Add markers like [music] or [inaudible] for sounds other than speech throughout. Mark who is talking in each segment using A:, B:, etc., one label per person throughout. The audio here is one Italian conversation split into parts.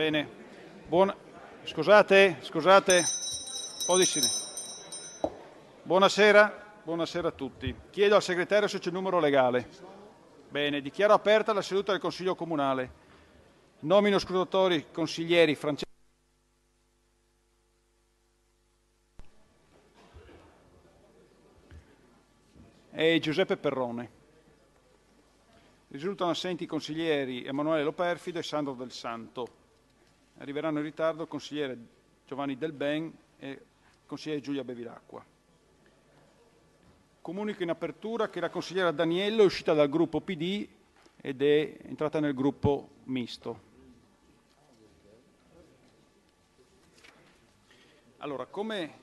A: Bene. Buona... Scusate, scusate. Buonasera, buonasera a tutti. Chiedo al segretario se c'è il numero legale. Bene, dichiaro aperta la seduta del Consiglio Comunale. Nomino scrutatori consiglieri Francesco. e Giuseppe Perrone. Risultano assenti i consiglieri Emanuele Loperfido e Sandro Del Santo. Arriveranno in ritardo consigliere Giovanni Del Ben e consigliere Giulia Bevilacqua. Comunico in apertura che la consigliera Daniello è uscita dal gruppo PD ed è entrata nel gruppo misto. Allora, come,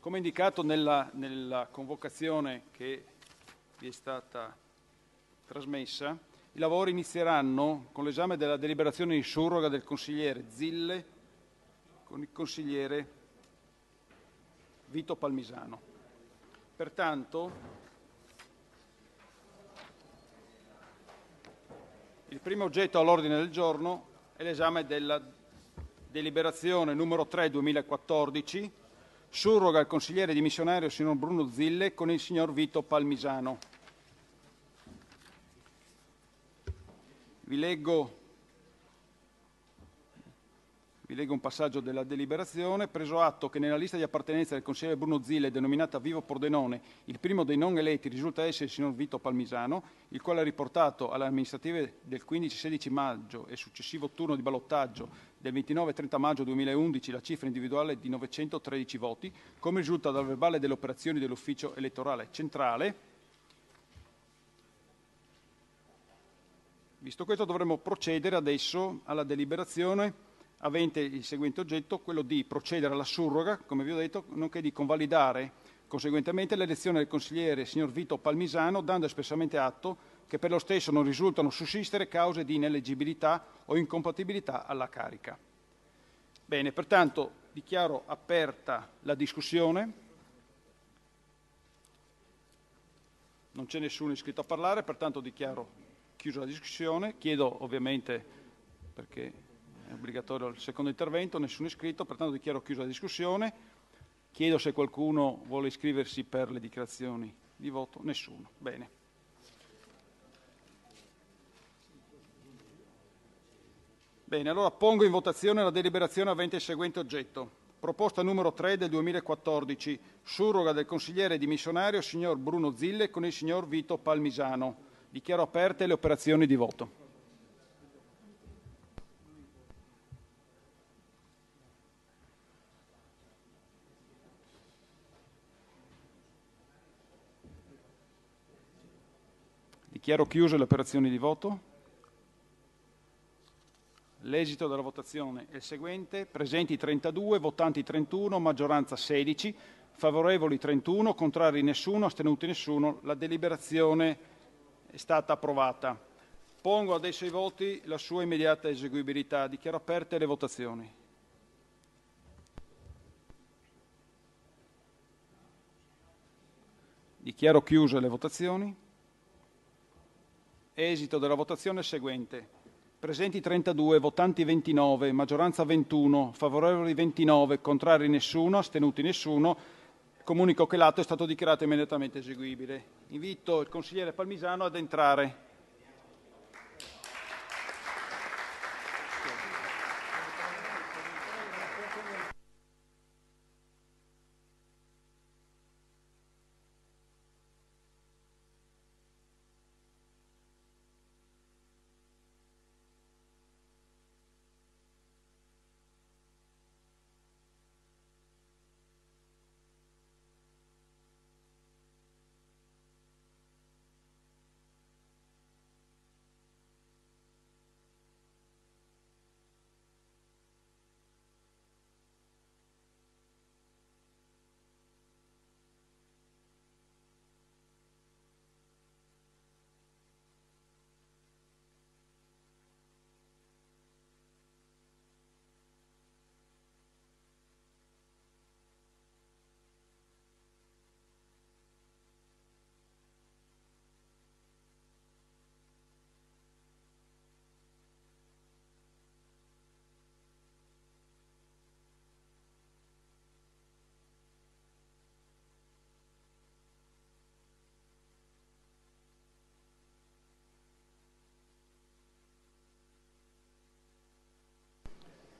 A: come indicato nella, nella convocazione che vi è stata trasmessa, i lavori inizieranno con l'esame della deliberazione in surroga del consigliere Zille con il consigliere Vito Palmisano. Pertanto, il primo oggetto all'ordine del giorno è l'esame della deliberazione numero 3 2014, surroga il consigliere dimissionario signor Bruno Zille con il signor Vito Palmisano. Vi leggo, vi leggo, un passaggio della deliberazione. Preso atto che nella lista di appartenenza del consigliere Bruno Zille, denominata Vivo Pordenone, il primo dei non eletti risulta essere il signor Vito Palmisano, il quale ha riportato alle amministrative del 15-16 maggio e successivo turno di ballottaggio del 29-30 maggio 2011 la cifra individuale di 913 voti, come risulta dal verbale delle operazioni dell'ufficio elettorale centrale Visto questo dovremmo procedere adesso alla deliberazione avente il seguente oggetto, quello di procedere alla surroga, come vi ho detto, nonché di convalidare conseguentemente l'elezione del consigliere signor Vito Palmisano, dando espressamente atto che per lo stesso non risultano sussistere cause di ineleggibilità o incompatibilità alla carica. Bene, pertanto dichiaro aperta la discussione. Non c'è nessuno iscritto a parlare, pertanto dichiaro chiusa la discussione, chiedo ovviamente, perché è obbligatorio il secondo intervento, nessuno iscritto, pertanto dichiaro chiusa la discussione, chiedo se qualcuno vuole iscriversi per le dichiarazioni di voto, nessuno. Bene. Bene, allora pongo in votazione la deliberazione avente il seguente oggetto. Proposta numero 3 del 2014, surroga del consigliere dimissionario signor Bruno Zille con il signor Vito Palmisano. Dichiaro aperte le operazioni di voto. Dichiaro chiuse le operazioni di voto. L'esito della votazione è il seguente. Presenti 32, votanti 31, maggioranza 16, favorevoli 31, contrari nessuno, astenuti nessuno. La deliberazione è stata approvata. Pongo adesso ai voti la sua immediata eseguibilità. Dichiaro aperte le votazioni. Dichiaro chiuse le votazioni. Esito della votazione seguente. Presenti 32, votanti 29, maggioranza 21, favorevoli 29, contrari nessuno, astenuti nessuno. Comunico che l'atto è stato dichiarato immediatamente eseguibile. Invito il consigliere Palmisano ad entrare.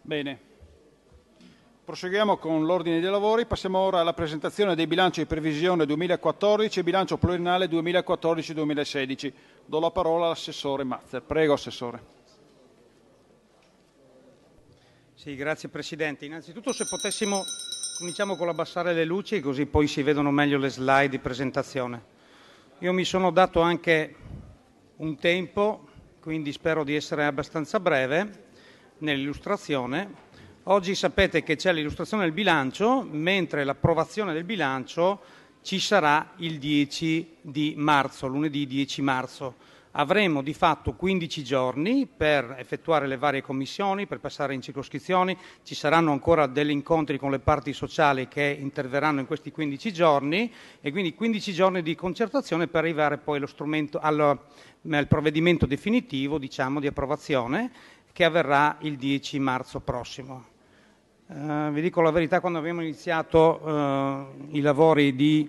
A: Bene. Proseguiamo con l'ordine dei lavori. Passiamo ora alla presentazione dei bilanci di previsione 2014 e bilancio pluriennale 2014-2016. Do la parola all'assessore Mazzer. Prego, Assessore.
B: Sì, grazie Presidente. Innanzitutto se potessimo cominciamo con l'abbassare le luci così poi si vedono meglio le slide di presentazione. Io mi sono dato anche un tempo, quindi spero di essere abbastanza breve nell'illustrazione. Oggi sapete che c'è l'illustrazione del bilancio, mentre l'approvazione del bilancio ci sarà il 10 di marzo, lunedì 10 marzo. Avremo di fatto 15 giorni per effettuare le varie commissioni, per passare in circoscrizioni, ci saranno ancora degli incontri con le parti sociali che interverranno in questi 15 giorni e quindi 15 giorni di concertazione per arrivare poi al, al provvedimento definitivo diciamo, di approvazione che avverrà il 10 marzo prossimo. Eh, vi dico la verità, quando abbiamo iniziato eh, i lavori di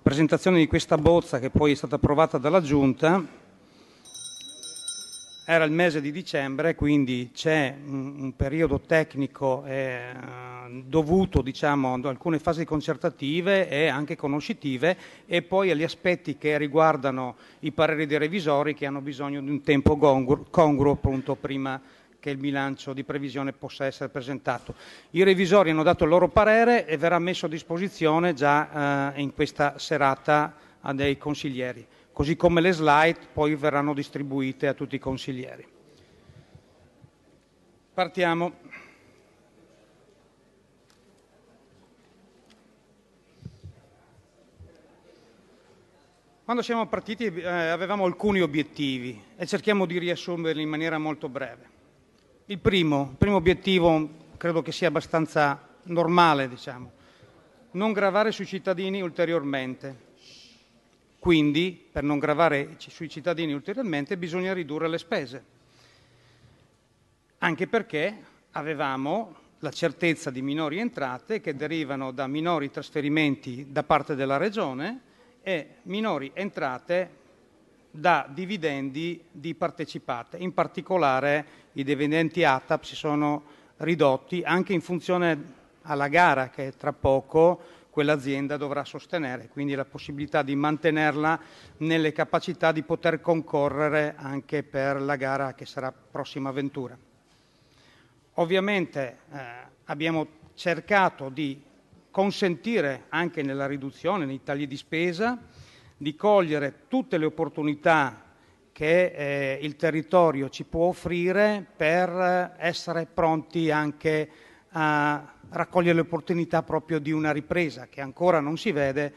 B: presentazione di questa bozza che poi è stata approvata dalla Giunta, era il mese di dicembre, quindi c'è un, un periodo tecnico eh, dovuto diciamo, ad alcune fasi concertative e anche conoscitive e poi agli aspetti che riguardano i pareri dei revisori che hanno bisogno di un tempo congruo, congruo appunto prima che il bilancio di previsione possa essere presentato. I revisori hanno dato il loro parere e verrà messo a disposizione già eh, in questa serata a dei consiglieri, così come le slide poi verranno distribuite a tutti i consiglieri. Partiamo. Quando siamo partiti eh, avevamo alcuni obiettivi e cerchiamo di riassumerli in maniera molto breve. Il primo, obiettivo credo che sia abbastanza normale, diciamo, non gravare sui cittadini ulteriormente. Quindi, per non gravare sui cittadini ulteriormente, bisogna ridurre le spese. Anche perché avevamo la certezza di minori entrate che derivano da minori trasferimenti da parte della Regione e minori entrate da dividendi di partecipate. In particolare i dividendi ATAP si sono ridotti anche in funzione alla gara che tra poco quell'azienda dovrà sostenere, quindi la possibilità di mantenerla nelle capacità di poter concorrere anche per la gara che sarà prossima avventura. Ovviamente eh, abbiamo cercato di consentire anche nella riduzione, nei tagli di spesa, di cogliere tutte le opportunità che eh, il territorio ci può offrire per essere pronti anche a raccogliere le opportunità proprio di una ripresa che ancora non si vede,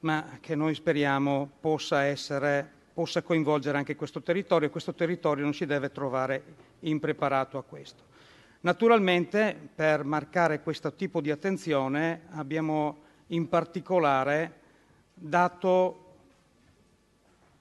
B: ma che noi speriamo possa, essere, possa coinvolgere anche questo territorio e questo territorio non si deve trovare impreparato a questo. Naturalmente per marcare questo tipo di attenzione abbiamo in particolare dato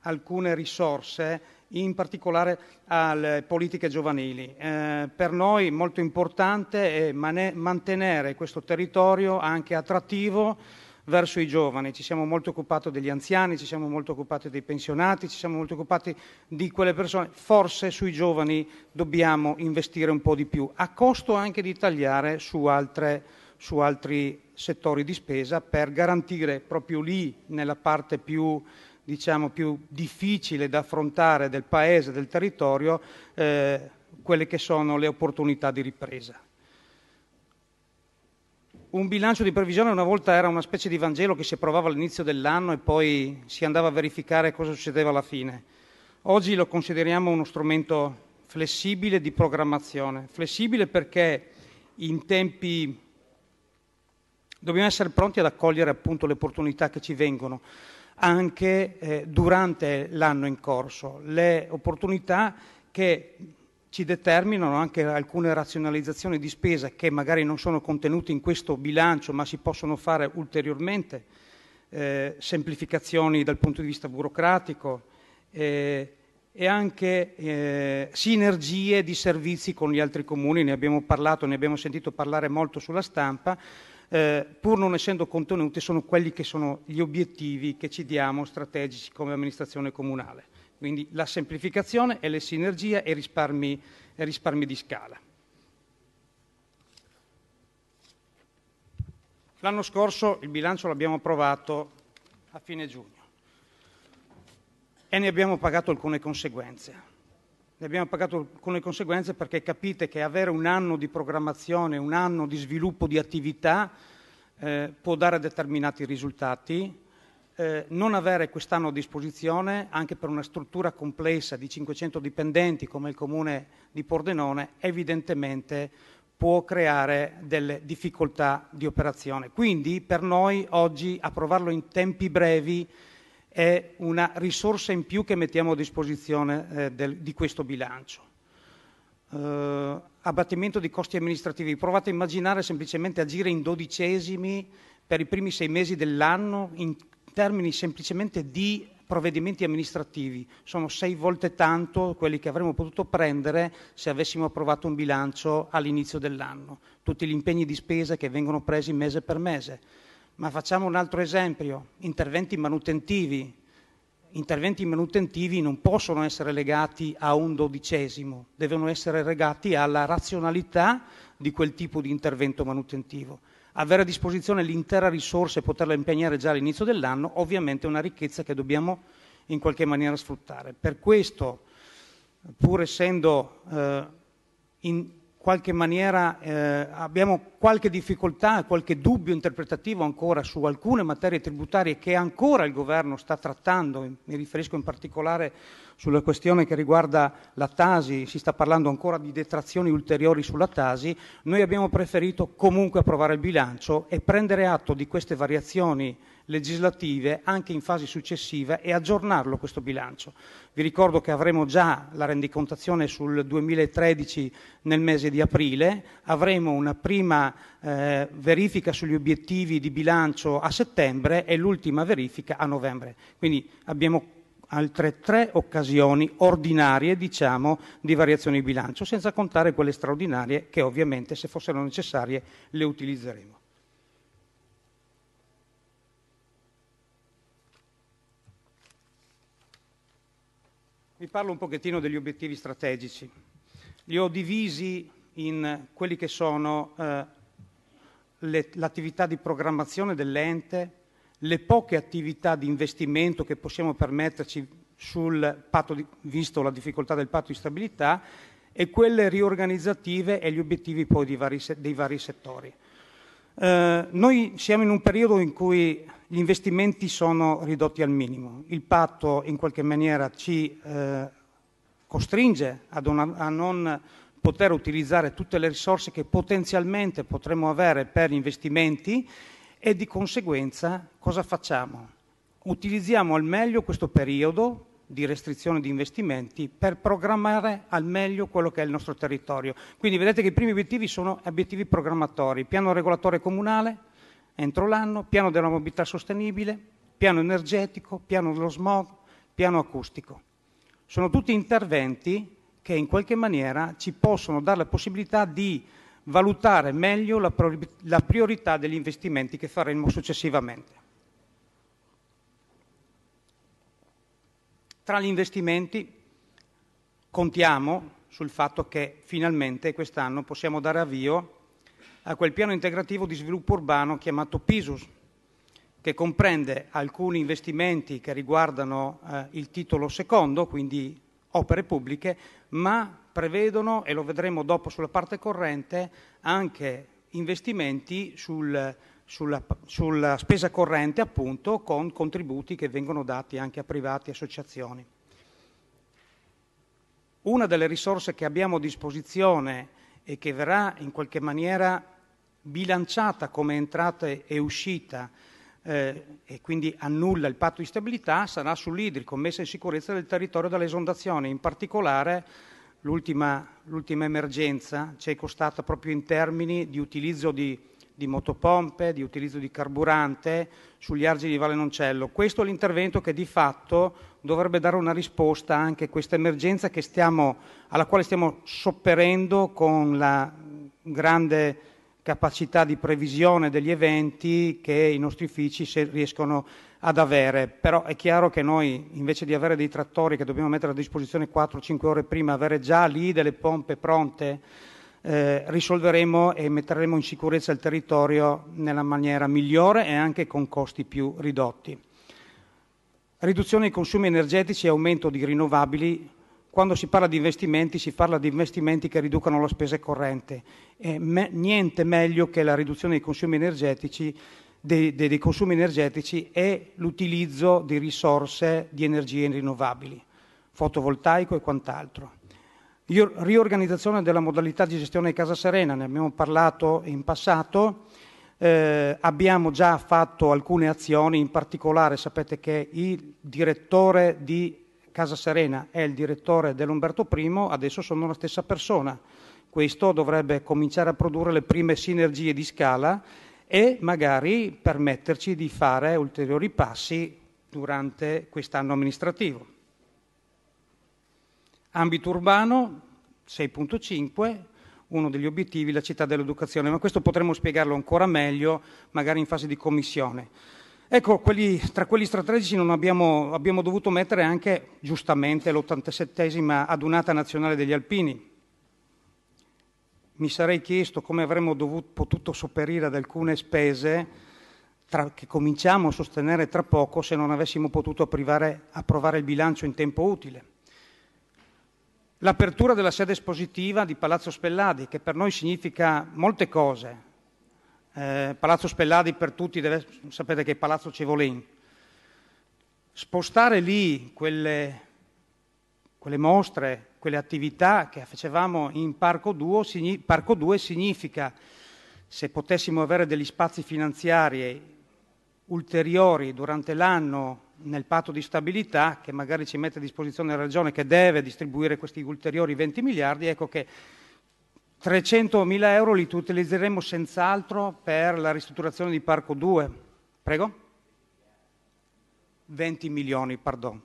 B: alcune risorse, in particolare alle politiche giovanili. Eh, per noi molto importante è mantenere questo territorio anche attrattivo verso i giovani. Ci siamo molto occupati degli anziani, ci siamo molto occupati dei pensionati, ci siamo molto occupati di quelle persone. Forse sui giovani dobbiamo investire un po' di più, a costo anche di tagliare su, altre, su altri settori di spesa per garantire proprio lì, nella parte più diciamo, più difficile da affrontare del paese, del territorio, eh, quelle che sono le opportunità di ripresa. Un bilancio di previsione una volta era una specie di Vangelo che si approvava all'inizio dell'anno e poi si andava a verificare cosa succedeva alla fine. Oggi lo consideriamo uno strumento flessibile di programmazione, flessibile perché in tempi dobbiamo essere pronti ad accogliere appunto le opportunità che ci vengono anche eh, durante l'anno in corso, le opportunità che ci determinano anche alcune razionalizzazioni di spesa che magari non sono contenute in questo bilancio ma si possono fare ulteriormente, eh, semplificazioni dal punto di vista burocratico eh, e anche eh, sinergie di servizi con gli altri comuni, ne abbiamo parlato, ne abbiamo sentito parlare molto sulla stampa, eh, pur non essendo contenuti, sono quelli che sono gli obiettivi che ci diamo strategici come amministrazione comunale, quindi la semplificazione e le sinergie e risparmi, risparmi di scala. L'anno scorso il bilancio l'abbiamo approvato a fine giugno e ne abbiamo pagato alcune conseguenze. Ne abbiamo pagato alcune conseguenze perché capite che avere un anno di programmazione, un anno di sviluppo di attività eh, può dare determinati risultati. Eh, non avere quest'anno a disposizione, anche per una struttura complessa di 500 dipendenti come il comune di Pordenone, evidentemente può creare delle difficoltà di operazione. Quindi per noi oggi approvarlo in tempi brevi è una risorsa in più che mettiamo a disposizione eh, del, di questo bilancio. Uh, abbattimento di costi amministrativi. Provate a immaginare semplicemente agire in dodicesimi per i primi sei mesi dell'anno in termini semplicemente di provvedimenti amministrativi. Sono sei volte tanto quelli che avremmo potuto prendere se avessimo approvato un bilancio all'inizio dell'anno. Tutti gli impegni di spesa che vengono presi mese per mese. Ma facciamo un altro esempio, interventi manutentivi. Interventi manutentivi non possono essere legati a un dodicesimo, devono essere legati alla razionalità di quel tipo di intervento manutentivo. Avere a disposizione l'intera risorsa e poterla impegnare già all'inizio dell'anno, ovviamente è una ricchezza che dobbiamo in qualche maniera sfruttare. Per questo, pur essendo eh, in, qualche maniera eh, abbiamo qualche difficoltà, qualche dubbio interpretativo ancora su alcune materie tributarie che ancora il governo sta trattando, mi riferisco in particolare sulla questione che riguarda la Tasi, si sta parlando ancora di detrazioni ulteriori sulla Tasi, noi abbiamo preferito comunque approvare il bilancio e prendere atto di queste variazioni legislative anche in fasi successive e aggiornarlo questo bilancio. Vi ricordo che avremo già la rendicontazione sul 2013 nel mese di aprile, avremo una prima eh, verifica sugli obiettivi di bilancio a settembre e l'ultima verifica a novembre. Quindi abbiamo altre tre occasioni ordinarie, diciamo, di variazione di bilancio, senza contare quelle straordinarie che ovviamente, se fossero necessarie, le utilizzeremo. Vi parlo un pochettino degli obiettivi strategici. Li ho divisi in quelli che sono eh, l'attività di programmazione dell'ente, le poche attività di investimento che possiamo permetterci sul patto di, visto la difficoltà del patto di stabilità e quelle riorganizzative e gli obiettivi poi vari, dei vari settori. Eh, noi siamo in un periodo in cui gli investimenti sono ridotti al minimo. Il patto in qualche maniera ci eh, costringe una, a non poter utilizzare tutte le risorse che potenzialmente potremmo avere per investimenti e di conseguenza cosa facciamo? Utilizziamo al meglio questo periodo di restrizione di investimenti per programmare al meglio quello che è il nostro territorio. Quindi vedete che i primi obiettivi sono obiettivi programmatori, piano regolatore comunale, entro l'anno, piano della mobilità sostenibile, piano energetico, piano dello smog, piano acustico. Sono tutti interventi che in qualche maniera ci possono dare la possibilità di valutare meglio la, priorità degli investimenti che faremo successivamente. Tra gli investimenti contiamo sul fatto che finalmente quest'anno possiamo dare avvio a quel piano integrativo di sviluppo urbano chiamato PISUS, che comprende alcuni investimenti che riguardano eh, il titolo secondo, quindi opere pubbliche, ma prevedono, e lo vedremo dopo sulla parte corrente, anche investimenti sul, sulla, sulla spesa corrente, appunto, con contributi che vengono dati anche a privati e associazioni. Una delle risorse che abbiamo a disposizione e che verrà in qualche maniera bilanciata come entrata e uscita eh, e quindi annulla il patto di stabilità sarà sull'idrico, messa in sicurezza del territorio dall'esondazione. In particolare l'ultima, l'ultima emergenza ci è costata proprio in termini di utilizzo di, di motopompe, di utilizzo di carburante sugli argini di Valle Noncello. Questo è l'intervento che di fatto dovrebbe dare una risposta anche a questa emergenza stiamo, alla quale stiamo sopperendo con la grande capacità di previsione degli eventi che i nostri uffici riescono ad avere. Però è chiaro che noi, invece di avere dei trattori che dobbiamo mettere a disposizione 4-5 ore prima, avere già lì delle pompe pronte risolveremo e metteremo in sicurezza il territorio nella maniera migliore e anche con costi più ridotti. Riduzione dei consumi energetici e aumento di rinnovabili. Quando si parla di investimenti si parla di investimenti che riducano la spesa corrente. Me, niente meglio che la riduzione dei consumi energetici, dei, dei, dei consumi energetici e l'utilizzo di risorse di energie rinnovabili, fotovoltaico e quant'altro. Riorganizzazione della modalità di gestione di Casa Serena, ne abbiamo parlato in passato, eh, abbiamo già fatto alcune azioni, in particolare sapete che il direttore di Casa Serena e il direttore dell'Umberto I adesso sono la stessa persona. Questo dovrebbe cominciare a produrre le prime sinergie di scala e magari permetterci di fare ulteriori passi durante quest'anno amministrativo. Ambito urbano 6.5, uno degli obiettivi la città dell'educazione, ma questo potremmo spiegarlo ancora meglio magari in fase di commissione. Ecco, quelli, tra quelli strategici abbiamo, abbiamo, dovuto mettere anche, giustamente, l'87esima adunata nazionale degli alpini. Mi sarei chiesto come avremmo dovuto, potuto sopperire ad alcune spese tra, che cominciamo a sostenere tra poco se non avessimo potuto approvare, approvare il bilancio in tempo utile. L'apertura della sede espositiva di Palazzo Spelladi, che per noi significa molte cose. Eh, Palazzo Spelladi per tutti, deve, sapete che è Palazzo Cevolin. Spostare lì quelle, quelle, mostre, quelle attività che facevamo in Parco 2, signi, Parco 2 significa, se potessimo avere degli spazi finanziari ulteriori durante l'anno nel patto di stabilità, che magari ci mette a disposizione la Regione che deve distribuire questi ulteriori 20 miliardi, ecco che 300 mila euro li utilizzeremo senz'altro per la ristrutturazione di Parco 2. Prego? 20 milioni, pardon.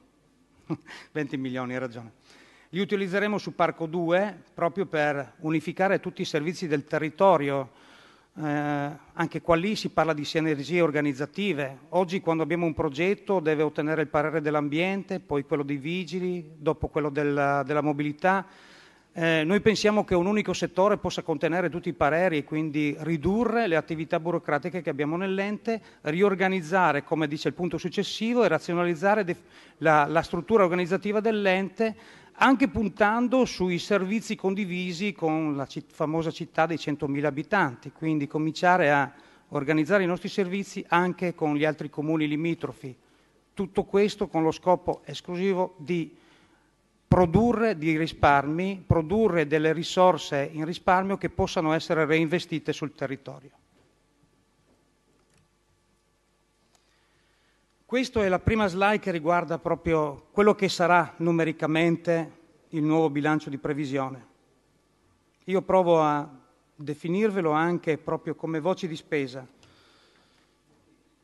B: [laughs] 20 milioni, hai ragione. Li utilizzeremo su Parco 2 proprio per unificare tutti i servizi del territorio, eh, anche qua lì si parla di sinergie organizzative. Oggi quando abbiamo un progetto deve ottenere il parere dell'ambiente, poi quello dei vigili, dopo quello della, della mobilità. Eh, noi pensiamo che un unico settore possa contenere tutti i pareri e quindi ridurre le attività burocratiche che abbiamo nell'ente, riorganizzare, come dice il punto successivo, e razionalizzare la, la struttura organizzativa dell'ente anche puntando sui servizi condivisi con la citt- famosa città dei 100.000 abitanti, quindi cominciare a organizzare i nostri servizi anche con gli altri comuni limitrofi. Tutto questo con lo scopo esclusivo di produrre dei risparmi, produrre delle risorse in risparmio che possano essere reinvestite sul territorio. Questa è la prima slide che riguarda proprio quello che sarà numericamente il nuovo bilancio di previsione. Io provo a definirvelo anche proprio come voci di spesa.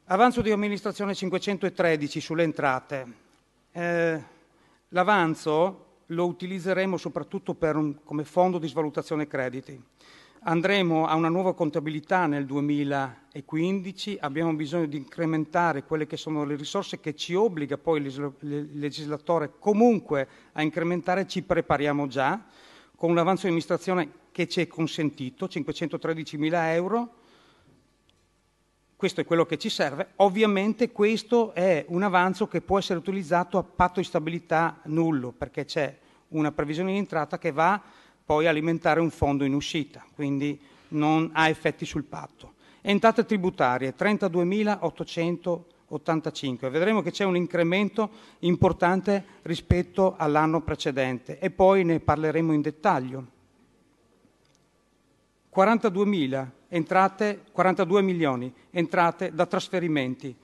B: Avanzo di amministrazione 513 sulle entrate. Eh, l'avanzo lo utilizzeremo soprattutto un, come fondo di svalutazione crediti andremo a una nuova contabilità nel 2015, abbiamo bisogno di incrementare quelle che sono le risorse che ci obbliga poi il legislatore comunque a incrementare, ci prepariamo già. Con un avanzo di amministrazione che ci è consentito, 513 mila euro, questo è quello che ci serve. Ovviamente questo è un avanzo che può essere utilizzato a patto di stabilità nullo, perché c'è una previsione di entrata che va poi alimentare un fondo in uscita, quindi non ha effetti sul patto. Entrate tributarie 32.885, vedremo che c'è un incremento importante rispetto all'anno precedente e poi ne parleremo in dettaglio. 42, entrate, 42 milioni entrate da trasferimenti,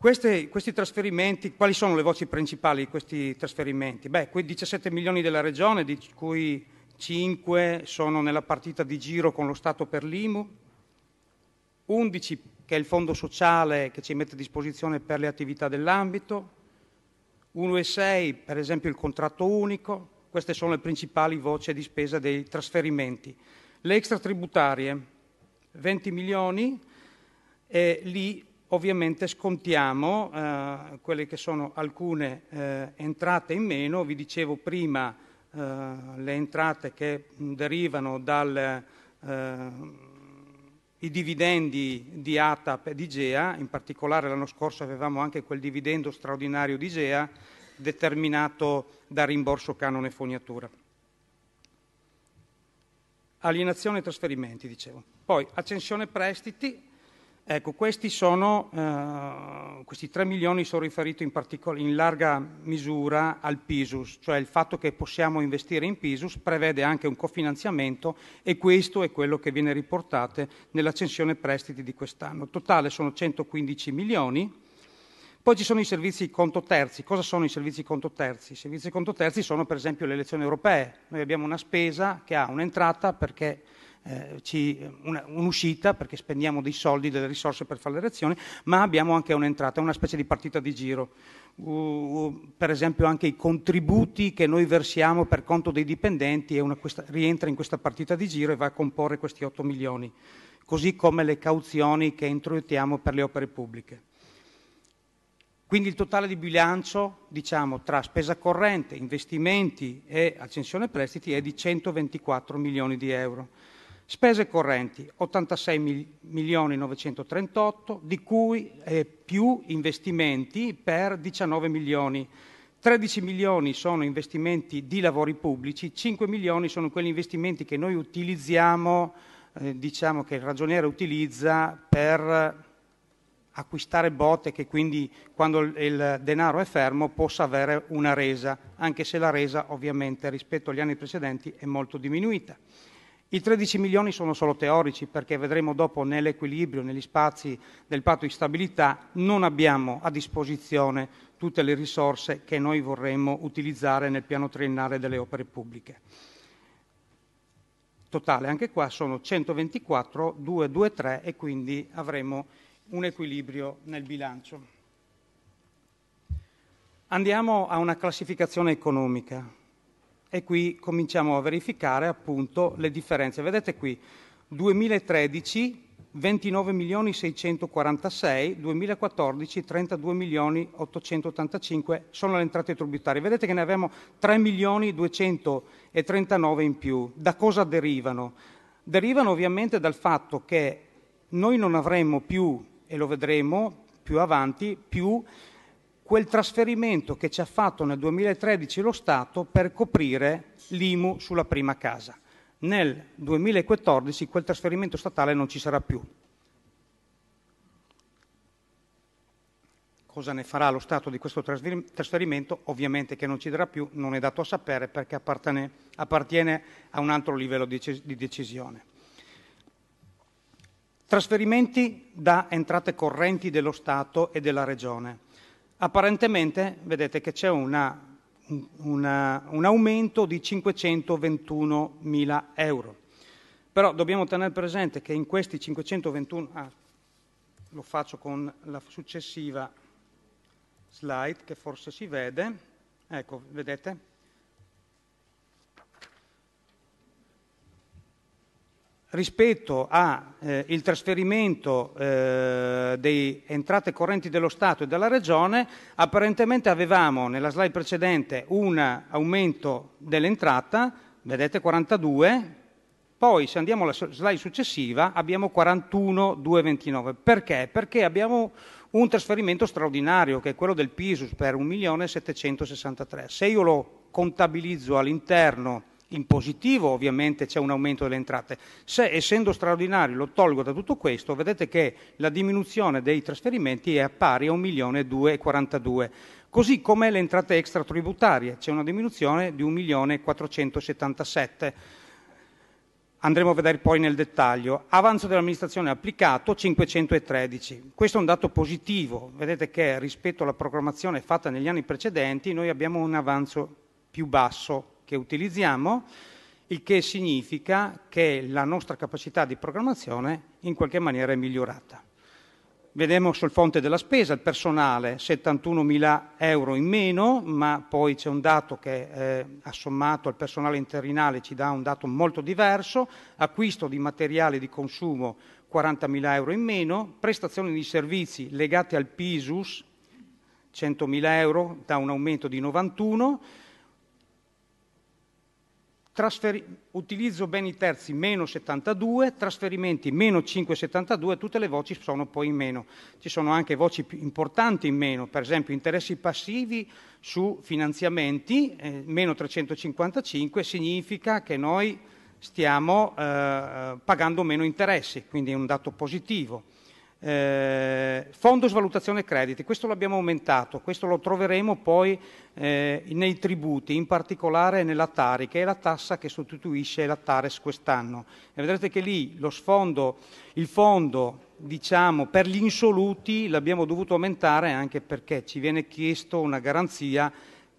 B: questi, questi, trasferimenti, quali sono le voci principali di questi trasferimenti? Beh, quei 17 milioni della Regione, di cui 5 sono nella partita di giro con lo Stato per l'IMU, 11 che è il fondo sociale che ci mette a disposizione per le attività dell'ambito, 1,6 per esempio il contratto unico, queste sono le principali voci di spesa dei trasferimenti. Le extratributarie, 20 milioni, e lì ovviamente scontiamo eh, quelle che sono alcune eh, entrate in meno, vi dicevo prima le entrate che derivano dal i dividendi di ATAP e di GEA, in particolare l'anno scorso avevamo anche quel dividendo straordinario di GEA determinato da rimborso canone fognatura. Alienazione e trasferimenti, dicevo. Poi accensione prestiti, Ecco, questi, sono, eh, questi 3 milioni sono riferiti in, in, larga misura al PISUS, cioè il fatto che possiamo investire in PISUS prevede anche un cofinanziamento e questo è quello che viene riportato nell'accensione prestiti di quest'anno. Totale sono 115 milioni. Poi ci sono i servizi conto terzi. Cosa sono i servizi conto terzi? I servizi conto terzi sono per esempio le elezioni europee. Noi abbiamo una spesa che ha un'entrata perché eh, ci, una, un'uscita perché spendiamo dei soldi, delle risorse per fare le elezioni, ma abbiamo anche un'entrata, una specie di partita di giro. Uh, per esempio anche i contributi che noi versiamo per conto dei dipendenti una, questa, rientra in questa partita di giro e va a comporre questi 8 milioni, così come le cauzioni che introitiamo per le opere pubbliche. Quindi il totale di bilancio, diciamo, tra spesa corrente, investimenti e accensione prestiti è di 124 milioni di euro. Spese correnti 86 milioni 938, di cui eh, più investimenti per 19 milioni. 13 milioni sono investimenti di lavori pubblici, 5 milioni sono quegli investimenti che noi utilizziamo, eh, diciamo che il ragioniere utilizza per acquistare botte che quindi quando il denaro è fermo possa avere una resa, anche se la resa ovviamente rispetto agli anni precedenti è molto diminuita. I 13 milioni sono solo teorici perché vedremo dopo nell'equilibrio, negli spazi del patto di stabilità, non abbiamo a disposizione tutte le risorse che noi vorremmo utilizzare nel piano triennale delle opere pubbliche. Totale anche qua sono 124, 223 e quindi avremo un equilibrio nel bilancio. Andiamo a una classificazione economica e qui cominciamo a verificare appunto le differenze. Vedete qui 2013 29 milioni 646, 2014 32 milioni 885 sono le entrate tributarie. Vedete che ne abbiamo 3 milioni 239 in più. Da cosa derivano? Derivano ovviamente dal fatto che noi non avremo più, e lo vedremo più avanti, più quel trasferimento che ci ha fatto nel 2013 lo Stato per coprire l'IMU sulla prima casa. Nel 2014 quel trasferimento statale non ci sarà più. Cosa ne farà lo Stato di questo trasferimento? Ovviamente che non ci darà più, non è dato a sapere perché appartiene, a un altro livello di decisione. Trasferimenti da entrate correnti dello Stato e della Regione. Apparentemente vedete che c'è una, una, un aumento di 521 mila euro. Però dobbiamo tenere presente che in questi 521, ah, lo faccio con la successiva slide che forse si vede, ecco, vedete? Rispetto al eh, trasferimento eh, delle entrate correnti dello Stato e della Regione, apparentemente avevamo nella slide precedente un aumento dell'entrata, vedete 42, poi se andiamo alla slide successiva abbiamo 41,229. Perché? Perché abbiamo un trasferimento straordinario che è quello del PISUS per 1.763. Se io lo contabilizzo all'interno in positivo ovviamente c'è un aumento delle entrate. Se essendo straordinario lo tolgo da tutto questo, vedete che la diminuzione dei trasferimenti è pari a 1.242. Così come le entrate extratributarie, c'è una diminuzione di 1.477. Andremo a vedere poi nel dettaglio. Avanzo dell'amministrazione applicato 513. Questo è un dato positivo. Vedete che rispetto alla programmazione fatta negli anni precedenti noi abbiamo un avanzo più basso che utilizziamo, il che significa che la nostra capacità di programmazione in qualche maniera è migliorata. Vediamo sul fonte della spesa, il personale 71 mila euro in meno, ma poi c'è un dato che eh, assommato al personale interinale ci dà un dato molto diverso, acquisto di materiali di consumo 40 mila euro in meno, prestazioni di servizi legate al PISUS 100 mila euro da un aumento di 91, Trasferi- utilizzo beni terzi meno 72, trasferimenti meno 5,72, tutte le voci sono poi in meno. Ci sono anche voci più importanti in meno, per esempio interessi passivi su finanziamenti, eh, meno 355, significa che noi stiamo eh, pagando meno interessi, quindi è un dato positivo. Eh, fondo svalutazione crediti, questo l'abbiamo aumentato, questo lo troveremo poi eh, nei tributi, in particolare nella Tari, che è la tassa che sostituisce la Tares quest'anno. E vedrete che lì lo sfondo, il fondo diciamo, per gli insoluti l'abbiamo dovuto aumentare anche perché ci viene chiesto una garanzia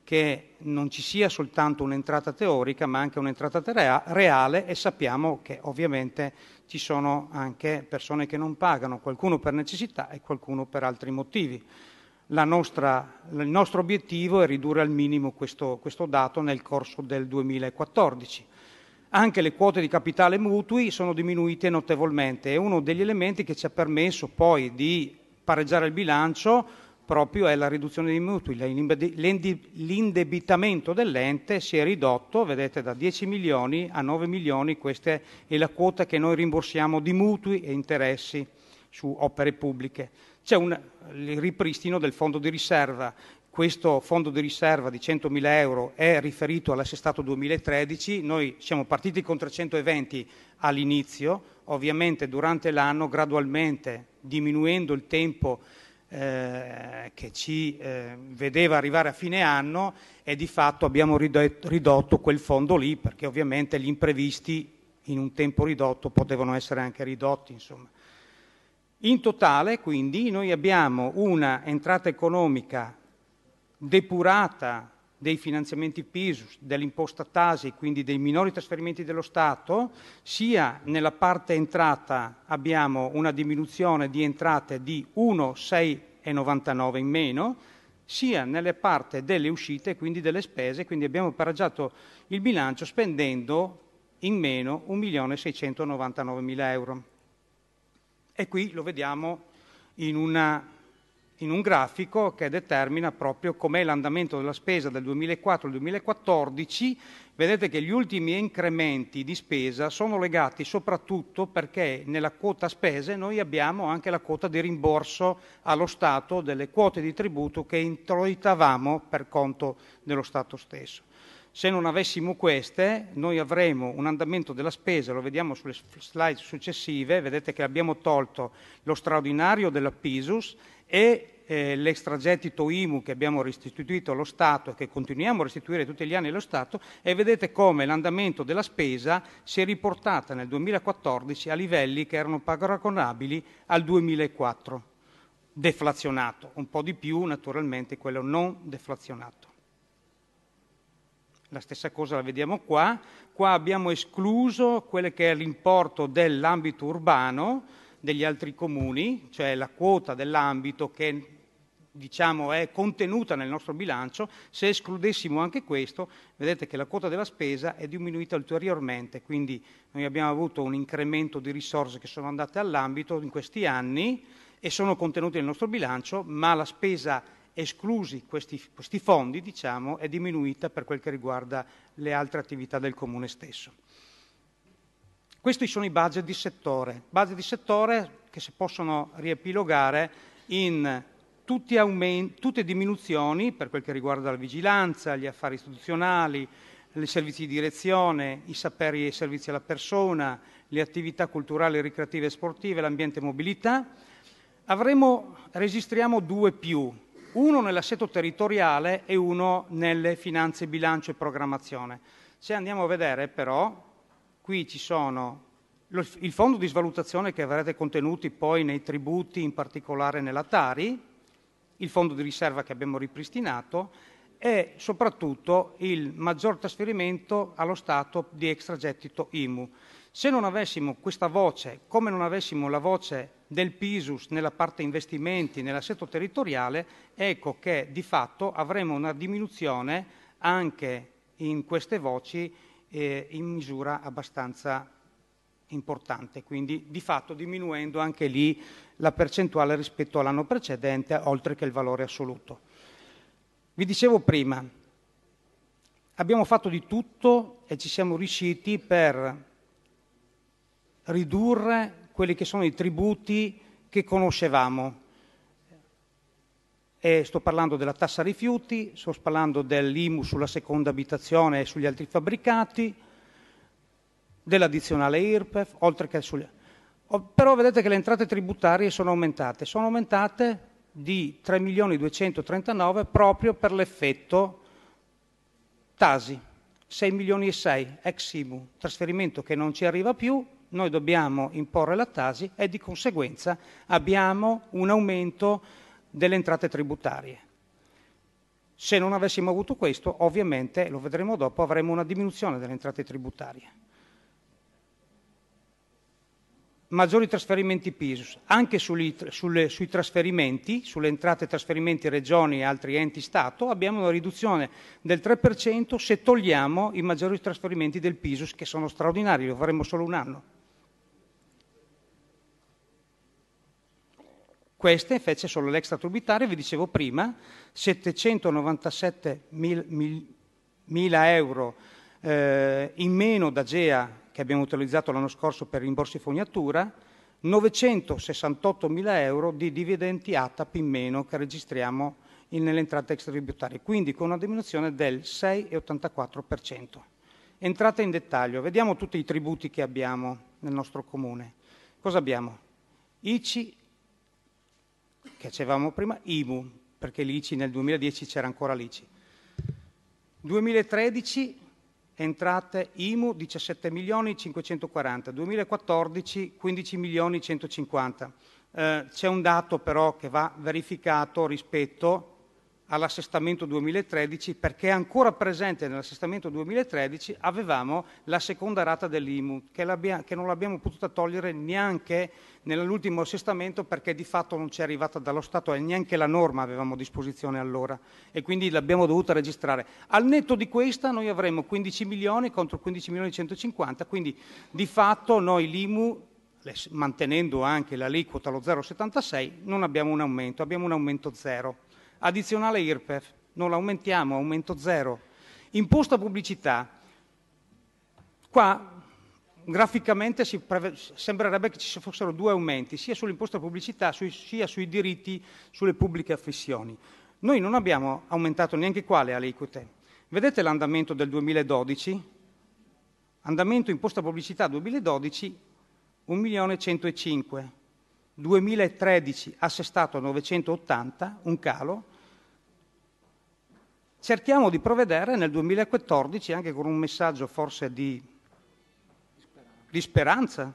B: che non ci sia soltanto un'entrata teorica ma anche un'entrata reale e sappiamo che ovviamente ci sono anche persone che non pagano, qualcuno per necessità e qualcuno per altri motivi. Nostra, il nostro obiettivo è ridurre al minimo questo, questo dato nel corso del 2014. Anche le quote di capitale mutui sono diminuite notevolmente, è uno degli elementi che ci ha permesso poi di pareggiare il bilancio proprio è la riduzione dei mutui. L'indebitamento dell'ente si è ridotto, vedete, da 10 milioni a 9 milioni, questa è la quota che noi rimborsiamo di mutui e interessi su opere pubbliche. C'è il ripristino del fondo di riserva. Questo fondo di riserva di 100.000 euro è riferito all'assestato 2013. Noi siamo partiti con 320 all'inizio, ovviamente durante l'anno gradualmente diminuendo il tempo eh, che ci eh, vedeva arrivare a fine anno e di fatto abbiamo ridotto quel fondo lì perché ovviamente gli imprevisti in un tempo ridotto potevano essere anche ridotti. Insomma. In totale quindi noi abbiamo una entrata economica depurata dei finanziamenti PISUS, dell'imposta Tasi, quindi dei minori trasferimenti dello Stato, sia nella parte entrata abbiamo una diminuzione di entrate di 1,699 in meno, sia nelle parte delle uscite, quindi delle spese, quindi abbiamo pareggiato il bilancio spendendo in meno 1.699.000 euro. E qui lo vediamo in una in un grafico che determina proprio com'è l'andamento della spesa del 2004 al 2014. Vedete che gli ultimi incrementi di spesa sono legati soprattutto perché nella quota spese noi abbiamo anche la quota di rimborso allo Stato delle quote di tributo che introitavamo per conto dello Stato stesso. Se non avessimo queste, noi avremo un andamento della spesa, lo vediamo sulle slide successive, vedete che abbiamo tolto lo straordinario della PISUS e eh, l'extragettito IMU che abbiamo restituito allo Stato e che continuiamo a restituire tutti gli anni allo Stato e vedete come l'andamento della spesa si è riportata nel 2014 a livelli che erano paragonabili al 2004, deflazionato, un po' di più naturalmente quello non deflazionato. La stessa cosa la vediamo qua. Qua abbiamo escluso quello che è l'importo dell'ambito urbano degli altri comuni, cioè la quota dell'ambito che diciamo, è contenuta nel nostro bilancio, se escludessimo anche questo, vedete che la quota della spesa è diminuita ulteriormente, quindi noi abbiamo avuto un incremento di risorse che sono andate all'ambito in questi anni e sono contenute nel nostro bilancio, ma la spesa esclusi questi, questi fondi, diciamo, è diminuita per quel che riguarda le altre attività del Comune stesso. Questi sono i budget di settore, budget di settore che si possono riepilogare in aumenti, tutte diminuzioni per quel che riguarda la vigilanza, gli affari istituzionali, i servizi di direzione, i saperi e servizi alla persona, le attività culturali, ricreative e sportive, l'ambiente e mobilità. Avremo, registriamo due più, uno nell'assetto territoriale e uno nelle finanze, bilancio e programmazione. Se andiamo a vedere però, qui ci sono il fondo di svalutazione che avrete contenuti poi nei tributi, in particolare nella Tari, il fondo di riserva che abbiamo ripristinato e soprattutto il maggior trasferimento allo Stato di extragettito IMU. Se non avessimo questa voce, come non avessimo la voce del PISUS nella parte investimenti, nell'assetto territoriale, ecco che di fatto avremo una diminuzione anche in queste voci eh, in misura abbastanza importante, quindi di fatto diminuendo anche lì la percentuale rispetto all'anno precedente, oltre che il valore assoluto. Vi dicevo prima, abbiamo fatto di tutto e ci siamo riusciti per ridurre quelli che sono i tributi che conoscevamo. E sto parlando della tassa rifiuti, sto parlando dell'IMU sulla seconda abitazione e sugli altri fabbricati, dell'addizionale IRPEF, oltre che sugli... Però vedete che le entrate tributarie sono aumentate, sono aumentate di 3 milioni 239 proprio per l'effetto Tasi, 6 milioni e 6, ex IMU, trasferimento che non ci arriva più, noi dobbiamo imporre la Tasi e di conseguenza abbiamo un aumento delle entrate tributarie. Se non avessimo avuto questo, ovviamente, lo vedremo dopo, avremo una diminuzione delle entrate tributarie. maggiori trasferimenti PISUS. Anche sugli, sulle, sui trasferimenti, sulle entrate trasferimenti regioni e altri enti Stato, abbiamo una riduzione del 3% se togliamo i maggiori trasferimenti del PISUS, che sono straordinari, lo faremo solo un anno. Queste invece sono l'extratributario, vi dicevo prima, 797 mila euro eh, in meno da GEA che abbiamo utilizzato l'anno scorso per rimborsi fognatura, 968 mila euro di dividendi ATAP in meno che registriamo nelle entrate extratributarie, quindi con una diminuzione del 6,84%. Entrate in dettaglio, vediamo tutti i tributi che abbiamo nel nostro comune. Cosa abbiamo? ICI che avevamo prima, IMU, perché l'ICI nel 2010 c'era ancora l'ICI. 2013 entrate IMU 17 milioni 540, 2014 15 milioni 150. Eh, c'è un dato però che va verificato rispetto all'assestamento 2013 perché ancora presente nell'assestamento 2013 avevamo la seconda rata dell'IMU che, che non l'abbiamo potuta togliere neanche nell'ultimo assestamento perché di fatto non ci è arrivata dallo Stato e neanche la norma avevamo a disposizione allora e quindi l'abbiamo dovuta registrare. Al netto di questa noi avremo 15 milioni contro 15 milioni 150, quindi di fatto noi l'IMU mantenendo anche l'aliquota allo 0,76 non abbiamo un aumento, abbiamo un aumento zero. Addizionale IRPEF, non l'aumentiamo, aumento zero. Imposta pubblicità, qua graficamente preve- sembrerebbe che ci fossero due aumenti, sia sull'imposta pubblicità sui, sia sui diritti sulle pubbliche affissioni. Noi non abbiamo aumentato neanche qua le aliquote. Vedete l'andamento del 2012? Andamento imposta pubblicità 2012 1.105.000, 2013 assestato a 980, un calo, cerchiamo di provvedere nel 2014, anche con un messaggio forse di, di speranza,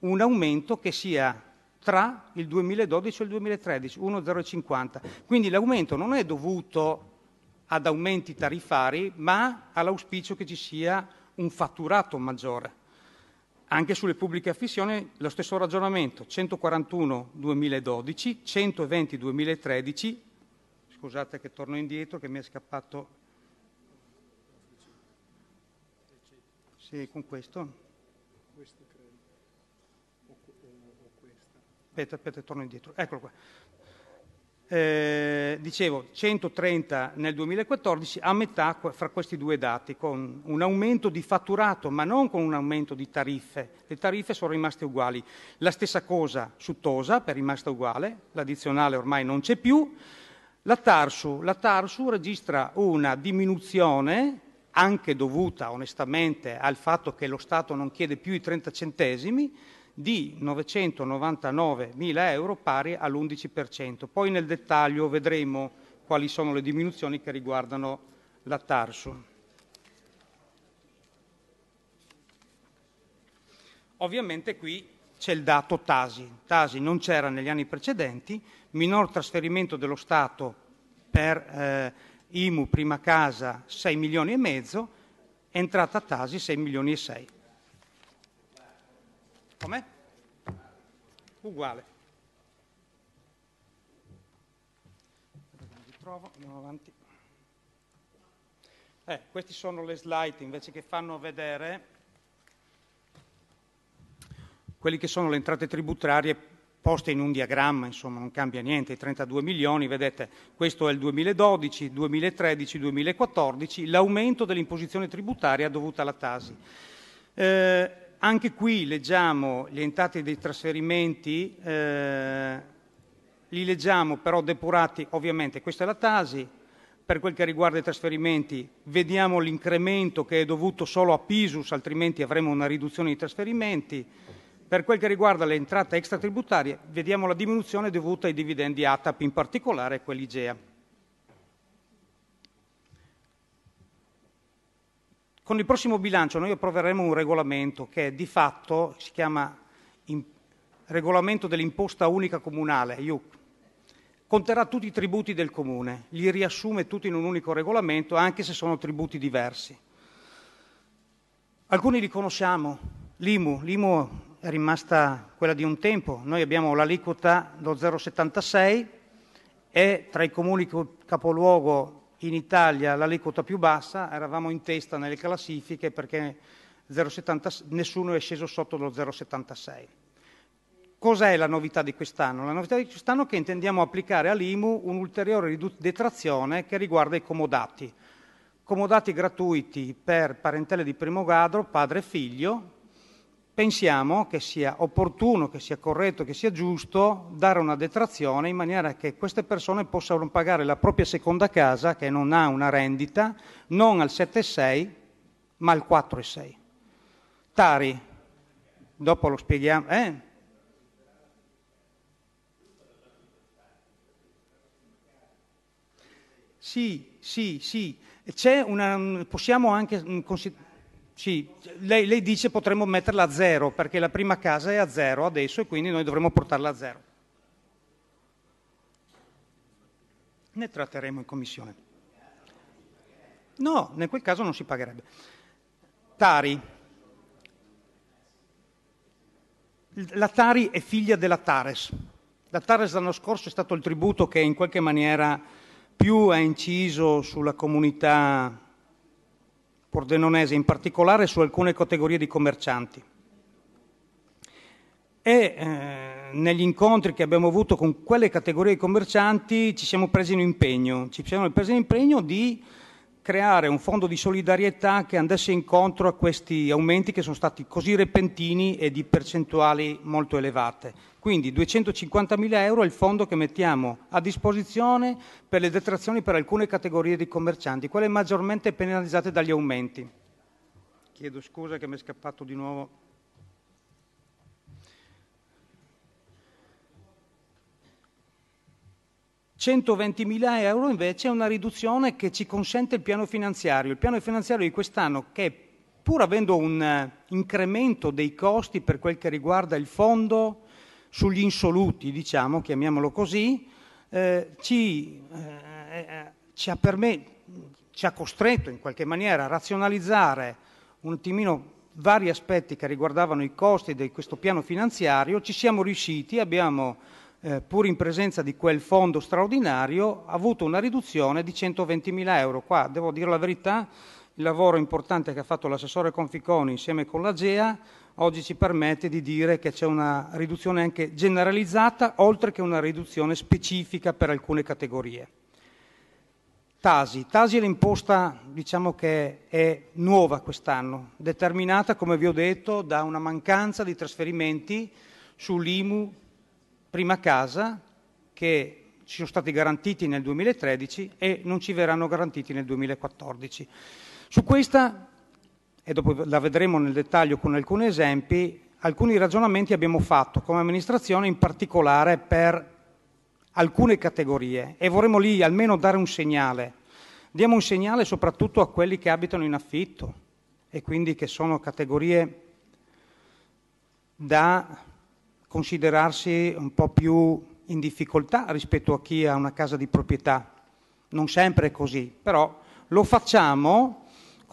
B: un aumento che sia tra il 2012 e il 2013, 1,050. Quindi l'aumento non è dovuto ad aumenti tarifari, ma all'auspicio che ci sia un fatturato maggiore. Anche sulle pubbliche affissioni lo stesso ragionamento, 141 2012, 120 2013, Scusate che torno indietro, che mi è scappato. Sì, con questo. Aspetta, aspetta, torno indietro. Eccolo qua. Eh, dicevo 130 nel 2014 a metà fra questi due dati con un aumento di fatturato ma non con un aumento di tariffe le tariffe sono rimaste uguali la stessa cosa su Tosa è rimasta uguale l'addizionale ormai non c'è più la Tarsu, registra una diminuzione anche dovuta onestamente al fatto che lo Stato non chiede più i 30 centesimi, di 999 mila euro pari all'11%. Poi nel dettaglio vedremo quali sono le diminuzioni che riguardano la Tarsu. Ovviamente qui c'è il dato Tasi. Tasi non c'era negli anni precedenti, minor trasferimento dello Stato per eh, IMU prima casa 6 milioni e mezzo, entrata Tasi 6 milioni e 6. Com'è? Uguale. Trovo, andiamo avanti. Eh, queste sono le slide invece che fanno vedere quelle che sono le entrate tributarie poste in un diagramma, insomma non cambia niente, i 32 milioni, vedete, questo è il 2012, 2013, 2014, l'aumento dell'imposizione tributaria dovuta alla Tasi. Eh, anche qui leggiamo gli entrati dei trasferimenti, eh, li leggiamo però depurati, ovviamente questa è la Tasi, per quel che riguarda i trasferimenti vediamo l'incremento che è dovuto solo a Pisus, altrimenti avremo una riduzione di trasferimenti, per quel che riguarda le entrate extratributarie, vediamo la diminuzione dovuta ai dividendi ATAP, in particolare quelli GEA. Con il prossimo bilancio noi approveremo un regolamento che di fatto si chiama Regolamento dell'imposta unica comunale, IUC. Conterrà tutti i tributi del comune, li riassume tutti in un unico regolamento, anche se sono tributi diversi. Alcuni li conosciamo, l'IMU, l'IMU è rimasta quella di un tempo. Noi abbiamo l'aliquota dello 0,76 e tra i comuni capoluogo in Italia l'aliquota più bassa, eravamo in testa nelle classifiche perché 0,70, nessuno è sceso sotto lo 0,76. Cos'è la novità di quest'anno? La novità di quest'anno è che intendiamo applicare all'IMU un'ulteriore detrazione che riguarda i comodati. Comodati gratuiti per parentele di primo grado, padre e figlio, pensiamo che sia opportuno, che sia corretto, che sia giusto dare una detrazione in maniera che queste persone possano pagare la propria seconda casa, che non ha una rendita, non al 7,6 ma al 4,6. Tari, dopo lo spieghiamo. Eh? Sì, sì, sì. Una, possiamo anche considerare sì, lei, lei dice potremmo metterla a zero perché la prima casa è a zero adesso e quindi noi dovremmo portarla a zero. Ne tratteremo in commissione. No, in quel caso non si pagherebbe. Tari. La Tari è figlia della Tares. La Tares l'anno scorso è stato il tributo che in qualche maniera più ha inciso sulla comunità pordenonese, in particolare su alcune categorie di commercianti. E eh, negli incontri che abbiamo avuto con quelle categorie di commercianti ci siamo presi un impegno, ci siamo presi un impegno di creare un fondo di solidarietà che andasse incontro a questi aumenti che sono stati così repentini e di percentuali molto elevate. Quindi 250.000 euro è il fondo che mettiamo a disposizione per le detrazioni per alcune categorie di commercianti, quelle maggiormente penalizzate dagli aumenti. Chiedo scusa che mi è scappato di nuovo. «120.000 euro invece è una riduzione che ci consente il piano finanziario. Il piano finanziario di quest'anno che pur avendo un incremento dei costi per quel che riguarda il fondo sugli insoluti, diciamo, chiamiamolo così, eh, ci, eh, eh, ci, ha perme- ci ha costretto in qualche maniera a razionalizzare un attimino vari aspetti che riguardavano i costi di questo piano finanziario, ci siamo riusciti, abbiamo, eh, pur in presenza di quel fondo straordinario, avuto una riduzione di 120.000 euro. Qua, devo dire la verità, il lavoro importante che ha fatto l'assessore Conficoni insieme con l'AGEA oggi ci permette di dire che c'è una riduzione anche generalizzata, oltre che una riduzione specifica per alcune categorie. Tasi. Tasi è l'imposta diciamo che è nuova quest'anno, determinata, come vi ho detto, da una mancanza di trasferimenti sull'IMU prima casa che ci sono stati garantiti nel 2013 e non ci verranno garantiti nel 2014. Su questa e dopo la vedremo nel dettaglio con alcuni esempi, alcuni ragionamenti abbiamo fatto come amministrazione in particolare per alcune categorie e vorremmo lì almeno dare un segnale. Diamo un segnale soprattutto a quelli che abitano in affitto e quindi che sono categorie da considerarsi un po' più in difficoltà rispetto a chi ha una casa di proprietà. Non sempre è così, però lo facciamo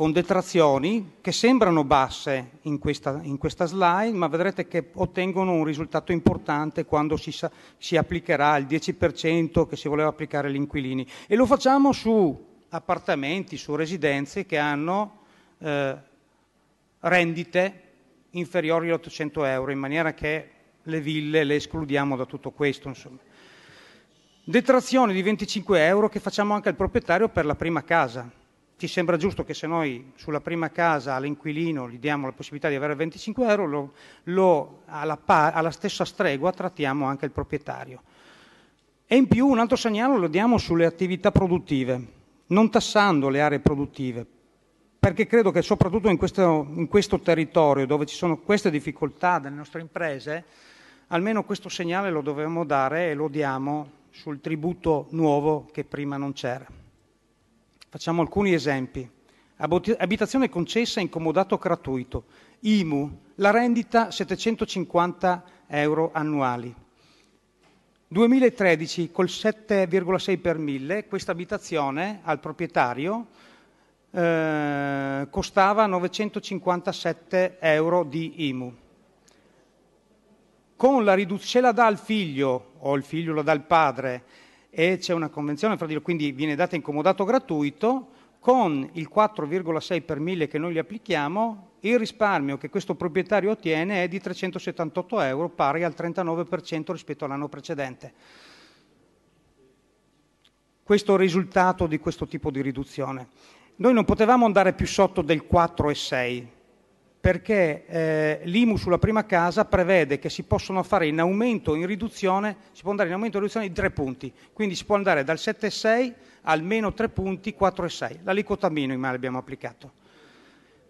B: con detrazioni che sembrano basse in questa, in questa, slide, ma vedrete che ottengono un risultato importante quando si, sa, si applicherà il 10% che si voleva applicare agli inquilini. E lo facciamo su appartamenti, su residenze che hanno eh, rendite inferiori a 800 euro, in maniera che le ville le escludiamo da tutto questo. Insomma. Detrazione di 25 euro che facciamo anche al proprietario per la prima casa. Ci sembra giusto che se noi sulla prima casa all'inquilino gli diamo la possibilità di avere 25 euro, lo, lo, alla, alla, stessa stregua trattiamo anche il proprietario. E in più un altro segnale lo diamo sulle attività produttive, non tassando le aree produttive, perché credo che soprattutto in questo, in questo territorio dove ci sono queste difficoltà delle nostre imprese, almeno questo segnale lo dovevamo dare e lo diamo sul tributo nuovo che prima non c'era. Facciamo alcuni esempi. Abitazione concessa in comodato gratuito. IMU, la rendita 750 euro annuali. 2013 col 7,6 per mille questa abitazione al proprietario eh, costava 957 euro di IMU con la riduzione, se la dà al figlio o il figlio la dà al padre e c'è una convenzione quindi viene data in comodato gratuito, con il 4,6 per mille che noi gli applichiamo, il risparmio che questo proprietario ottiene è di 378 euro, pari al 39% rispetto all'anno precedente. Questo è il risultato di questo tipo di riduzione. Noi non potevamo andare più sotto del 4,6 perché eh, l'IMU sulla prima casa prevede che si possono fare in aumento o in riduzione, si può andare in aumento o in riduzione di tre punti, quindi si può andare dal 7,6 al meno tre punti, 4,6. L'aliquota minima l'abbiamo applicato.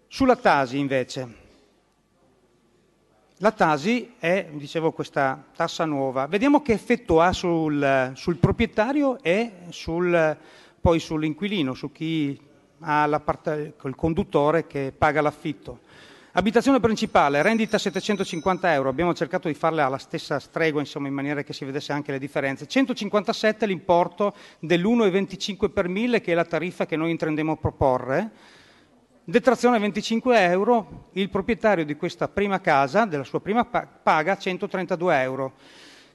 B: Sulla Tasi invece, la Tasi è, dicevo, questa tassa nuova. Vediamo che effetto ha sul, sul proprietario e sul, poi sull'inquilino, su chi ha il conduttore che paga l'affitto. Abitazione principale, rendita 750 euro, abbiamo cercato di farle alla stessa stregua, insomma, in maniera che si vedesse anche le differenze. 157 l'importo dell'1,25 per mille, che è la tariffa che noi intendiamo proporre. Detrazione 25 euro, il proprietario di questa prima casa, della sua prima paga 132 euro.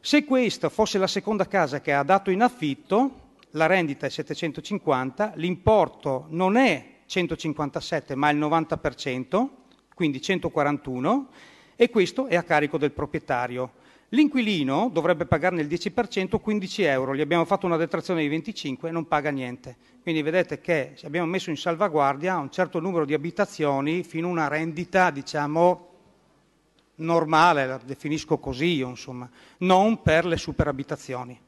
B: Se questa fosse la seconda casa che ha dato in affitto, la rendita è 750, l'importo non è 157 ma il 90%, quindi 141, e questo è a carico del proprietario. L'inquilino dovrebbe pagarne il 10%, 15 euro, gli abbiamo fatto una detrazione di 25 e non paga niente. Quindi vedete che abbiamo messo in salvaguardia un certo numero di abitazioni fino a una rendita, diciamo, normale, la definisco così io, insomma, non per le superabitazioni.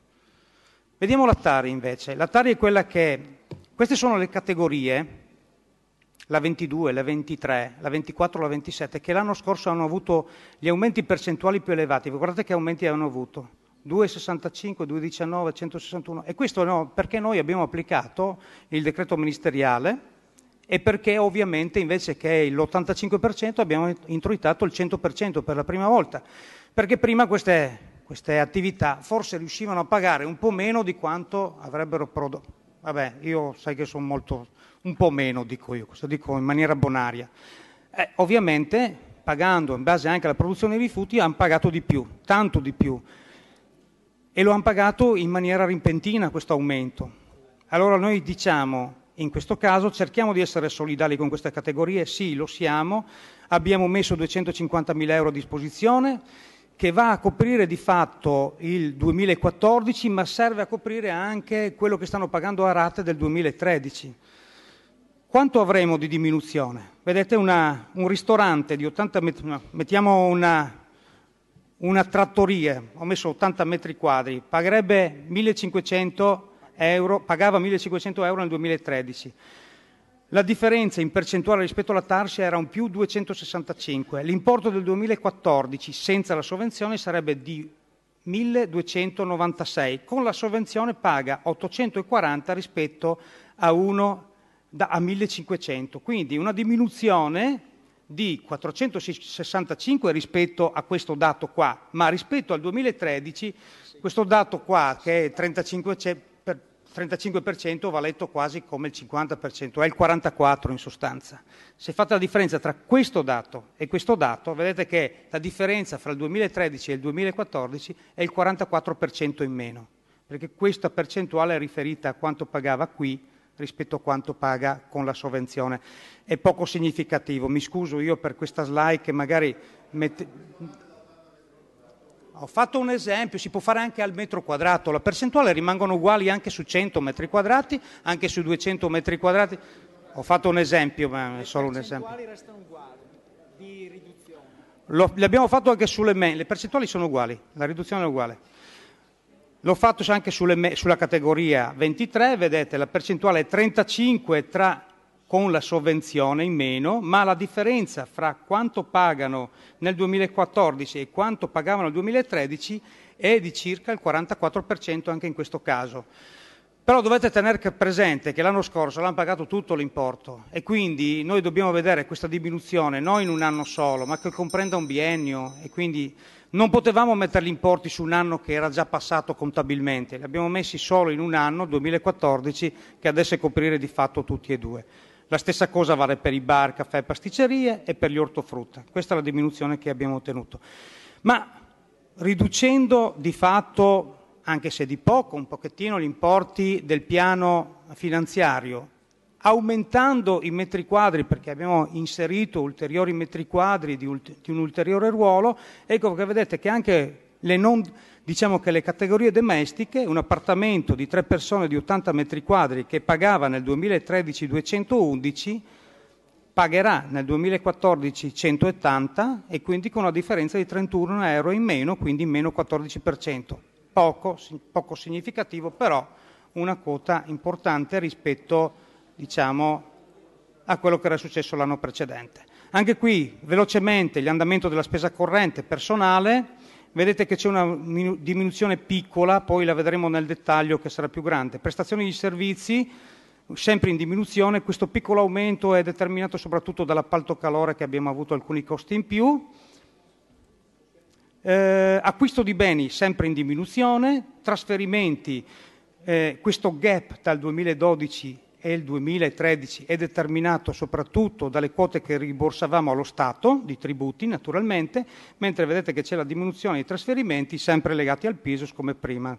B: Vediamo la Tari invece. La Tari è quella che... Queste sono le categorie la 22, la 23, la 24, la 27, che l'anno scorso hanno avuto gli aumenti percentuali più elevati. Guardate che aumenti hanno avuto. 2,65, 2,19, 161. E questo no, perché noi abbiamo applicato il decreto ministeriale e perché ovviamente invece che l'85% abbiamo introitato il 100% per la prima volta. Perché prima queste, queste attività forse riuscivano a pagare un po' meno di quanto avrebbero prodotto. Vabbè, io sai che sono molto un po' meno, dico io, questo dico in maniera bonaria. Eh, ovviamente, pagando in base anche alla produzione dei rifiuti, hanno pagato di più, tanto di più. E lo hanno pagato in maniera repentina questo aumento. Allora noi diciamo, in questo caso, cerchiamo di essere solidali con queste categorie, sì, lo siamo, abbiamo messo 250.000 euro a disposizione, che va a coprire di fatto il 2014, ma serve a coprire anche quello che stanno pagando a rate del 2013. Quanto avremo di diminuzione? Vedete una, un ristorante di 80 metri, mettiamo una, una trattoria, ho messo 80 metri quadri, pagherebbe 1500 euro, pagava 1500 euro nel 2013. La differenza in percentuale rispetto alla Tarsia era un più 265. L'importo del 2014 senza la sovvenzione sarebbe di 1296. Con la sovvenzione paga 840 rispetto a uno da, a 1500, quindi una diminuzione di 465 rispetto a questo dato qua, ma rispetto al 2013 questo dato qua che è 35, per, 35% va letto quasi come il 50%, è il 44% in sostanza. Se fate la differenza tra questo dato e questo dato, vedete che la differenza fra il 2013 e il 2014 è il 44% in meno, perché questa percentuale è riferita a quanto pagava qui rispetto a quanto paga con la sovvenzione. È poco significativo. Mi scuso io per questa slide che magari mette... Ho fatto un esempio, si può fare anche al metro quadrato, la percentuale rimangono uguali anche su 100 metri quadrati, anche su 200 metri quadrati. Ho fatto un esempio, ma è solo un esempio. Le percentuali restano uguali di riduzione. Lo, l'abbiamo fatto anche sulle me, le percentuali sono uguali, la riduzione è uguale. L'ho fatto anche sulle, sulla categoria 23, vedete la percentuale è 35 tra con la sovvenzione in meno, ma la differenza fra quanto pagano nel 2014 e quanto pagavano nel 2013 è di circa il 44% anche in questo caso. Però dovete tenere presente che l'anno scorso l'hanno pagato tutto l'importo e quindi noi dobbiamo vedere questa diminuzione non in un anno solo, ma che comprenda un biennio e quindi non potevamo mettere gli importi su un anno che era già passato contabilmente, li abbiamo messi solo in un anno, 2014, che adesso è coprire di fatto tutti e due. La stessa cosa vale per i bar, caffè pasticcerie e per gli ortofrutta. Questa è la diminuzione che abbiamo ottenuto. Ma riducendo di fatto, anche se di poco, un pochettino gli importi del piano finanziario, aumentando i metri quadri perché abbiamo inserito ulteriori metri quadri di, di un ulteriore ruolo, ecco che vedete che anche le non Diciamo che le categorie domestiche, un appartamento di tre persone di 80 metri quadri che pagava nel 2013 211, pagherà nel 2014 180 e quindi con una differenza di 31 euro in meno, quindi in meno 14%. Poco, poco significativo, però una quota importante rispetto diciamo, a quello che era successo l'anno precedente. Anche qui, velocemente, l'andamento della spesa corrente personale vedete che c'è una diminuzione piccola, poi la vedremo nel dettaglio che sarà più grande. Prestazioni di servizi sempre in diminuzione, questo piccolo aumento è determinato soprattutto dall'appalto calore che abbiamo avuto alcuni costi in più. Eh, acquisto di beni sempre in diminuzione, trasferimenti, eh, questo gap dal 2012 e il 2013 è determinato soprattutto dalle quote che riborsavamo allo Stato, di tributi naturalmente, mentre vedete che c'è la diminuzione dei trasferimenti sempre legati al PISOS come prima.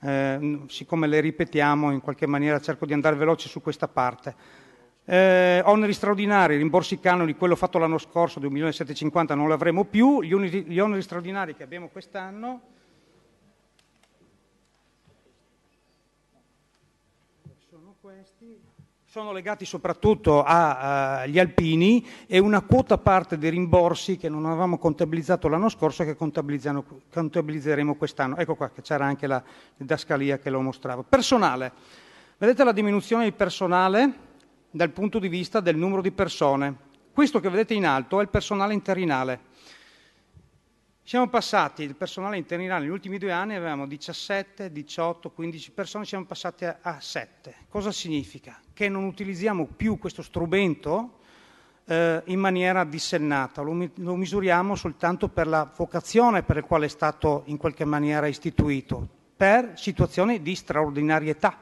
B: Eh, siccome le ripetiamo, in qualche maniera cerco di andare veloce su questa parte. Eh, oneri straordinari, rimborsi canoni, quello fatto l'anno scorso, 2.750, non l'avremo più. Gli oneri, gli oneri straordinari che abbiamo quest'anno sono legati soprattutto agli alpini e una quota parte dei rimborsi che non avevamo contabilizzato l'anno scorso e che contabilizzeremo quest'anno. Ecco qua che c'era anche la didascalia che lo mostrava. Personale. Vedete la diminuzione di personale dal punto di vista del numero di persone. Questo che vedete in alto è il personale interinale. Siamo passati, il personale interinale negli ultimi due anni avevamo 17, 18, 15 persone, siamo passati a, a 7. Cosa significa? Che non utilizziamo più questo strumento eh, in maniera dissennata, lo, lo, misuriamo soltanto per la vocazione per la quale è stato in qualche maniera istituito, per situazioni di straordinarietà.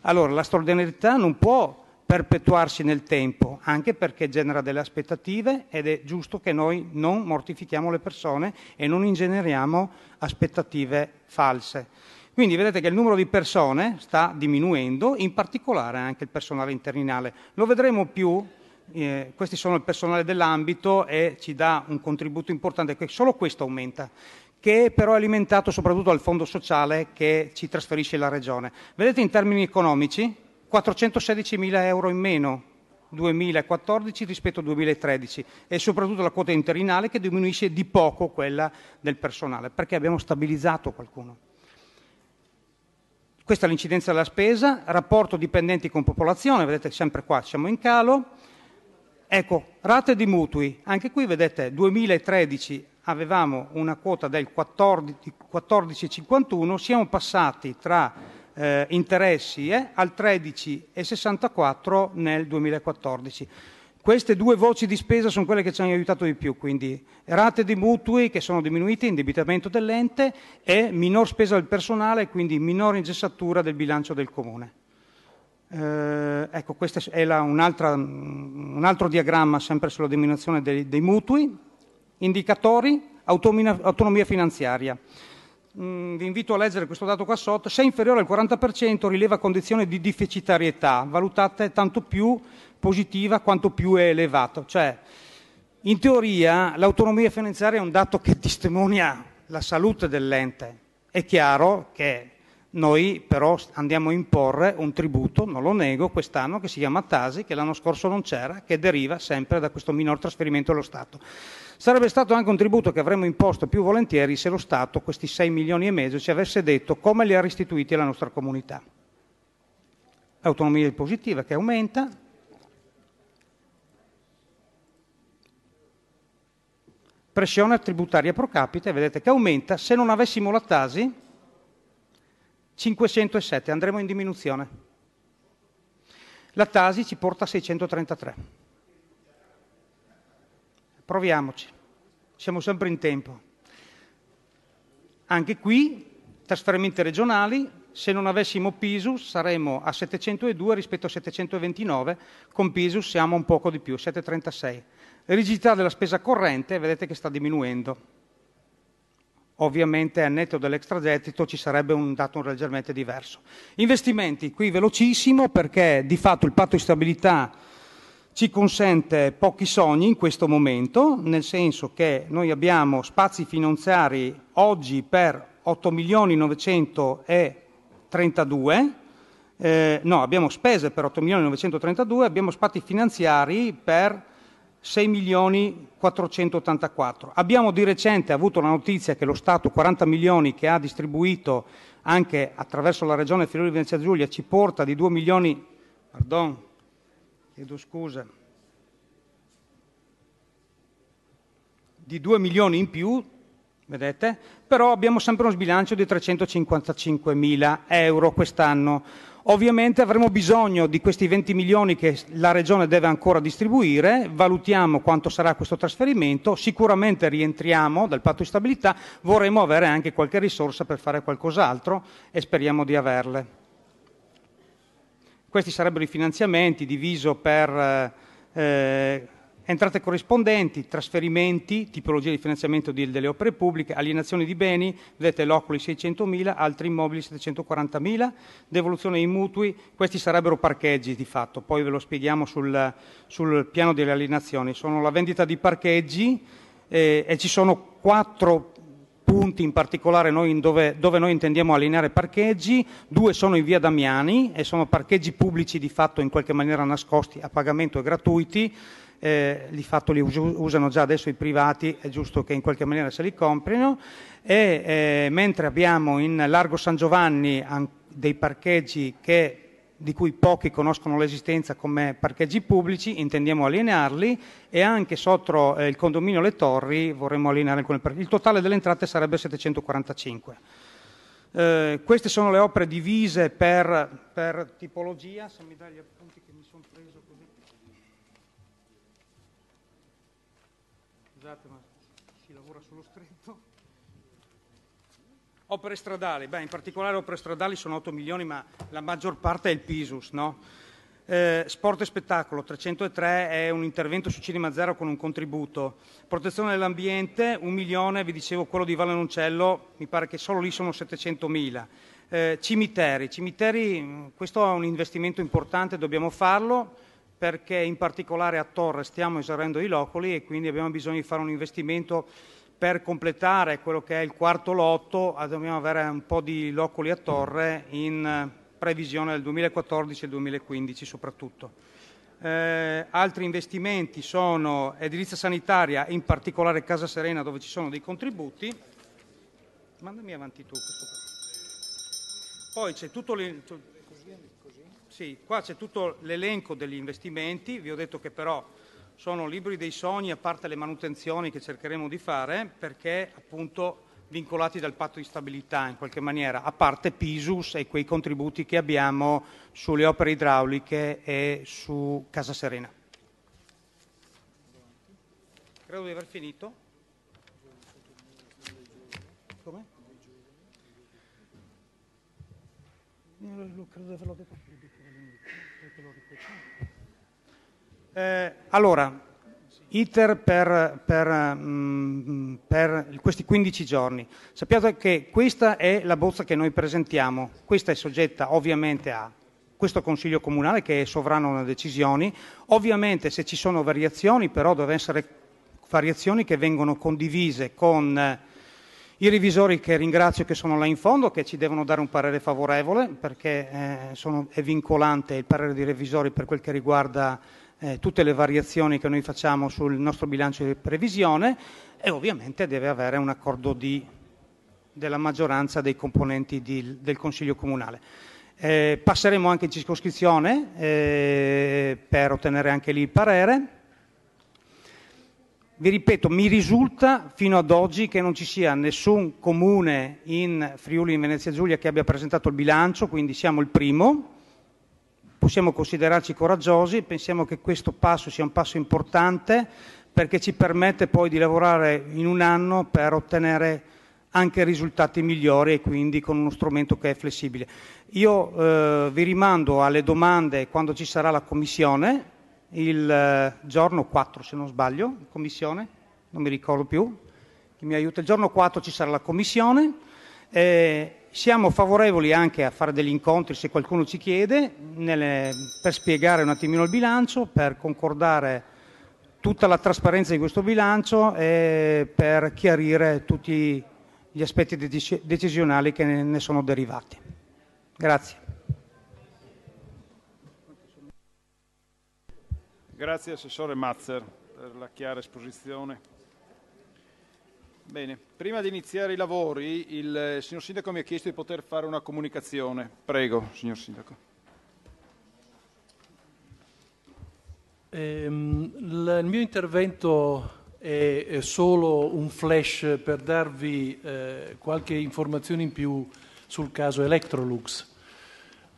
B: Allora, la straordinarietà non può perpetuarsi nel tempo, anche perché genera delle aspettative ed è giusto che noi non mortifichiamo le persone e non ingeneriamo aspettative false. Quindi vedete che il numero di persone sta diminuendo, in particolare anche il personale interinale. Lo vedremo più, eh, questi sono il personale dell'ambito e ci dà un contributo importante, che solo questo aumenta che però è alimentato soprattutto dal fondo sociale che ci trasferisce la regione. Vedete in termini economici, 416 mila euro in meno 2014 rispetto al 2013 e soprattutto la quota interinale che diminuisce di poco quella del personale, perché abbiamo stabilizzato qualcuno. Questa è l'incidenza della spesa, rapporto dipendenti con popolazione, vedete sempre qua siamo in calo. Ecco, rate di mutui, anche qui vedete 2013 avevamo una quota del 14,51, siamo passati tra eh, interessi eh, al 13,64 nel 2014. Queste due voci di spesa sono quelle che ci hanno aiutato di più, quindi rate di mutui che sono diminuite, indebitamento dell'ente e minor spesa del personale, quindi minore ingessatura del bilancio del comune. Eh, ecco, questo è la, un altro diagramma sempre sulla diminuzione dei, dei mutui. Indicatori, autonomia, autonomia finanziaria. Mm, vi invito a leggere questo dato qua sotto, se è inferiore al 40% rileva condizione di deficitarietà, valutate tanto più positiva quanto più è elevato. Cioè, in teoria l'autonomia finanziaria è un dato che testimonia la salute dell'ente. È chiaro che noi però andiamo a imporre un tributo, non lo nego, quest'anno che si chiama Tasi, che l'anno scorso non c'era, che deriva sempre da questo minor trasferimento allo Stato. Sarebbe stato anche un tributo che avremmo imposto più volentieri se lo Stato, questi 6 milioni e mezzo, ci avesse detto come li ha restituiti alla nostra comunità. Autonomia positiva che aumenta, pressione tributaria pro capite, vedete che aumenta, se non avessimo la Tasi 507, andremo in diminuzione. La Tasi ci porta a 633. Proviamoci, siamo sempre in tempo. Anche qui, trasferimenti regionali, se non avessimo Pisus saremmo a 702 rispetto a 729, con Pisus siamo un poco di più, 736. Rigidità della spesa corrente, vedete che sta diminuendo ovviamente a netto dell'extragettito ci sarebbe un dato leggermente diverso. Investimenti, qui velocissimo perché di fatto il patto di stabilità ci consente pochi sogni in questo momento, nel senso che noi abbiamo spazi finanziari oggi per 8 milioni 932, eh, no, abbiamo spese per 8 milioni 932, abbiamo spazi finanziari per 6 milioni 484. Abbiamo di recente avuto la notizia che lo Stato 40 milioni che ha distribuito anche attraverso la Regione Friuli Venezia Giulia ci porta di 2 milioni, pardon, chiedo scusa, di 2 milioni in più, vedete, però abbiamo sempre uno sbilancio di 355 mila euro quest'anno. Ovviamente avremo bisogno di questi 20 milioni che la Regione deve ancora distribuire, valutiamo quanto sarà questo trasferimento, sicuramente rientriamo dal patto di stabilità, vorremmo avere anche qualche risorsa per fare qualcos'altro e speriamo di averle. Questi sarebbero i finanziamenti diviso per eh, entrate corrispondenti, trasferimenti, tipologia di finanziamento delle opere pubbliche, alienazioni di beni, vedete l'Oculi 600.000, altri immobili 740.000, devoluzione dei mutui, questi sarebbero parcheggi di fatto, poi ve lo spieghiamo sul, sul piano delle alienazioni, sono la vendita di parcheggi eh, e ci sono quattro punti in particolare noi dove, dove, noi intendiamo allineare parcheggi, due sono in via Damiani e sono parcheggi pubblici di fatto in qualche maniera nascosti a pagamento e gratuiti, eh, di fatto li usano già adesso i privati, è giusto che in qualche maniera se li comprino, e eh, mentre abbiamo in Largo San Giovanni dei parcheggi che, di cui pochi conoscono l'esistenza come parcheggi pubblici, intendiamo allinearli e anche sotto eh, il condominio Le Torri vorremmo allineare alcune parcheggi. Il totale delle entrate sarebbe 745. Eh, queste sono le opere divise per, per tipologia, se mi dai gli appunti che mi sono preso così. Scusate, ma si lavora sullo stretto. Opere stradali, beh, in particolare opere stradali sono 8 milioni, ma la maggior parte è il Pisus, no? Eh, sport e spettacolo, 303 è un intervento su Cinema Zero con un contributo. Protezione dell'ambiente, un milione, vi dicevo quello di Valle Noncello, mi pare che solo lì sono 700 mila. Eh, cimiteri, cimiteri, questo è un investimento importante, dobbiamo farlo perché in particolare a Torre stiamo esaurendo i loculi e quindi abbiamo bisogno di fare un investimento per completare quello che è il quarto lotto, dobbiamo avere un po' di loculi a Torre in previsione del 2014 e 2015 soprattutto. Eh, altri investimenti sono edilizia sanitaria, in particolare Casa Serena dove ci sono dei contributi. Mandami avanti tu questo. Poi c'è tutto le, sì, qua c'è tutto l'elenco degli investimenti, vi ho detto che però sono libri dei sogni a parte le manutenzioni che cercheremo di fare perché appunto vincolati dal patto di stabilità in qualche maniera, a parte Pisus e quei contributi che abbiamo sulle opere idrauliche e su Casa Serena. Credo di aver finito. Come? Credo di averlo detto. Eh, allora, iter per, per, mm, per, questi 15 giorni. Sappiate che questa è la bozza che noi presentiamo, questa è soggetta ovviamente a questo Consiglio Comunale che è sovrano nelle decisioni, ovviamente se ci sono variazioni però devono essere variazioni che vengono condivise con I revisori che ringrazio che sono là in fondo, che ci devono dare un parere favorevole, perché eh, sono, è vincolante il parere dei revisori per quel che riguarda eh, tutte le variazioni che noi facciamo sul nostro bilancio di previsione e ovviamente deve avere un accordo di, della maggioranza dei componenti di, del Consiglio Comunale. Eh, passeremo anche in circoscrizione eh, per ottenere anche lì il parere vi ripeto, mi risulta fino ad oggi che non ci sia nessun comune in Friuli in Venezia Giulia che abbia presentato il bilancio, quindi siamo il primo. Possiamo considerarci coraggiosi, pensiamo che questo passo sia un passo importante perché ci permette poi di lavorare in un anno per ottenere anche risultati migliori e quindi con uno strumento che è flessibile. Io eh, vi rimando alle domande quando ci sarà la commissione, il eh, giorno 4, se non sbaglio, commissione, non mi ricordo più, chi mi aiuta, il giorno 4 ci sarà la commissione, eh, siamo favorevoli anche a fare degli incontri se qualcuno ci chiede nelle, per spiegare un attimino il bilancio, per concordare tutta la trasparenza di questo bilancio e per chiarire tutti gli aspetti decisionali che ne sono derivati. Grazie.
A: Grazie Assessore Mazzer per la chiara esposizione. Bene, prima di iniziare i lavori il eh, signor Sindaco mi ha chiesto di poter fare una comunicazione. Prego, signor Sindaco.
C: Ehm, il mio intervento è solo un flash per darvi eh, qualche informazione in più sul caso Electrolux.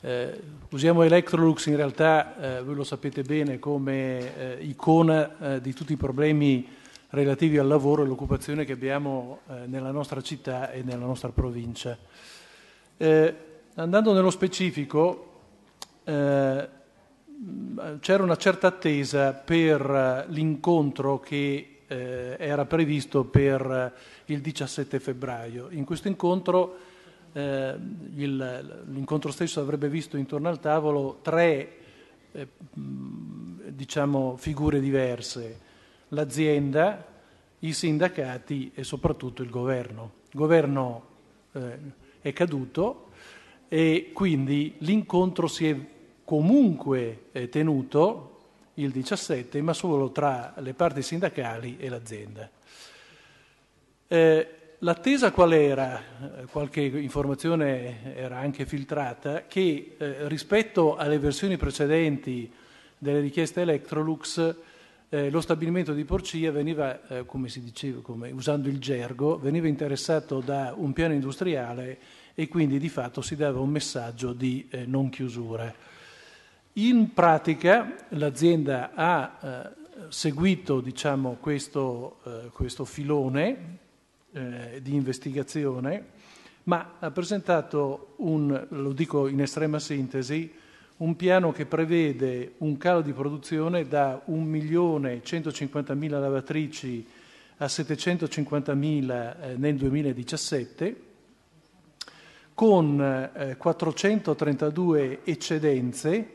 C: Eh, usiamo Electrolux in realtà, eh, voi lo sapete bene, come eh, icona di tutti i problemi relativi al lavoro e all'occupazione che abbiamo eh, nella nostra città e nella nostra provincia. Eh, andando nello specifico, c'era una certa attesa per l'incontro che era previsto per il 17 febbraio. In questo incontro eh, l'incontro stesso avrebbe visto intorno al tavolo tre eh, diciamo, figure diverse, l'azienda, i sindacati e soprattutto il governo. Il governo eh, è caduto e quindi l'incontro si è comunque eh, tenuto il 17, ma solo tra le parti sindacali e l'azienda. Eh, L'attesa qual era? Eh, qualche informazione era anche filtrata, che eh, rispetto alle versioni precedenti delle richieste Electrolux, eh, lo stabilimento di Porcia veniva, eh, come si diceva, come, usando il gergo, veniva interessato da un piano industriale e quindi di fatto si dava un messaggio di eh, non chiusura. In pratica l'azienda ha eh, seguito diciamo, questo, questo filone eh, di investigazione, ma ha presentato un, lo dico in estrema sintesi, un piano che prevede un calo di produzione da 1.150.000 lavatrici a 750.000 eh, nel 2017, con eh, 432 eccedenze,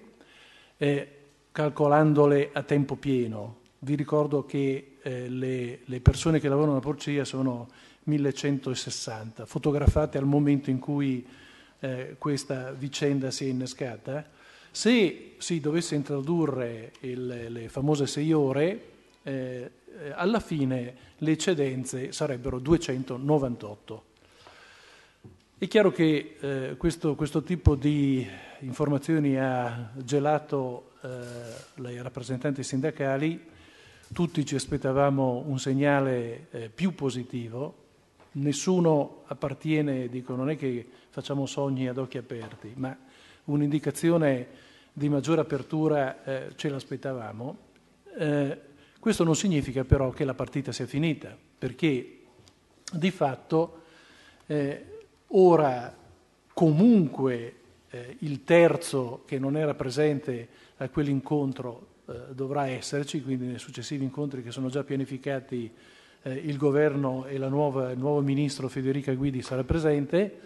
C: eh, calcolandole a tempo pieno. Vi ricordo che eh, le, le, persone che lavorano a Porcia sono 1160, fotografate al momento in cui eh, questa vicenda si è innescata. Se si dovesse introdurre il, le famose sei ore, eh, alla fine le eccedenze sarebbero 298. È chiaro che eh, questo, questo, tipo di informazioni ha gelato eh, le rappresentanti sindacali, tutti ci aspettavamo un segnale eh, più positivo, nessuno appartiene, dico, non è che facciamo sogni ad occhi aperti, ma un'indicazione di maggiore apertura eh, ce l'aspettavamo. Eh, questo non significa però che la partita sia finita, perché di fatto eh, ora comunque eh, il terzo che non era presente a quell'incontro eh, dovrà esserci, quindi nei successivi incontri che sono già pianificati eh, il governo e nuova, il nuovo ministro Federica Guidi sarà presente.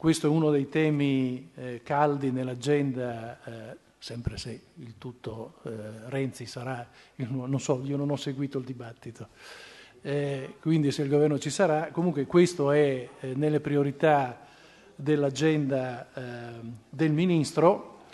C: Questo è uno dei temi eh, caldi nell'agenda, eh, sempre se il tutto eh, Renzi sarà, non so, io non ho seguito il dibattito, eh, quindi se il governo ci sarà, comunque questo è eh, nelle priorità dell'agenda eh, del Ministro.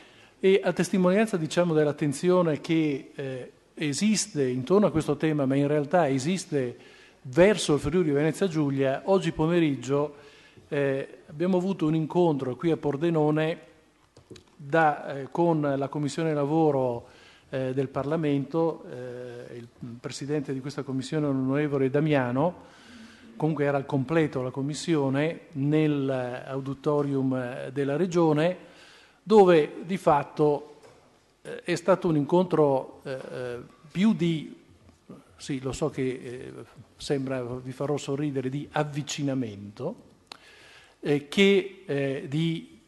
C: E a testimonianza diciamo, dell'attenzione che eh, esiste intorno a questo tema, ma in realtà esiste verso il Friuli Venezia Giulia, oggi pomeriggio eh, abbiamo avuto un incontro qui a Pordenone da, eh, con la Commissione Lavoro eh, del Parlamento, eh, il Presidente di questa Commissione, l'onorevole Damiano, comunque era al completo la Commissione, nell'auditorium eh, della Regione, dove di fatto eh, è stato un incontro eh, più di, sì lo so che sembra, vi farò sorridere, di avvicinamento, che di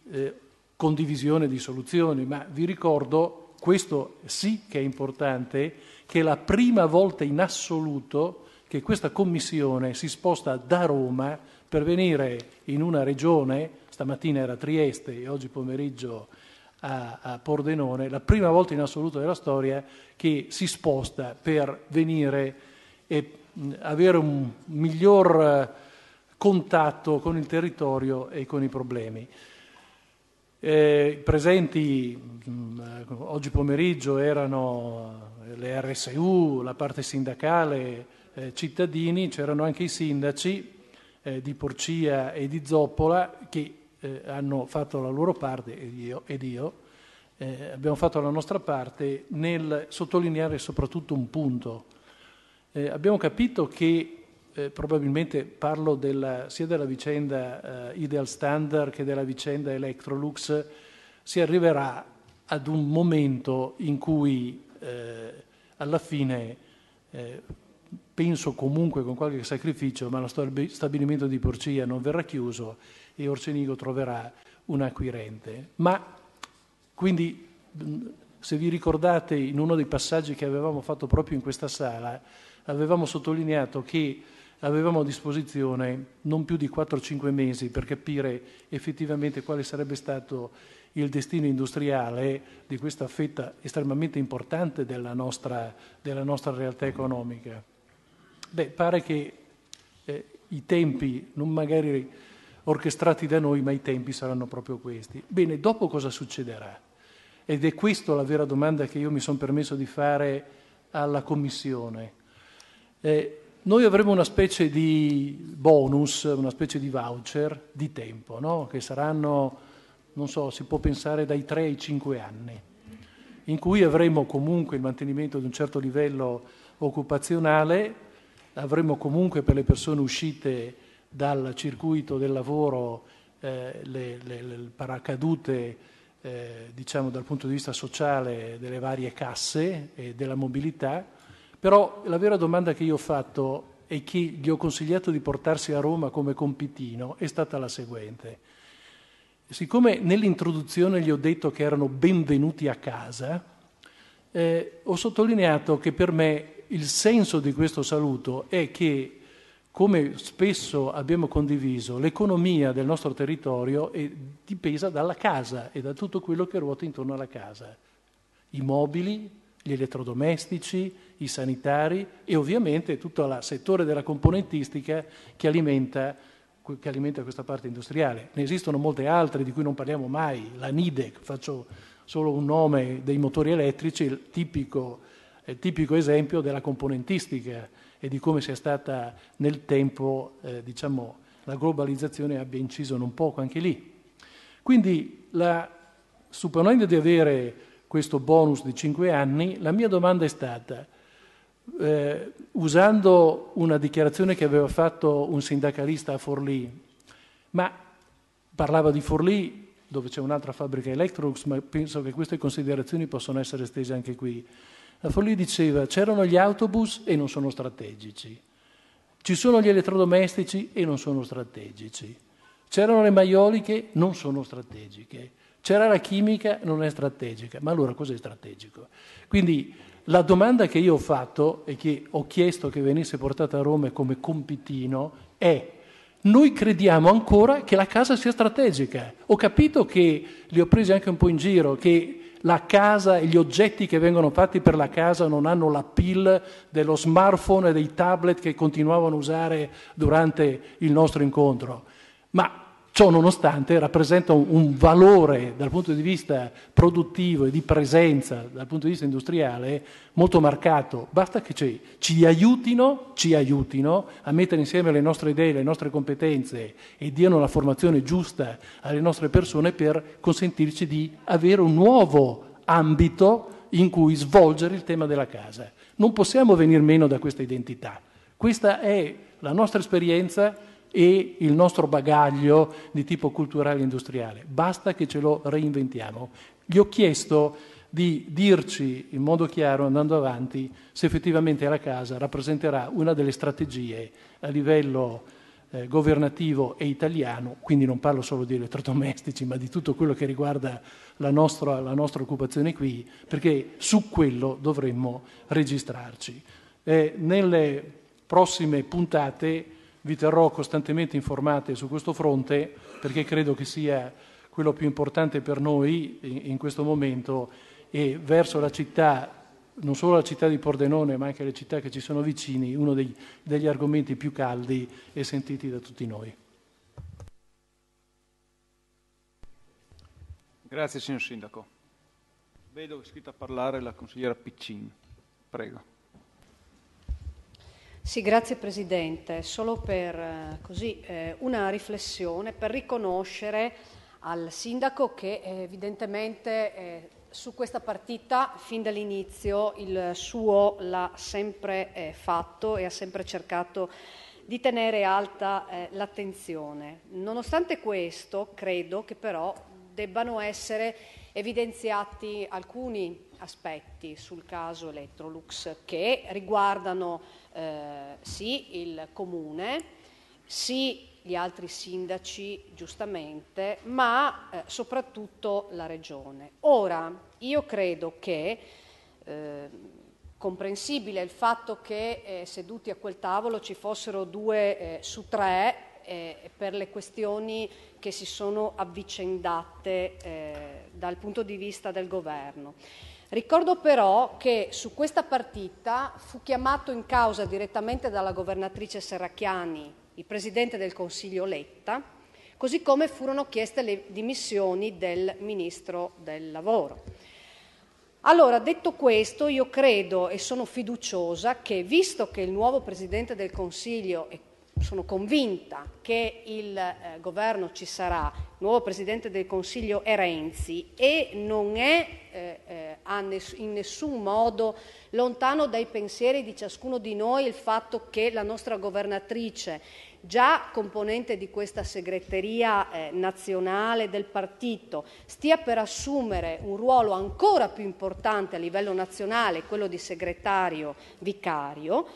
C: condivisione di soluzioni, ma vi ricordo questo sì che è importante, che è la prima volta in assoluto che questa commissione si sposta da Roma per venire in una regione, stamattina era Trieste e oggi pomeriggio a, a Pordenone, la prima volta in assoluto della storia che si sposta per venire e avere un miglior eh, contatto con il territorio e con i problemi. Eh, presenti mh, mm, oggi pomeriggio erano le RSU, la parte sindacale, eh, cittadini, c'erano anche i sindaci eh, di Porcia e di Zoppola che eh, hanno fatto la loro parte, ed io, ed io eh, abbiamo fatto la nostra parte nel sottolineare soprattutto un punto. Eh, abbiamo capito che eh, probabilmente parlo della, sia della vicenda eh, Ideal Standard che della vicenda Electrolux, si arriverà ad un momento in cui eh, alla fine, eh, penso comunque con qualche sacrificio, ma lo stabilimento di Porcia non verrà chiuso e Orcenigo troverà un acquirente. Ma quindi se vi ricordate in uno dei passaggi che avevamo fatto proprio in questa sala, avevamo sottolineato che avevamo a disposizione non più di 4-5 mesi per capire effettivamente quale sarebbe stato il destino industriale di questa fetta estremamente importante della nostra, della nostra realtà economica. Beh, pare che eh, i tempi, non magari orchestrati da noi, ma i tempi saranno proprio questi. Bene, dopo cosa succederà? Ed è questa la vera domanda che io mi sono permesso di fare alla Commissione. Eh, noi avremo una specie di bonus, una specie di voucher di tempo, no? che saranno, non so, si può pensare dai 3 ai 5 anni, in cui avremo comunque il mantenimento di un certo livello occupazionale, avremo comunque per le persone uscite dal circuito del lavoro eh, le, le, le, paracadute eh, diciamo dal punto di vista sociale delle varie casse e della mobilità, però la vera domanda che io ho fatto e che gli ho consigliato di portarsi a Roma come compitino è stata la seguente. Siccome nell'introduzione gli ho detto che erano benvenuti a casa, eh, ho sottolineato che per me il senso di questo saluto è che, come spesso abbiamo condiviso, l'economia del nostro territorio è dipesa dalla casa e da tutto quello che ruota intorno alla casa. I mobili, gli elettrodomestici, i sanitari e ovviamente tutto il settore della componentistica che alimenta, che alimenta, questa parte industriale. Ne esistono molte altre di cui non parliamo mai, la Nidec, faccio solo un nome dei motori elettrici, il tipico, il tipico esempio della componentistica e di come sia stata nel tempo, eh, diciamo, la globalizzazione abbia inciso un poco anche lì. Quindi, la, supponendo di avere questo bonus di 5 anni, la mia domanda è stata, eh, usando una dichiarazione che aveva fatto un sindacalista a Forlì, ma parlava di Forlì dove c'è un'altra fabbrica Electrolux, ma penso che queste considerazioni possono essere estese anche qui. A Forlì diceva c'erano gli autobus e non sono strategici, ci sono gli elettrodomestici e non sono strategici, c'erano le maioliche, non sono strategiche. C'era la chimica, non è strategica, ma allora cos'è strategico? Quindi la domanda che io ho fatto e che ho chiesto che venisse portata a Roma come compitino è noi crediamo ancora che la casa sia strategica. Ho capito che li ho presi anche un po' in giro, che la casa e gli oggetti che vengono fatti per la casa non hanno la pill dello smartphone e dei tablet che continuavano a usare durante il nostro incontro. Ma Ciò nonostante rappresenta un, valore dal punto di vista produttivo e di presenza dal punto di vista industriale molto marcato. Basta che ci, ci, aiutino, ci aiutino a mettere insieme le nostre idee, le nostre competenze e diano la formazione giusta alle nostre persone per consentirci di avere un nuovo ambito in cui svolgere il tema della casa. Non possiamo venire meno da questa identità. Questa è la nostra esperienza e il nostro bagaglio di tipo culturale e industriale. Basta che ce lo reinventiamo. Gli ho chiesto di dirci in modo chiaro, andando avanti, se effettivamente la casa rappresenterà una delle strategie a livello eh, governativo e italiano, quindi non parlo solo di elettrodomestici, ma di tutto quello che riguarda la nostra, la nostra occupazione qui, perché su quello dovremmo registrarci. Eh, nelle prossime puntate vi terrò costantemente informati su questo fronte perché credo che sia quello più importante per noi in questo momento e verso la città, non solo la città di Pordenone ma anche le città che ci sono vicini, uno dei, degli argomenti più caldi e sentiti da tutti noi.
A: Grazie signor Sindaco. Vedo che è iscritta a parlare la consigliera Piccin. Prego.
D: Sì, grazie Presidente. Solo per eh, così, eh, una riflessione, per riconoscere al Sindaco che eh, evidentemente eh, su questa partita, fin dall'inizio, il suo l'ha sempre eh, fatto e ha sempre cercato di tenere alta l'attenzione. Nonostante questo, credo che però debbano essere evidenziati alcuni aspetti sul caso Electrolux che riguardano eh, sì il comune, sì gli altri sindaci giustamente, ma eh, soprattutto la regione. Ora, io credo che eh, comprensibile il fatto che eh, seduti a quel tavolo ci fossero due eh, su tre eh, per le questioni che si sono avvicendate eh, dal punto di vista del governo. Ricordo però che su questa partita fu chiamato in causa direttamente dalla governatrice Serracchiani il Presidente del Consiglio Letta, così come furono chieste le dimissioni del Ministro del Lavoro. Allora, detto questo, io credo e sono fiduciosa che, visto che il nuovo Presidente del Consiglio, e sono convinta che il eh, governo ci sarà, il nuovo Presidente del Consiglio è Renzi e non è eh, eh, ness- in nessun modo lontano dai pensieri di ciascuno di noi il fatto che la nostra governatrice, già componente di questa segreteria eh, nazionale del partito, stia per assumere un ruolo ancora più importante a livello nazionale, quello di segretario vicario,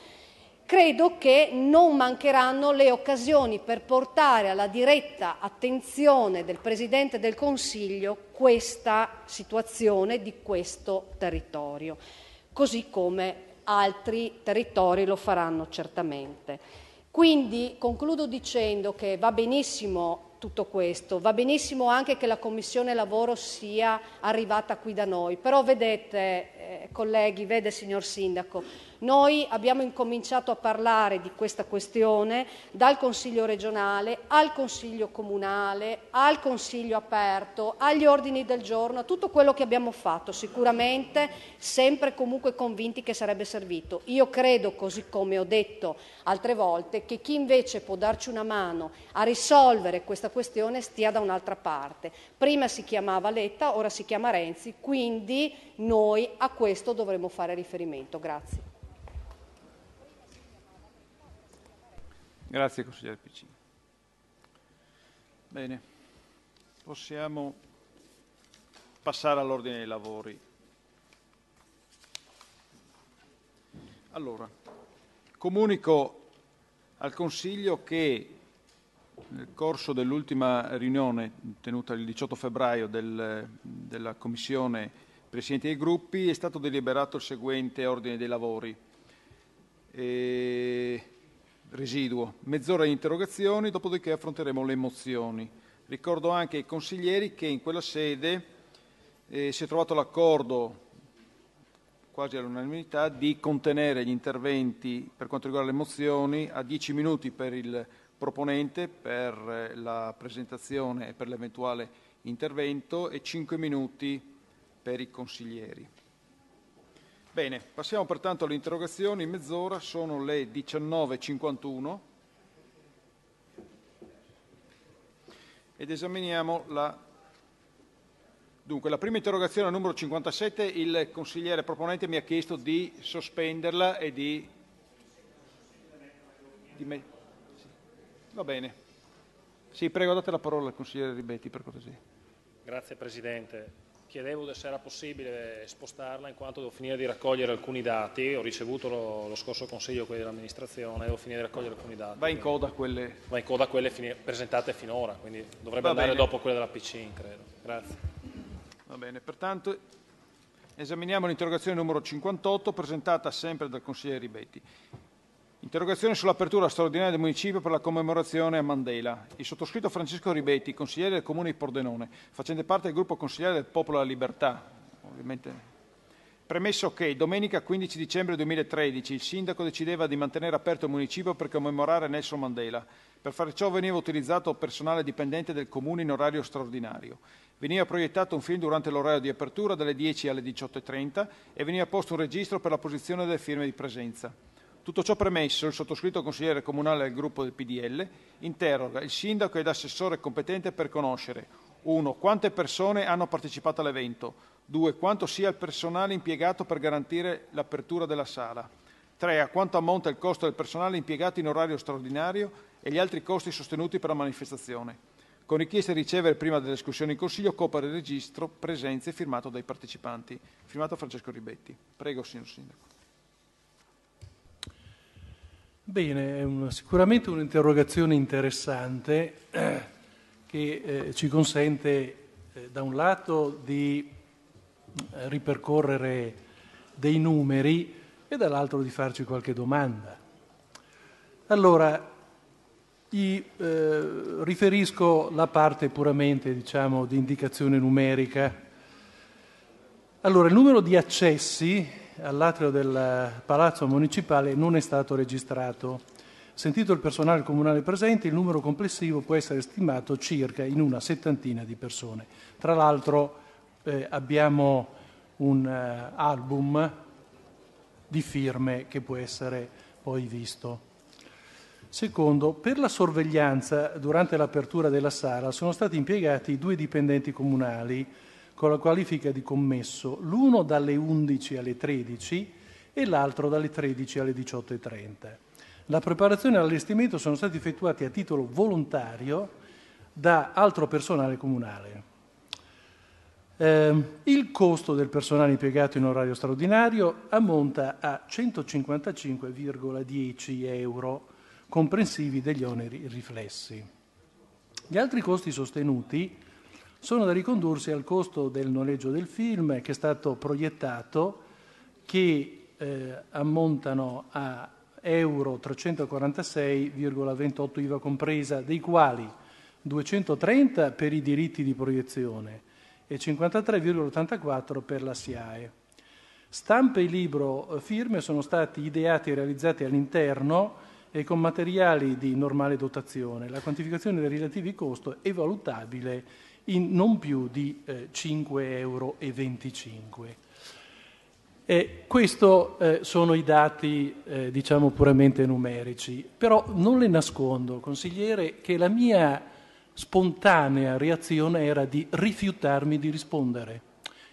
D: credo che non mancheranno le occasioni per portare alla diretta attenzione del Presidente del Consiglio questa situazione di questo territorio, così come altri territori lo faranno certamente. Quindi concludo dicendo che va benissimo tutto questo, va benissimo anche che la Commissione Lavoro sia arrivata qui da noi, però vedete eh, colleghi, vede signor Sindaco, noi abbiamo incominciato a parlare di questa questione dal Consiglio regionale al Consiglio comunale, al Consiglio aperto, agli ordini del giorno, a tutto quello che abbiamo fatto, sicuramente sempre comunque convinti che sarebbe servito. Io credo, così come ho detto altre volte, che chi invece può darci una mano a risolvere questa questione stia da un'altra parte. Prima si chiamava Letta, ora si chiama Renzi, quindi noi a questo dovremo fare riferimento. Grazie.
A: Grazie consigliere Piccini. Bene, possiamo passare all'ordine dei lavori. Allora, comunico al Consiglio che nel corso dell'ultima riunione tenuta il 18 febbraio del, della Commissione Presidenti dei Gruppi è stato deliberato il seguente ordine dei lavori. E residuo, mezz'ora di interrogazioni, dopodiché affronteremo le mozioni. Ricordo anche ai consiglieri che in quella sede eh, si è trovato l'accordo quasi all'unanimità di contenere gli interventi per quanto riguarda le mozioni a 10 minuti per il proponente per la presentazione e per l'eventuale intervento e 5 minuti per i consiglieri. Bene, passiamo pertanto alle interrogazioni, in mezz'ora sono le 19.51 ed esaminiamo la... Dunque, la prima interrogazione numero 57, il consigliere proponente mi ha chiesto di sospenderla e di... di... Va bene. Sì, prego, date la parola al consigliere Ribetti per cortesia.
E: Grazie Presidente. Chiedevo se era possibile spostarla in quanto devo finire di raccogliere alcuni dati, ho ricevuto lo, lo scorso consiglio quelli dell'amministrazione, devo finire di raccogliere alcuni dati.
A: Va in coda a quelle...
E: Va in coda a quelle fini, presentate finora, quindi dovrebbe Va andare bene. dopo quelle della PCIN, credo. Grazie.
A: Va bene, pertanto esaminiamo l'interrogazione numero 58 presentata sempre dal consigliere Ribetti. Interrogazione sull'apertura straordinaria del municipio per la commemorazione a Mandela. Il sottoscritto Francesco Ribetti, consigliere del comune di Pordenone, facente parte del gruppo consigliere del Popolo della Libertà, ovviamente. Premesso che domenica 15 dicembre 2013 il sindaco decideva di mantenere aperto il municipio per commemorare Nelson Mandela. Per fare ciò veniva utilizzato personale dipendente del comune in orario straordinario. Veniva proiettato un film durante l'orario di apertura dalle 10 alle 18.30 e veniva posto un registro per la posizione delle firme di presenza. Tutto ciò premesso, il sottoscritto consigliere comunale del gruppo del PDL interroga il sindaco ed assessore competente per conoscere 1. Quante persone hanno partecipato all'evento? 2. Quanto sia il personale impiegato per garantire l'apertura della sala? 3. A quanto ammonta il costo del personale impiegato in orario straordinario e gli altri costi sostenuti per la manifestazione? Con richiesta di ricevere prima delle discussioni in Consiglio copia del registro presenze firmato dai partecipanti. Firmato Francesco Ribetti. Prego, signor Sindaco.
C: Bene, è un, sicuramente un'interrogazione interessante eh, [clears throat] che eh, ci consente eh, da un lato di eh, ripercorrere dei numeri e dall'altro di farci qualche domanda. Allora, gli, eh, riferisco la parte puramente diciamo, di indicazione numerica. Allora, il numero di accessi all'atrio del Palazzo Municipale non è stato registrato. Sentito il personale comunale presente, il numero complessivo può essere stimato circa in una settantina di persone. Tra l'altro eh, abbiamo un uh, album di firme che può essere poi visto. Secondo, per la sorveglianza durante l'apertura della sala sono stati impiegati due dipendenti comunali con la qualifica di commesso, l'uno dalle 11 alle 13 e l'altro dalle 13 alle 18.30. La preparazione e l'allestimento sono stati effettuati a titolo volontario da altro personale comunale. Eh, il costo del personale impiegato in orario straordinario ammonta a 155,10 euro, comprensivi degli oneri riflessi. Gli altri costi sostenuti sono da ricondursi al costo del noleggio del film che è stato proiettato, che eh, ammontano a euro 346,28 IVA compresa, dei quali 230 per i diritti di proiezione e 53,84 per la SIAE. Stampe e libro eh, firme sono stati ideati e realizzati all'interno e con materiali di normale dotazione. La quantificazione dei relativi costi è valutabile in non più di eh, 5,25 euro. E questi eh, sono i dati, eh, diciamo, puramente numerici, però non le nascondo, consigliere, che la mia spontanea reazione era di rifiutarmi di rispondere.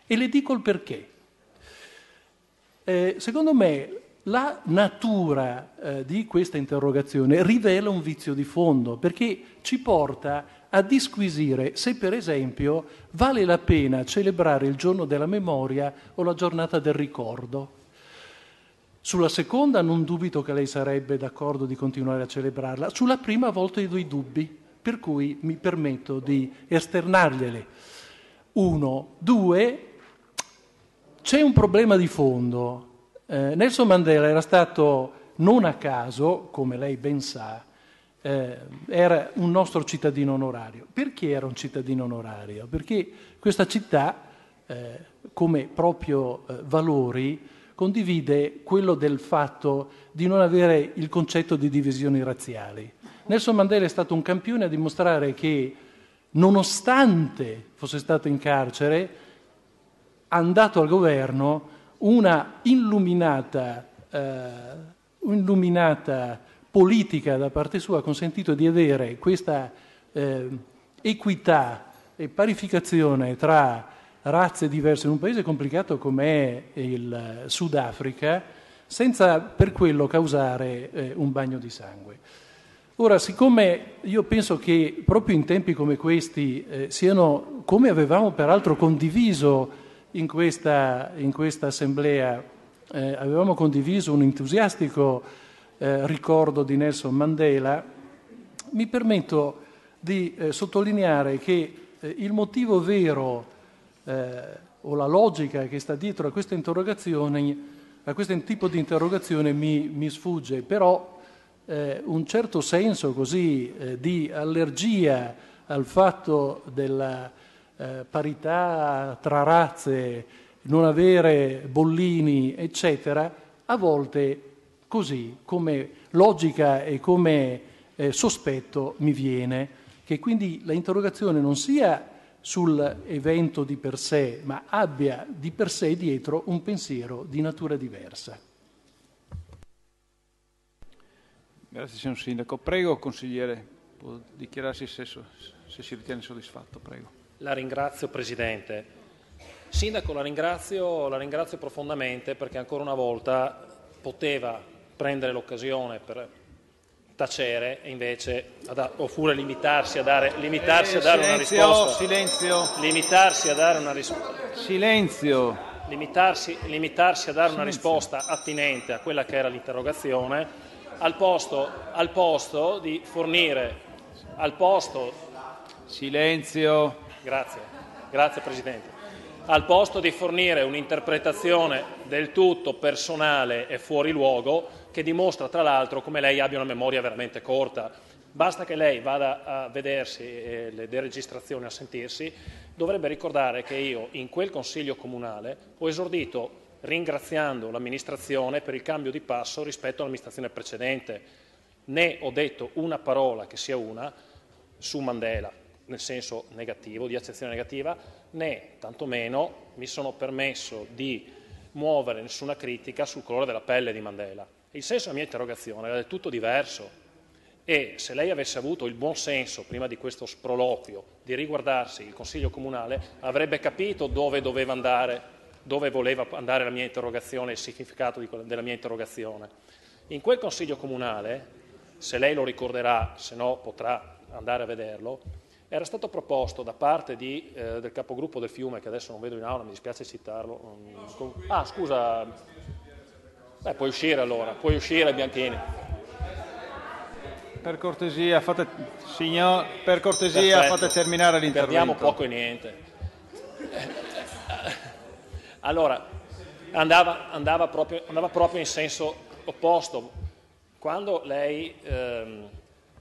C: E le dico il perché. Eh, secondo me la natura eh, di questa interrogazione rivela un vizio di fondo, perché ci porta a disquisire se per esempio vale la pena celebrare il giorno della memoria o la giornata del ricordo. Sulla seconda non dubito che lei sarebbe d'accordo di continuare a celebrarla, sulla prima volta ho dei dubbi, per cui mi permetto di esternarglieli. Uno. Due, c'è un problema di fondo. Eh, Nelson Mandela era stato non a caso, come lei ben sa, eh, era un nostro cittadino onorario. Perché era un cittadino onorario? Perché questa città eh, come proprio eh, valori, condivide quello del fatto di non avere il concetto di divisioni razziali. Nelson Mandela è stato un campione a dimostrare che, nonostante fosse stato in carcere, ha dato al governo una illuminata, eh, illuminata, politica da parte sua ha consentito di avere questa eh, equità e parificazione tra razze diverse in un paese complicato come il Sudafrica, senza per quello causare eh, un bagno di sangue. Ora, siccome io penso che proprio in tempi come questi eh, siano, come avevamo peraltro condiviso in questa, in questa assemblea, eh, avevamo condiviso un entusiastico eh, ricordo di Nelson Mandela, mi permetto di eh, sottolineare che eh, il motivo vero eh, o la logica che sta dietro a queste interrogazioni, a questo tipo di interrogazione mi, mi sfugge, però eh, un certo senso così eh, di allergia al fatto della parità tra razze, non avere bollini, eccetera, a volte così come logica e come eh, sospetto mi viene che quindi la interrogazione non sia sull'evento di per sé, ma abbia di per sé dietro un pensiero di natura diversa.
A: Grazie signor Sindaco. Prego, consigliere, può dichiararsi se, se si ritiene soddisfatto. Prego.
E: La ringrazio, Presidente. Sindaco, la ringrazio, la ringrazio profondamente perché ancora una volta poteva prendere l'occasione per tacere e invece oppure limitarsi a dare, limitarsi a dare
A: silenzio,
E: una risposta.
A: Silenzio.
E: Limitarsi a dare una risposta.
A: Silenzio.
E: Limitarsi, limitarsi a dare una risposta attinente a quella che era l'interrogazione al posto, al posto di fornire al posto
A: silenzio
E: grazie grazie presidente al posto di fornire un'interpretazione del tutto personale e fuori luogo che dimostra tra l'altro come lei abbia una memoria veramente corta. Basta che lei vada a vedersi eh, le deregistrazioni, a sentirsi, dovrebbe ricordare che io in quel Consiglio Comunale ho esordito ringraziando l'amministrazione per il cambio di passo rispetto all'amministrazione precedente. Né ho detto una parola che sia una su Mandela, nel senso negativo, di accezione negativa, né tantomeno mi sono permesso di muovere nessuna critica sul colore della pelle di Mandela. Il senso della mia interrogazione era del tutto diverso e se lei avesse avuto il buon senso, prima di questo sproloquio, di riguardarsi il Consiglio Comunale, avrebbe capito dove doveva andare, dove voleva andare la mia interrogazione, il significato della mia interrogazione. In quel Consiglio Comunale, se lei lo ricorderà, se no potrà andare a vederlo, era stato proposto da parte di, eh, del capogruppo del Fiume, che adesso non vedo in aula, mi dispiace citarlo. Ah, scusa, Beh, puoi uscire allora, puoi uscire Bianchini.
A: Per cortesia, fate, signor, per cortesia fate terminare l'intervento.
E: Perdiamo poco e niente. Allora, andava, andava, proprio, andava proprio, in senso opposto. Quando lei... Ehm,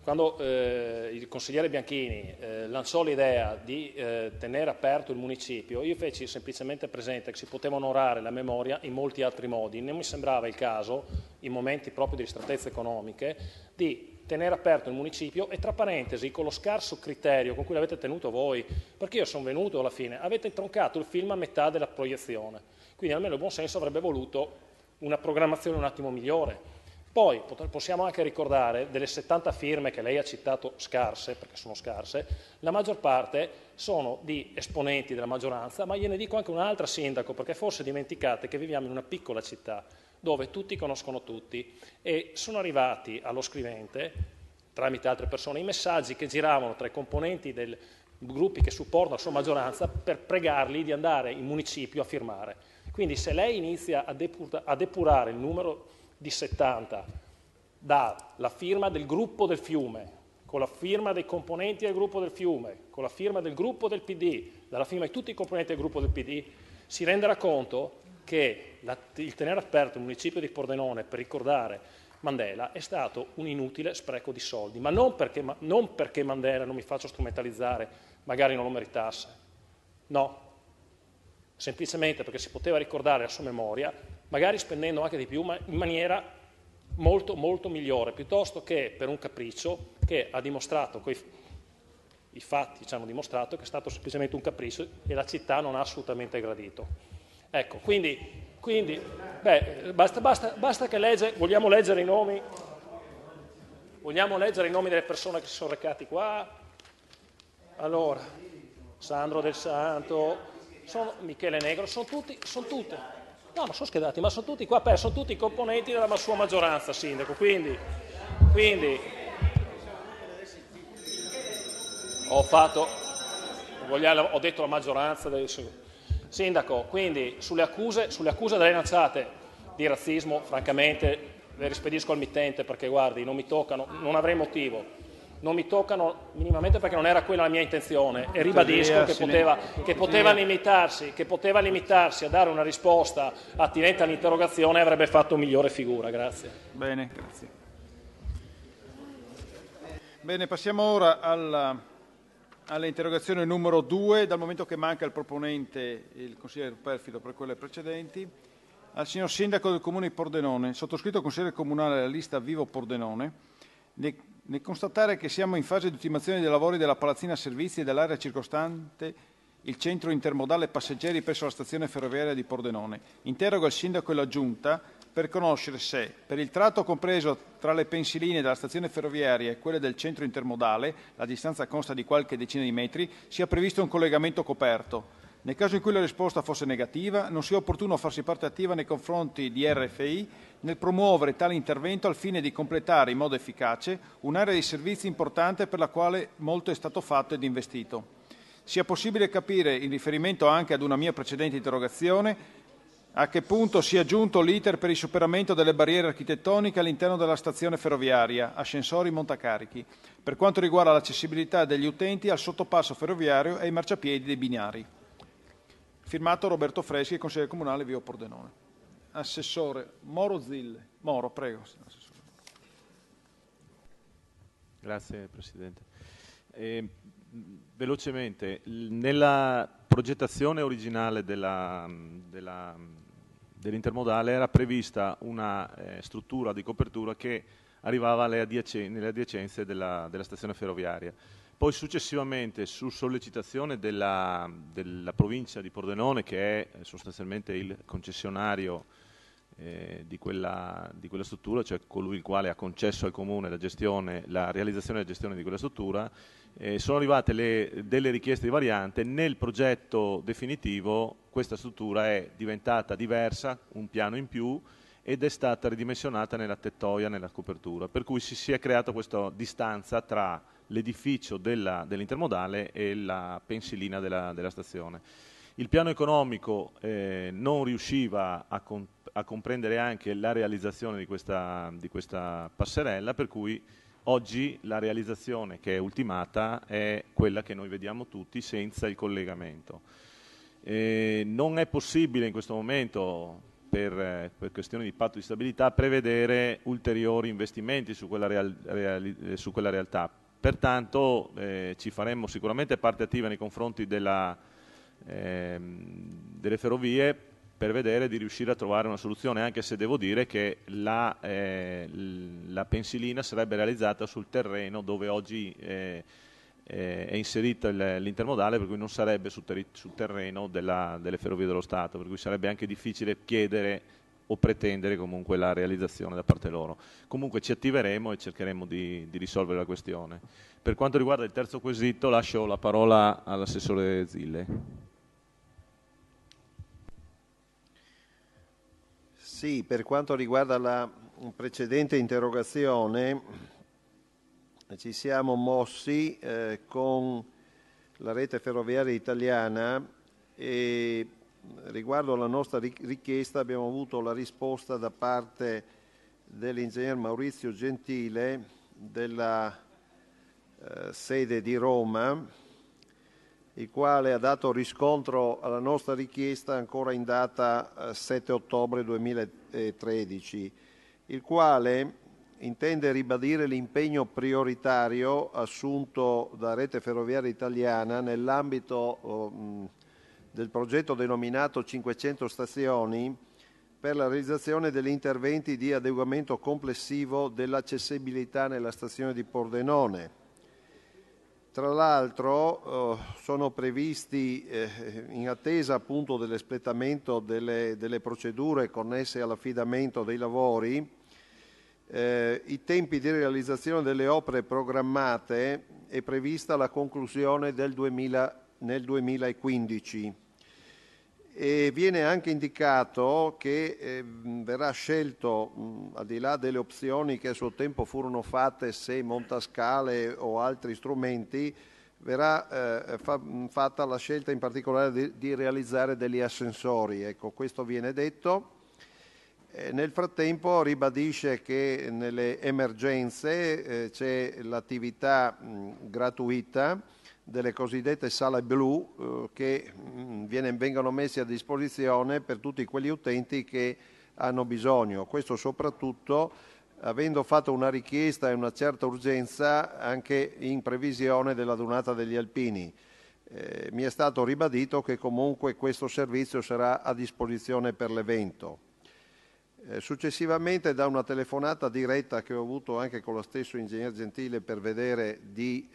E: quando eh, il consigliere Bianchini eh, lanciò l'idea di eh, tenere aperto il municipio, io feci semplicemente presente che si poteva onorare la memoria in molti altri modi. Non mi sembrava il caso, in momenti proprio di ristrettezze economiche, di tenere aperto il municipio e tra parentesi con lo scarso criterio con cui l'avete tenuto voi, perché io sono venuto alla fine, avete troncato il film a metà della proiezione, quindi almeno il buon senso avrebbe voluto una programmazione un attimo migliore. Poi possiamo anche ricordare delle 70 firme che lei ha citato scarse, perché sono scarse, la maggior parte sono di esponenti della maggioranza, ma gliene dico anche un'altra sindaco, perché forse dimenticate che viviamo in una piccola città dove tutti conoscono tutti e sono arrivati allo scrivente, tramite altre persone, i messaggi che giravano tra i componenti dei gruppi che supportano la sua maggioranza per pregarli di andare in municipio a firmare. Quindi se lei inizia a, depurare il numero di 70 dalla firma del gruppo del fiume, con la firma dei componenti del gruppo del fiume, con la firma del gruppo del PD, dalla firma di tutti i componenti del gruppo del PD, si renderà conto che la, il tenere aperto il municipio di Pordenone per ricordare Mandela è stato un inutile spreco di soldi, ma non perché, ma non perché Mandela, non mi faccio strumentalizzare, magari non lo meritasse. No, semplicemente perché si poteva ricordare la sua memoria, magari spendendo anche di più, ma in maniera molto, molto migliore, piuttosto che per un capriccio che ha dimostrato, i fatti ci hanno dimostrato che è stato semplicemente un capriccio e la città non ha assolutamente gradito. Ecco, quindi, quindi beh, basta, basta, basta che legge, vogliamo leggere i nomi, vogliamo leggere i nomi delle persone che si sono recati qua? Allora, Sandro del Santo, Michele Negro, sono, tutti, sono tutte, no, non sono schedati, ma sono tutti qua, sono tutti i componenti della sua maggioranza, Sindaco, quindi, quindi. Ho fatto, ho detto la maggioranza del Sindaco, quindi sulle accuse, sulle accuse da lanciate di razzismo, francamente le rispedisco al mittente perché guardi, non mi toccano, non avrei motivo non mi toccano minimamente perché non era quella la mia intenzione e ribadisco che poteva, che poteva, limitarsi, che poteva limitarsi a dare una risposta attinente all'interrogazione e avrebbe fatto migliore figura. Grazie.
A: Bene, grazie. Bene, passiamo ora alla, all'interrogazione numero 2, dal momento che manca il proponente, il consigliere Perfido per quelle precedenti, al signor Sindaco del Comune di Pordenone, sottoscritto consigliere comunale della lista Vivo Pordenone, nel constatare che siamo in fase di ultimazione dei lavori della palazzina servizi e dell'area circostante il centro intermodale passeggeri presso la stazione ferroviaria di Pordenone, interroga il sindaco e la giunta per conoscere se, per il tratto compreso tra le pensiline della stazione ferroviaria e quelle del centro intermodale, la distanza consta di qualche decina di metri, sia previsto un collegamento coperto. Nel caso in cui la risposta fosse negativa, non sia opportuno farsi parte attiva nei confronti di RFI nel promuovere tale intervento al fine di completare in modo efficace un'area di servizi importante per la quale molto è stato fatto ed investito. Sia possibile capire, in riferimento anche ad una mia precedente interrogazione, a che punto sia giunto l'iter per il superamento delle barriere architettoniche all'interno della stazione ferroviaria, ascensori montacarichi, per quanto riguarda l'accessibilità degli utenti al sottopasso ferroviario e ai marciapiedi dei binari. Firmato Roberto Freschi, consigliere comunale Vio Pordenone. Assessore Moro Zille. Moro, prego.
F: Grazie Presidente. Eh, velocemente, nella progettazione originale dell'intermodale era prevista una eh, struttura di copertura che arrivava adiacen- nelle adiacenze della, della stazione ferroviaria. Poi successivamente, su sollecitazione della, della, provincia di Pordenone, che è sostanzialmente il concessionario eh, di, quella, di, quella, struttura, cioè colui il quale ha concesso al Comune la, gestione, la realizzazione e la gestione di quella struttura, eh, sono arrivate le, delle richieste di variante. Nel progetto definitivo questa struttura è diventata diversa, un piano in più, ed è stata ridimensionata nella tettoia, nella copertura, per cui si, si è creata questa distanza tra l'edificio dell'intermodale e la pensilina della, della stazione. Il piano economico eh, non riusciva a, con, a, comprendere anche la realizzazione di questa, di questa, passerella, per cui oggi la realizzazione che è ultimata è quella che noi vediamo tutti senza il collegamento. Eh, non è possibile in questo momento, per, per, questioni di patto di stabilità, prevedere ulteriori investimenti su quella, real, real, su quella realtà. Pertanto eh, ci faremo sicuramente parte attiva nei confronti della ehm, delle ferrovie per vedere di riuscire a trovare una soluzione, anche se devo dire che la, eh, la pensilina sarebbe realizzata sul terreno dove oggi eh, eh, è inserito l'intermodale, per cui non sarebbe sul terreno della, delle ferrovie dello Stato, per cui sarebbe anche difficile chiedere o pretendere comunque la realizzazione da parte loro. Comunque ci attiveremo e cercheremo di, di risolvere la questione. Per quanto riguarda il terzo quesito lascio la parola all'assessore Zille.
G: Sì, per quanto riguarda la precedente interrogazione, ci siamo mossi eh, con la rete ferroviaria italiana e riguardo alla nostra richiesta abbiamo avuto la risposta da parte dell'ingegner Maurizio Gentile della eh, sede di Roma il quale ha dato riscontro alla nostra richiesta ancora in data 7 eh, ottobre 2013, il quale intende ribadire l'impegno prioritario assunto da Rete Ferroviaria Italiana nell'ambito oh, del progetto denominato 500 stazioni per la realizzazione degli interventi di adeguamento complessivo dell'accessibilità nella stazione di Pordenone. Tra l'altro eh, sono previsti, eh, in attesa appunto dell'espletamento delle, delle procedure connesse all'affidamento dei lavori, eh, i tempi di realizzazione delle opere programmate è prevista la conclusione del 2000, nel 2015 e viene anche indicato che eh, verrà scelto, mh, al di là delle opzioni che a suo tempo furono fatte, se montascale o altri strumenti, verrà eh, fa, fatta la scelta in particolare di, di realizzare degli ascensori. Ecco, questo viene detto. Eh, nel frattempo ribadisce che nelle emergenze eh, c'è l'attività gratuita delle cosiddette sale blu eh, che mh, mm, viene, vengono messe a disposizione per tutti quegli utenti che hanno bisogno. Questo soprattutto avendo fatto una richiesta e una certa urgenza anche in previsione della donata degli alpini. Eh, mi è stato ribadito che comunque questo servizio sarà a disposizione per l'evento. Eh, successivamente da una telefonata diretta che ho avuto anche con lo stesso ingegner Gentile per vedere di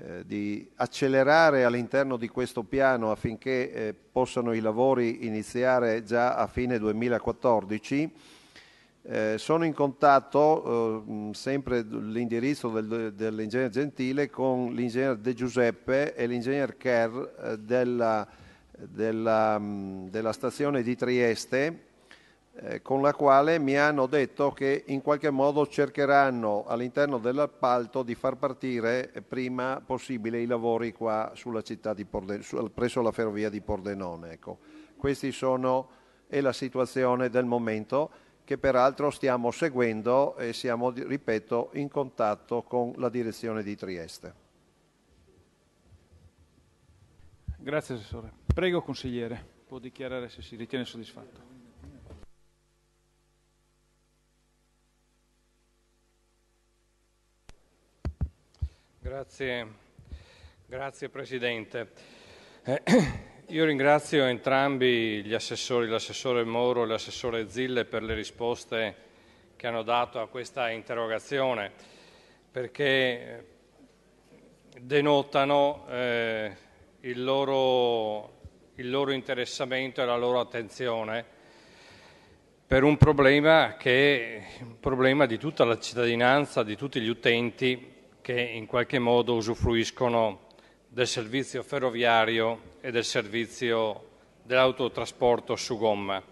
G: eh, di accelerare all'interno di questo piano affinché eh, possano i lavori iniziare già a fine 2014. Eh, sono in contatto, eh, sempre l'indirizzo del, dell'ingegner Gentile, con l'ingegner De Giuseppe e l'ingegner Kerr eh, della, della, della stazione di Trieste eh, con la quale mi hanno detto che in qualche modo cercheranno all'interno dell'appalto di far partire prima possibile i lavori qua sulla città di Porde, presso la ferrovia di Pordenone. Ecco. Questa è la situazione del momento che peraltro stiamo seguendo e siamo, ripeto, in contatto con la direzione di Trieste.
A: Grazie Assessore. Prego consigliere, può dichiarare se si ritiene soddisfatto.
H: Grazie, grazie Presidente. Eh, [clears throat] io ringrazio entrambi gli assessori, l'assessore Moro e l'assessore Zille per le risposte che hanno dato a questa interrogazione, perché denotano eh, il, loro, il loro interessamento e la loro attenzione per un problema che è un problema di tutta la cittadinanza, di tutti gli utenti che in qualche modo usufruiscono del servizio ferroviario e del servizio dell'autotrasporto su gomma.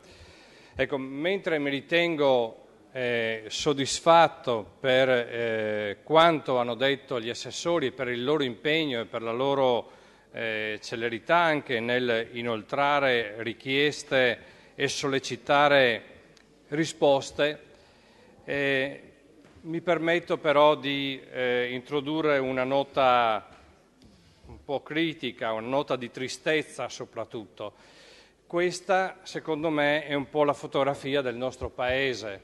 H: Ecco, mentre mi ritengo eh, soddisfatto per eh, quanto hanno detto gli assessori, per il loro impegno e per la loro eh, celerità anche nel inoltrare richieste e sollecitare risposte, eh, mi permetto però di eh, introdurre una nota un po' critica, una nota di tristezza soprattutto. Questa, secondo me, è un po' la fotografia del nostro Paese,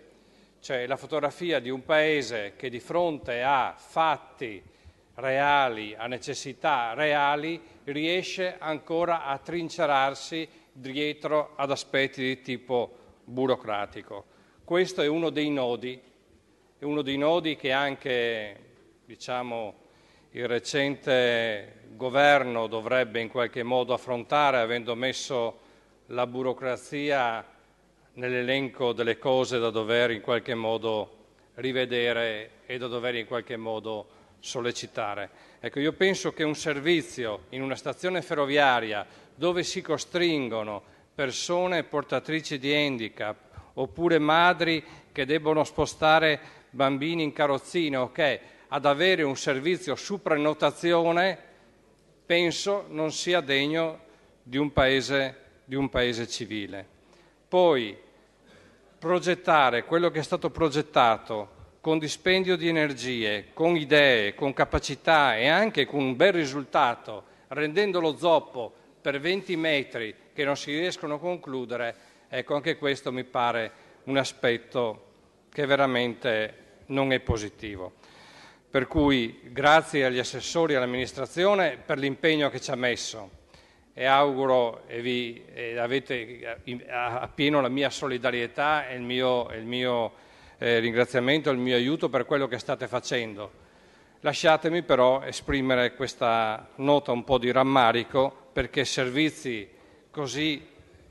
H: cioè la fotografia di un Paese che di fronte a fatti reali, a necessità reali, riesce ancora a trincerarsi dietro ad aspetti di tipo burocratico. Questo è uno dei nodi è uno dei nodi che anche diciamo, il recente governo dovrebbe in qualche modo affrontare, avendo messo la burocrazia nell'elenco delle cose da dover in qualche modo rivedere e da dover in qualche modo sollecitare. Ecco, io penso che un servizio in una stazione ferroviaria dove si costringono persone portatrici di handicap oppure madri che debbono spostare bambini in carrozzina, ok, ad avere un servizio su prenotazione, penso non sia degno di un paese, di un paese civile. Poi progettare quello che è stato progettato con dispendio di energie, con idee, con capacità e anche con un bel risultato, rendendo lo zoppo per 20 metri che non si riescono a concludere, ecco anche questo mi pare un aspetto che veramente non è positivo. Per cui grazie agli assessori e all'amministrazione per l'impegno che ci ha messo e auguro e vi e avete appieno la mia solidarietà e il mio, il mio eh, ringraziamento e il mio aiuto per quello che state facendo. Lasciatemi però esprimere questa nota un po' di rammarico perché servizi così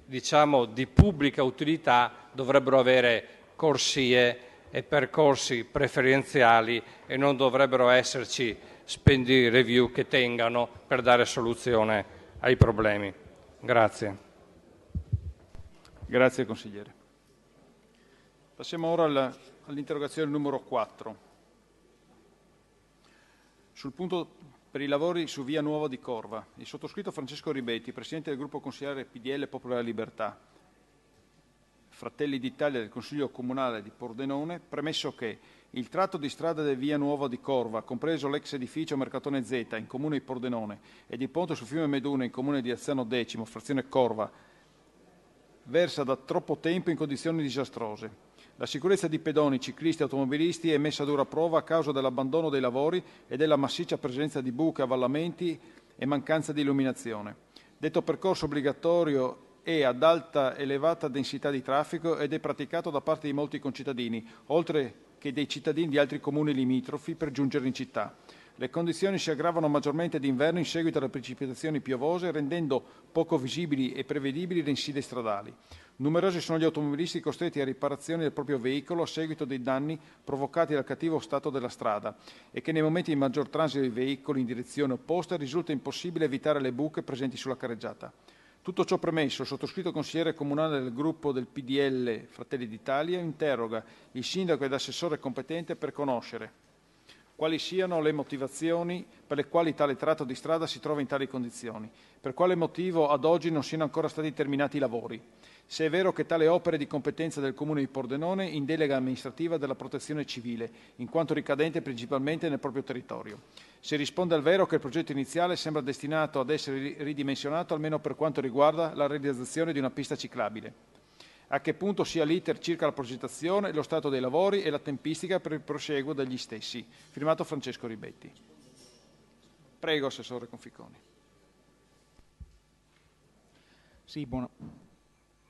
H: diciamo di pubblica utilità dovrebbero avere corsie e percorsi preferenziali e non dovrebbero esserci spendi review che tengano per dare soluzione ai problemi. Grazie.
A: Grazie consigliere. Passiamo ora all'interrogazione numero 4. Sul punto per i lavori su Via Nuova di Corva, il sottoscritto Francesco Ribetti, presidente del gruppo consigliere PDL Popolare Libertà, Fratelli d'Italia del Consiglio Comunale di Pordenone, premesso che il tratto di strada di Via Nuova di Corva, compreso l'ex edificio Mercatone Z in comune di Pordenone ed il ponte sul fiume Meduna in comune di Azzano X, frazione Corva, versa da troppo tempo in condizioni disastrose. La sicurezza di pedoni, ciclisti e automobilisti è messa a dura prova a causa dell'abbandono dei lavori e della massiccia presenza di buche, avvallamenti e mancanza di illuminazione. Detto percorso obbligatorio è ad alta elevata densità di traffico ed è praticato da parte di molti concittadini, oltre che dei cittadini di altri comuni limitrofi per giungere in città. Le condizioni si aggravano maggiormente d'inverno in seguito alle precipitazioni piovose, rendendo poco visibili e prevedibili le inside stradali. Numerosi sono gli automobilisti costretti a riparazione del proprio veicolo a seguito dei danni provocati dal cattivo stato della strada e che nei momenti di maggior transito dei veicoli in direzione opposta risulta impossibile evitare le buche presenti sulla carreggiata. Tutto ciò premesso, il sottoscritto consigliere comunale del gruppo del PDL Fratelli d'Italia interroga il sindaco ed assessore competente per conoscere quali siano le motivazioni per le quali tale tratto di strada si trova in tali condizioni, per quale motivo ad oggi non siano ancora stati terminati i lavori, se è vero che tale opera è di competenza del Comune di Pordenone in delega amministrativa della protezione civile, in quanto ricadente principalmente nel proprio territorio. Se risponde al vero che il progetto iniziale sembra destinato ad essere ridimensionato almeno per quanto riguarda la realizzazione di una pista ciclabile a che punto sia l'iter circa la progettazione, lo stato dei lavori e la tempistica per il proseguo degli stessi. Firmato Francesco Ribetti. Prego, Assessore Conficoni.
I: Sì.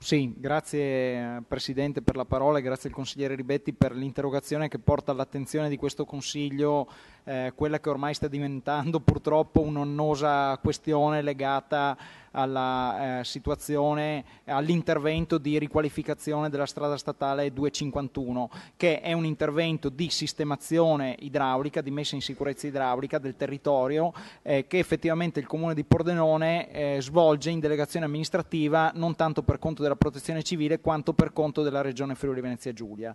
I: Sì, grazie Presidente per la parola e grazie al consigliere Ribetti per l'interrogazione che porta all'attenzione di questo Consiglio eh, quella che ormai sta diventando [laughs] purtroppo un'onnosa questione legata alla eh, situazione, all'intervento di riqualificazione della strada statale 251, che è un intervento di sistemazione idraulica, di messa in sicurezza idraulica del territorio, eh, che effettivamente il Comune di Pordenone eh, svolge in delegazione amministrativa non tanto per conto della protezione civile quanto per conto della Regione Friuli Venezia Giulia.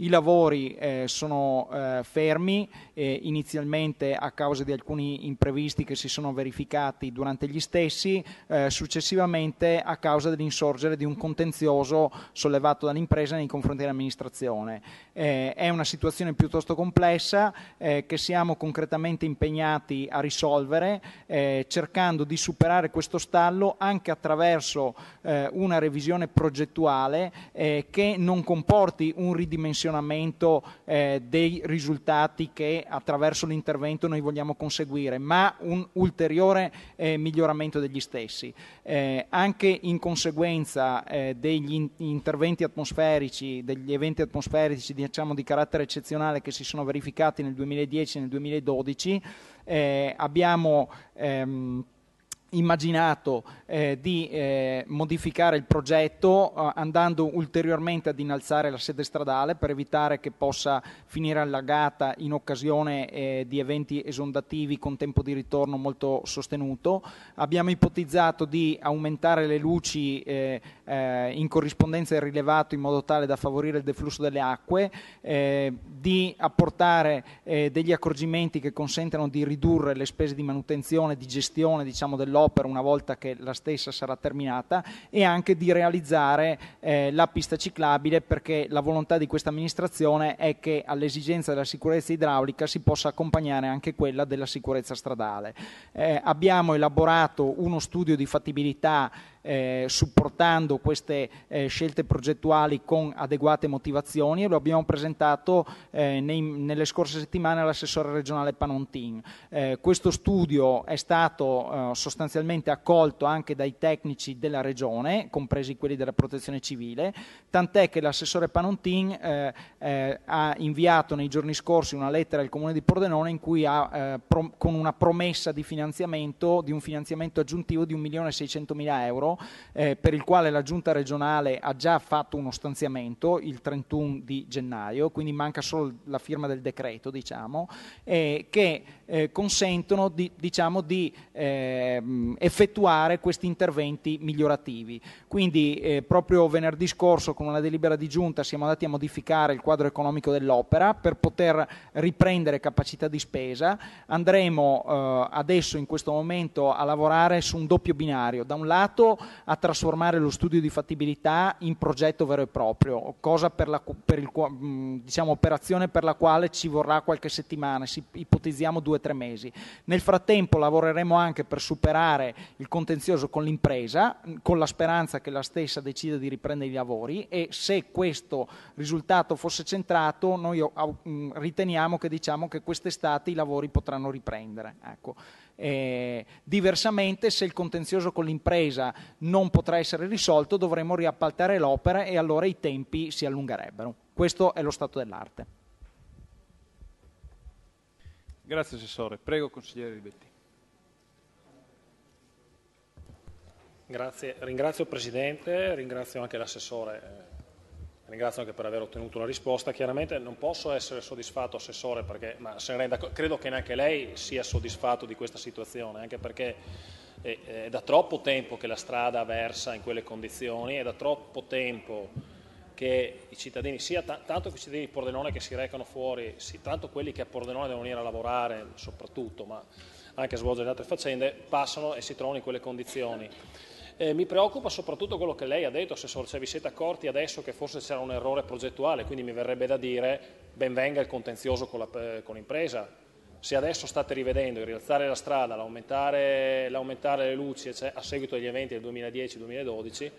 I: I lavori eh, sono eh, fermi, eh, inizialmente a causa di alcuni imprevisti che si sono verificati durante gli stessi, eh, successivamente a causa dell'insorgere di un contenzioso sollevato dall'impresa nei confronti dell'amministrazione. Eh, è una situazione piuttosto complessa eh, che siamo concretamente impegnati a risolvere, cercando di superare questo stallo anche attraverso una revisione progettuale che non comporti un ridimensionamento eh, dei risultati che attraverso l'intervento noi vogliamo conseguire, ma un ulteriore eh, miglioramento degli stessi. Eh, anche in conseguenza eh, degli in interventi atmosferici, degli eventi atmosferici diciamo, di carattere eccezionale che si sono verificati nel 2010 e nel 2012, eh, abbiamo ehm, immaginato eh, di eh, modificare il progetto eh, andando ulteriormente ad innalzare la sede stradale per evitare che possa finire allagata in occasione eh, di eventi esondativi con tempo di ritorno molto sostenuto. Abbiamo ipotizzato di aumentare le luci eh, eh, in corrispondenza del rilevato in modo tale da favorire il deflusso delle acque, di apportare degli accorgimenti che consentano di ridurre le spese di manutenzione, di gestione diciamo, dell'opera l'opera una volta che la stessa sarà terminata e anche di realizzare eh, la pista ciclabile perché la volontà di questa amministrazione è che all'esigenza della sicurezza idraulica si possa accompagnare anche quella della sicurezza stradale. Eh, abbiamo elaborato uno studio di fattibilità eh, supportando queste eh, scelte progettuali con adeguate motivazioni e lo abbiamo presentato eh, nei, nelle scorse settimane all'assessore regionale Panontin. Eh, questo studio è stato eh, sostanzialmente accolto anche dai tecnici della regione, compresi quelli della protezione civile, tant'è che l'assessore Panontin eh, ha inviato nei giorni scorsi una lettera al comune di Pordenone in cui ha con una promessa di finanziamento, di un finanziamento aggiuntivo di 1.600.000 euro eh, per il quale la giunta regionale ha già fatto uno stanziamento il 31 di gennaio, quindi manca solo la firma del decreto, diciamo, eh, che eh, consentono di, diciamo, di ehm, effettuare questi interventi migliorativi. Quindi eh, proprio venerdì scorso con una delibera di giunta siamo andati a modificare il quadro economico dell'opera per poter riprendere capacità di spesa. Andremo eh, adesso in questo momento a lavorare su un doppio binario. Da un lato a trasformare lo studio di fattibilità in progetto vero e proprio, cosa per la, per il, diciamo, operazione per la quale ci vorrà qualche settimana, si, ipotizziamo due o tre mesi. Nel frattempo lavoreremo anche per superare il contenzioso con l'impresa, con la speranza che la stessa decida di riprendere i lavori e se questo risultato fosse centrato, noi riteniamo che, diciamo, che quest'estate i lavori potranno riprendere. Ecco. Eh, diversamente, se il contenzioso con l'impresa non potrà essere risolto, dovremo riappaltare l'opera e allora i tempi si allungherebbero. Questo è lo stato dell'arte.
A: Grazie Assessore. Prego consigliere Ribetti.
E: Grazie. Ringrazio il Presidente, ringrazio anche l'Assessore eh, ringrazio anche per aver ottenuto una risposta. Chiaramente non posso essere soddisfatto, Assessore, perché, ma se renda, credo che neanche lei sia soddisfatto di questa situazione, anche perché è, è da troppo tempo che la strada versa in quelle condizioni, è da troppo tempo che i cittadini, sia t- tanto i cittadini di Pordenone che si recano fuori, sì, tanto quelli che a Pordenone devono venire a lavorare soprattutto, ma anche a svolgere altre faccende, passano e si trovano in quelle condizioni. Eh, mi preoccupa soprattutto quello che lei ha detto, Assessore, cioè vi siete accorti adesso che forse c'era un errore progettuale, quindi mi verrebbe da dire ben venga il contenzioso con, la, eh, con l'impresa. Se adesso state rivedendo il rialzare la strada, l'aumentare, l'aumentare le luci cioè, a seguito degli eventi del 2010-2012,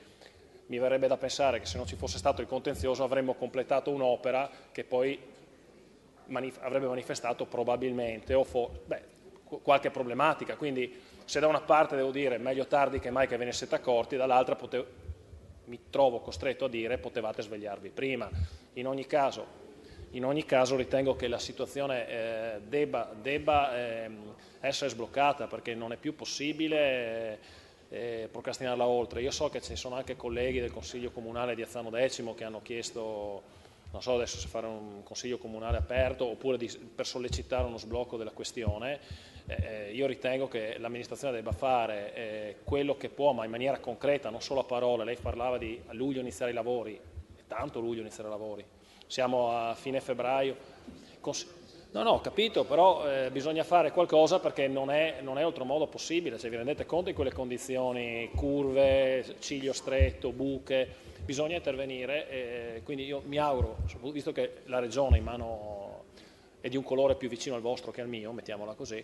E: mi verrebbe da pensare che se non ci fosse stato il contenzioso avremmo completato un'opera che poi manif- avrebbe manifestato probabilmente o beh, qualche problematica. Quindi se da una parte devo dire meglio tardi che mai che ve ne siete accorti, dall'altra mi trovo costretto a dire potevate svegliarvi prima. In ogni caso, in ogni caso ritengo che la situazione eh, debba, debba eh, essere sbloccata perché non è più possibile eh, procrastinarla oltre. Io so che ci sono anche colleghi del Consiglio Comunale di Azzano X che hanno chiesto non so adesso se fare un consiglio comunale aperto oppure di, per sollecitare uno sblocco della questione, eh, io ritengo che l'amministrazione debba fare eh, quello che può, ma in maniera concreta, non solo a parole. Lei parlava di a luglio iniziare i lavori, tanto luglio iniziare i lavori, siamo a fine febbraio. Cons- no, no, ho capito, però eh, bisogna fare qualcosa perché non è, non è altro modo possibile, cioè, vi rendete conto di quelle condizioni, curve, ciglio stretto, buche, bisogna intervenire, e quindi io mi auguro, visto che la regione in mano è di un colore più vicino al vostro che al mio, mettiamola così,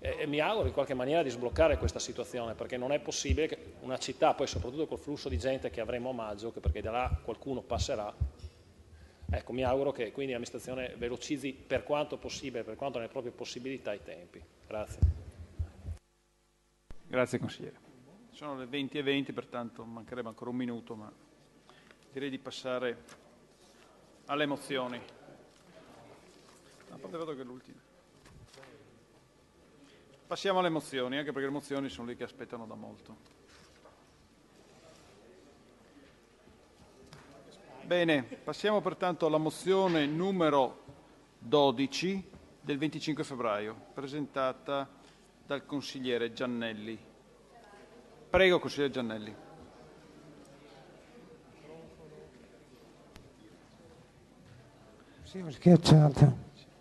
E: e mi auguro in qualche maniera di sbloccare questa situazione perché non è possibile che una città, poi soprattutto col flusso di gente che avremo a maggio, che perché da là qualcuno passerà, ecco mi auguro che quindi l'amministrazione velocizzi per quanto possibile, per quanto nelle proprie possibilità i tempi. Grazie.
A: Grazie consigliere. Sono le 20 e 20, pertanto mancherebbe ancora un minuto, ma direi di passare alle mozioni. A parte vado che l'ultima. Passiamo alle mozioni, anche perché le mozioni sono lì che aspettano da molto. Bene, passiamo pertanto alla mozione numero 12 del 25 febbraio, presentata dal consigliere Giannelli. Prego, consigliere Giannelli.
J: Sì, ho schiacciato.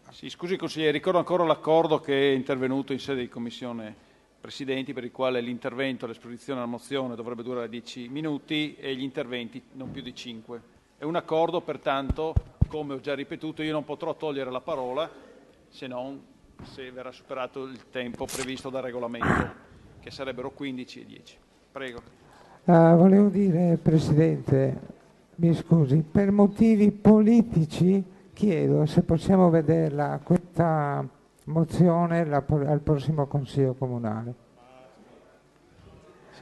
A: Sì, scusi consigliere, ricordo ancora l'accordo che è intervenuto in sede di commissione presidenti per il quale l'intervento, l'esposizione della mozione dovrebbe durare 10 minuti e gli interventi non più di 5. È un accordo, pertanto, come ho già ripetuto, io non potrò togliere la parola se non se verrà superato il tempo previsto dal regolamento, che sarebbero 15 e 10. Prego.
J: Uh, volevo dire, Presidente, mi scusi, per motivi politici chiedo se possiamo vederla questa mozione la, al prossimo Consiglio Comunale.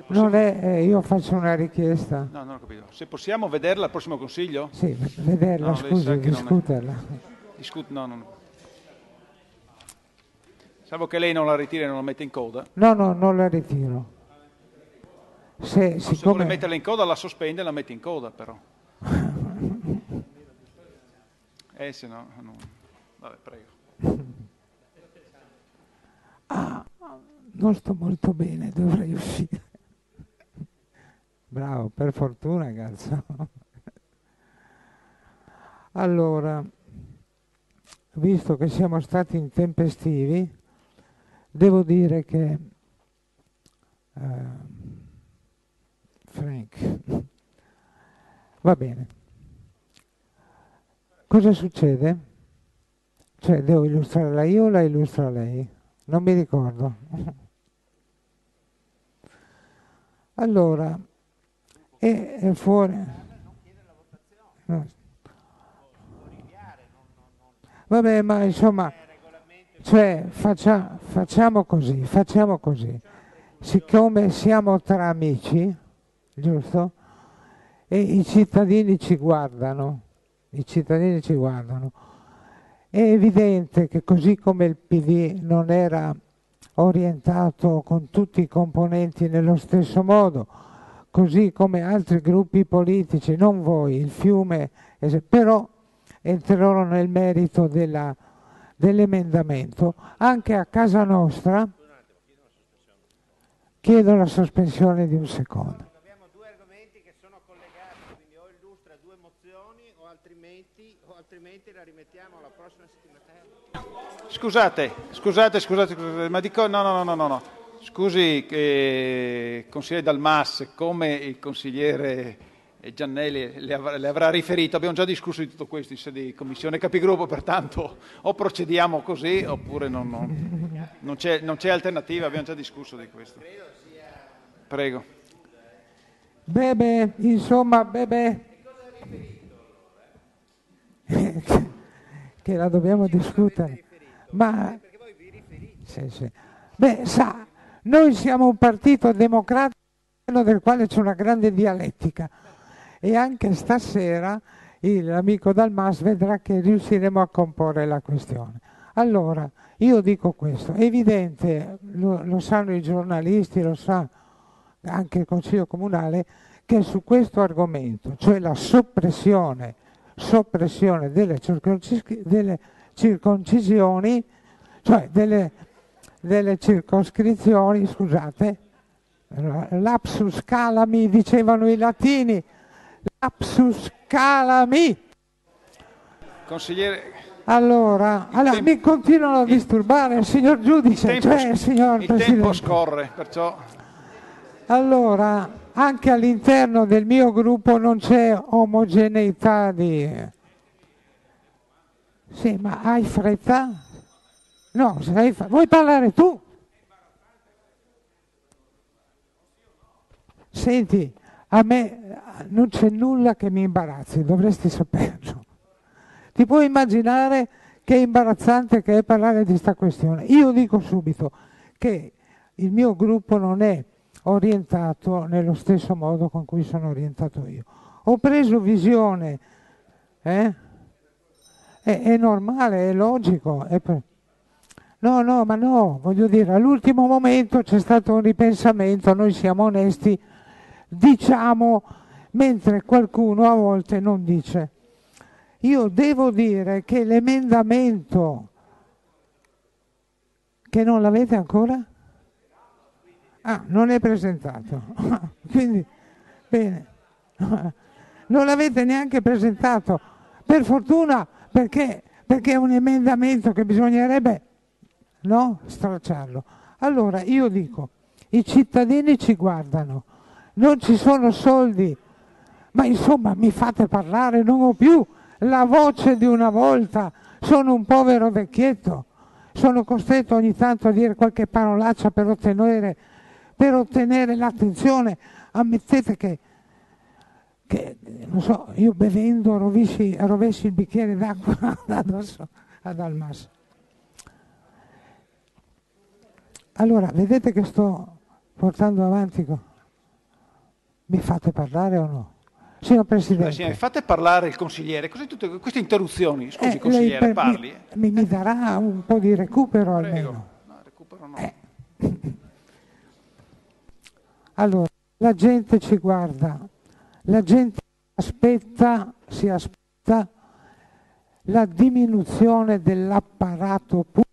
J: Non è, eh, io faccio una richiesta.
A: No, non ho capito. Se possiamo vederla al prossimo Consiglio?
J: Sì, vederla, no, scusi, discuterla.
A: È... Discut... No, no, no. Salvo che lei non la ritira e non la mette in coda.
J: No, no, non la ritiro.
A: Se, no, siccome... se vuole metterla in coda la sospende e la mette in coda però. [laughs] eh se no, no. Vabbè, prego.
J: Ah, non sto molto bene, dovrei uscire. Bravo, per fortuna, cazzo. [laughs] Allora, visto che siamo stati intempestivi, devo dire che uh, Frank va bene. Cosa succede? Cioè, devo illustrarla io o la illustra lei? Non mi ricordo. [laughs] Allora, e, fuori. No. Vabbè, ma insomma, cioè, faccia, facciamo così, facciamo così. Siccome siamo tra amici, giusto? E i cittadini ci guardano, i cittadini ci guardano. È evidente che così come il PD non era orientato con tutti i componenti nello stesso modo, così come altri gruppi politici, non voi, il fiume, però entrerò nel merito dell'emendamento, anche a casa nostra chiedo la sospensione di un secondo.
K: Abbiamo due argomenti che sono collegati, quindi o illustra due mozioni o altrimenti, o altrimenti la rimettiamo alla prossima settimana.
A: Scusate, scusate, scusate, scusate ma dico no, no, no, no, no. Scusi, eh, consigliere Dalmas, come il consigliere Giannelli le, av- le, avrà riferito, abbiamo già discusso di tutto questo in sede di commissione capigruppo, pertanto o procediamo così oppure non, non, non, c'è, non c'è alternativa, abbiamo già discusso di questo. Prego.
J: Bebe, insomma, bebe. [laughs] che la dobbiamo discutere. Ma... Sì, sì. Beh, sa, noi siamo un partito democratico del quale c'è una grande dialettica e anche stasera l'amico Dalmas vedrà che riusciremo a comporre la questione. Allora, io dico questo, è evidente, lo, lo sanno i giornalisti, lo sa anche il Consiglio Comunale, che su questo argomento, cioè la soppressione, soppressione delle, delle circoncisioni, cioè delle delle circoscrizioni, scusate, lapsus calami dicevano i latini, lapsus calami.
A: Consigliere.
J: Allora, allora mi continuano a disturbare il signor giudice,
A: il
J: tempo, cioè signor
A: il
J: Presidente.
A: tempo scorre, perciò...
J: Allora, anche all'interno del mio gruppo non c'è omogeneità di... Sì, ma hai fretta? No, fa... vuoi parlare tu? Senti, a me non c'è nulla che mi imbarazzi, dovresti saperlo. Ti puoi immaginare che imbarazzante che è parlare di questa questione. Io dico subito che il mio gruppo non è orientato nello stesso modo con cui sono orientato io. Ho preso visione, eh? è, è, normale, è logico. È per... No, no, ma no, voglio dire, all'ultimo momento c'è stato un ripensamento, noi siamo onesti, diciamo, mentre qualcuno a volte non dice. Io devo dire che l'emendamento, che non l'avete ancora? Ah, non è presentato. [laughs] Quindi, bene. [laughs] Non l'avete neanche presentato. Per fortuna, perché, perché è un emendamento che bisognerebbe no? stracciarlo. Allora io dico, i cittadini ci guardano, non ci sono soldi, ma insomma mi fate parlare, non ho più la voce di una volta, sono un povero vecchietto, sono costretto ogni tanto a dire qualche parolaccia per ottenere, ottenere l'attenzione ammettete che, che non so, io bevendo rovesci, rovesci il bicchiere d'acqua [laughs] addosso ad Almas. Allora, vedete che sto portando avanti? Mi fate parlare o no? Signor Presidente.
A: Scusa, fate parlare il consigliere. Così tutte queste interruzioni? Scusi, eh, consigliere, parli.
J: Mi, mi, darà un po' di recupero Prego. almeno.
A: No, recupero no.
J: Eh. [laughs] Allora, la gente ci guarda, la gente aspetta, si aspetta la diminuzione dell'apparato pubblico.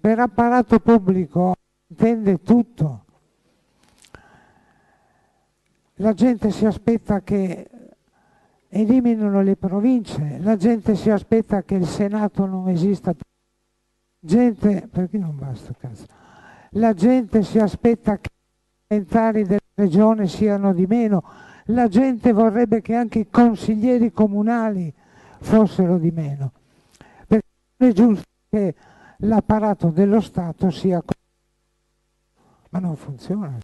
J: Per apparato pubblico intende tutto. La gente si aspetta che eliminino le province, la gente si aspetta che il Senato non esista più. Gente, perché non basta cazzo? La gente si aspetta che i parlamentari della regione siano di meno, la gente vorrebbe che anche i consiglieri comunali fossero di meno. Perché non è giusto che l'apparato dello Stato sia... Ma non funziona.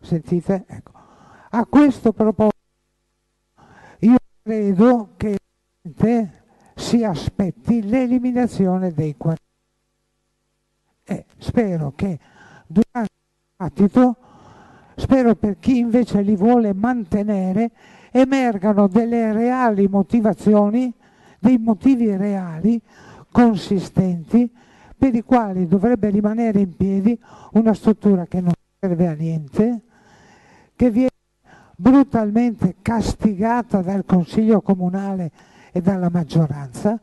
J: Sentite? Ecco. A questo proposito io credo che si aspetti l'eliminazione dei quartieri. E spero che durante il dibattito, spero per chi invece li vuole mantenere, emergano delle reali motivazioni, dei motivi reali, consistenti, per i quali dovrebbe rimanere in piedi una struttura che non serve a niente, che viene brutalmente castigata dal Consiglio Comunale e dalla maggioranza,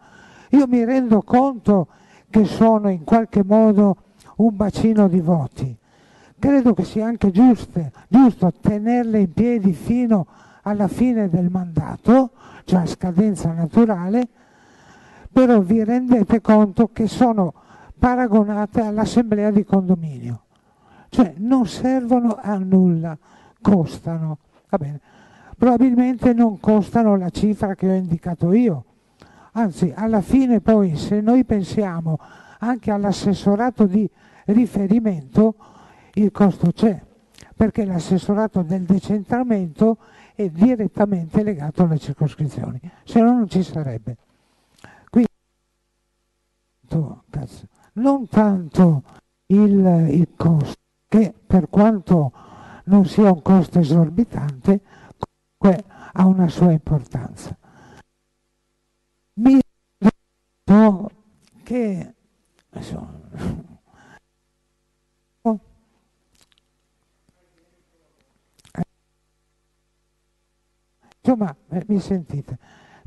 J: io mi rendo conto che sono in qualche modo un bacino di voti. Credo che sia anche giusto, giusto tenerle in piedi fino alla fine del mandato, cioè a scadenza naturale, però vi rendete conto che sono paragonate all'assemblea di condominio, cioè non servono a nulla, costano. Va bene. Probabilmente non costano la cifra che ho indicato io. Anzi, alla fine poi, se noi pensiamo anche all'assessorato di riferimento, il costo c'è, perché l'assessorato del decentramento è direttamente legato alle circoscrizioni, se no non ci sarebbe. Quindi, non tanto il, il costo, che per quanto non sia un costo esorbitante, comunque ha una sua importanza. Mi ricordo che insomma, insomma, eh, mi sentite,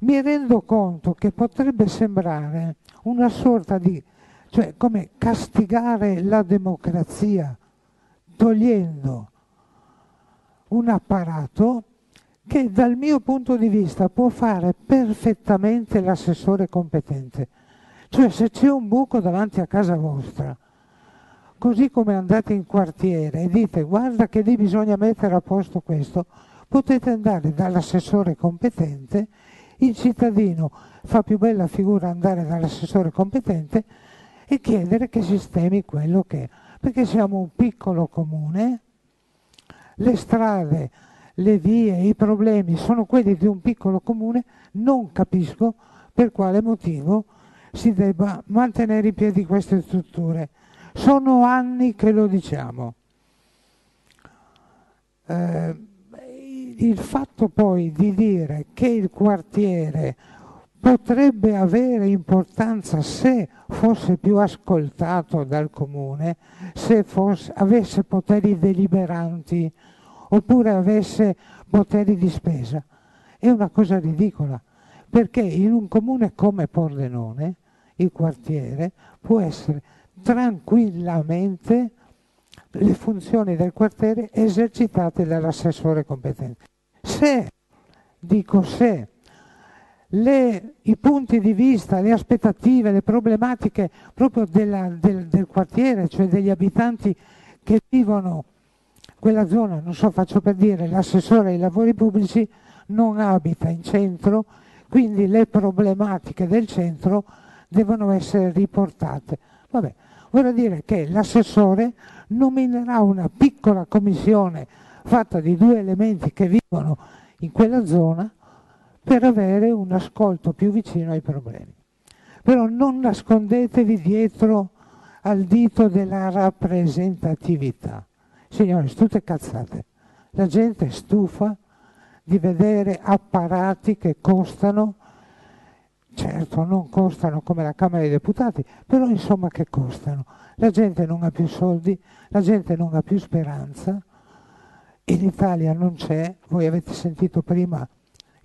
J: mi rendo conto che potrebbe sembrare una sorta di, cioè come castigare la democrazia togliendo un apparato che dal mio punto di vista può fare perfettamente l'assessore competente. Cioè se c'è un buco davanti a casa vostra, così come andate in quartiere e dite guarda che lì bisogna mettere a posto questo, potete andare dall'assessore competente, il cittadino fa più bella figura andare dall'assessore competente e chiedere che sistemi quello che è. Perché siamo un piccolo comune, le strade, le vie, i problemi sono quelli di un piccolo comune, non capisco per quale motivo si debba mantenere in piedi queste strutture. Sono anni che lo diciamo. Eh, il fatto poi di dire che il quartiere potrebbe avere importanza se fosse più ascoltato dal comune, se fosse, avesse poteri deliberanti oppure avesse poteri di spesa. È una cosa ridicola, perché in un comune come Pordenone il quartiere può essere tranquillamente le funzioni del quartiere esercitate dall'assessore competente. Se, dico se, le, i punti di vista, le aspettative, le problematiche proprio della, del, del, quartiere, cioè degli abitanti che vivono quella zona, non so, faccio per dire, l'assessore ai lavori pubblici non abita in centro, quindi le problematiche del centro devono essere riportate. Vabbè, vorrà dire che l'assessore nominerà una piccola commissione fatta di due elementi che vivono in quella zona per avere un ascolto più vicino ai problemi. Però non nascondetevi dietro al dito della rappresentatività. Signori, tutte cazzate. La gente è stufa di vedere apparati che costano, certo non costano come la Camera dei Deputati, però insomma che costano. La gente non ha più soldi, la gente non ha più speranza, in Italia non c'è, voi avete sentito prima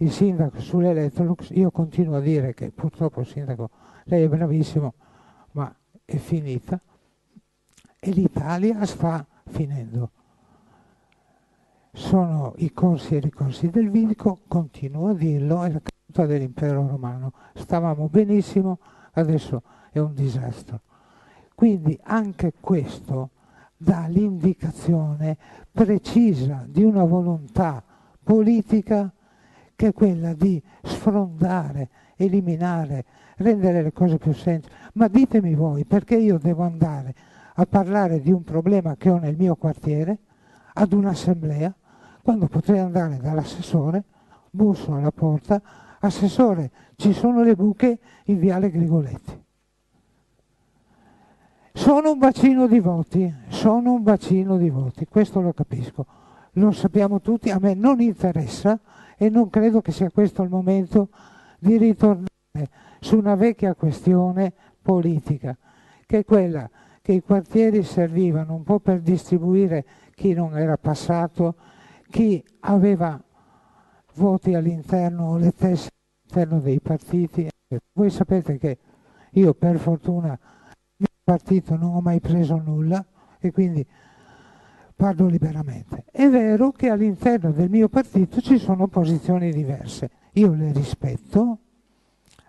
J: il sindaco sull'Electrolux, io continuo a dire che purtroppo sindaco, lei è bravissimo, ma è finita e l'Italia sta finendo. Sono i corsi e i ricorsi del Vidico, continuo a dirlo, è la caduta dell'impero romano. Stavamo benissimo, adesso è un disastro. Quindi anche questo dà l'indicazione precisa di una volontà politica che è quella di sfrondare, eliminare, rendere le cose più semplici. Ma ditemi voi perché io devo andare a parlare di un problema che ho nel mio quartiere ad un'assemblea quando potrei andare dall'assessore, busso alla porta, assessore, ci sono le buche in viale Grigoletti. Sono un bacino di voti, sono un bacino di voti, questo lo capisco, lo sappiamo tutti, a me non interessa e non credo che sia questo il momento di ritornare su una vecchia questione politica, che è quella che i quartieri servivano un po' per distribuire chi non era passato, chi aveva voti all'interno o le teste all'interno dei partiti. Voi sapete che io per fortuna partito non ho mai preso nulla e quindi parlo liberamente. È vero che all'interno del mio partito ci sono posizioni diverse, io le rispetto,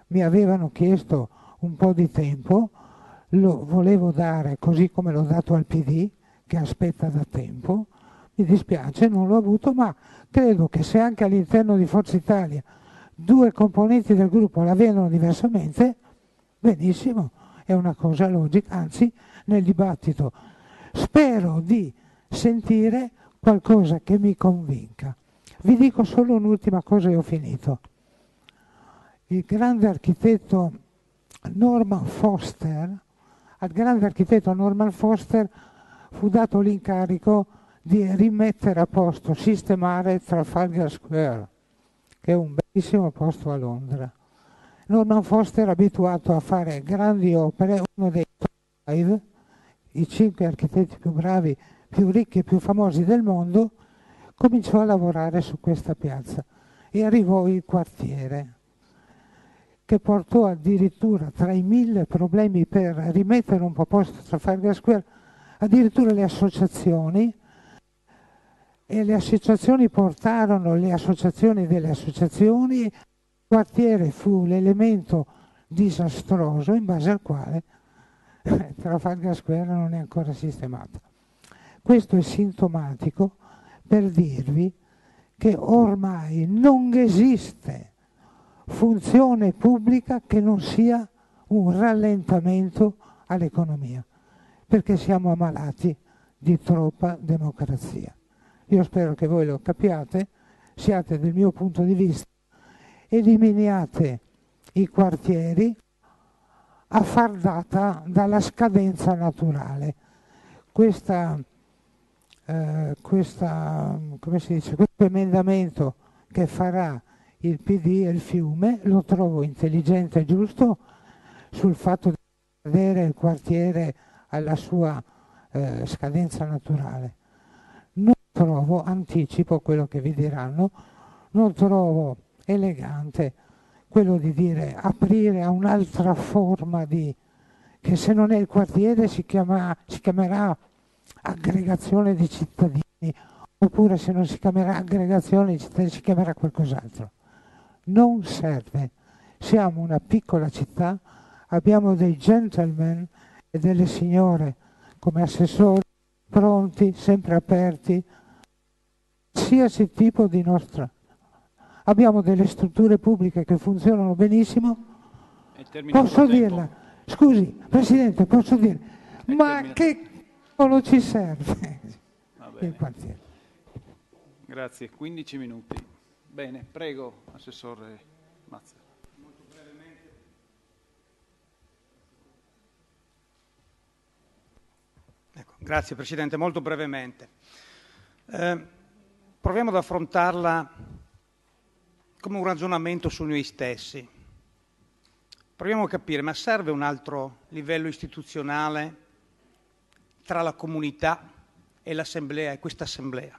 J: mi avevano chiesto un po' di tempo, lo volevo dare così come l'ho dato al PD, che aspetta da tempo, mi dispiace, non l'ho avuto, ma credo che se anche all'interno di Forza Italia due componenti del gruppo la vedono diversamente, benissimo, è una cosa logica, anzi nel dibattito spero di sentire qualcosa che mi convinca. Vi dico solo un'ultima cosa e ho finito. Il grande architetto Norman Foster, al grande architetto Norman Foster fu dato l'incarico di rimettere a posto, sistemare Trafalgar Square, che è un bellissimo posto a Londra. Norman Foster, abituato a fare grandi opere, uno dei top five, i cinque architetti più bravi, più ricchi e più famosi del mondo, cominciò a lavorare su questa piazza e arrivò il quartiere che portò addirittura tra i mille problemi per rimettere un po' a posto Trafalgar Square, addirittura le associazioni e le associazioni portarono le associazioni delle associazioni quartiere fu l'elemento disastroso in base al quale eh, Trafalgar Square non è ancora sistemato. Questo è sintomatico per dirvi che ormai non esiste funzione pubblica che non sia un rallentamento all'economia, perché siamo ammalati di troppa democrazia. Io spero che voi lo capiate, siate del mio punto di vista eliminiate i quartieri a far data dalla scadenza naturale. Questa, eh, questa, dice, questo emendamento che farà il PD e il fiume lo trovo intelligente e giusto sul fatto di vedere il quartiere alla sua eh, scadenza naturale. Non trovo, anticipo quello che vi diranno, non trovo elegante quello di dire aprire a un'altra forma di che se non è il quartiere si, chiama, si chiamerà aggregazione di cittadini oppure se non si chiamerà aggregazione di cittadini si chiamerà qualcos'altro. Non serve. Siamo una piccola città, abbiamo dei gentleman e delle signore come assessori pronti, sempre aperti, qualsiasi tipo di nostra abbiamo delle strutture pubbliche che funzionano benissimo. Posso dirla? Scusi, Presidente, posso dire? Ma che cavolo ci serve il quartiere?
A: Grazie, 15 minuti. Bene, prego, Assessore Mazza.
B: Ecco, grazie Presidente, molto brevemente. Eh, proviamo ad affrontarla come un ragionamento su noi stessi. Proviamo a capire, ma serve un altro livello istituzionale tra la comunità e l'assemblea e questa assemblea?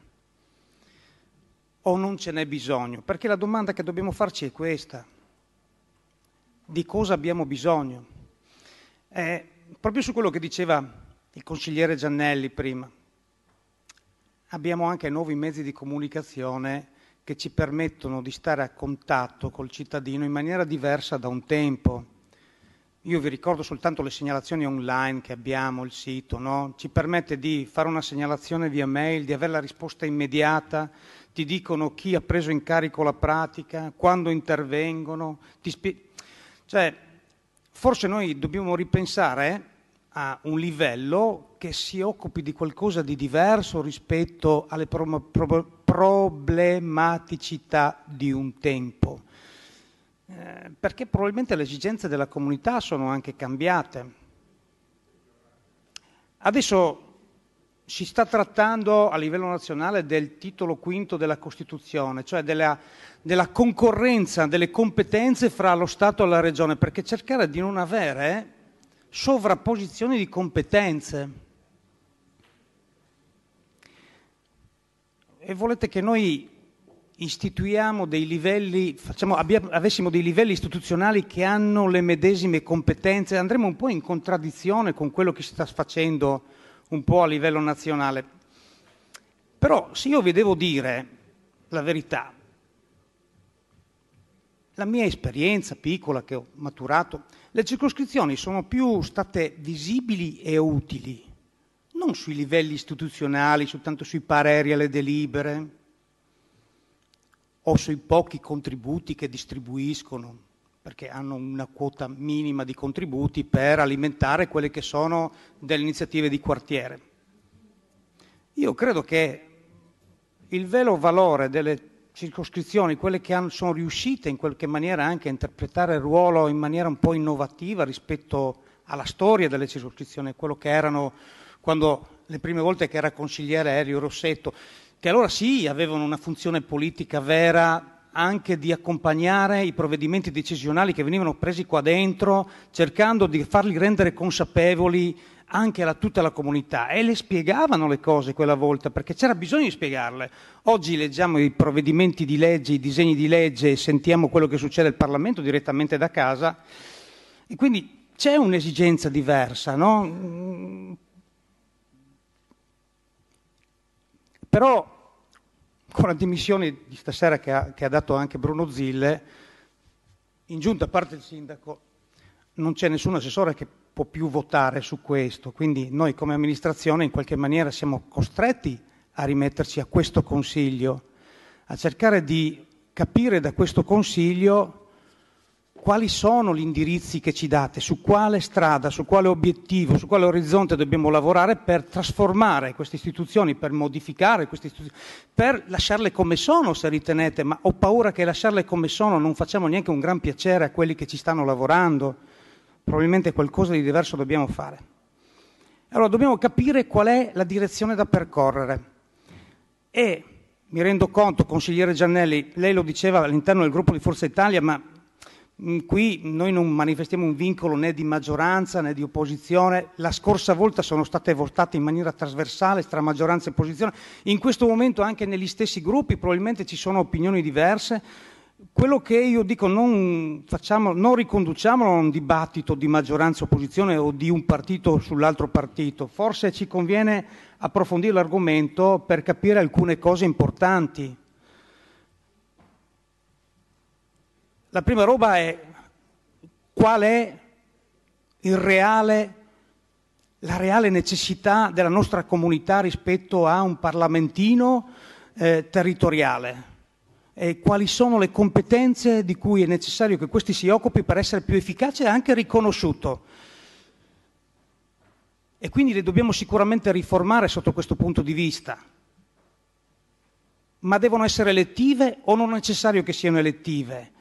B: O non ce n'è bisogno? Perché la domanda che dobbiamo farci è questa. Di cosa abbiamo bisogno? Eh, proprio su quello che diceva il consigliere Giannelli prima. Abbiamo anche nuovi mezzi di comunicazione che ci permettono di stare a contatto col cittadino in maniera diversa da un tempo. Io vi ricordo soltanto le segnalazioni online che abbiamo, il sito, no? ci permette di fare una segnalazione via mail, di avere la risposta immediata, ti dicono chi ha preso in carico la pratica, quando intervengono, cioè, forse noi dobbiamo ripensare a un livello che si occupi di qualcosa di diverso rispetto alle pro- pro- problematicità di un tempo. Eh, perché probabilmente le esigenze della comunità sono anche cambiate. Adesso si sta trattando a livello nazionale del titolo quinto della Costituzione, cioè della, della concorrenza delle competenze fra lo Stato e la Regione, perché cercare di non avere sovrapposizioni di competenze. E volete che noi livelli, facciamo, abbiamo, avessimo dei livelli istituzionali che hanno le medesime competenze, andremo un po' in contraddizione con quello che si sta facendo un po' a livello nazionale. Però se io vi devo dire la verità, la mia esperienza piccola che ho maturato, le circoscrizioni sono più state visibili e utili, non sui livelli istituzionali, soltanto sui pareri alle delibere o sui pochi contributi che distribuiscono, perché hanno una quota minima di contributi per alimentare quelle che sono delle iniziative di quartiere. Io credo che il vero valore delle circoscrizioni, quelle che hanno, sono riuscite in qualche maniera anche a interpretare il ruolo in maniera un po' innovativa rispetto alla storia delle circoscrizioni, quello che erano quando le prime volte che era consigliere Elio Rossetto, che allora sì avevano una funzione politica vera anche di accompagnare i provvedimenti decisionali che venivano presi qua dentro, cercando di farli rendere consapevoli anche a tutta la comunità e le spiegavano le cose quella volta perché c'era bisogno di spiegarle. Oggi leggiamo i provvedimenti di legge, i disegni di legge e sentiamo quello che succede al Parlamento direttamente da casa e quindi c'è un'esigenza diversa, no? Però con la dimissione di stasera che ha, che ha dato anche Bruno Zille, in giunta a parte il sindaco, non c'è nessun assessore che può più votare su questo, quindi noi come amministrazione in qualche maniera siamo costretti a rimetterci a questo Consiglio, a cercare di capire da questo Consiglio quali sono gli indirizzi che ci date, su quale strada, su quale obiettivo, su quale orizzonte dobbiamo lavorare per trasformare queste istituzioni, per modificare queste istituzioni, per lasciarle come sono se ritenete, ma ho paura che lasciarle come sono non facciamo neanche un gran piacere a quelli che ci stanno lavorando probabilmente qualcosa di diverso dobbiamo fare. Allora dobbiamo capire qual è la direzione da percorrere e mi rendo conto, consigliere Giannelli, lei lo diceva all'interno del gruppo di Forza Italia, ma qui noi non manifestiamo un vincolo né di maggioranza né di opposizione, la scorsa volta sono state votate in maniera trasversale tra maggioranza e opposizione, in questo momento anche negli stessi gruppi probabilmente ci sono opinioni diverse, quello che io dico, non, facciamo, non riconduciamolo a un dibattito di maggioranza e opposizione o di un partito sull'altro partito, forse ci conviene approfondire l'argomento per capire alcune cose importanti. La prima roba è qual è reale, la reale necessità della nostra comunità rispetto a un parlamentino eh, territoriale eh, quali sono le competenze di cui è necessario che questi si occupi per essere più efficace e anche riconosciuto. E quindi le dobbiamo sicuramente riformare sotto questo punto di vista. ma devono essere elettive o non è necessario che siano elettive?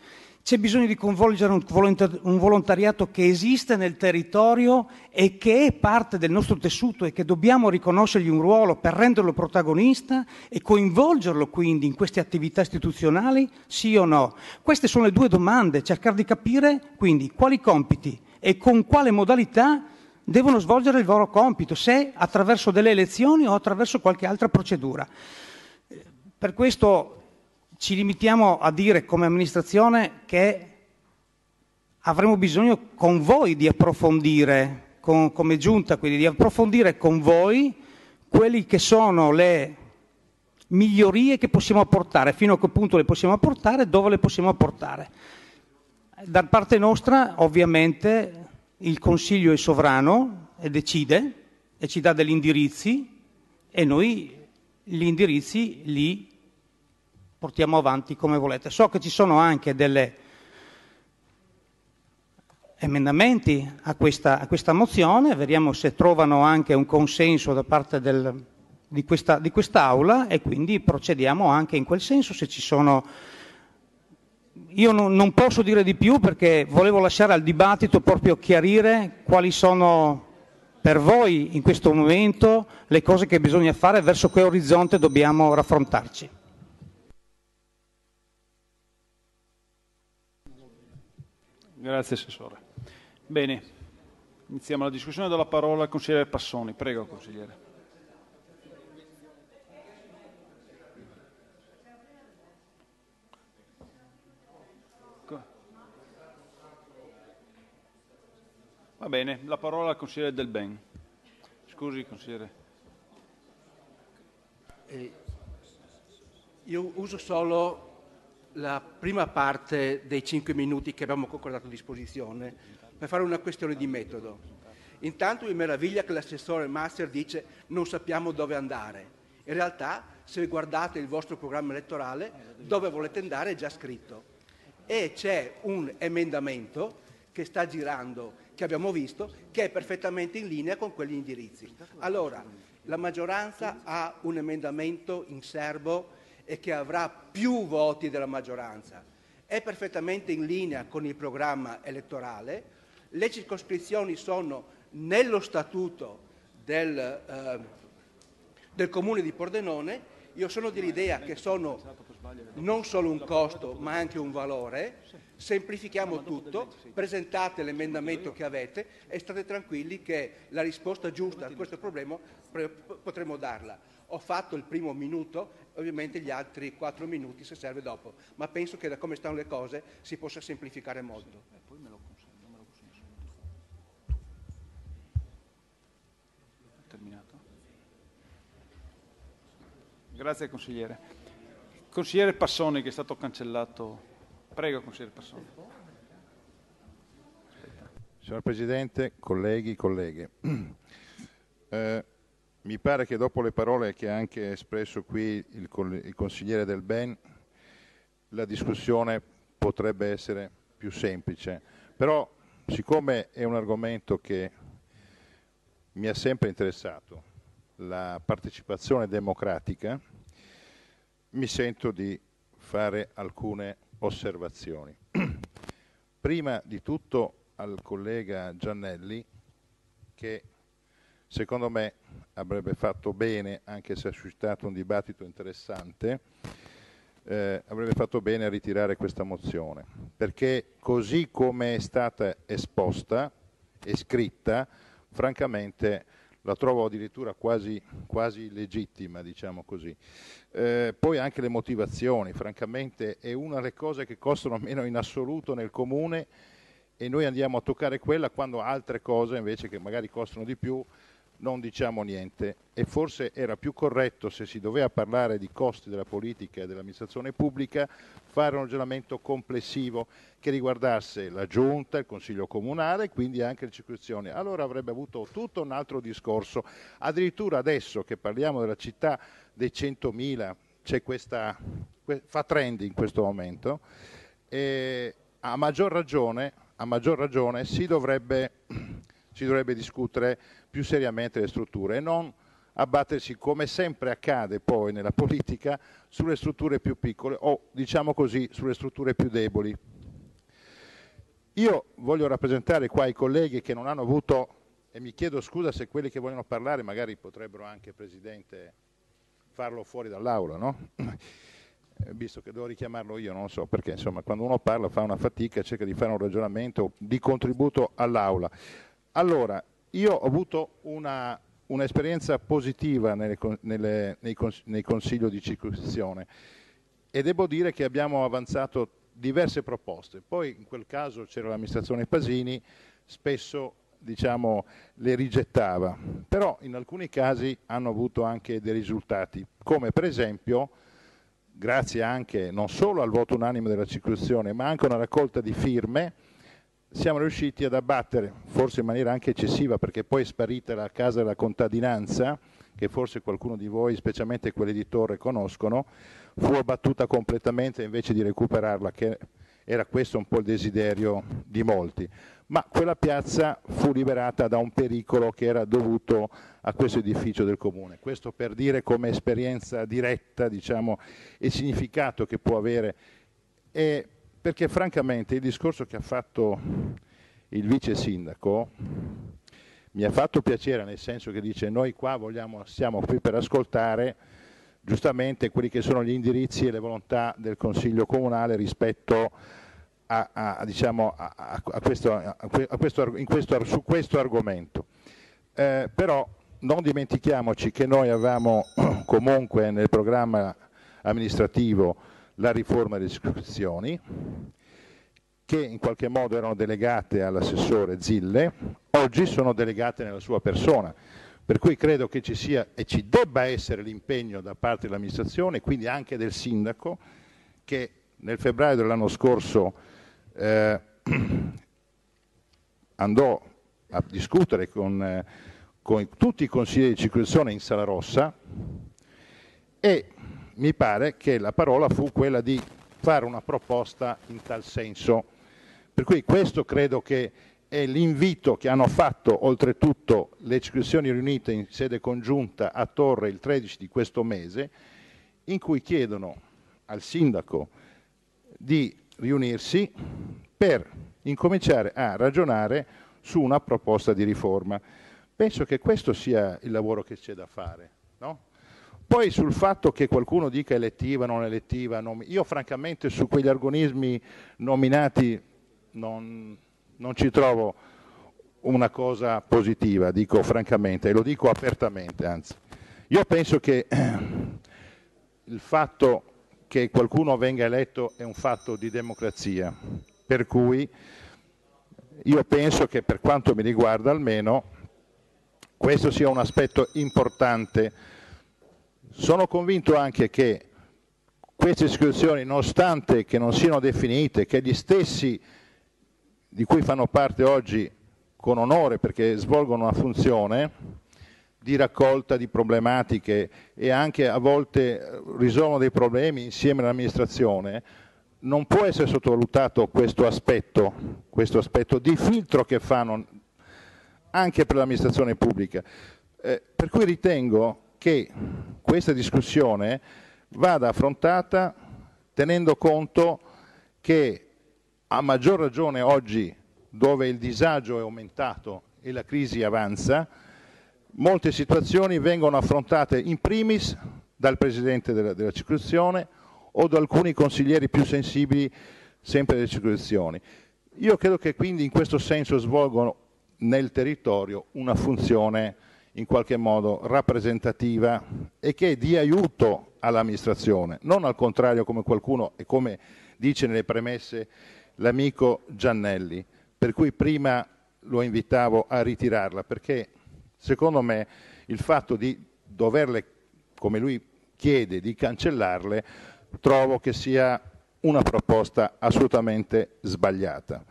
B: C'è bisogno di coinvolgere un volontariato che esiste nel territorio e che è parte del nostro tessuto e che dobbiamo riconoscergli un ruolo per renderlo protagonista e coinvolgerlo quindi in queste attività istituzionali, sì o no? Queste sono le due domande, cercare di capire quindi quali compiti e con quale modalità devono svolgere il loro compito, se attraverso delle elezioni o attraverso qualche altra procedura. Per questo ci limitiamo a dire come amministrazione che avremo bisogno con voi di approfondire, con, come giunta quindi, di approfondire con voi quelli che sono le migliorie che possiamo apportare, fino a che punto le possiamo apportare, dove le possiamo apportare. Da parte nostra, ovviamente, il Consiglio è sovrano e decide e ci dà degli indirizzi e noi gli indirizzi li portiamo avanti come volete. So che ci sono anche degli emendamenti a questa, a questa, mozione, vediamo se trovano anche un consenso da parte del, di, questa, di quest'Aula e quindi procediamo anche in quel senso se ci sono... Io non, non posso dire di più perché volevo lasciare al dibattito proprio chiarire quali sono per voi in questo momento le cose che bisogna fare, verso che orizzonte dobbiamo raffrontarci.
A: Grazie Assessore. Bene, iniziamo la discussione. Do la parola al consigliere Passoni. Prego, consigliere. Va bene, la parola al consigliere Del Ben. Scusi, consigliere.
L: Eh, io uso solo la prima parte dei cinque minuti che abbiamo concordato a disposizione per fare una questione di metodo. Intanto mi meraviglia che l'assessore Master dice non sappiamo dove andare. In realtà, se guardate il vostro programma elettorale, dove volete andare è già scritto. E c'è un emendamento che sta girando, che abbiamo visto, che è perfettamente in linea con quegli indirizzi. Allora, la maggioranza ha un emendamento in serbo e che avrà più voti della maggioranza. È perfettamente in linea con il programma elettorale, le circoscrizioni sono nello statuto del, eh, del Comune di Pordenone, io sono dell'idea che sono non solo un costo ma anche un valore, semplifichiamo tutto, presentate l'emendamento che avete e state tranquilli che la risposta giusta a questo problema potremo darla. Ho fatto il primo minuto ovviamente gli altri quattro minuti se serve dopo, ma penso che da come stanno le cose si possa semplificare molto.
A: Grazie consigliere. Consigliere Passoni che è stato cancellato. Prego consigliere Passoni.
M: Signor Presidente, colleghi, colleghe. [clears throat] Eh, mi pare che dopo le parole che ha anche espresso qui il, il consigliere del Ben, la discussione potrebbe essere più semplice. Però, siccome è un argomento che mi ha sempre interessato, la partecipazione democratica, mi sento di fare alcune osservazioni. [clears throat] Prima di tutto al collega Giannelli che secondo me avrebbe fatto bene, anche se ha suscitato un dibattito interessante, eh, avrebbe fatto bene a ritirare questa mozione, perché così come è stata esposta e scritta, francamente la trovo addirittura quasi, quasi legittima, diciamo così. Eh, poi anche le motivazioni, francamente è una delle cose che costano meno in assoluto nel comune e noi andiamo a toccare quella quando altre cose invece che magari costano di più non diciamo niente e forse era più corretto se si doveva parlare di costi della politica e dell'amministrazione pubblica fare un ragionamento complessivo che riguardasse la giunta, il consiglio comunale e quindi anche le circoscrizioni. Allora avrebbe avuto tutto un altro discorso. Addirittura adesso che parliamo della città dei 100.000 c'è questa, fa trend in questo momento e a maggior ragione, a maggior ragione si dovrebbe si dovrebbe discutere più seriamente le strutture e non abbattersi, come sempre accade poi nella politica, sulle strutture più piccole o, diciamo così, sulle strutture più deboli. Io voglio rappresentare qua i colleghi che non hanno avuto, e mi chiedo scusa se quelli che vogliono parlare magari potrebbero anche, Presidente, farlo fuori dall'aula, no? Eh, visto che devo richiamarlo io, non lo so, perché insomma quando uno parla fa una fatica, cerca di fare un ragionamento di contributo all'aula. Allora, io ho avuto una, un'esperienza positiva nelle, nelle, nei, nei consigli di circoscrizione e devo dire che abbiamo avanzato diverse proposte. Poi in quel caso c'era l'amministrazione Pasini, spesso diciamo, le rigettava, però in alcuni casi hanno avuto anche dei risultati, come per esempio, grazie anche non solo al voto unanime della circoscrizione, ma anche a una raccolta di firme, siamo riusciti ad abbattere, forse in maniera anche eccessiva, perché poi è sparita la casa della contadinanza, che forse qualcuno di voi, specialmente quelli di Torre, conoscono, fu abbattuta completamente invece di recuperarla, che era questo un po' il desiderio di molti. Ma quella piazza fu liberata da un pericolo che era dovuto a questo edificio del comune. Questo per dire come esperienza diretta diciamo, e significato che può avere. E perché francamente il discorso che ha fatto il vice sindaco mi ha fatto piacere nel senso che dice noi qua vogliamo, siamo qui per ascoltare giustamente quelli che sono gli indirizzi e le volontà del Consiglio Comunale rispetto a, a, diciamo, a, a questo, questo, questo, su questo argomento. Eh, però non dimentichiamoci che noi avevamo [clears throat] comunque nel programma amministrativo la riforma delle iscrizioni, che in qualche modo erano delegate all'assessore Zille, oggi sono delegate nella sua persona. Per cui credo che ci sia e ci debba essere l'impegno da parte dell'amministrazione, quindi anche del sindaco, che nel febbraio dell'anno scorso eh, [clears throat] andò a discutere con, eh, con tutti i consiglieri di circolazione in Sala Rossa e mi pare che la parola fu quella di fare una proposta in tal senso. Per cui questo credo che è l'invito che hanno fatto oltretutto le circoscrizioni riunite in sede congiunta a Torre il 13 di questo mese, in cui chiedono al sindaco di riunirsi per incominciare a ragionare su una proposta di riforma. Penso che questo sia il lavoro che c'è da fare. Poi sul fatto che qualcuno dica elettiva, non elettiva, non... io francamente su quegli organismi nominati non, non ci trovo una cosa positiva, dico francamente, e lo dico apertamente, anzi. Io penso che [clears throat] il fatto che qualcuno venga eletto è un fatto di democrazia, per cui io penso che per quanto mi riguarda almeno questo sia un aspetto importante sono convinto anche che queste istituzioni, nonostante che non siano definite, che gli stessi di cui fanno parte oggi con onore perché svolgono una funzione di raccolta di problematiche e anche a volte risolvono dei problemi insieme all'amministrazione, non può essere sottovalutato questo aspetto, questo aspetto di filtro che fanno anche per l'amministrazione pubblica. Eh, per cui ritengo che questa discussione vada affrontata tenendo conto che a maggior ragione oggi dove il disagio è aumentato e la crisi avanza, molte situazioni vengono affrontate in primis dal Presidente della, della circoscrizione o da alcuni consiglieri più sensibili sempre delle circoscrizioni. Io credo che quindi in questo senso svolgono nel territorio una funzione in qualche modo rappresentativa e che dia aiuto all'amministrazione, non al contrario come qualcuno e come dice nelle premesse l'amico Giannelli, per cui prima lo invitavo a ritirarla, perché secondo me il fatto di doverle, come lui chiede, di cancellarle, trovo che sia una proposta assolutamente sbagliata.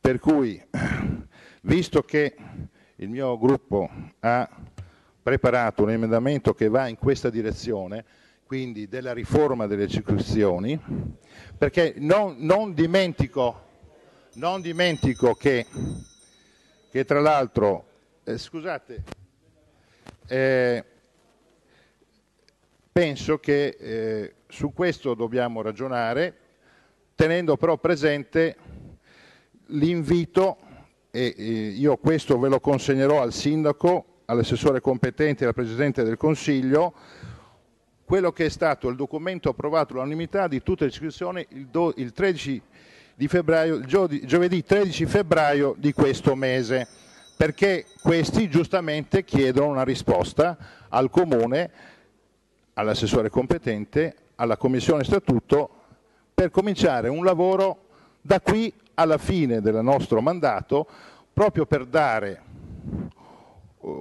M: Per cui, visto che il mio gruppo ha preparato un emendamento che va in questa direzione, quindi della riforma delle circoscrizioni, perché non, non, dimentico, non dimentico, che, che tra l'altro, eh, scusate, eh, penso che eh, su questo dobbiamo ragionare, tenendo però presente l'invito, e io questo ve lo consegnerò al sindaco, all'assessore competente e al Presidente del Consiglio, quello che è stato il documento approvato all'unanimità di tutte le iscrizioni il, il 13 di febbraio, giovedì 13 febbraio di questo mese, perché questi giustamente chiedono una risposta al Comune, all'assessore competente, alla Commissione Statuto, per cominciare un lavoro da qui alla fine del nostro mandato, proprio per dare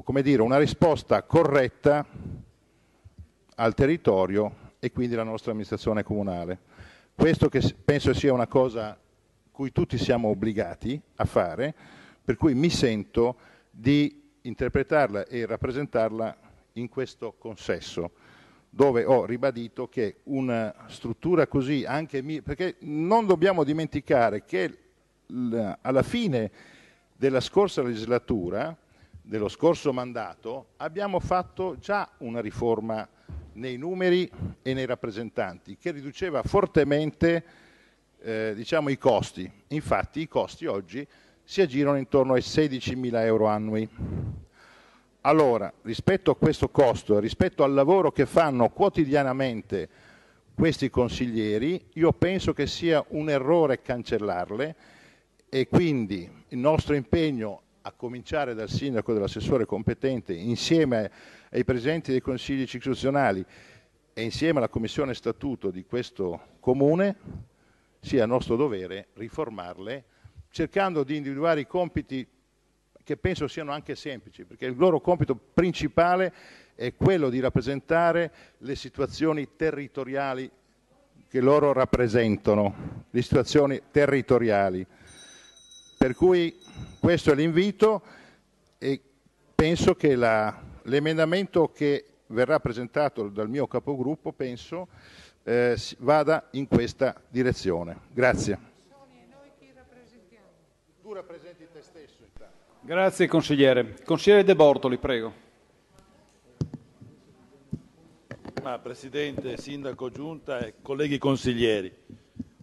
M: come dire, una risposta corretta al territorio e quindi alla nostra amministrazione comunale. Questo che penso sia una cosa cui tutti siamo obbligati a fare, per cui mi sento di interpretarla e rappresentarla in questo consesso, dove ho ribadito che una struttura così, anche mia, perché non dobbiamo dimenticare che alla fine della scorsa legislatura, dello scorso mandato, abbiamo fatto già una riforma nei numeri e nei rappresentanti, che riduceva fortemente eh, diciamo, i costi. Infatti i costi oggi si aggirano intorno ai 16 mila euro annui. Allora, rispetto a questo costo e rispetto al lavoro che fanno quotidianamente questi consiglieri, io penso che sia un errore cancellarle e quindi il nostro impegno a cominciare dal sindaco e dall'assessore competente insieme ai presidenti dei consigli istituzionali e insieme alla commissione statuto di questo comune sia nostro dovere riformarle cercando di individuare i compiti che penso siano anche semplici, perché il loro compito principale è quello di rappresentare le situazioni territoriali che loro rappresentano, le situazioni territoriali. Per cui questo è l'invito e penso che la, l'emendamento che verrà presentato dal mio capogruppo, penso, eh, vada in questa direzione. Grazie.
A: Tu rappresenti te stesso. Grazie consigliere. Consigliere De Bortoli, prego.
N: Ma, Presidente, Sindaco, Giunta e colleghi consiglieri,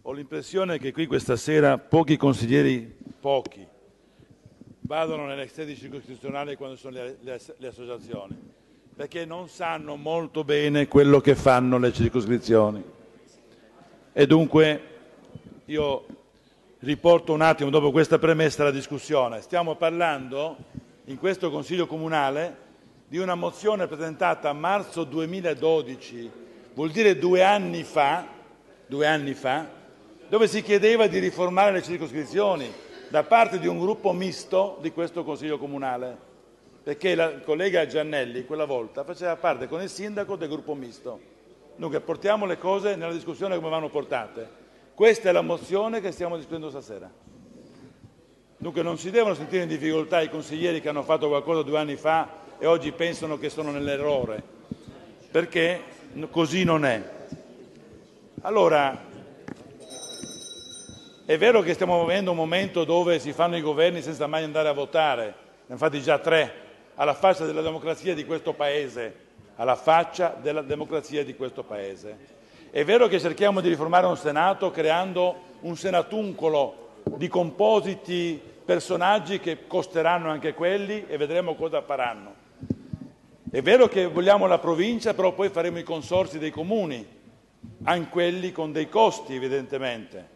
N: ho l'impressione che qui questa sera pochi consiglieri, pochi, vadano nelle sedi circoscrizionali quando sono le, le, le associazioni, perché non sanno molto bene quello che fanno le circoscrizioni. E dunque io riporto un attimo dopo questa premessa la discussione. Stiamo parlando in questo Consiglio Comunale di una mozione presentata a marzo 2012, vuol dire due anni fa, due anni fa dove si chiedeva di riformare le circoscrizioni da parte di un gruppo misto di questo Consiglio Comunale, perché la, collega Giannelli quella volta faceva parte con il sindaco del gruppo misto. Dunque portiamo le cose nella discussione come vanno portate. Questa è la mozione che stiamo discutendo stasera. Dunque non si devono sentire in difficoltà i consiglieri che hanno fatto qualcosa due anni fa e oggi pensano che sono nell'errore, perché così non è. Allora, è vero che stiamo vivendo un momento dove si fanno i governi senza mai andare a votare, infatti già tre, alla faccia della democrazia di questo Paese, alla faccia della democrazia di questo Paese. È vero che cerchiamo di riformare un Senato creando un senatuncolo di compositi personaggi che costeranno anche quelli e vedremo cosa faranno. È vero che vogliamo la provincia, però poi faremo i consorsi dei comuni, anche quelli con dei costi evidentemente.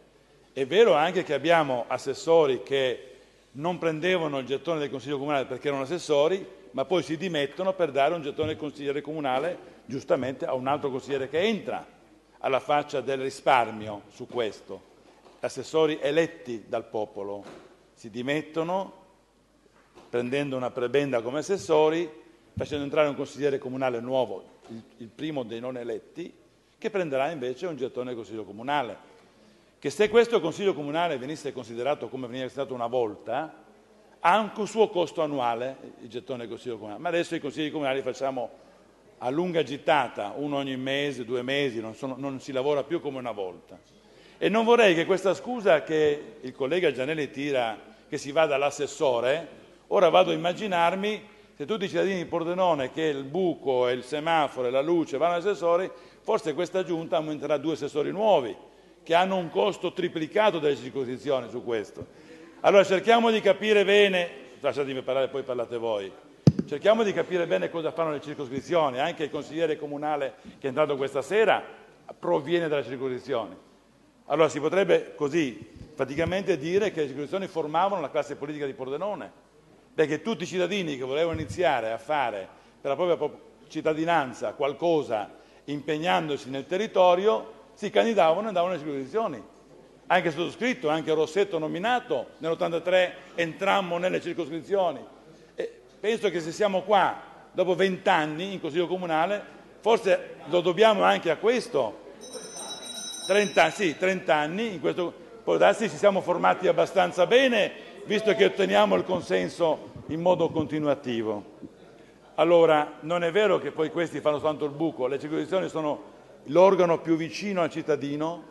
N: È vero anche che abbiamo assessori che non prendevano il gettone del Consiglio Comunale perché erano assessori, ma poi si dimettono per dare un gettone del consigliere comunale giustamente a un altro consigliere che entra alla faccia del risparmio su questo. Assessori eletti dal popolo si dimettono prendendo una prebenda come assessori, facendo entrare un consigliere comunale nuovo, il, il primo dei non eletti, che prenderà invece un gettone del Consiglio Comunale che se questo Consiglio Comunale venisse considerato come veniva stato una volta, ha anche un suo costo annuale, il gettone del Consiglio Comunale, ma adesso i Consigli Comunali facciamo a lunga gittata, uno ogni mese, due mesi, non, sono, non si lavora più come una volta. E non vorrei che questa scusa che il collega Gianelli tira, che si va dall'assessore, ora vado a immaginarmi se tutti i cittadini di Pordenone che il buco e il semaforo e la luce vanno agli assessori, forse questa giunta aumenterà due assessori nuovi, che hanno un costo triplicato delle circoscrizioni su questo. Allora cerchiamo di capire bene, lasciatemi parlare poi parlate voi, cerchiamo di capire bene cosa fanno le circoscrizioni, anche il consigliere comunale che è entrato questa sera proviene dalle circoscrizioni. Allora si potrebbe così praticamente dire che le circoscrizioni formavano la classe politica di Pordenone, perché tutti i cittadini che volevano iniziare a fare per la propria cittadinanza qualcosa impegnandosi nel territorio si candidavano e andavano alle circoscrizioni. Anche sottoscritto, anche Rossetto nominato, nell'83 entrammo nelle circoscrizioni. E penso che se siamo qua dopo vent'anni in Consiglio Comunale, forse lo dobbiamo anche a questo. 30, sì, 30 anni, in questo, può darsi ci siamo formati abbastanza bene, visto che otteniamo il consenso in modo continuativo. Allora, non è vero che poi questi fanno soltanto il buco, le circoscrizioni sono l'organo più vicino al cittadino,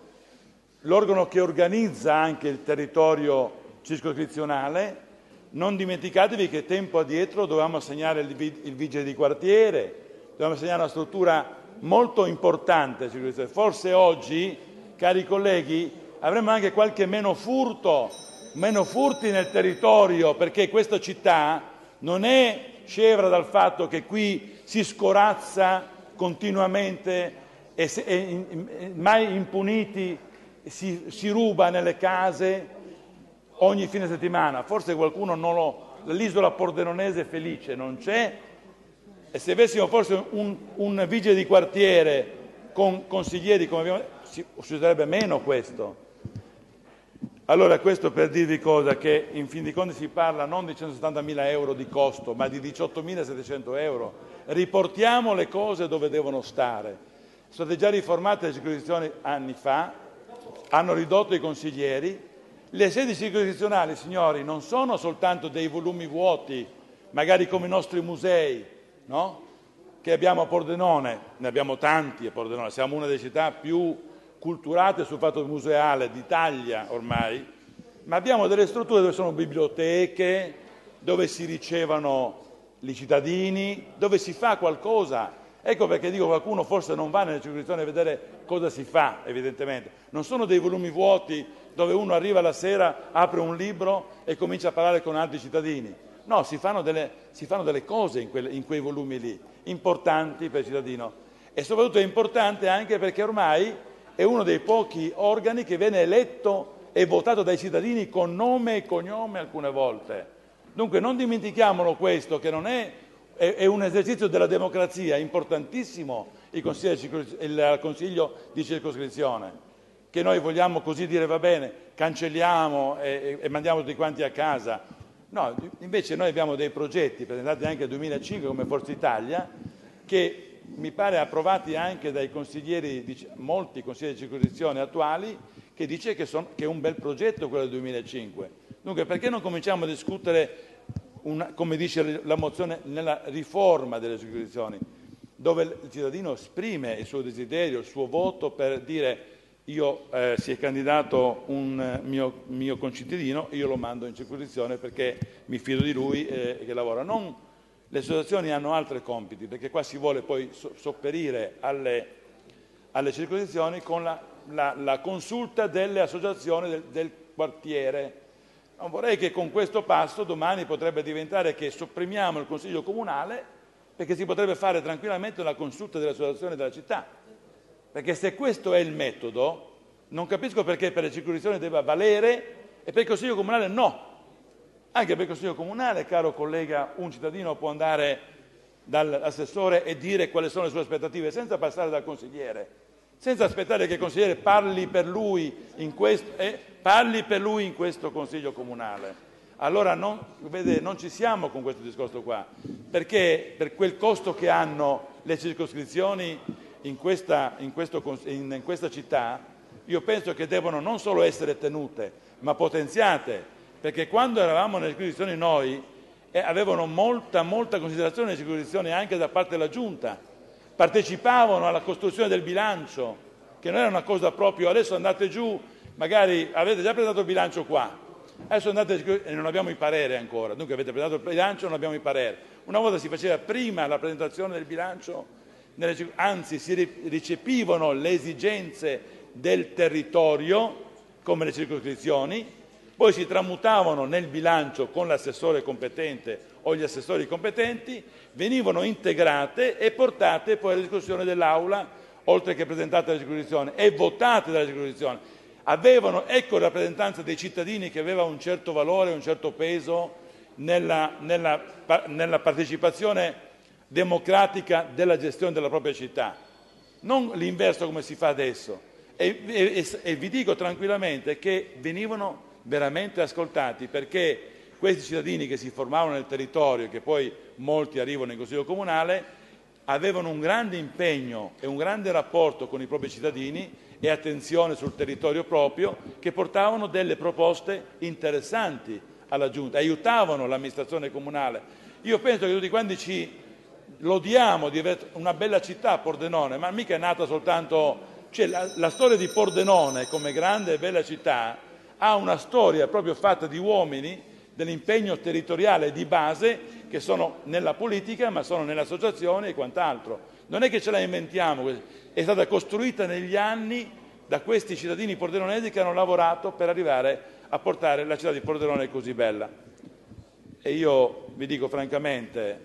N: l'organo che organizza anche il territorio circoscrizionale. Non dimenticatevi che tempo addietro dovevamo assegnare il, il vigile di quartiere, dovevamo assegnare una struttura molto importante. Forse oggi, cari colleghi, avremo anche qualche meno furto, meno furti nel territorio, perché questa città non è scevra dal fatto che qui si scorazza continuamente e, se, e mai impuniti si, si, ruba nelle case ogni fine settimana. Forse qualcuno non lo... L'isola pordenonese felice non c'è e se avessimo forse un, un vigile di quartiere con consiglieri come abbiamo si, succederebbe meno questo. Allora questo per dirvi cosa, che in fin di conti si parla non di 170.000 euro di costo, ma di 18.700 euro. Riportiamo le cose dove devono stare. State già riformate le circoscrizioni anni fa, hanno ridotto i consiglieri. Le sedi circoscrizionali, signori, non sono soltanto dei volumi vuoti, magari come i nostri musei, no? che abbiamo a Pordenone, ne abbiamo tanti a Pordenone, siamo una delle città più culturate sul fatto museale d'Italia ormai, ma abbiamo delle strutture dove sono biblioteche, dove si ricevono i cittadini, dove si fa qualcosa Ecco perché dico qualcuno forse non va nelle circoscrizioni a vedere cosa si fa, evidentemente. Non sono dei volumi vuoti dove uno arriva la sera, apre un libro e comincia a parlare con altri cittadini. No, si fanno delle, si fanno delle cose in, quelle, in quei volumi lì, importanti per il cittadino. E soprattutto è importante anche perché ormai è uno dei pochi organi che viene eletto e votato dai cittadini con nome e cognome alcune volte. Dunque non dimentichiamolo questo, che non è è, è un esercizio della democrazia importantissimo il consiglio, il consiglio di circoscrizione, che noi vogliamo così dire va bene, cancelliamo e, e mandiamo tutti quanti a casa. No, invece noi abbiamo dei progetti presentati anche nel 2005 come Forza Italia che mi pare approvati anche dai consiglieri, molti consiglieri di circoscrizione attuali, che dice che, son, che, è un bel progetto quello del 2005. Dunque perché non cominciamo a discutere una, come dice la mozione, nella riforma delle circoscrizioni, dove il cittadino esprime il suo desiderio, il suo voto per dire io eh, si è candidato un mio, mio, concittadino, io lo mando in circoscrizione perché mi fido di lui e che lavora. Non, le associazioni hanno altri compiti, perché qua si vuole poi so, sopperire alle, alle circoscrizioni con la, la, la, consulta delle associazioni del, del quartiere non vorrei che con questo passo domani potrebbe diventare che sopprimiamo il Consiglio Comunale perché si potrebbe fare tranquillamente una consulta dell'associazione della città. Perché se questo è il metodo, non capisco perché per le circoscrizioni debba valere e per il Consiglio Comunale no. Anche per il Consiglio Comunale, caro collega, un cittadino può andare dall'assessore e dire quali sono le sue aspettative senza passare dal consigliere senza aspettare che il consigliere parli per lui in questo, eh, parli per lui in questo Consiglio Comunale. Allora non, vede, non ci siamo con questo discorso qua, perché per quel costo che hanno le circoscrizioni in questa, in questo, in, in questa città, io penso che devono non solo essere tenute, ma potenziate, perché quando eravamo nelle circoscrizioni noi eh, avevano molta, molta considerazione le circoscrizioni anche da parte della Giunta, partecipavano alla costruzione del bilancio, che non era una cosa proprio, adesso andate giù, magari avete già presentato il bilancio qua, Adesso andate e non abbiamo i pareri ancora, dunque avete presentato il bilancio e non abbiamo i pareri. Una volta si faceva prima la presentazione del bilancio, anzi si ricepivano le esigenze del territorio, come le circoscrizioni, poi si tramutavano nel bilancio con l'assessore competente o gli assessori competenti, venivano integrate e portate poi alla discussione dell'Aula, oltre che presentate alla circoscrizione e votate dalla circoscrizione avevano, ecco rappresentanza dei cittadini che aveva un certo valore, un certo peso nella, nella, nella partecipazione democratica della gestione della propria città, non l'inverso come si fa adesso. E, e, e, vi dico tranquillamente che venivano veramente ascoltati perché questi cittadini che si formavano nel territorio, che poi molti arrivano in Consiglio Comunale, avevano un grande impegno e un grande rapporto con i propri cittadini e attenzione sul territorio proprio, che portavano delle proposte interessanti alla Giunta, aiutavano l'amministrazione comunale. Io penso che tutti quanti ci lodiamo di avere una bella città, Pordenone, ma mica è nata soltanto... Cioè, la, la storia di Pordenone come grande e bella città ha una storia proprio fatta di uomini, dell'impegno territoriale di base che sono nella politica ma sono nelle associazioni e quant'altro. Non è che ce la inventiamo, è stata costruita negli anni da questi cittadini pordenonesi che hanno lavorato per arrivare a portare la città di Pordenone così bella. E io vi dico francamente,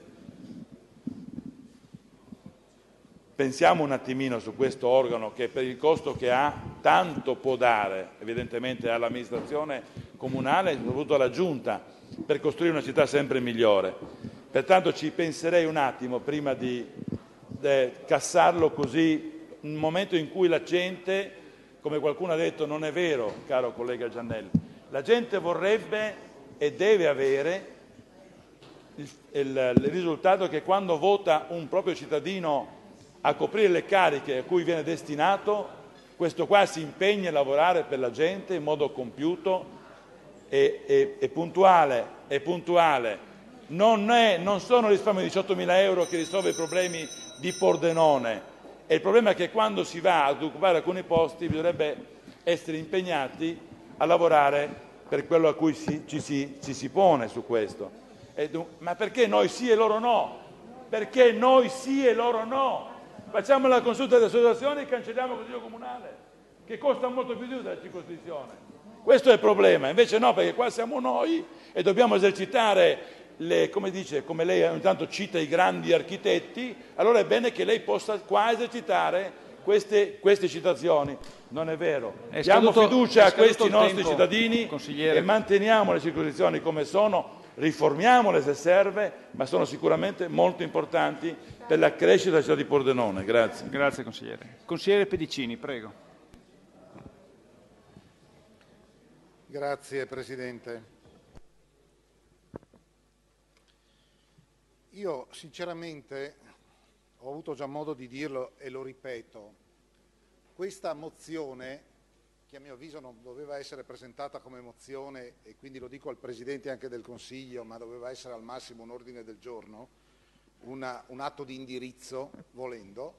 N: pensiamo un attimino su questo organo che per il costo che ha tanto può dare evidentemente all'amministrazione comunale e soprattutto alla giunta per costruire una città sempre migliore. Pertanto ci penserei un attimo prima di eh, cassarlo così un momento in cui la gente, come qualcuno ha detto, non è vero, caro collega Giannelli, la gente vorrebbe e deve avere il, il, il risultato che quando vota un proprio cittadino a coprire le cariche a cui viene destinato, questo qua si impegna a lavorare per la gente in modo compiuto e, e, e puntuale, e puntuale. Non, è, non sono risparmi di 18.000 euro che risolve i problemi di Pordenone, e il problema è che quando si va ad occupare alcuni posti bisognerebbe essere impegnati a lavorare per quello a cui si, ci, si, ci, si, pone su questo. E, ma perché noi sì e loro no? Perché noi sì e loro no? Facciamo la consulta delle associazioni e cancelliamo il Consiglio Comunale, che costa molto più della circoscrizione. Questo è il problema, invece no, perché qua siamo noi e dobbiamo esercitare le, come dice, come lei ogni tanto cita i grandi architetti, allora è bene che lei possa qua esercitare queste, queste citazioni. Non è vero. È Diamo scaduto, fiducia a questi nostri tempo, cittadini e manteniamo le circoscrizioni come sono, riformiamole se serve, ma sono sicuramente molto importanti per la crescita della città di Pordenone. Grazie.
A: Grazie consigliere. Consigliere Pedicini, prego.
O: Grazie Presidente. Io sinceramente ho avuto già modo di dirlo e lo ripeto, questa mozione, che a mio avviso non doveva essere presentata come mozione e quindi lo dico al Presidente anche del Consiglio, ma doveva essere al massimo un ordine del giorno, una, un atto di indirizzo, volendo,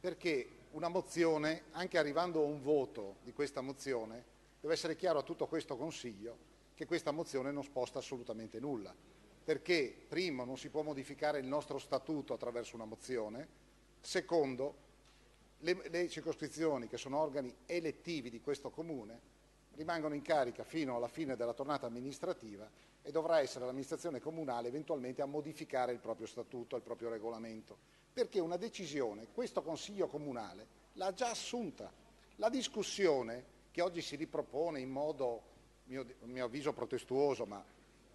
O: perché una mozione, anche arrivando a un voto di questa mozione, deve essere chiaro a tutto questo Consiglio che questa mozione non sposta assolutamente nulla perché primo non si può modificare il nostro statuto attraverso una mozione, secondo le, le circoscrizioni che sono organi elettivi di questo Comune rimangono in carica fino alla fine della tornata amministrativa e dovrà essere l'amministrazione comunale eventualmente a modificare il proprio statuto, il proprio regolamento, perché una decisione questo Consiglio comunale l'ha già assunta. La discussione che oggi si ripropone in modo, a mio avviso, protestuoso, ma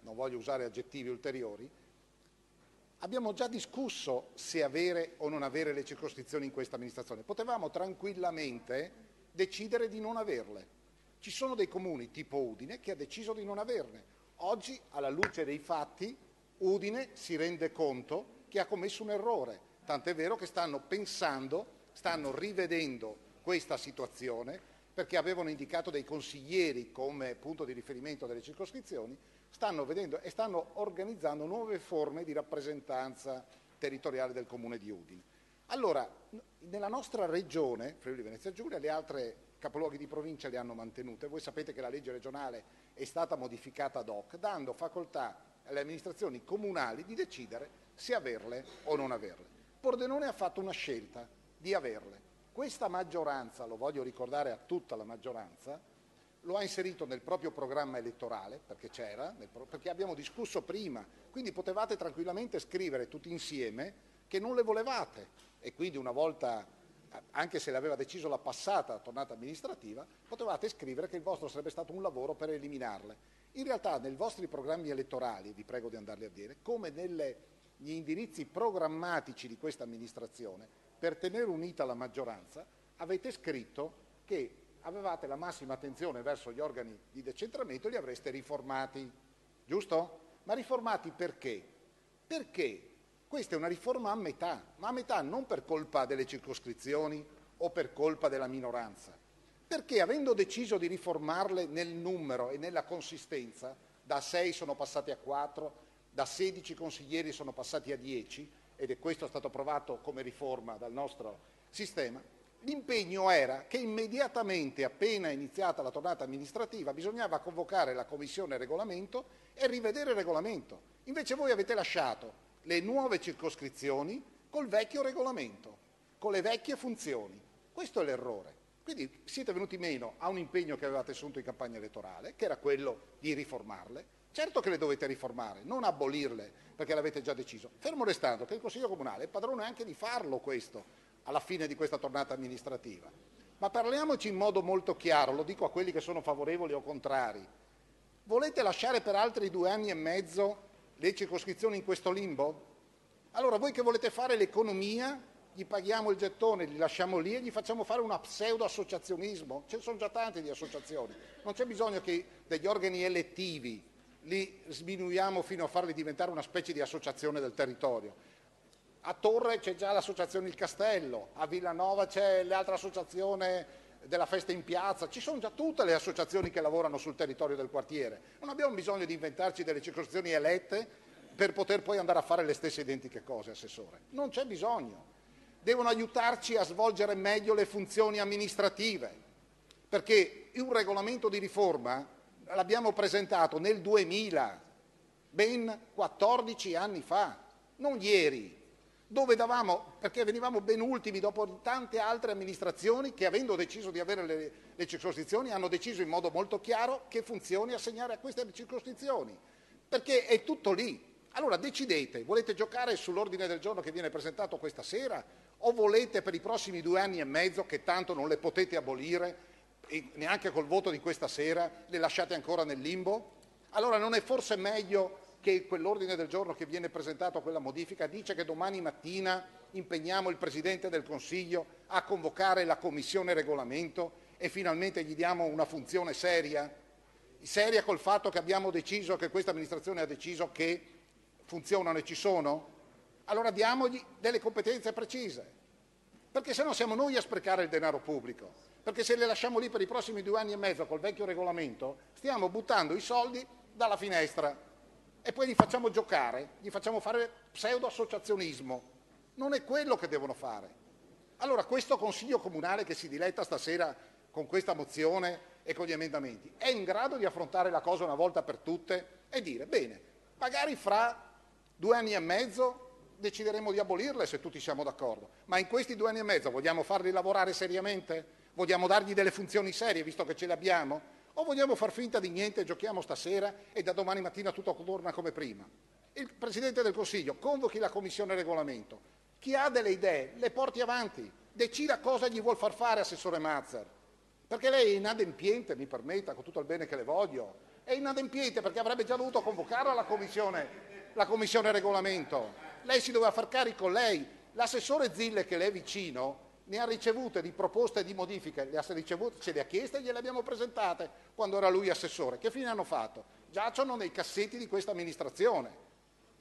O: non voglio usare aggettivi ulteriori, abbiamo già discusso se avere o non avere le circoscrizioni in questa amministrazione. Potevamo tranquillamente decidere di non averle. Ci sono dei comuni tipo Udine che ha deciso di non averne. Oggi, alla luce dei fatti, Udine si rende conto che ha commesso un errore, tant'è vero che stanno pensando, stanno rivedendo questa situazione perché avevano indicato dei consiglieri come punto di riferimento delle circoscrizioni stanno vedendo e stanno organizzando nuove forme di rappresentanza territoriale del comune di Udine. Allora, nella nostra regione, Friuli Venezia Giulia, le altre capoluoghi di provincia le hanno mantenute. Voi sapete che la legge regionale è stata modificata ad hoc, dando facoltà alle amministrazioni comunali di decidere se averle o non averle. Pordenone ha fatto una scelta di averle. Questa maggioranza, lo voglio ricordare a tutta la maggioranza, lo ha inserito nel proprio programma elettorale, perché c'era, perché abbiamo discusso prima, quindi potevate tranquillamente scrivere tutti insieme che non le volevate e quindi una volta, anche se l'aveva deciso la passata tornata amministrativa, potevate scrivere che il vostro sarebbe stato un lavoro per eliminarle. In realtà nei vostri programmi elettorali, vi prego di andarli a vedere, come negli indirizzi programmatici di questa amministrazione, per tenere unita la maggioranza, avete scritto che avevate la massima attenzione verso gli organi di decentramento e li avreste riformati, giusto? Ma riformati perché? Perché questa è una riforma a metà, ma a metà non per colpa delle circoscrizioni o per colpa della minoranza, perché avendo deciso di riformarle nel numero e nella consistenza, da 6 sono passati a 4, da 16 consiglieri sono passati a 10, ed è questo stato approvato come riforma dal nostro sistema, L'impegno era che immediatamente, appena iniziata la tornata amministrativa, bisognava convocare la commissione regolamento e rivedere il regolamento. Invece voi avete lasciato le nuove circoscrizioni col vecchio regolamento, con le vecchie funzioni. Questo è l'errore. Quindi siete venuti meno a un impegno che avevate assunto in campagna elettorale, che era quello di riformarle. Certo che le dovete riformare, non abolirle perché l'avete già deciso. Fermo restando che il Consiglio Comunale è padrone anche di farlo questo, alla fine di questa tornata amministrativa. Ma parliamoci in modo molto chiaro, lo dico a quelli che sono favorevoli o contrari. Volete lasciare per altri due anni e mezzo le circoscrizioni in questo limbo? Allora voi che volete fare l'economia, gli paghiamo il gettone, li lasciamo lì e gli facciamo fare una pseudo-associazionismo? Ce ne sono già tante di associazioni, non c'è bisogno che degli organi elettivi li sminuiamo fino a farli diventare una specie di associazione del territorio. A Torre c'è già l'associazione Il Castello, a Villanova c'è l'altra associazione della festa in piazza, ci sono già tutte le associazioni che lavorano sul territorio del quartiere. Non abbiamo bisogno di inventarci delle circoscrizioni elette per poter poi andare a fare le stesse identiche cose, Assessore. Non c'è bisogno. Devono aiutarci a svolgere meglio le funzioni amministrative, perché un regolamento di riforma l'abbiamo presentato nel 2000, ben 14 anni fa, non ieri dove davamo, perché venivamo ben ultimi dopo tante altre amministrazioni che avendo deciso di avere le, le circoscrizioni hanno deciso in modo molto chiaro che funzioni assegnare a queste circoscrizioni, perché è tutto lì. Allora decidete, volete giocare sull'ordine del giorno che viene presentato questa sera o volete per i prossimi due anni e mezzo, che tanto non le potete abolire, neanche col voto di questa sera, le lasciate ancora nel limbo? Allora non è forse meglio che quell'ordine del giorno che viene presentato a quella modifica dice che domani mattina impegniamo il Presidente del Consiglio a convocare la Commissione Regolamento e finalmente gli diamo una funzione seria, seria col fatto che abbiamo deciso, che questa amministrazione ha deciso che funzionano e ci sono? Allora diamogli delle competenze precise, perché se no siamo noi a sprecare il denaro pubblico, perché se le lasciamo lì per i prossimi due anni e mezzo col vecchio regolamento stiamo buttando i soldi dalla finestra e poi li facciamo giocare, gli facciamo fare pseudo-associazionismo. Non è quello che devono fare. Allora questo Consiglio Comunale che si diletta stasera con questa mozione e con gli emendamenti è in grado di affrontare la cosa una volta per tutte e dire bene, magari fra due anni e mezzo decideremo di abolirle se tutti siamo d'accordo, ma in questi due anni e mezzo vogliamo farli lavorare seriamente? Vogliamo dargli delle funzioni serie visto che ce le abbiamo? O vogliamo far finta di niente, giochiamo stasera e da domani mattina tutto torna come prima? Il Presidente del Consiglio convochi la Commissione Regolamento. Chi ha delle idee le porti avanti, decida cosa gli vuol far fare Assessore Mazzer. Perché lei è inadempiente, mi permetta, con tutto il bene che le voglio, è inadempiente perché avrebbe già dovuto convocarla la Commissione, la commissione Regolamento. Lei si doveva far carico lei. L'assessore Zille che le è vicino ne ha ricevute di proposte di modifiche, le ha ricevute, ce le ha chieste e gliele abbiamo presentate quando era lui assessore. Che fine hanno fatto? Giacciono nei cassetti di questa amministrazione,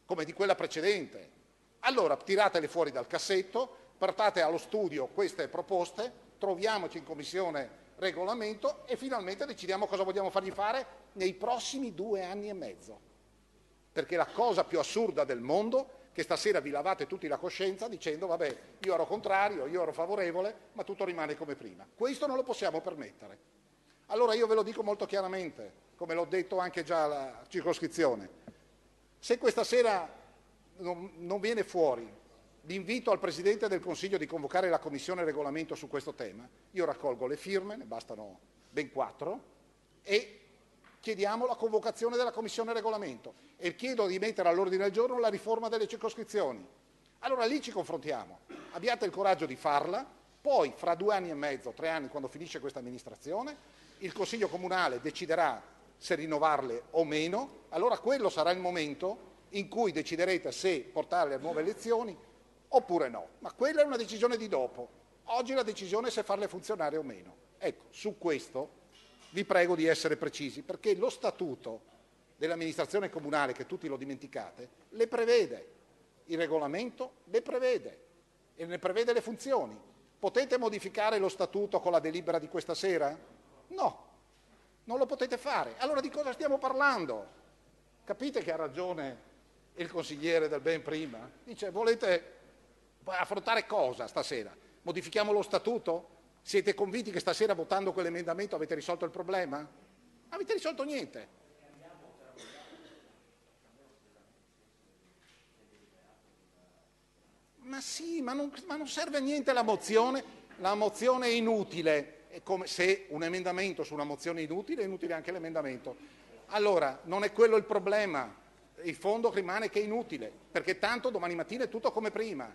O: come di quella precedente. Allora tiratele fuori dal cassetto, portate allo studio queste proposte, troviamoci in commissione regolamento e finalmente decidiamo cosa vogliamo fargli fare nei prossimi due anni e mezzo. Perché la cosa più assurda del mondo che stasera vi lavate tutti la coscienza dicendo vabbè io ero contrario, io ero favorevole, ma tutto rimane come prima. Questo non lo possiamo permettere. Allora io ve lo dico molto chiaramente, come l'ho detto anche già alla circoscrizione, se questa sera non, non viene fuori l'invito al Presidente del Consiglio di convocare la Commissione Regolamento su questo tema, io raccolgo le firme, ne bastano ben quattro, e chiediamo la convocazione della Commissione Regolamento e chiedo di mettere all'ordine del giorno la riforma delle circoscrizioni. Allora lì ci confrontiamo, abbiate il coraggio di farla, poi fra due anni e mezzo, tre anni, quando finisce questa amministrazione, il Consiglio Comunale deciderà se rinnovarle o meno, allora quello sarà il momento in cui deciderete se portarle a nuove elezioni oppure no. Ma quella è una decisione di dopo. Oggi la decisione è se farle funzionare o meno. Ecco, su questo vi prego di essere precisi, perché lo statuto dell'amministrazione comunale, che tutti lo dimenticate, le prevede. Il regolamento le prevede e ne prevede le funzioni. Potete modificare lo statuto con la delibera di questa sera? No, non lo potete fare. Allora di cosa stiamo parlando? Capite che ha ragione il consigliere del ben prima? Dice, volete affrontare cosa stasera? Modifichiamo lo statuto? Siete convinti che stasera votando quell'emendamento avete risolto il problema? Avete risolto niente. Ma sì, ma non, ma non serve a niente la mozione, la mozione è inutile, è come se un emendamento su una mozione è inutile, è inutile anche l'emendamento. Allora, non è quello il problema, il fondo rimane che è inutile, perché tanto domani mattina è tutto come prima.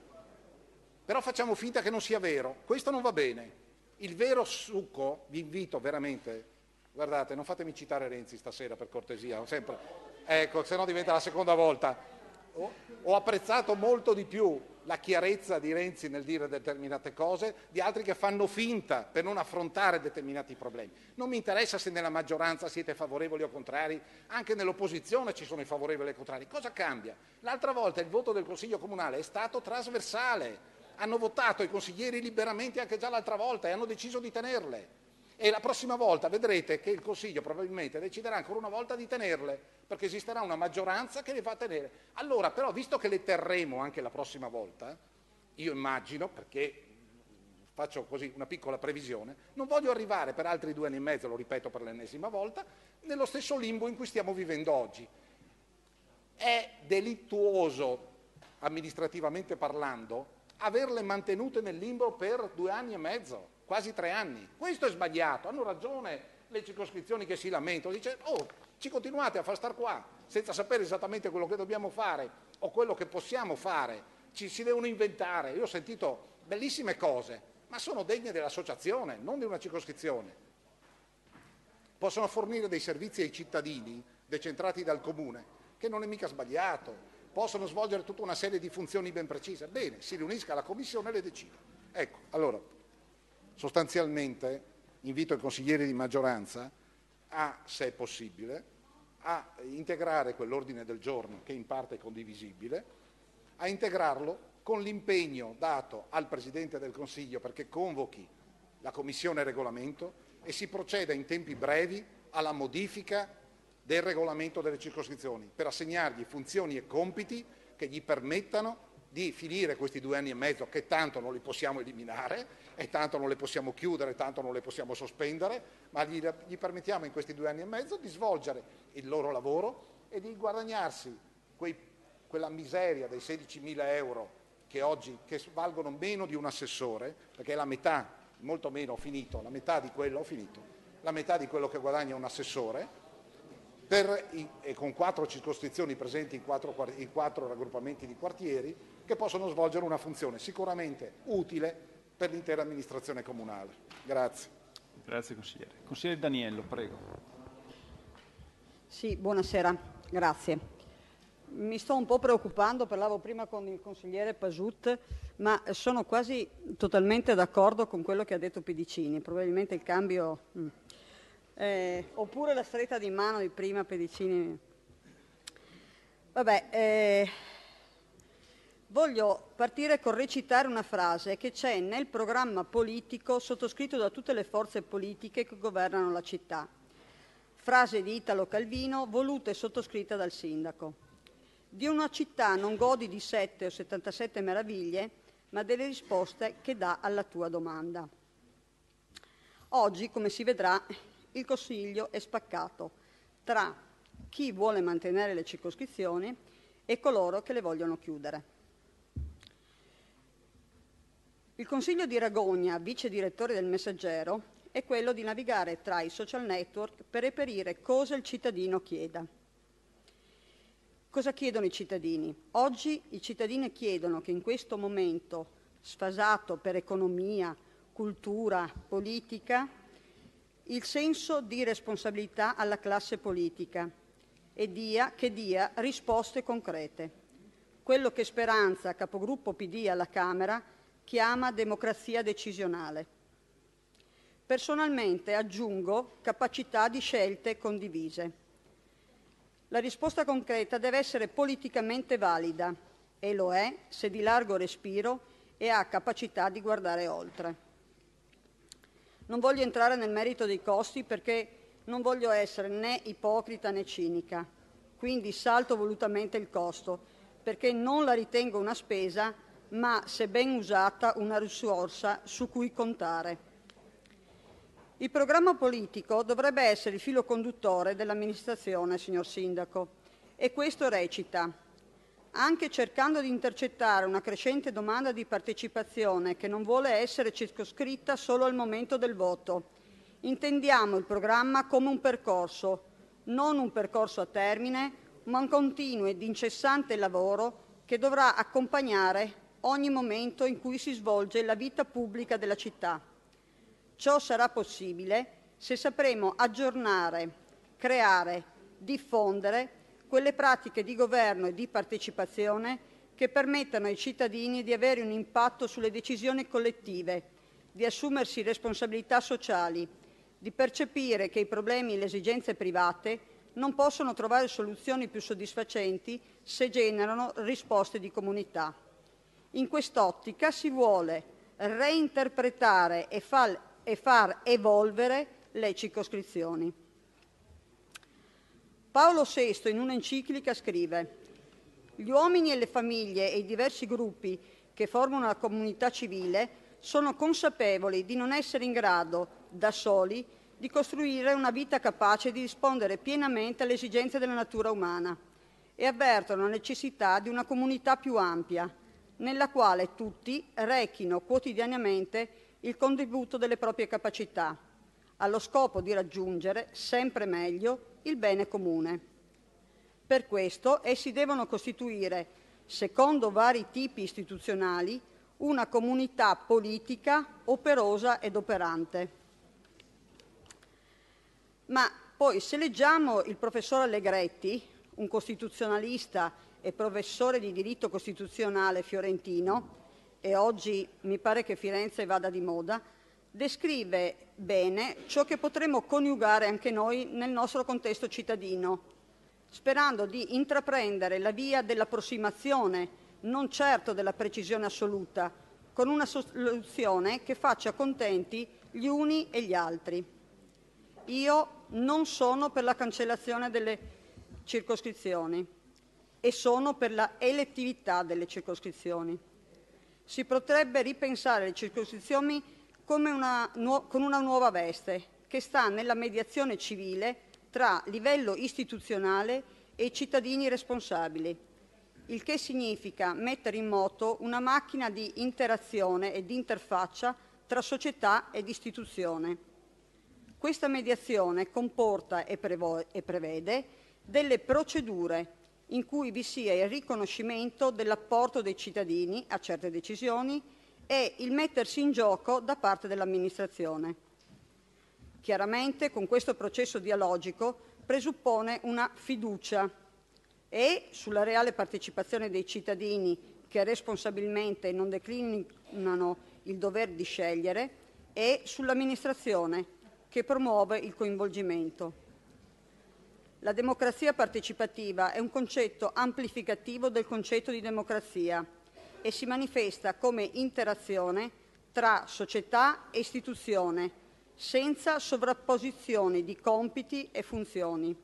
O: Però facciamo finta che non sia vero, questo non va bene. Il vero succo, vi invito veramente, guardate, non fatemi citare Renzi stasera per cortesia, sempre, ecco, se no diventa la seconda volta. Ho, ho apprezzato molto di più la chiarezza di Renzi nel dire determinate cose di altri che fanno finta per non affrontare determinati problemi. Non mi interessa se nella maggioranza siete favorevoli o contrari, anche nell'opposizione ci sono i favorevoli e i contrari. Cosa cambia? L'altra volta il voto del Consiglio Comunale è stato trasversale, hanno votato i consiglieri liberamente anche già l'altra volta e hanno deciso di tenerle. E la prossima volta vedrete che il Consiglio probabilmente deciderà ancora una volta di tenerle, perché esisterà una maggioranza che le fa tenere. Allora, però, visto che le terremo anche la prossima volta, io immagino, perché faccio così una piccola previsione, non voglio arrivare per altri due anni e mezzo, lo ripeto per l'ennesima volta, nello stesso limbo in cui stiamo vivendo oggi. È delittuoso, amministrativamente parlando, averle mantenute nel limbo per due anni e mezzo, quasi tre anni. Questo è sbagliato, hanno ragione le circoscrizioni che si lamentano, dice oh, ci continuate a far star qua senza sapere esattamente quello che dobbiamo fare o quello che possiamo fare, ci si devono inventare. Io ho sentito bellissime cose, ma sono degne dell'associazione, non di una circoscrizione. Possono fornire dei servizi ai cittadini decentrati dal comune, che non è mica sbagliato, possono svolgere tutta una serie di funzioni ben precise. Bene, si riunisca la Commissione e le decida. Ecco, allora, sostanzialmente invito i consiglieri di maggioranza a, se è possibile, a integrare quell'ordine del giorno che in parte è condivisibile, a integrarlo con l'impegno dato al Presidente del Consiglio perché convochi la Commissione Regolamento e si proceda in tempi brevi alla modifica del regolamento delle circoscrizioni per assegnargli funzioni e compiti che gli permettano di finire questi due anni e mezzo che tanto non li possiamo eliminare e tanto non le possiamo chiudere, tanto non le possiamo sospendere, ma gli, gli permettiamo in questi due anni e mezzo di svolgere il loro lavoro e di guadagnarsi quei, quella miseria dei 16.000 euro che oggi che valgono meno di un assessore, perché è la metà, molto meno ho finito, la metà di quello ho finito, la metà di quello che guadagna un assessore, per, e con quattro circoscrizioni presenti in quattro, in quattro raggruppamenti di quartieri che possono svolgere una funzione sicuramente utile per l'intera amministrazione comunale. Grazie.
A: Grazie consigliere. Consigliere Daniello, prego.
P: Sì, buonasera, grazie. Mi sto un po' preoccupando, parlavo prima con il consigliere Pasut, ma sono quasi totalmente d'accordo con quello che ha detto Pedicini. Probabilmente il cambio... Eh, oppure la stretta di mano di prima Pedicini. Vabbè, eh, voglio partire con recitare una frase che c'è nel programma politico sottoscritto da tutte le forze politiche che governano la città. Frase di Italo Calvino voluta e sottoscritta dal sindaco. di una città non godi di 7 o 77 meraviglie, ma delle risposte che dà alla tua domanda. Oggi, come si vedrà, il Consiglio è spaccato tra chi vuole mantenere le circoscrizioni e coloro che le vogliono chiudere. Il Consiglio di Ragogna, vice direttore del Messaggero, è quello di navigare tra i social network per reperire cosa il cittadino chieda. Cosa chiedono i cittadini? Oggi i cittadini chiedono che in questo momento sfasato per economia, cultura, politica, il senso di responsabilità alla classe politica e dia, che dia risposte concrete. Quello che Speranza, capogruppo PD alla Camera, chiama democrazia decisionale. Personalmente aggiungo capacità di scelte condivise. La risposta concreta deve essere politicamente valida e lo è se di largo respiro e ha capacità di guardare oltre. Non voglio entrare nel merito dei costi perché non voglio essere né ipocrita né cinica, quindi salto volutamente il costo perché non la ritengo una spesa ma se ben usata una risorsa su cui contare. Il programma politico dovrebbe essere il filo conduttore dell'amministrazione, signor Sindaco, e questo recita anche cercando di intercettare una crescente domanda di partecipazione che non vuole essere circoscritta solo al momento del voto. Intendiamo il programma come un percorso, non un percorso a termine, ma un continuo ed incessante lavoro che dovrà accompagnare ogni momento in cui si svolge la vita pubblica della città. Ciò sarà possibile se sapremo aggiornare, creare, diffondere quelle pratiche di governo e di partecipazione che permettano ai cittadini di avere un impatto sulle decisioni collettive, di assumersi responsabilità sociali, di percepire che i problemi e le esigenze private non possono trovare soluzioni più soddisfacenti se generano risposte di comunità. In quest'ottica si vuole reinterpretare e far, evolvere le circoscrizioni. Paolo VI in un'enciclica scrive gli uomini e le famiglie e i diversi gruppi che formano la comunità civile sono consapevoli di non essere in grado, da soli, di costruire una vita capace di rispondere pienamente alle esigenze della natura umana e avvertono la necessità di una comunità più ampia, nella quale tutti rechino quotidianamente il contributo delle proprie capacità, allo scopo di raggiungere sempre meglio il bene comune. Per questo essi devono costituire, secondo vari tipi istituzionali, una comunità politica operosa ed operante. Ma poi se leggiamo il professor Allegretti, un costituzionalista e professore di diritto costituzionale fiorentino, e oggi mi pare che Firenze vada di moda, descrive bene ciò che potremmo coniugare anche noi nel nostro contesto cittadino, sperando di intraprendere la via dell'approssimazione, non certo della precisione assoluta, con una soluzione che faccia contenti gli uni e gli altri. Io non sono per la cancellazione delle circoscrizioni e sono per la elettività delle circoscrizioni. Si potrebbe ripensare le circoscrizioni una con una nuova veste che sta nella mediazione civile tra livello istituzionale e cittadini responsabili, il che significa mettere in moto una macchina di interazione e di interfaccia tra società ed istituzione. Questa mediazione comporta e, e prevede delle procedure in cui vi sia il riconoscimento dell'apporto dei cittadini a certe decisioni e il mettersi in gioco da parte dell'amministrazione. Chiaramente con questo processo dialogico presuppone una fiducia e sulla reale partecipazione dei cittadini che responsabilmente non declinano il dover di scegliere e sull'amministrazione che promuove il coinvolgimento. La democrazia partecipativa è un concetto amplificativo del concetto di democrazia e si manifesta come interazione tra società e istituzione, senza sovrapposizioni di compiti e funzioni.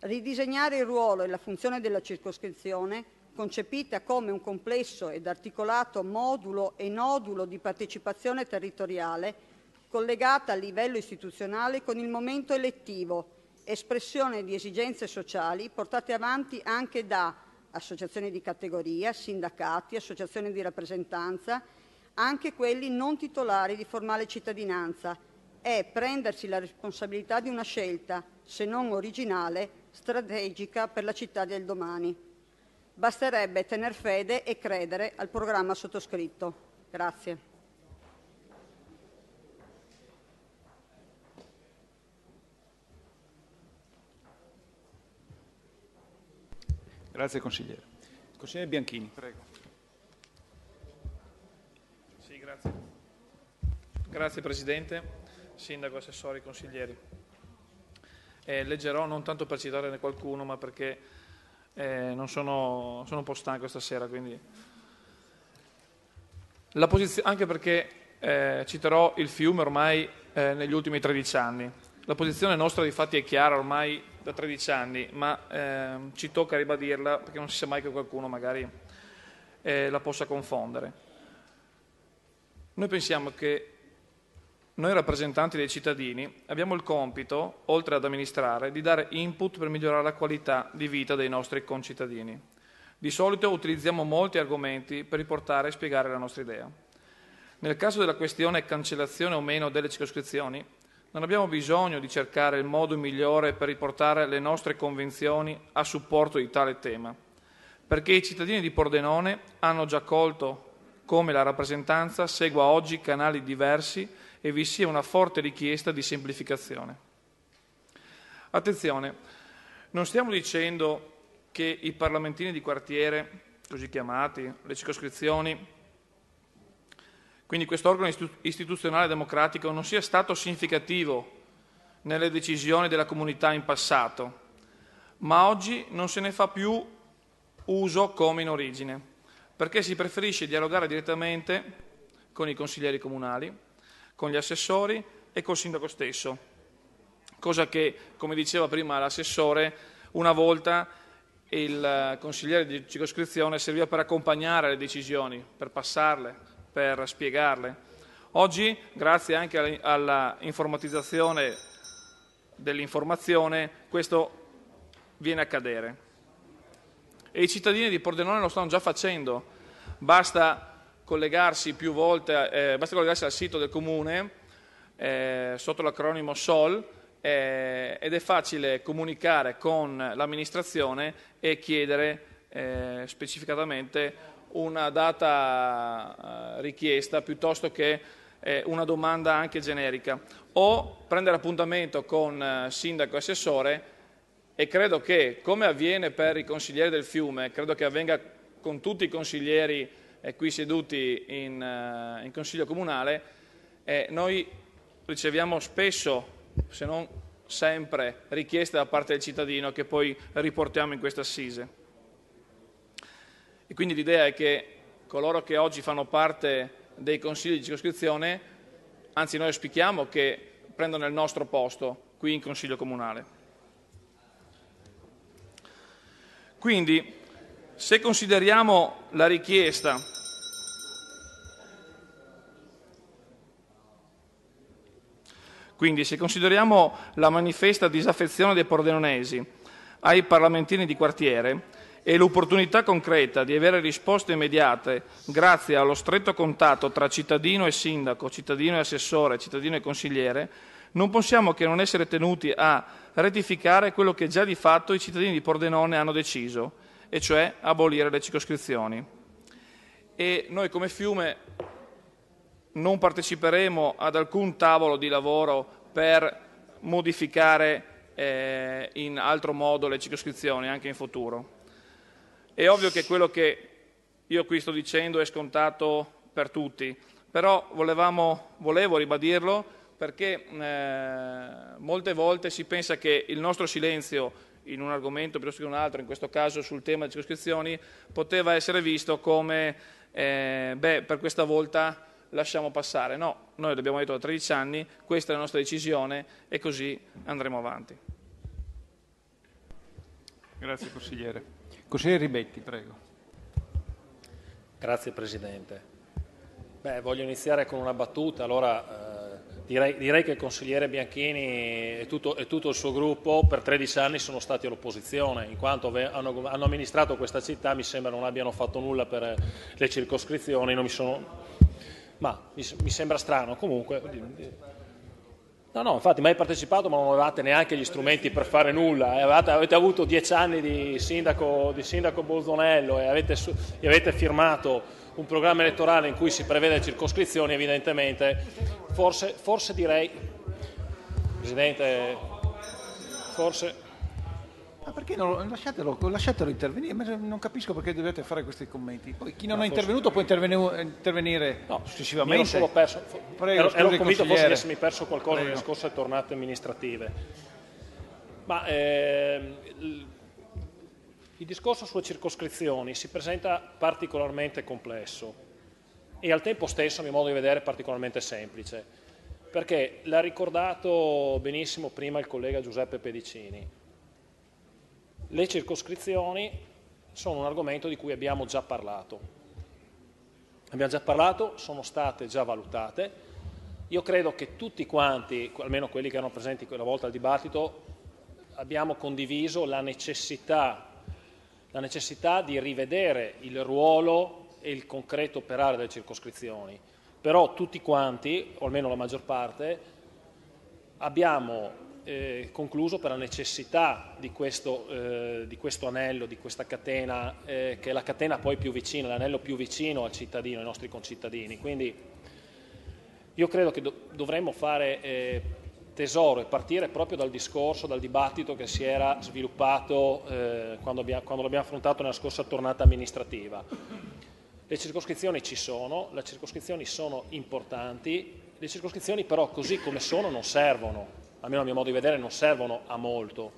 P: Ridisegnare il ruolo e la funzione della circoscrizione, concepita come un complesso ed articolato modulo e nodulo di partecipazione territoriale, collegata a livello istituzionale con il momento elettivo, espressione di esigenze sociali portate avanti anche da associazioni di categoria, sindacati, associazioni di rappresentanza, anche quelli non titolari di formale cittadinanza, è prendersi la responsabilità di una scelta, se non originale, strategica per la città del domani. Basterebbe tener fede e credere al programma sottoscritto. Grazie.
A: Grazie consigliere. Consigliere Bianchini, prego.
Q: Sì, grazie. Grazie Presidente, Sindaco, Assessori, Consiglieri. Eh, leggerò non tanto per citare qualcuno, ma perché eh, sono, sono, un po' stanco stasera, quindi... anche perché eh, citerò il fiume ormai eh, negli ultimi 13 anni. La posizione nostra di fatti è chiara ormai da 13 anni, ma eh, ci tocca ribadirla perché non si sa mai che qualcuno magari eh, la possa confondere. Noi pensiamo che noi rappresentanti dei cittadini abbiamo il compito, oltre ad amministrare, di dare input per migliorare la qualità di vita dei nostri concittadini. Di solito utilizziamo molti argomenti per riportare e spiegare la nostra idea. Nel caso della questione cancellazione o meno delle circoscrizioni, non abbiamo bisogno di cercare il modo migliore per riportare le nostre convinzioni a supporto di tale tema, perché i cittadini di Pordenone hanno già colto come la rappresentanza segua oggi canali diversi e vi sia una forte richiesta di semplificazione. Attenzione, non stiamo dicendo che i parlamentini di quartiere, così chiamati, le circoscrizioni, quindi questo organo istituzionale democratico non sia stato significativo nelle decisioni della comunità in passato, ma oggi non se ne fa più uso come in origine, perché si preferisce dialogare direttamente con i consiglieri comunali, con gli assessori e col sindaco stesso, cosa che, come diceva prima l'assessore, una volta il consigliere di circoscrizione serviva per accompagnare le decisioni, per passarle, per spiegarle. Oggi, grazie anche alla informatizzazione dell'informazione, questo viene a cadere. E i cittadini di Pordenone lo stanno già facendo. Basta collegarsi più volte, eh, basta collegarsi al sito del comune eh, sotto l'acronimo SOL eh, ed è facile comunicare con l'amministrazione e chiedere eh, specificatamente una data eh, richiesta piuttosto che eh, una domanda anche generica o prendere appuntamento con eh, sindaco e assessore e credo che come avviene per i consiglieri del fiume, credo che avvenga con tutti i consiglieri qui seduti in, in consiglio comunale, noi riceviamo spesso, se non sempre, richieste da parte del cittadino che poi riportiamo in questa assise. E quindi l'idea è che coloro che oggi fanno parte dei consigli di circoscrizione, anzi noi auspichiamo che prendano il nostro posto qui in Consiglio Comunale. Quindi, se consideriamo la richiesta Quindi se consideriamo la manifesta disaffezione dei pordenonesi ai parlamentini di quartiere, e l'opportunità concreta di avere risposte immediate grazie allo stretto contatto tra cittadino e sindaco, cittadino e assessore, cittadino e consigliere, non possiamo che non essere tenuti a rettificare quello che già di fatto i cittadini di Pordenone hanno deciso, e cioè abolire le circoscrizioni. E noi come Fiume non parteciperemo ad alcun tavolo di lavoro per modificare eh, in altro modo le circoscrizioni anche in futuro. È ovvio che quello che io qui sto dicendo è scontato per tutti, però volevamo, volevo ribadirlo perché eh, molte volte si pensa che il nostro silenzio in un argomento piuttosto che in un altro, in questo caso sul tema delle circoscrizioni, poteva essere visto come, eh, beh, per questa volta lasciamo passare. No, noi l'abbiamo detto da 13 anni, questa è la nostra decisione e così andremo avanti.
A: Grazie consigliere. Consigliere Ribetti, prego.
E: Grazie Presidente. Beh, voglio iniziare con una battuta. Allora, eh, direi, direi, che il consigliere Bianchini e tutto, e tutto, il suo gruppo per 13 anni sono stati all'opposizione, in quanto hanno, hanno, amministrato questa città, mi sembra non abbiano fatto nulla per le circoscrizioni, sono... ma mi, mi sembra strano. Comunque, No, no, infatti mai partecipato ma non avevate neanche gli strumenti per fare nulla, eh. avete, avete, avuto dieci anni di sindaco, di sindaco Bolzonello e avete, e avete, firmato un programma elettorale in cui si prevede circoscrizioni, evidentemente, forse, forse direi, Presidente, forse
A: ma perché non lasciatelo, lasciatelo intervenire? non capisco perché dovete fare questi commenti. Poi chi non Ma è intervenuto può intervenire no, successivamente.
E: Io solo perso. Prego, ero, ero convinto forse di essermi perso qualcosa Prego. nelle scorse tornate amministrative. Ma eh, il, il discorso sulle circoscrizioni si presenta particolarmente complesso e al tempo stesso, a mio modo di vedere, particolarmente semplice. Perché l'ha ricordato benissimo prima il collega Giuseppe Pedicini le circoscrizioni sono un argomento di cui abbiamo già parlato. Abbiamo già parlato, sono state già valutate. Io credo che tutti quanti, almeno quelli che erano presenti quella volta al dibattito, abbiamo condiviso la necessità, la necessità di rivedere il ruolo e il concreto operare delle circoscrizioni. Però tutti quanti, o almeno la maggior parte, abbiamo eh, concluso per la necessità di questo, eh, di questo, anello, di questa catena, eh, che è la catena poi più vicina, l'anello più vicino al cittadino, ai nostri concittadini. Quindi io credo che do- dovremmo fare eh, tesoro e partire proprio dal discorso, dal dibattito che si era sviluppato eh, quando, abbiamo, quando l'abbiamo affrontato nella scorsa tornata amministrativa. Le circoscrizioni ci sono, le circoscrizioni sono importanti, le circoscrizioni però così come sono non servono, almeno a mio modo di vedere, non servono a molto.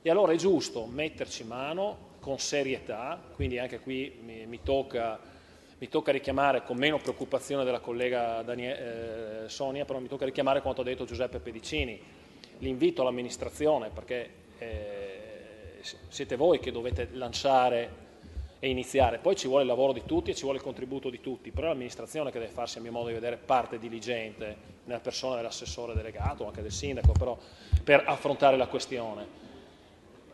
E: E allora è giusto metterci mano con serietà, quindi anche qui mi, mi, tocca, mi tocca, richiamare con meno preoccupazione della collega Daniele, eh, Sonia, però mi tocca richiamare quanto ha detto Giuseppe Pedicini, l'invito all'amministrazione, perché eh, siete voi che dovete lanciare e iniziare. Poi ci vuole il lavoro di tutti e ci vuole il contributo di tutti, però è l'amministrazione che deve farsi, a mio modo di vedere, parte diligente nella persona dell'assessore delegato anche del sindaco, però, per affrontare la questione.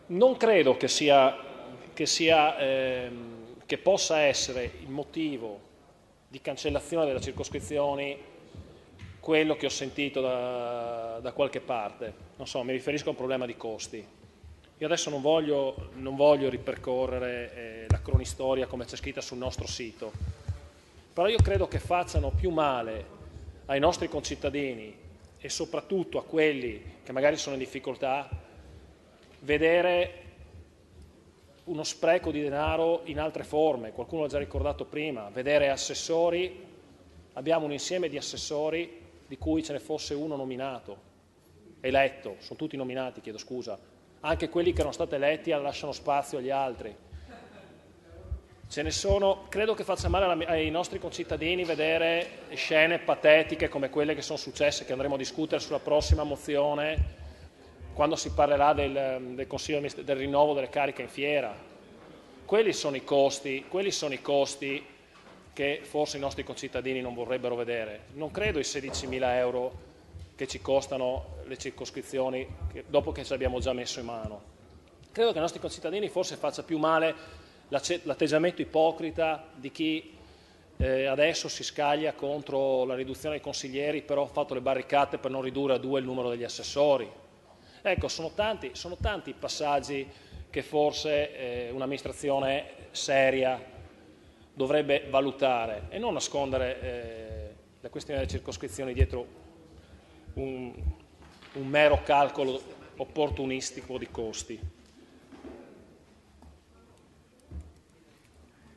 E: Non credo che, sia, che, sia, ehm, che possa essere il motivo di cancellazione delle circoscrizioni quello che ho sentito da, da qualche parte. Non so, mi riferisco a un problema di costi io adesso non voglio, non voglio ripercorrere eh, la cronistoria come c'è scritta sul nostro sito, però io credo che facciano più male ai nostri concittadini e soprattutto a quelli che magari sono in difficoltà vedere uno spreco di denaro in altre forme, qualcuno l'ha già ricordato prima, vedere assessori, abbiamo un insieme di assessori di cui ce ne fosse uno nominato, eletto, sono tutti nominati, chiedo scusa, anche quelli che erano stati eletti lasciano spazio agli altri. Ce ne sono, credo che faccia male ai nostri concittadini vedere scene patetiche come quelle che sono successe, che andremo a discutere sulla prossima mozione, quando si parlerà del, del, consiglio, del rinnovo delle cariche in fiera. Quelli sono i costi, quelli sono i costi che forse i nostri concittadini non vorrebbero vedere. Non credo i 16.000 euro che ci costano le circoscrizioni dopo che ci abbiamo già messo in mano. Credo che ai nostri concittadini forse faccia più male l'atteggiamento ipocrita di chi eh, adesso si scaglia contro la riduzione dei consiglieri, però ha fatto le barricate per non ridurre a due il numero degli assessori. Ecco, sono tanti, sono tanti i passaggi che forse eh, un'amministrazione seria dovrebbe valutare e non nascondere eh, la questione delle circoscrizioni dietro un, un mero calcolo opportunistico di costi.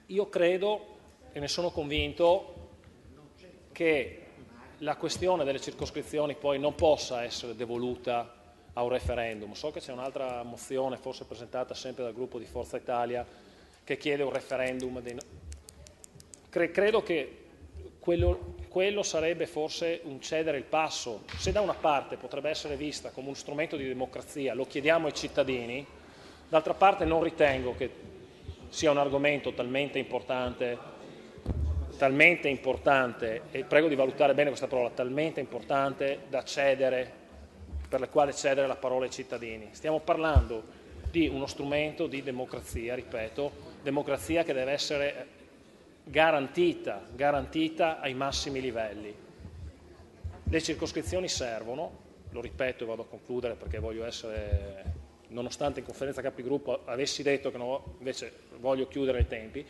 E: Io credo e ne sono convinto che la questione delle circoscrizioni poi non possa essere devoluta a un referendum. So che c'è un'altra mozione, forse presentata sempre dal gruppo di Forza Italia, che chiede un referendum. Dei... Credo che quello, quello sarebbe forse un cedere il passo. Se da una parte potrebbe essere vista come uno strumento di democrazia, lo chiediamo ai cittadini, D'altra parte non ritengo che sia un argomento talmente importante, talmente importante, e prego di valutare bene questa parola, talmente importante da cedere, per la quale cedere la parola ai cittadini. Stiamo parlando di uno strumento di democrazia, ripeto, democrazia che deve essere garantita, garantita ai massimi livelli. Le circoscrizioni servono, lo ripeto e vado a concludere perché voglio essere, nonostante in conferenza capigruppo avessi detto che no, invece voglio chiudere i tempi,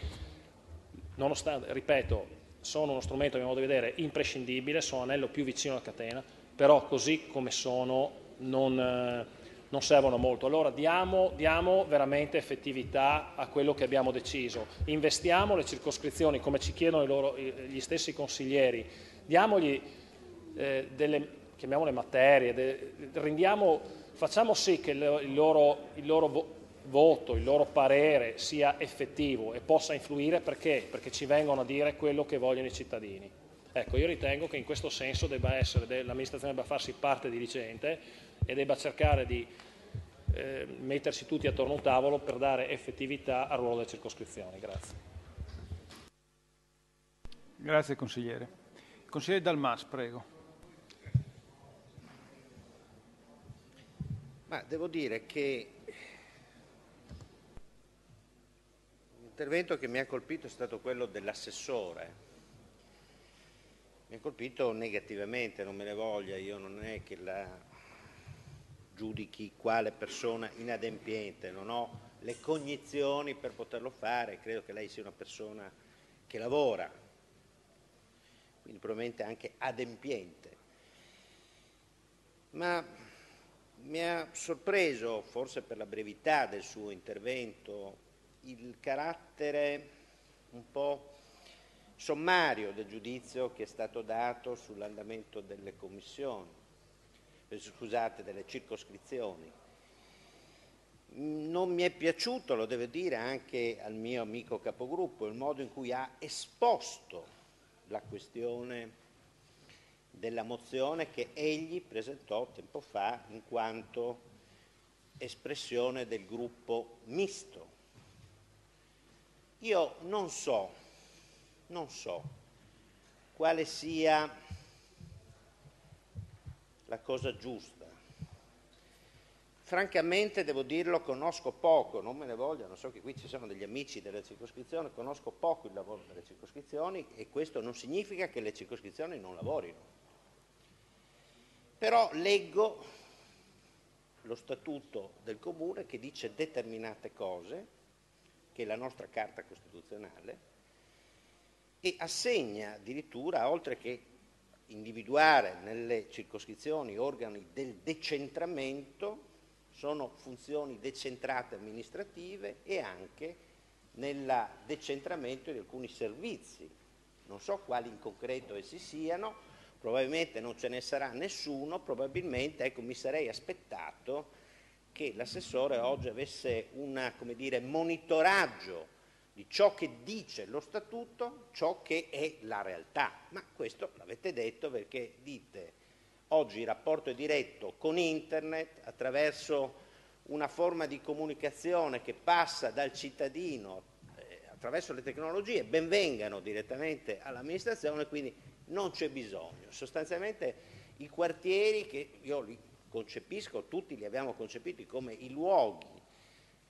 E: nonostante, ripeto, sono uno strumento, a mio modo di vedere, imprescindibile, sono anello più vicino alla catena, però così come sono non, eh, non servono molto. Allora diamo, diamo, veramente effettività a quello che abbiamo deciso, investiamo le circoscrizioni come ci chiedono loro, gli stessi consiglieri, diamogli eh, delle, chiamiamole materie, de, rendiamo, facciamo sì che il loro, il loro voto, il loro parere sia effettivo e possa influire perché? Perché ci vengono a dire quello che vogliono i cittadini. Ecco, io ritengo che in questo senso debba essere, l'amministrazione debba farsi parte dirigente e debba cercare di eh, mettersi tutti attorno a un tavolo per dare effettività al ruolo delle circoscrizioni. Grazie.
A: Grazie consigliere. Consigliere Dalmas, prego.
K: Ma devo dire che l'intervento che mi ha colpito è stato quello dell'assessore mi ha colpito negativamente, non me ne voglia, io non è che la giudichi quale persona inadempiente, non ho le cognizioni per poterlo fare, credo che lei sia una persona che lavora, quindi probabilmente anche adempiente. Ma mi ha sorpreso, forse per la brevità del suo intervento, il carattere un po' sommario del giudizio che è stato dato sull'andamento delle commissioni, scusate, delle circoscrizioni. Non mi è piaciuto, lo deve dire anche al mio amico capogruppo, il modo in cui ha esposto la questione della mozione che egli presentò tempo fa in quanto espressione del gruppo misto. Io non so non so quale sia la cosa giusta. Francamente, devo dirlo, conosco poco, non me ne vogliono, so che qui ci sono degli amici delle circoscrizioni, conosco poco il lavoro delle circoscrizioni e questo non significa che le circoscrizioni non lavorino. Però leggo lo statuto del comune che dice determinate cose, che è la nostra carta costituzionale, e assegna addirittura, oltre che individuare nelle circoscrizioni organi del decentramento, sono funzioni decentrate amministrative e anche nel decentramento di alcuni servizi. Non so quali in concreto essi siano, probabilmente non ce ne sarà nessuno, probabilmente ecco, mi sarei aspettato che l'assessore oggi avesse un monitoraggio di ciò che dice lo statuto, ciò che è la realtà. Ma questo l'avete detto perché dite oggi il rapporto è diretto con internet attraverso una forma di comunicazione che passa dal cittadino eh, attraverso le tecnologie, benvengano direttamente all'amministrazione, quindi non c'è bisogno. Sostanzialmente i quartieri che io li concepisco, tutti li abbiamo concepiti come i luoghi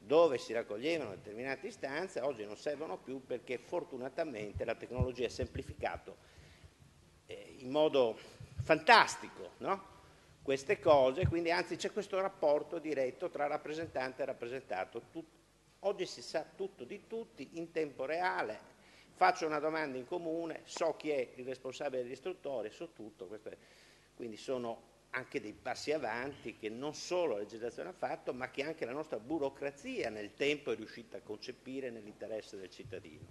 K: dove si raccoglievano determinate istanze, oggi non servono più perché fortunatamente la tecnologia ha semplificato eh, in modo fantastico no? queste cose, quindi anzi c'è questo rapporto diretto tra rappresentante e rappresentato. Tut oggi si sa tutto di tutti in tempo reale, faccio una domanda in comune, so chi è il responsabile dell'istruttore, so tutto, è, quindi sono anche dei passi avanti che non solo la legislazione ha fatto, ma che anche la nostra burocrazia nel tempo è riuscita a concepire nell'interesse del cittadino.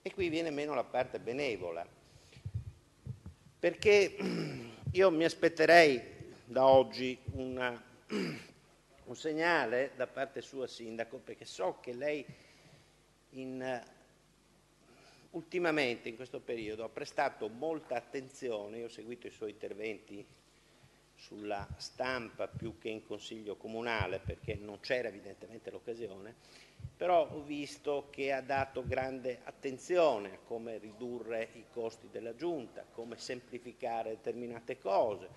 K: E qui viene meno la parte benevola, perché [clears throat] io mi aspetterei da oggi una, [clears throat] un segnale da parte sua, Sindaco, perché so che lei in, ultimamente in questo periodo ha prestato molta attenzione, io ho seguito i suoi interventi sulla stampa più che in consiglio comunale perché non c'era evidentemente l'occasione, però ho visto che ha dato grande attenzione a come ridurre i costi della giunta, come semplificare determinate cose,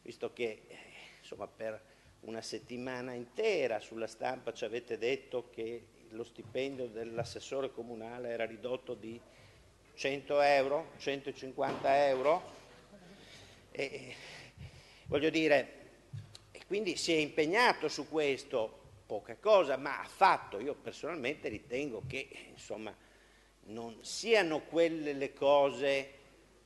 K: visto che eh, insomma, per una settimana intera sulla stampa ci avete detto che lo stipendio dell'assessore comunale era ridotto di 100 euro, 150 euro. E, voglio dire, quindi si è impegnato su questo, poca cosa, ma ha fatto, io personalmente ritengo che insomma, non siano quelle le cose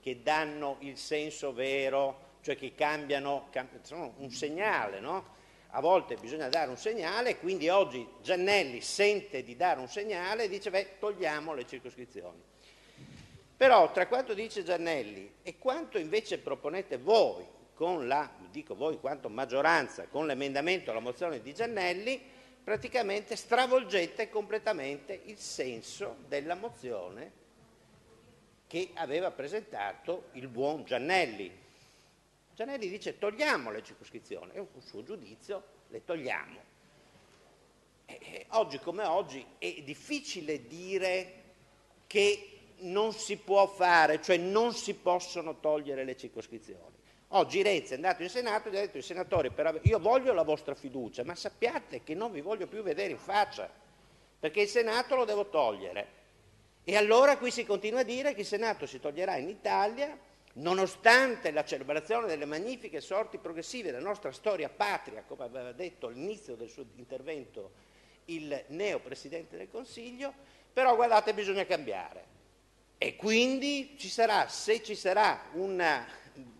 K: che danno il senso vero, cioè che cambiano, sono un segnale, no? A volte bisogna dare un segnale, quindi oggi Giannelli sente di dare un segnale e dice, beh, togliamo le circoscrizioni. Però tra quanto dice Giannelli e quanto invece proponete voi con la, dico voi quanto maggioranza, con l'emendamento alla mozione di Giannelli, praticamente stravolgete completamente il senso della mozione che aveva presentato il buon Giannelli. Giannelli dice togliamo le circoscrizioni, è un suo giudizio, le togliamo. E oggi come oggi è difficile dire che non si può fare, cioè non si possono togliere le circoscrizioni. Oggi Renzi è andato in Senato e ha detto ai senatori, io voglio la vostra fiducia, ma sappiate che non vi voglio più vedere in faccia, perché il Senato lo devo togliere. E allora qui si continua a dire che il Senato si toglierà in Italia, nonostante la celebrazione delle magnifiche sorti progressive della nostra storia patria, come aveva detto all'inizio del suo intervento il neo Presidente del Consiglio, però guardate bisogna cambiare. E quindi ci sarà, se ci sarà una,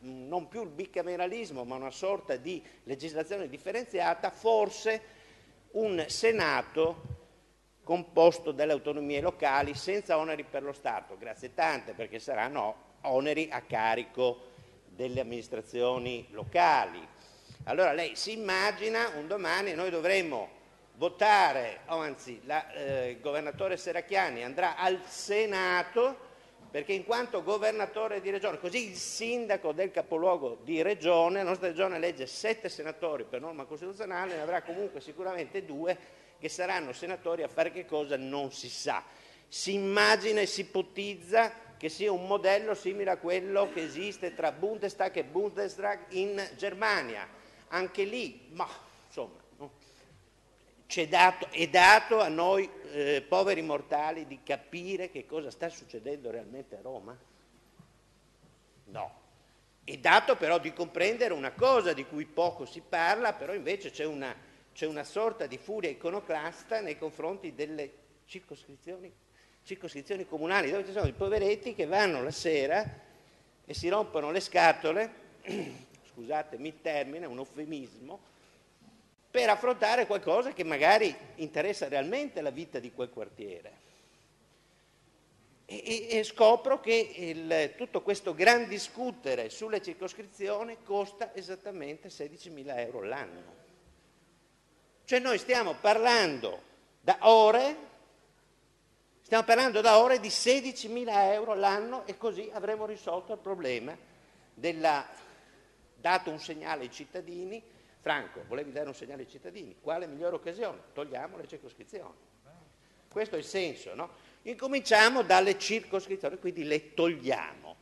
K: non più il bicameralismo, ma una sorta di legislazione differenziata, forse un Senato composto dalle autonomie locali senza oneri per lo Stato, grazie tante perché saranno oneri a carico delle amministrazioni locali. Allora lei si immagina un domani noi dovremmo votare, o anzi eh, il governatore Seracchiani andrà al Senato perché in quanto governatore di regione, così il sindaco del capoluogo di regione, la nostra regione elegge sette senatori per norma costituzionale, ne avrà comunque sicuramente due che saranno senatori a fare che cosa non si sa. Si immagina e si ipotizza che sia un modello simile a quello che esiste tra Bundestag e Bundesrat in Germania. Anche lì, ma insomma, dato, è dato a noi eh, poveri mortali di capire che cosa sta succedendo realmente a Roma? No. È dato però di comprendere una cosa di cui poco si parla, però invece c'è una, una sorta di furia iconoclasta nei confronti delle circoscrizioni, circoscrizioni comunali, dove ci sono i poveretti che vanno la sera e si rompono le scatole, [clears throat] scusatemi il termine, un eufemismo, per affrontare qualcosa che magari interessa realmente la vita di quel quartiere. E, e scopro che il, tutto questo gran discutere sulle circoscrizioni costa esattamente 16.000 euro l'anno. Cioè noi stiamo parlando da ore, stiamo parlando da ore di 16.000 euro l'anno e così avremo risolto il problema della, dato un segnale ai cittadini, Franco, volevi dare un segnale ai cittadini, quale migliore occasione? Togliamo le circoscrizioni. Questo è il senso, no? Incominciamo dalle circoscrizioni, quindi le togliamo.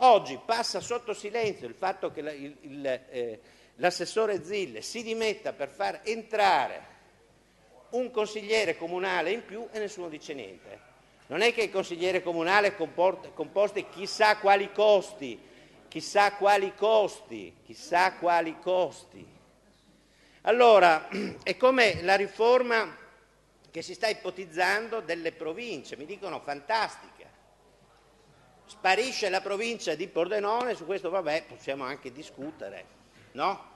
K: Oggi passa sotto silenzio il fatto che eh, l'assessore Zille si dimetta per far entrare un consigliere comunale in più e nessuno dice niente. Non è che il consigliere comunale composti chissà quali costi, chissà quali costi, chissà quali costi. Allora, [clears throat] è come la riforma che si sta ipotizzando delle province, mi dicono fantastica. Sparisce la provincia di Pordenone, su questo vabbè possiamo anche discutere, no?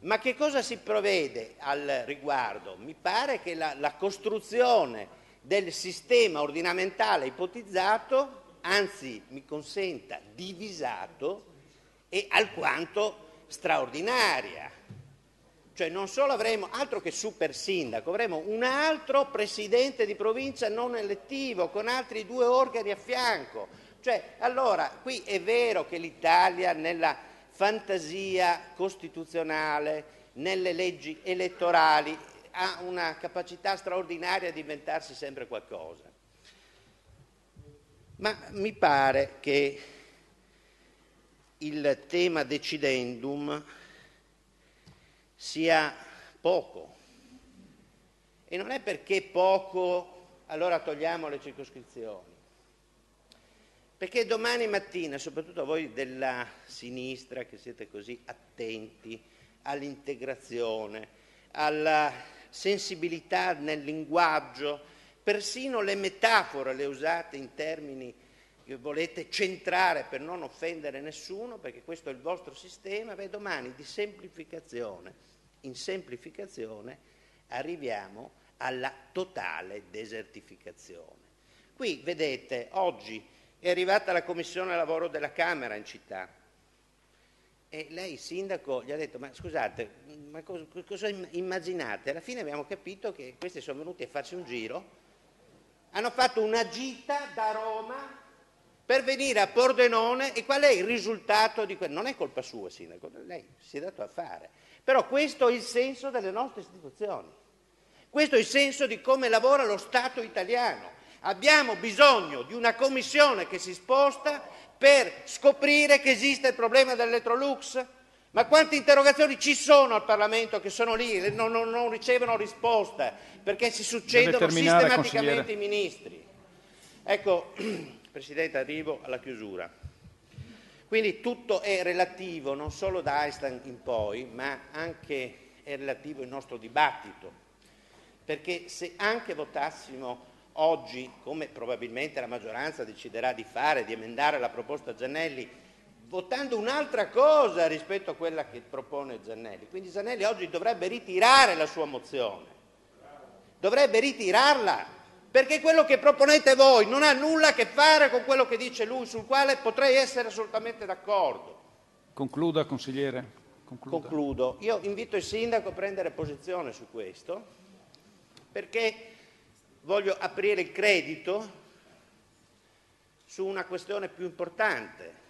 K: Ma che cosa si provvede al riguardo? Mi pare che la, la costruzione del sistema ordinamentale ipotizzato, anzi mi consenta divisato, è alquanto straordinaria cioè non solo avremo altro che super sindaco, avremo un altro presidente di provincia non elettivo con altri due organi a fianco. Cioè, allora, qui è vero che l'Italia nella fantasia costituzionale, nelle leggi elettorali, ha una capacità straordinaria di inventarsi sempre qualcosa. Ma mi pare che il tema decidendum sia poco. E non è perché poco allora togliamo le circoscrizioni. Perché domani mattina, soprattutto voi della sinistra che siete così attenti all'integrazione, alla sensibilità nel linguaggio, persino le metafore le usate in termini che volete centrare per non offendere nessuno, perché questo è il vostro sistema, beh, domani di semplificazione in semplificazione arriviamo alla totale desertificazione. Qui vedete, oggi è arrivata la Commissione Lavoro della Camera in città e lei, sindaco, gli ha detto, ma scusate, ma cosa, immaginate? Alla fine abbiamo capito che questi sono venuti a farsi un giro, hanno fatto una gita da Roma per venire a Pordenone e qual è il risultato di questo? Non è colpa sua, sindaco, lei si è dato a fare. Però questo è il senso delle nostre istituzioni, questo è il senso di come lavora lo Stato italiano. Abbiamo bisogno di una commissione che si sposta per scoprire che esiste il problema dell'Electrolux. Ma quante interrogazioni ci sono al Parlamento che sono lì e non, non, non ricevono risposta perché si succedono sistematicamente i ministri? Ecco, [clears throat] Presidente, arrivo alla chiusura. Quindi tutto è relativo non solo da Einstein in poi, ma anche è relativo il nostro dibattito, perché se anche votassimo oggi, come probabilmente la maggioranza deciderà di fare, di emendare la proposta Giannelli, votando un'altra cosa rispetto a quella che propone Giannelli. Quindi Giannelli oggi dovrebbe ritirare la sua mozione, dovrebbe ritirarla perché quello che proponete voi non ha nulla a che fare con quello che dice lui, sul quale potrei essere assolutamente d'accordo.
A: Concluda, consigliere.
K: Concluda. Concludo. Io invito il sindaco a prendere posizione su questo, perché voglio aprire il credito su una questione più importante,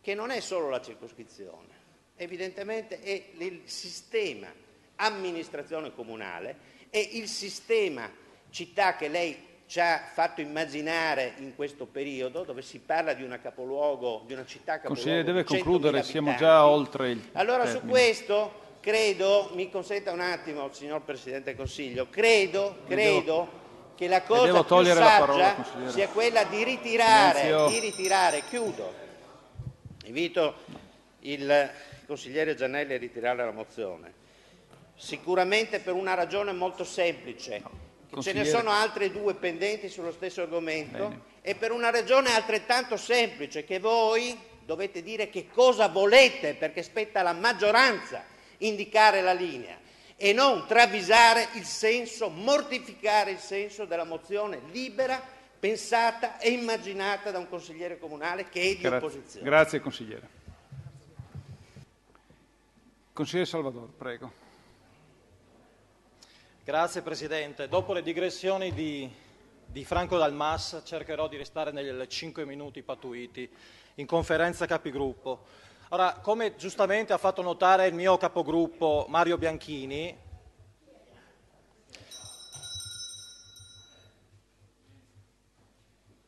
K: che non è solo la circoscrizione, evidentemente è il sistema amministrazione comunale e il sistema città che lei ci ha fatto immaginare in questo periodo, dove si parla di una capoluogo, di una città capoluogo.
A: Consigliere deve concludere, siamo già oltre il.
K: Allora
A: termine.
K: su questo credo, mi consenta un attimo, signor Presidente del Consiglio, credo, credo che la cosa più saggia parola, sia quella di ritirare, di ritirare, chiudo. Invito il consigliere Giannelli a ritirare la mozione. Sicuramente per una ragione molto semplice Ce ne sono altre due pendenti sullo stesso argomento Bene. e per una ragione altrettanto semplice che voi dovete dire che cosa volete perché spetta alla maggioranza indicare la linea e non travisare il senso, mortificare il senso della mozione libera, pensata e immaginata da un consigliere comunale che è di
A: Grazie.
K: opposizione.
A: Grazie consigliere. Consigliere Salvador, prego.
R: Grazie Presidente. Dopo le digressioni di, di Franco Dalmas cercherò di restare nei cinque minuti patuiti in conferenza capigruppo. Ora, come giustamente ha fatto notare il mio capogruppo Mario Bianchini,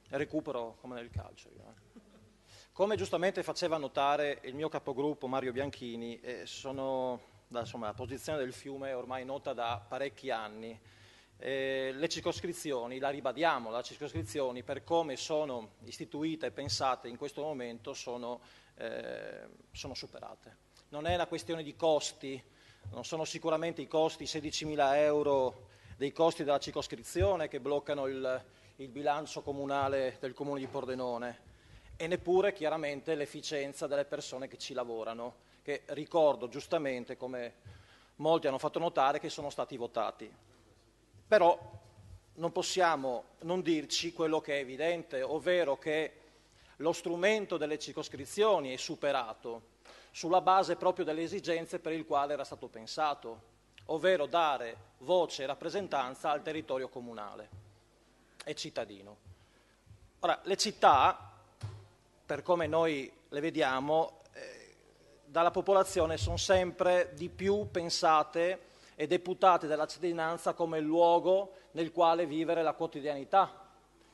R: recupero come nel calcio. Eh. Come giustamente faceva notare il mio capogruppo Mario Bianchini, eh, sono da, insomma, la posizione del fiume è ormai nota da parecchi anni. Eh, le circoscrizioni, la ribadiamo, le circoscrizioni per come sono istituite e pensate in questo momento sono, eh, sono superate. Non è una questione di costi, non sono sicuramente i costi 16.000 euro dei costi della circoscrizione che bloccano il, il bilancio comunale del comune di Pordenone e neppure chiaramente l'efficienza delle persone che ci lavorano che ricordo giustamente, come molti hanno fatto notare, che sono stati votati. Però non possiamo non dirci quello che è evidente, ovvero che lo strumento delle circoscrizioni è superato sulla base proprio delle esigenze per il quale era stato pensato, ovvero dare voce e rappresentanza al territorio comunale e cittadino. Ora, le città, per come noi le vediamo, dalla popolazione sono sempre di più pensate e deputate dalla cittadinanza come il luogo nel quale vivere la quotidianità.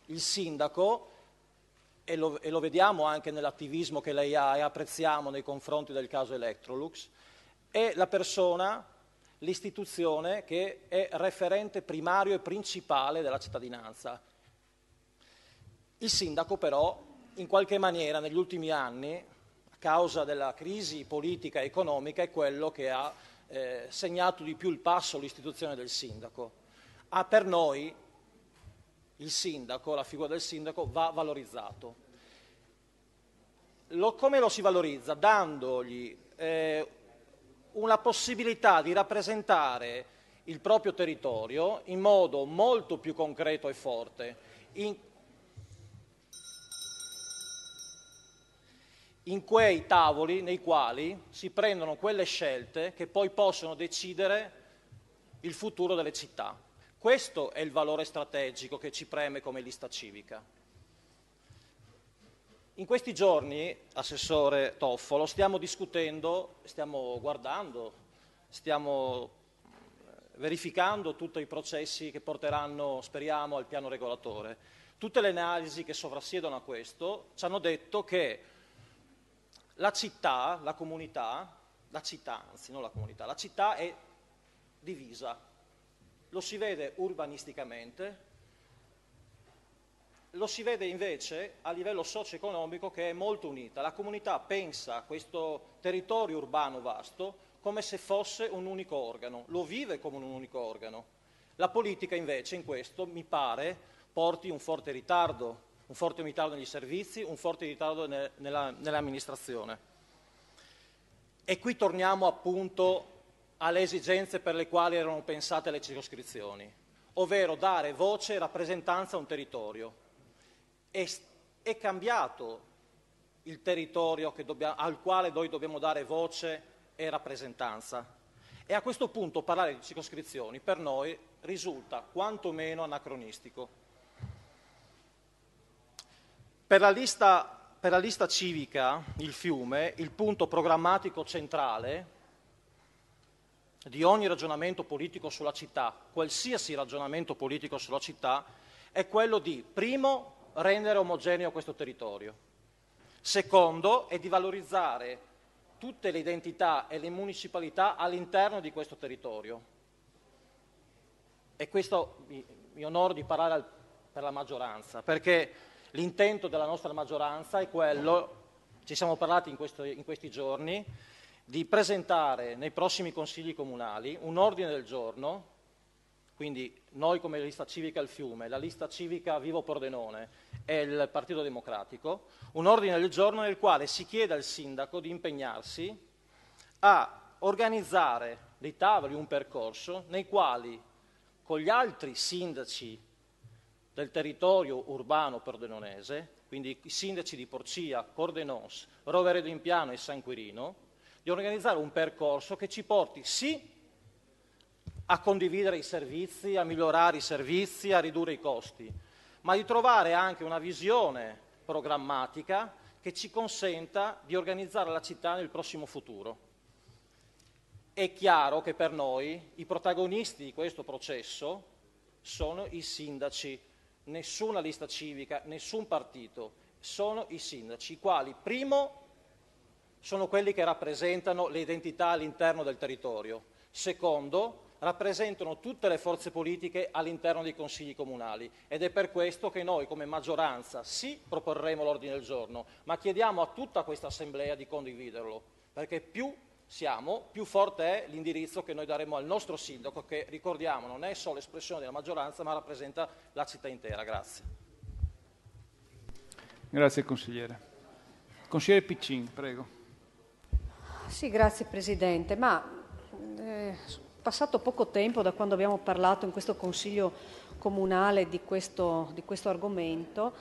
R: Il sindaco, e lo, e lo vediamo anche nell'attivismo che lei ha e apprezziamo nei confronti del caso Electrolux, è la persona, l'istituzione che è referente primario e principale della cittadinanza. Il sindaco però, in qualche maniera, negli ultimi anni, causa della crisi politica e economica, è quello che ha eh, segnato di più il passo all'istituzione del sindaco. Ah, per noi il sindaco, la figura del sindaco, va valorizzato. Lo, come lo si valorizza? Dandogli eh, una possibilità di rappresentare il proprio territorio in modo molto più concreto e forte, in, in quei tavoli nei quali si prendono quelle scelte che poi possono decidere il futuro delle città. Questo è il valore strategico che ci preme come lista civica. In questi giorni, Assessore Toffolo, stiamo discutendo, stiamo guardando, stiamo verificando tutti i processi che porteranno, speriamo, al piano regolatore. Tutte le analisi che sovrasiedono a questo ci hanno detto che la città, la comunità, la città, anzi non la comunità, la città è divisa. Lo si vede urbanisticamente, lo si vede invece a livello socio-economico che è molto unita. La comunità pensa a questo territorio urbano vasto come se fosse un unico organo, lo vive come un unico organo. La politica invece in questo, mi pare, porti un forte ritardo, un forte ritardo negli servizi, un forte ritardo ne, nella, nell'amministrazione. E qui torniamo appunto alle esigenze per le quali erano pensate le circoscrizioni, ovvero dare voce e rappresentanza a un territorio. È, è cambiato il territorio dobbiamo, al quale noi dobbiamo dare voce e rappresentanza. E a questo punto parlare di circoscrizioni per noi risulta quantomeno anacronistico. Per la, lista, per la lista civica, il fiume, il punto programmatico centrale di ogni ragionamento politico sulla città, qualsiasi ragionamento politico sulla città, è quello di, primo, rendere omogeneo questo territorio, secondo, è di valorizzare tutte le identità e le municipalità all'interno di questo territorio. E questo mi, mi onoro di parlare al, per la maggioranza, perché L'intento della nostra maggioranza è quello, ci siamo parlati in, questo, in questi giorni, di presentare nei prossimi consigli comunali un ordine del giorno, quindi noi come lista civica Il Fiume, la lista civica Vivo Pordenone e il Partito Democratico, un ordine del giorno nel quale si chiede al sindaco di impegnarsi a organizzare dei tavoli, un percorso nei quali con gli altri sindaci del territorio urbano pordenonese, quindi i sindaci di Porcia, Pordenons, Roveredo in Piano e San Quirino, di organizzare un percorso che ci porti sì a condividere i servizi, a migliorare i servizi, a ridurre i costi, ma di trovare anche una visione programmatica che ci consenta di organizzare la città nel prossimo futuro. È chiaro che per noi i protagonisti di questo processo sono i sindaci nessuna lista civica, nessun partito, sono i sindaci, i quali, primo, sono quelli che rappresentano le identità all'interno del territorio, secondo, rappresentano tutte le forze politiche all'interno dei consigli comunali. Ed è per questo che noi come maggioranza sì proporremo l'ordine del giorno, ma chiediamo a tutta questa assemblea di condividerlo, perché più siamo, più forte è l'indirizzo che noi daremo al nostro sindaco, che ricordiamo non è solo espressione della maggioranza, ma rappresenta la città intera. Grazie.
A: Grazie consigliere. Consigliere Piccin, prego.
D: Sì, grazie Presidente. Ma eh, passato poco tempo da quando abbiamo parlato in questo Consiglio comunale di questo, di questo argomento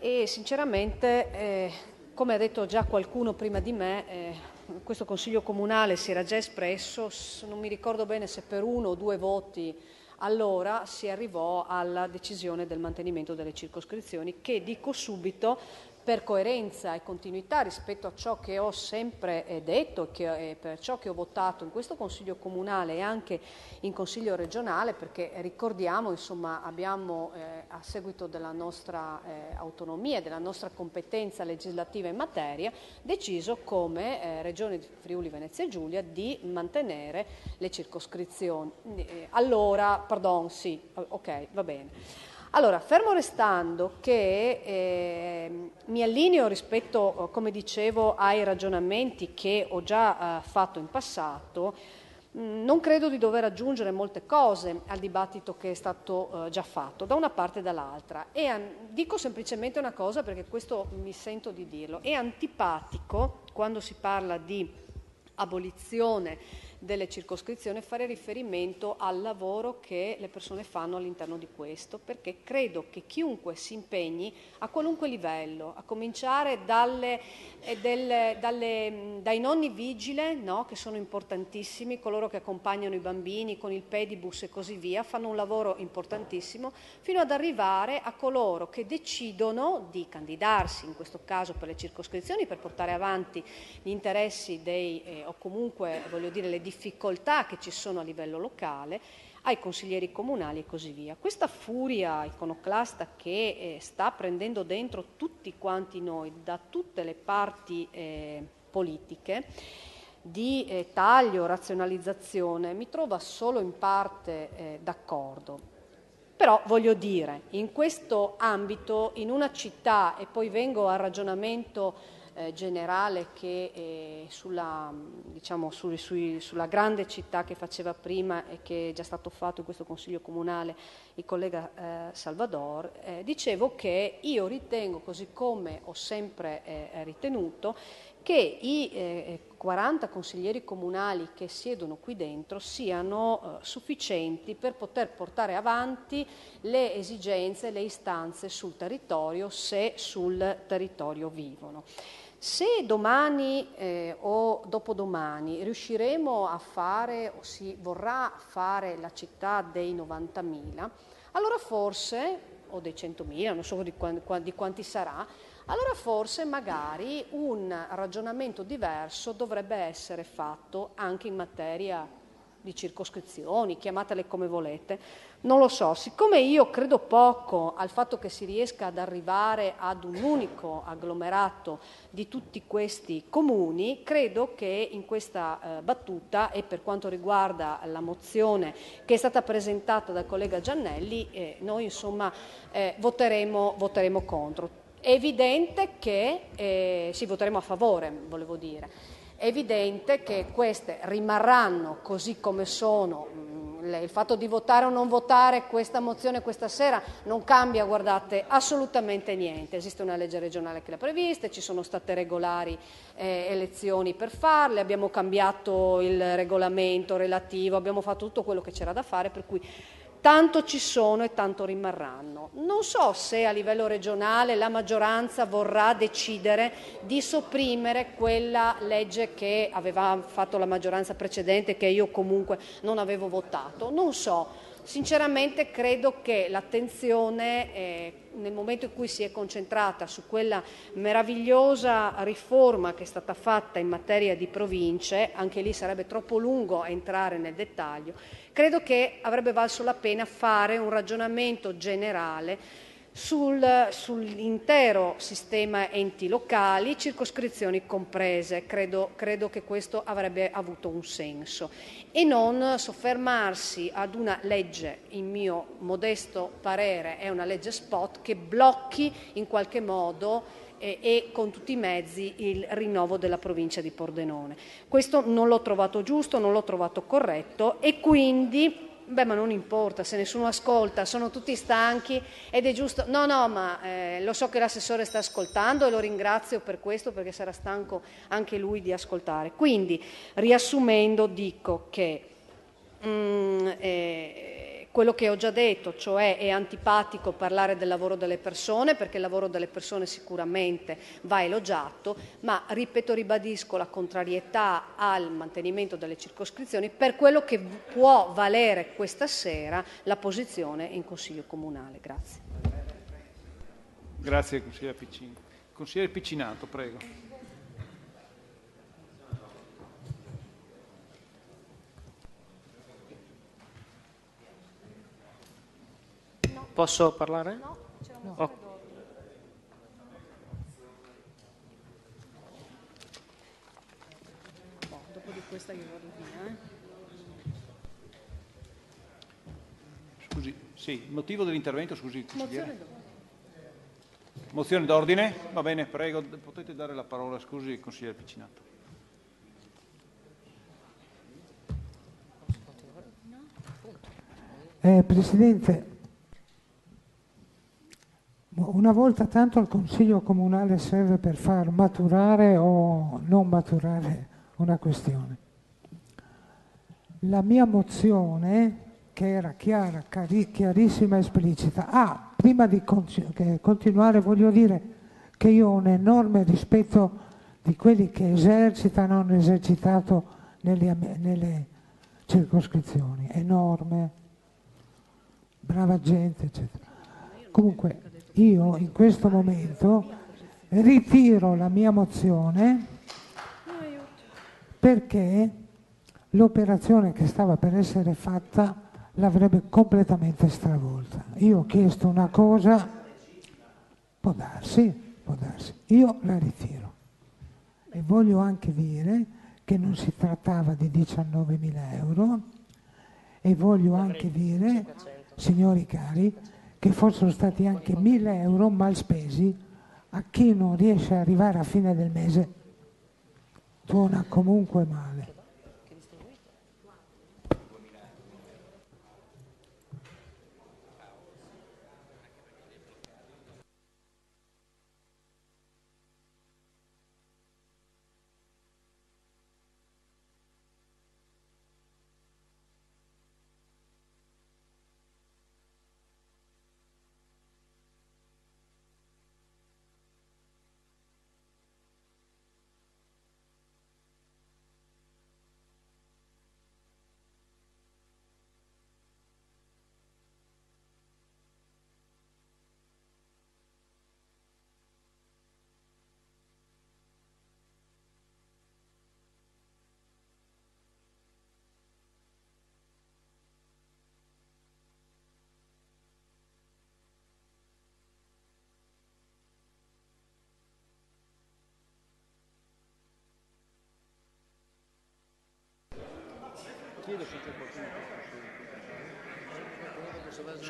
D: e sinceramente, eh, come ha detto già qualcuno prima di me, eh, questo Consiglio Comunale si era già espresso, non mi ricordo bene se per uno o due voti allora si arrivò alla decisione del mantenimento delle circoscrizioni che, dico subito, per coerenza e continuità rispetto a ciò che ho sempre eh, detto e, eh, per ciò che ho votato in questo Consiglio Comunale e anche in Consiglio regionale, perché ricordiamo, insomma, abbiamo eh, a seguito della nostra eh, autonomia e della nostra competenza legislativa in materia, deciso come eh, Regione di Friuli Venezia Giulia di mantenere le circoscrizioni. Eh, allora, pardon, sì, ok, va bene. Allora, fermo restando che eh, mi allineo rispetto, come dicevo, ai ragionamenti che ho già eh, fatto in passato, mm, non credo di dover aggiungere molte cose al dibattito che è stato eh, già fatto, da una parte e dall'altra. E an- dico semplicemente una cosa perché questo mi sento di dirlo. È antipatico quando si parla di abolizione delle circoscrizioni fare riferimento al lavoro che le persone fanno all'interno di questo, perché credo che chiunque si impegni a qualunque livello, a cominciare dalle, eh, del, dalle, dai nonni vigile, no, che sono importantissimi, coloro che accompagnano i bambini con il pedibus e così via, fanno un lavoro importantissimo, fino ad arrivare a coloro che decidono di candidarsi, in questo caso per le circoscrizioni, per portare avanti gli interessi dei, eh, o comunque voglio dire le difficoltà che ci sono a livello locale, ai consiglieri comunali e così via. Questa furia iconoclasta che eh, sta prendendo dentro tutti quanti noi, da tutte le parti eh, politiche, di eh, taglio, razionalizzazione, mi trova solo in parte eh, d'accordo. Però voglio dire, in questo ambito, in una città, e poi vengo al ragionamento eh, generale che eh, sulla, diciamo, su, su, sulla, grande città che faceva prima e che è già stato fatto in questo Consiglio Comunale il collega eh, Salvador, eh, dicevo che io ritengo, così come ho sempre eh, ritenuto, che i 40 consiglieri comunali che siedono qui dentro siano sufficienti per poter portare avanti le esigenze, le istanze sul territorio se sul territorio vivono. Se domani eh, o dopodomani riusciremo a fare o si vorrà fare la città dei 90.000, allora forse, o dei 100.000, non so di, di quanti sarà, allora forse magari un ragionamento diverso dovrebbe essere fatto anche in materia di circoscrizioni, chiamatele come volete, non lo so, siccome io credo poco al fatto che si riesca ad arrivare ad un unico agglomerato di tutti questi comuni, credo che in questa eh, battuta e per quanto riguarda la mozione che è stata presentata dal collega Giannelli, eh, noi insomma eh, voteremo, voteremo, contro. È evidente che, eh, sì, voteremo a favore, volevo dire, è evidente che queste rimarranno così come sono il fatto di votare o non votare questa mozione questa sera non cambia, guardate, assolutamente niente. Esiste una legge regionale che l'ha prevista, ci sono state regolari eh, elezioni per farle, abbiamo cambiato il regolamento relativo, abbiamo fatto tutto quello che c'era da fare, per cui tanto ci sono e tanto rimarranno. Non so se a livello regionale la maggioranza vorrà decidere di sopprimere quella legge che aveva fatto la maggioranza precedente che io comunque non avevo votato. Non so. Sinceramente credo che l'attenzione eh, nel momento in cui si è concentrata su quella meravigliosa riforma che è stata fatta in materia di province, anche lì sarebbe troppo lungo entrare nel dettaglio, credo che avrebbe valso la pena fare un ragionamento generale sul, sull'intero sistema enti locali, circoscrizioni comprese. Credo, credo, che questo avrebbe avuto un senso e non soffermarsi ad una legge, in mio modesto parere è una legge spot, che blocchi in qualche modo eh, e con tutti i mezzi il rinnovo della provincia di Pordenone. Questo non l'ho trovato giusto, non l'ho trovato corretto e quindi Beh, ma non importa, se nessuno ascolta, sono tutti stanchi ed è giusto. No, no, ma eh, lo so che l'assessore sta ascoltando e lo ringrazio per questo perché sarà stanco anche lui di ascoltare. Quindi, riassumendo, dico che mm, eh, quello che ho già detto, cioè è antipatico parlare del lavoro delle persone, perché il lavoro delle persone sicuramente va elogiato, ma ripeto, ribadisco la contrarietà al mantenimento delle circoscrizioni per quello che può valere questa sera la posizione in Consiglio Comunale. Grazie.
A: Grazie consigliere Piccinato, prego.
S: Posso parlare?
D: No, c'è la
S: Oh.
D: mozione d'ordine.
P: Dopo di questa io vado via. eh.
A: Scusi, sì, il motivo dell'intervento, scusi, consigliere.
P: Mozione d'ordine.
A: Mozione d'ordine? Va bene, prego, potete dare la parola, scusi, consigliere Piccinato.
J: Eh, Presidente, una volta tanto il Consiglio Comunale serve per far maturare o non maturare una questione. La mia mozione, che era chiara, chiarissima e esplicita, ah, prima di continuare voglio dire che io ho un enorme rispetto di quelli che esercitano, hanno esercitato nelle, nelle circoscrizioni, enorme, brava gente, eccetera. Comunque io in questo momento ritiro la mia mozione perché l'operazione che stava per essere fatta l'avrebbe completamente stravolta. Io ho chiesto una cosa, può darsi, può darsi, io la ritiro. E voglio anche dire che non si trattava di 19.000 euro e voglio anche dire, signori cari, che fossero stati anche 1.000 euro mal spesi a chi non riesce ad arrivare a fine del mese. Tuona comunque male.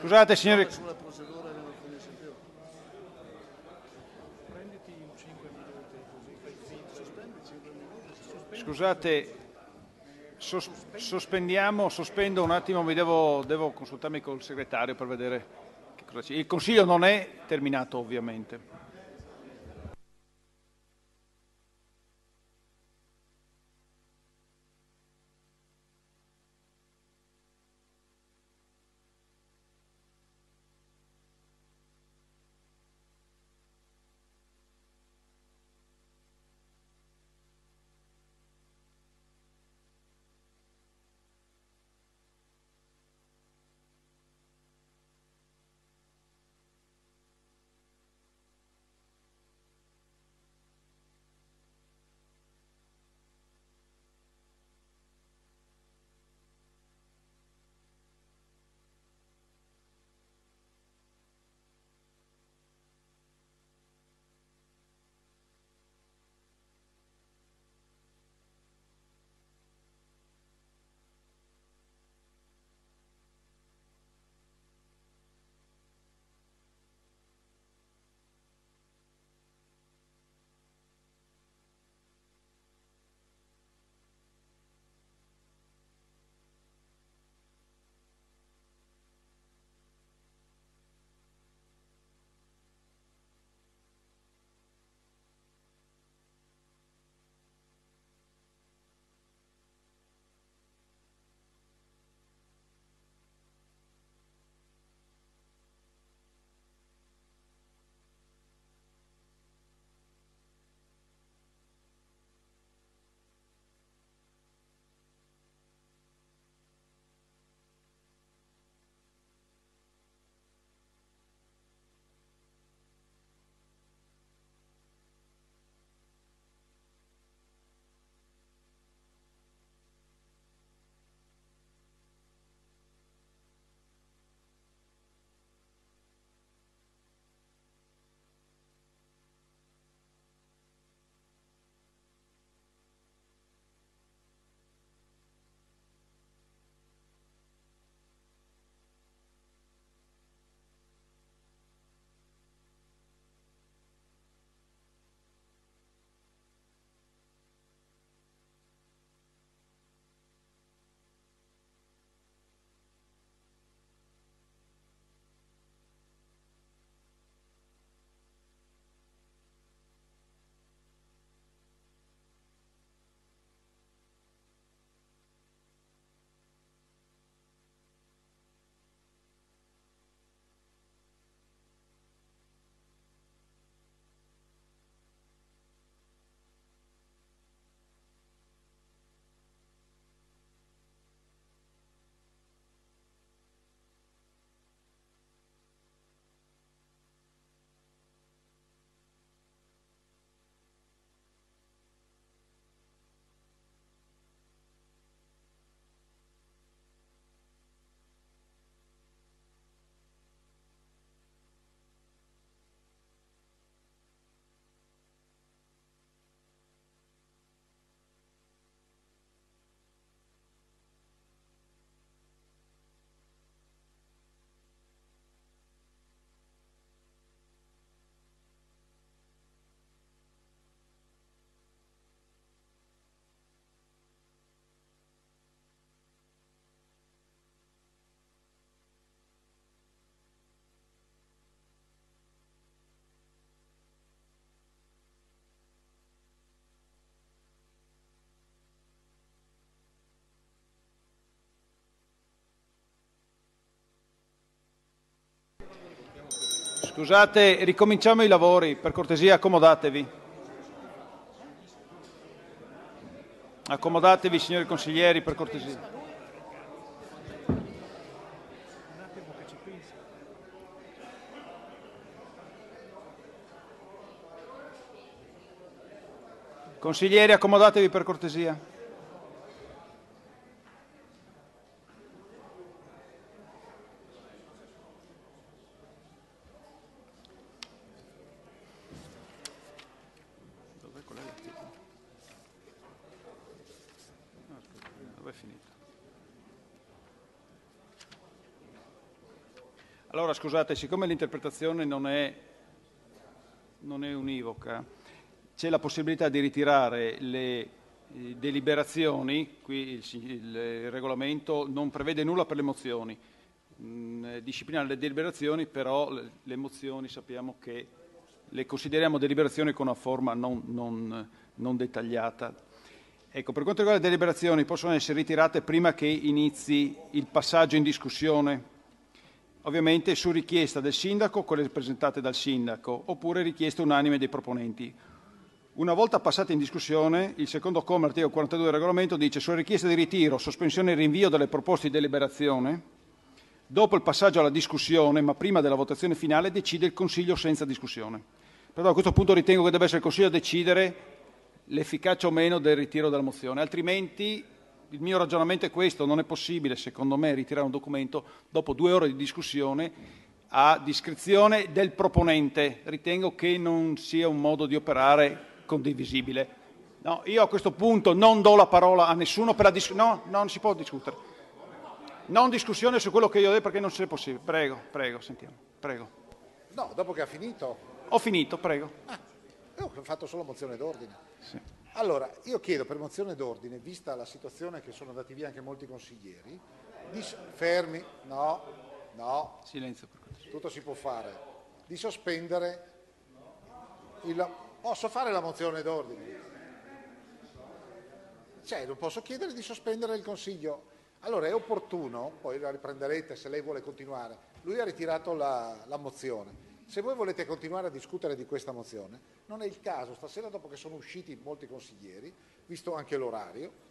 A: Scusate, signori. Scusate, sos- sospendiamo, sospendo un attimo, devo, devo consultarmi col segretario per vedere che cosa c'è. Il consiglio non è terminato, ovviamente. Scusate, ricominciamo i lavori, per cortesia accomodatevi. Accomodatevi, signori consiglieri, per cortesia. Consiglieri, accomodatevi per cortesia. Dov'è quella l'articolo? No, aspetta, dov'è finita? Allora, scusate, siccome l'interpretazione non è, non è univoca, c'è la possibilità di ritirare le eh, deliberazioni, qui il, il regolamento non prevede nulla per le mozioni, eh, disciplinare le deliberazioni, però le, le, mozioni sappiamo che le consideriamo deliberazioni con una forma non, non, non dettagliata. Ecco, per quanto riguarda le deliberazioni possono essere ritirate prima che inizi il passaggio in discussione, ovviamente su richiesta del sindaco, quelle presentate dal sindaco, oppure richiesta unanime dei proponenti. Una volta passata in discussione, il secondo comma dell'articolo 42 del regolamento dice sulla richiesta di ritiro, sospensione e rinvio delle proposte di deliberazione, dopo il passaggio alla discussione, ma prima della votazione finale, decide il Consiglio senza discussione. Però a questo punto ritengo che debba essere il Consiglio a decidere l'efficacia o meno del ritiro della mozione, altrimenti il mio ragionamento è questo, non è possibile secondo me ritirare un documento dopo due ore di discussione a discrezione del proponente. Ritengo che non sia un modo di operare condivisibile. No, io a questo punto non do la parola a nessuno per la discussione. No, non si può discutere. Non discussione su quello che io ho detto perché non sia possibile. Prego, prego, sentiamo. Prego.
O: No, dopo che ha finito.
A: Ho finito, prego.
O: Ah, ho fatto solo mozione d'ordine.
A: Sì.
O: Allora, io chiedo per mozione d'ordine, vista la situazione che sono andati via anche molti consiglieri, di, fermi, no, no.
A: Silenzio.
O: Tutto si può fare. Di sospendere il, Posso fare la mozione d'ordine? Cioè, non posso chiedere di sospendere il Consiglio. Allora è opportuno, poi la riprenderete se lei vuole continuare. Lui ha ritirato la, la mozione. Se voi volete continuare a discutere di questa mozione, non è il caso. Stasera, dopo che sono usciti molti consiglieri, visto anche l'orario,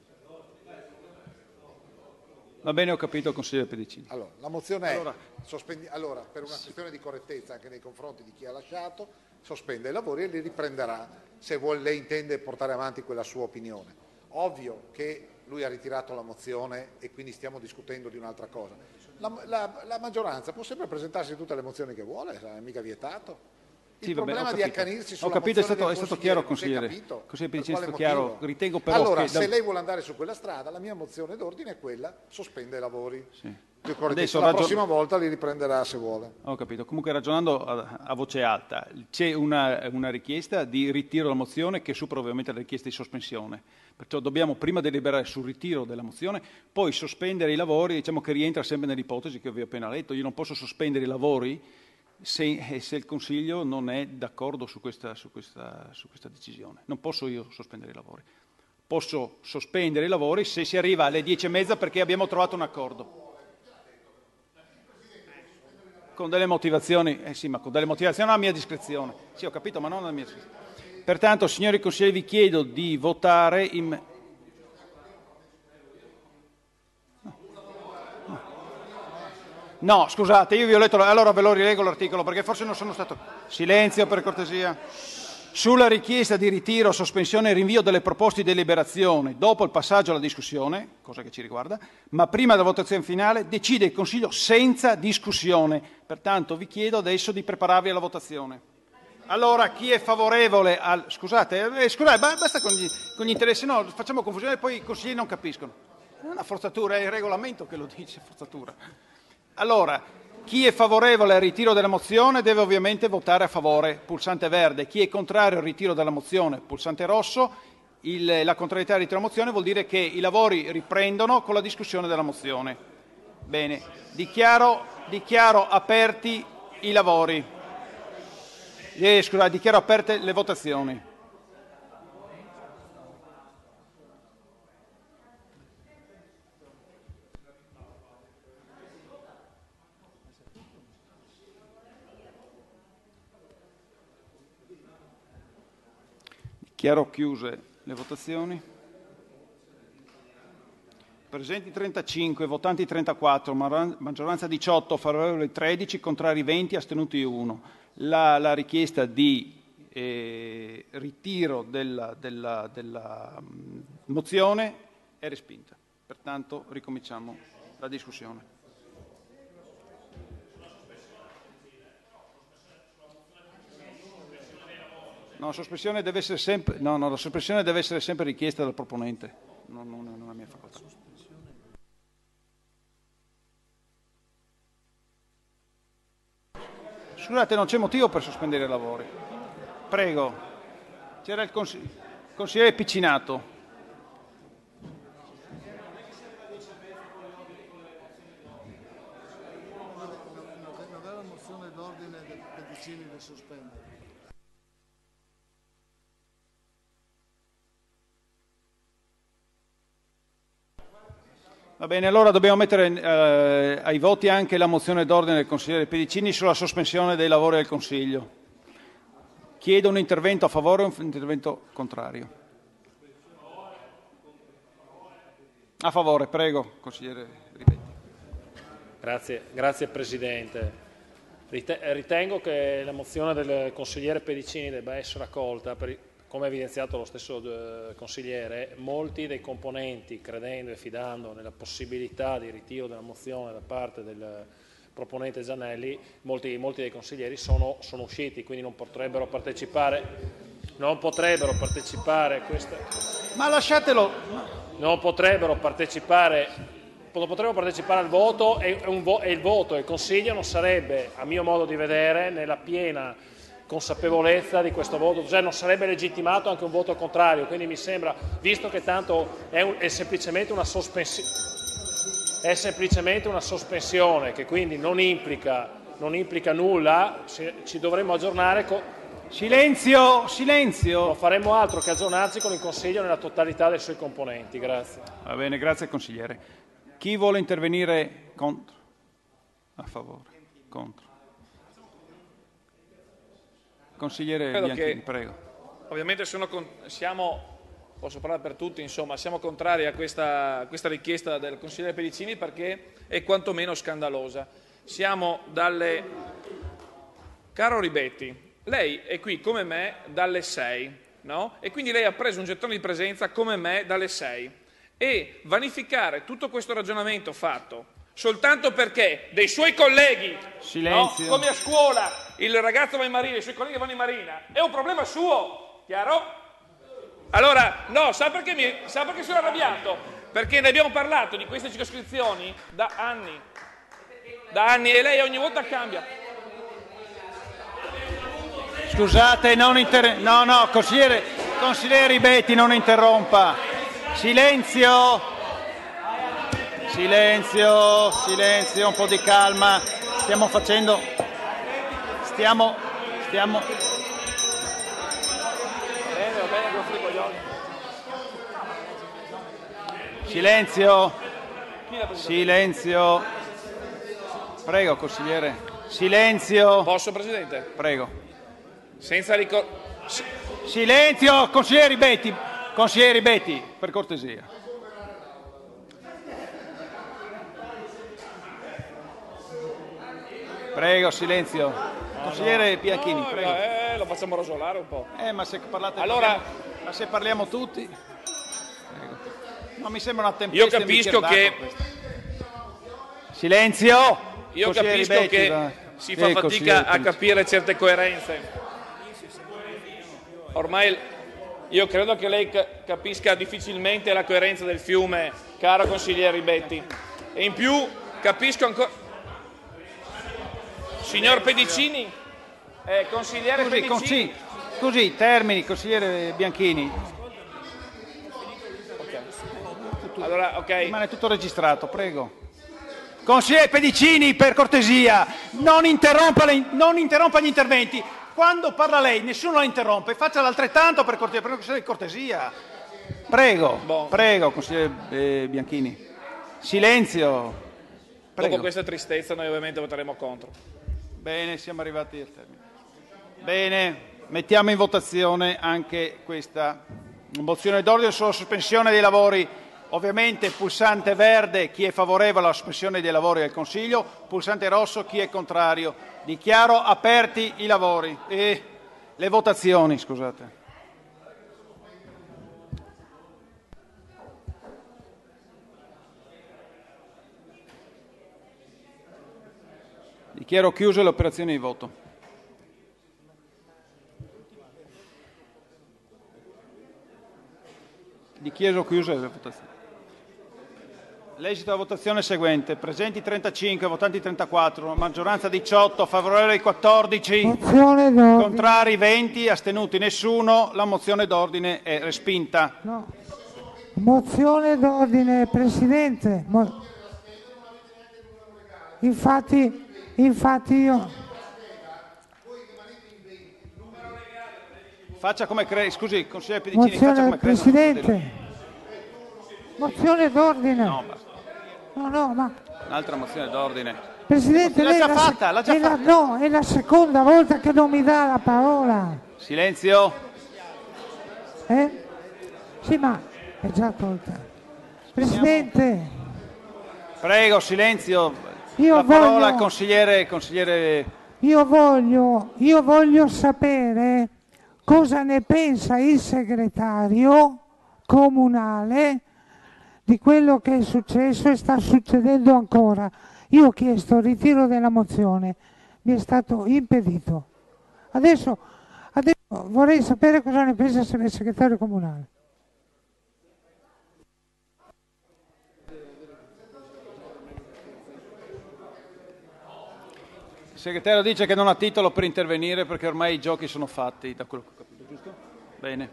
A: Va bene, ho capito, consigliere Pedicini.
O: Allora, la mozione allora, è, sospendi- allora, per una questione di correttezza anche nei confronti di chi ha lasciato, sospende i lavori e li riprenderà se vuole, lei intende portare avanti quella sua opinione. Ovvio che lui ha ritirato la mozione e quindi stiamo discutendo di un'altra cosa. La, la, la maggioranza può sempre presentarsi tutte le mozioni che vuole, non è mica vietato. Il
A: sì,
O: problema
A: vabbè,
O: di accanirsi sulla
A: Ho capito, è stato,
O: è
A: stato chiaro, consigliere.
O: Capito?
A: Consigliere Pedicini, è stato chiaro. Ritengo però
O: allora,
A: che...
O: se lei vuole andare su quella strada, la mia mozione d'ordine è quella, sospende i lavori.
A: Sì.
O: Adesso, la ragion... prossima volta li riprenderà se vuole.
A: Ho capito. Comunque ragionando a, a voce alta, c'è una, una, richiesta di ritiro della mozione che supera ovviamente la richiesta di sospensione. Perciò dobbiamo prima deliberare sul ritiro della mozione, poi sospendere i lavori, diciamo che rientra sempre nell'ipotesi che vi ho appena letto. Io non posso sospendere i lavori se, eh, se il Consiglio non è d'accordo su questa, su, su questa decisione. Non posso io sospendere i lavori. Posso sospendere i lavori se si arriva alle dieci e mezza perché abbiamo trovato un accordo con delle motivazioni, eh sì, ma con delle motivazioni a mia discrezione. Sì, ho capito, ma non a mia discrezione. Pertanto, signori consiglieri, vi chiedo di votare in... No, scusate, io vi ho letto, allora ve lo rilego l'articolo perché forse non sono stato... Silenzio per cortesia sulla richiesta di ritiro, sospensione e rinvio delle proposte di deliberazione dopo il passaggio alla discussione, cosa che ci riguarda, ma prima della votazione finale decide il Consiglio senza discussione. Pertanto vi chiedo adesso di prepararvi alla votazione. Allora, chi è favorevole al... Scusate, eh, scusate basta con gli, con gli interessi, no, facciamo confusione e poi i consiglieri non capiscono. È una forzatura, è il regolamento che lo dice, forzatura. Allora, chi è favorevole al ritiro della mozione deve ovviamente votare a favore, pulsante verde. Chi è contrario al ritiro della mozione, pulsante rosso. Il, la contrarietà al ritiro della mozione vuol dire che i lavori riprendono con la discussione della mozione. Bene, dichiaro, dichiaro aperti i lavori. Eh, scusate, dichiaro aperte le votazioni. Chiaro chiuse le votazioni. Presenti 35, votanti 34, maran- maggioranza 18, favorevoli 13, contrari 20, astenuti 1. La, la richiesta di eh, ritiro della, della- della, mm, mozione è respinta. Pertanto ricominciamo la discussione. No, sospensione deve essere sempre, no, no, la deve essere sempre richiesta dal proponente, non, non, non è mia facoltà. Scusate, non c'è motivo per sospendere i lavori. Prego. C'era il consi- consigliere Piccinato.
S: Mozione d'ordine del Pedicini da sospendere.
A: Va bene, allora dobbiamo mettere eh, ai voti anche la mozione d'ordine del consigliere Pedicini sulla sospensione dei lavori del Consiglio. Chiedo un intervento a favore o un intervento contrario. A favore, prego, consigliere Ribetti.
E: Grazie, grazie Presidente. Rite- Ritengo che la mozione del consigliere Pedicini debba essere accolta, come ha evidenziato lo stesso eh, consigliere, molti dei componenti, credendo e fidando nella possibilità di ritiro della mozione da parte del proponente Zanelli, molti, molti dei consiglieri sono, sono usciti, quindi non potrebbero partecipare, non potrebbero partecipare a questa...
A: Ma lasciatelo,
E: non potrebbero partecipare, potrebbero partecipare al voto e, un vo- e il voto e il Consiglio non sarebbe, a mio modo di vedere, nella piena consapevolezza di questo voto, cioè non sarebbe legittimato anche un voto contrario, quindi mi sembra, visto che tanto è, un- è semplicemente una sospensione, è semplicemente una sospensione che quindi non implica, non implica nulla, ci, ci dovremmo aggiornare con...
A: Silenzio, silenzio!
E: Non faremo altro che aggiornarci con il Consiglio nella totalità dei suoi componenti, grazie.
A: Va bene, grazie consigliere. Chi vuole intervenire contro? A favore? Contro? Consigliere
Q: Credo
A: Bianchini,
Q: che-
A: prego.
Q: Ovviamente sono siamo, posso parlare per tutti, insomma, siamo contrari a questa, questa richiesta del consigliere Pedicini perché è quantomeno scandalosa. Siamo dalle... Caro Ribetti, lei è qui come me dalle 6, no? E quindi lei ha preso un gettone di presenza come me dalle 6. E vanificare tutto questo ragionamento fatto soltanto perché dei suoi colleghi, no? come a scuola, il ragazzo va in marina, i suoi colleghi vanno in marina, è un problema suo, chiaro? Allora, no, sa perché, mi, sa perché sono arrabbiato? Perché ne abbiamo parlato di queste circoscrizioni da anni, da anni e lei ogni volta cambia.
A: Scusate, non inter... No, no, consigliere, consigliere Ribetti, non interrompa. Silenzio! Silenzio, silenzio, un po' di calma. Stiamo facendo... Stiamo... Stiamo... Silenzio! Silenzio! Prego, consigliere. Silenzio!
Q: Posso, Presidente?
A: Prego.
Q: Senza ricor-
A: Silenzio, consigliere Ribetti. Consigliere Ribetti, per cortesia. Prego, silenzio. Consigliere Bianchini, prego.
Q: eh, lo facciamo rosolare un po'.
A: Eh, ma se parlate
Q: Allora-
A: parliamo- ma se parliamo tutti. Prego. No, mi sembra una tempesta.
Q: Io capisco che
A: Silenzio!
Q: Io
A: Consigliere
Q: capisco
A: Ribetti,
Q: che
A: va.
Q: si
A: Sì,
Q: fa fatica
A: consigliere
Q: a capire certe coerenze. Ormai io credo che lei ca- capisca difficilmente la coerenza del fiume, caro consigliere Ribetti. E in più capisco ancora... Signor Pedicini, eh, consigliere
A: Scusi,
Q: Pedicini,
A: consi- scusi, termini, consigliere Bianchini.
Q: Allora, ok.
A: Rimane tutto registrato, prego. Consigliere Pedicini, per cortesia, non interrompa, le- non interrompa gli interventi. Quando parla lei, nessuno la interrompe. Faccia l'altrettanto per cortesia. Prego, prego, consigliere eh, Bianchini. Silenzio. Prego.
Q: dopo questa tristezza noi ovviamente voteremo contro.
A: Bene, siamo arrivati al termine. Bene. Mettiamo in votazione anche questa mozione d'ordine sulla sospensione dei lavori. Ovviamente pulsante verde chi è favorevole alla sospensione dei lavori del Consiglio, pulsante rosso chi è contrario. Dichiaro aperti i lavori e le votazioni, scusate. Dichiaro chiuse le operazioni di voto. Dichiaro chiuse le votazioni. L'esito della votazione è seguente. Presenti 35, votanti 34, maggioranza 18, favorevoli 14,
J: Mozione d'ordine.
A: contrari 20, astenuti nessuno. La mozione d'ordine è respinta.
J: No. Mozione d'ordine, Presidente. Mo- infatti, infatti io...
A: Faccia come crede, scusi, consigliere Pedicini, faccia
J: Mozione
A: come
J: del
A: crede.
J: Presidente. Mozione d'ordine.
A: No, basta.
J: No, no, ma
A: Un'altra mozione d'ordine.
J: Presidente,
A: L'ha già
J: la
A: fatta, l'ha già
J: è la-
A: fatta.
J: no, è la seconda volta che non mi dà la parola.
A: Silenzio.
J: Eh? Sì, ma è già tolta. Presidente,
A: Prego, silenzio.
J: Io
A: La parola
J: voglio-
A: al consigliere, consigliere
J: io voglio, io voglio sapere cosa ne pensa il segretario comunale di quello che è successo e sta succedendo ancora. Io ho chiesto il ritiro della mozione, mi è stato impedito. Adesso, adesso vorrei sapere cosa ne pensa il segretario comunale.
A: Il segretario dice che non ha titolo per intervenire perché ormai i giochi sono fatti, da quello che ho capito, giusto? Bene.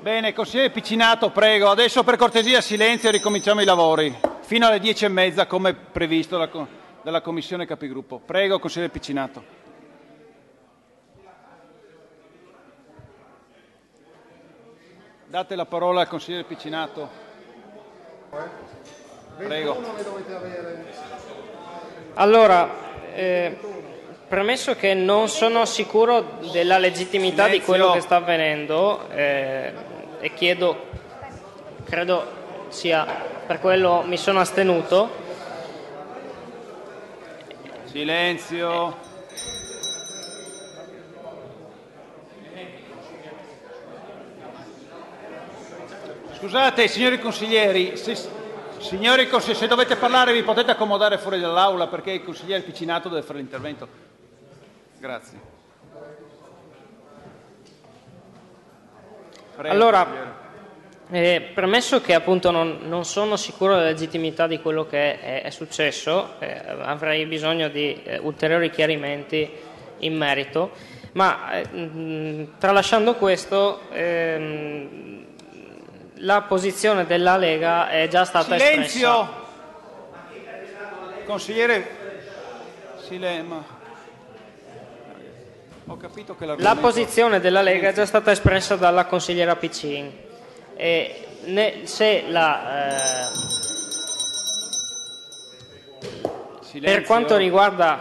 A: Bene, consigliere Piccinato, prego. Adesso per cortesia silenzio e ricominciamo i lavori. Fino alle dieci e mezza come previsto dalla, dalla Commissione Capigruppo. Prego, consigliere Piccinato. Date la parola al consigliere Piccinato. Prego.
T: Allora, eh, premesso che non sono sicuro della legittimità di
A: Silenzio.
T: quello che sta avvenendo eh, e chiedo, credo sia per quello mi sono astenuto,
A: Silenzio. Scusate, signori consiglieri, se, signori se dovete parlare vi potete accomodare fuori dall'aula perché il consigliere Piccinato deve fare l'intervento. Grazie. Prego,
T: Allora. Eh, premesso che appunto non, non sono sicuro della legittimità di quello che è, è successo, eh, avrei bisogno di eh, ulteriori chiarimenti in merito, ma eh, mh, tralasciando questo, ehm, la posizione della Lega è già stata
A: Silenzio!
T: espressa.
A: Consigliere Silema. Ho capito che
T: La posizione della Lega è già stata espressa dalla consigliera Piccin. E ne- se la, eh, per quanto riguarda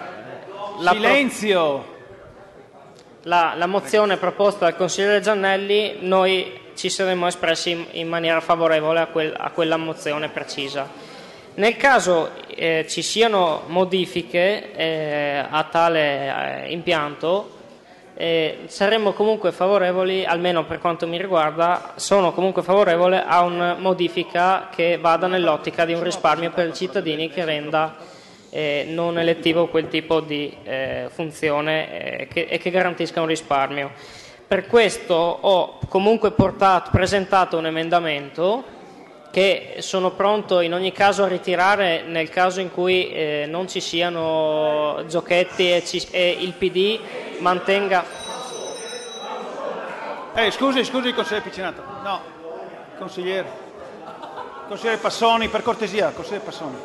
T: la, pro-
A: Silenzio!
T: la, la mozione proposta dal consigliere Giannelli, noi ci saremmo espressi in, maniera favorevole a, quel- a quella mozione precisa. Nel caso eh, ci siano modifiche eh, a tale eh, impianto, eh, saremmo comunque favorevoli, almeno per quanto mi riguarda, sono comunque favorevole a una modifica che vada nell'ottica di un risparmio per i cittadini che renda eh, non elettivo quel tipo di eh, funzione eh, che- e che garantisca un risparmio. Per questo ho comunque portato- presentato un emendamento che sono pronto in ogni caso a ritirare nel caso in cui eh, non ci siano giochetti e, ci- e il PD mantenga...
A: Eh, scusi, scusi, consigliere Piccinato. No, consigliere. Consigliere Passoni, per cortesia, consigliere Passoni.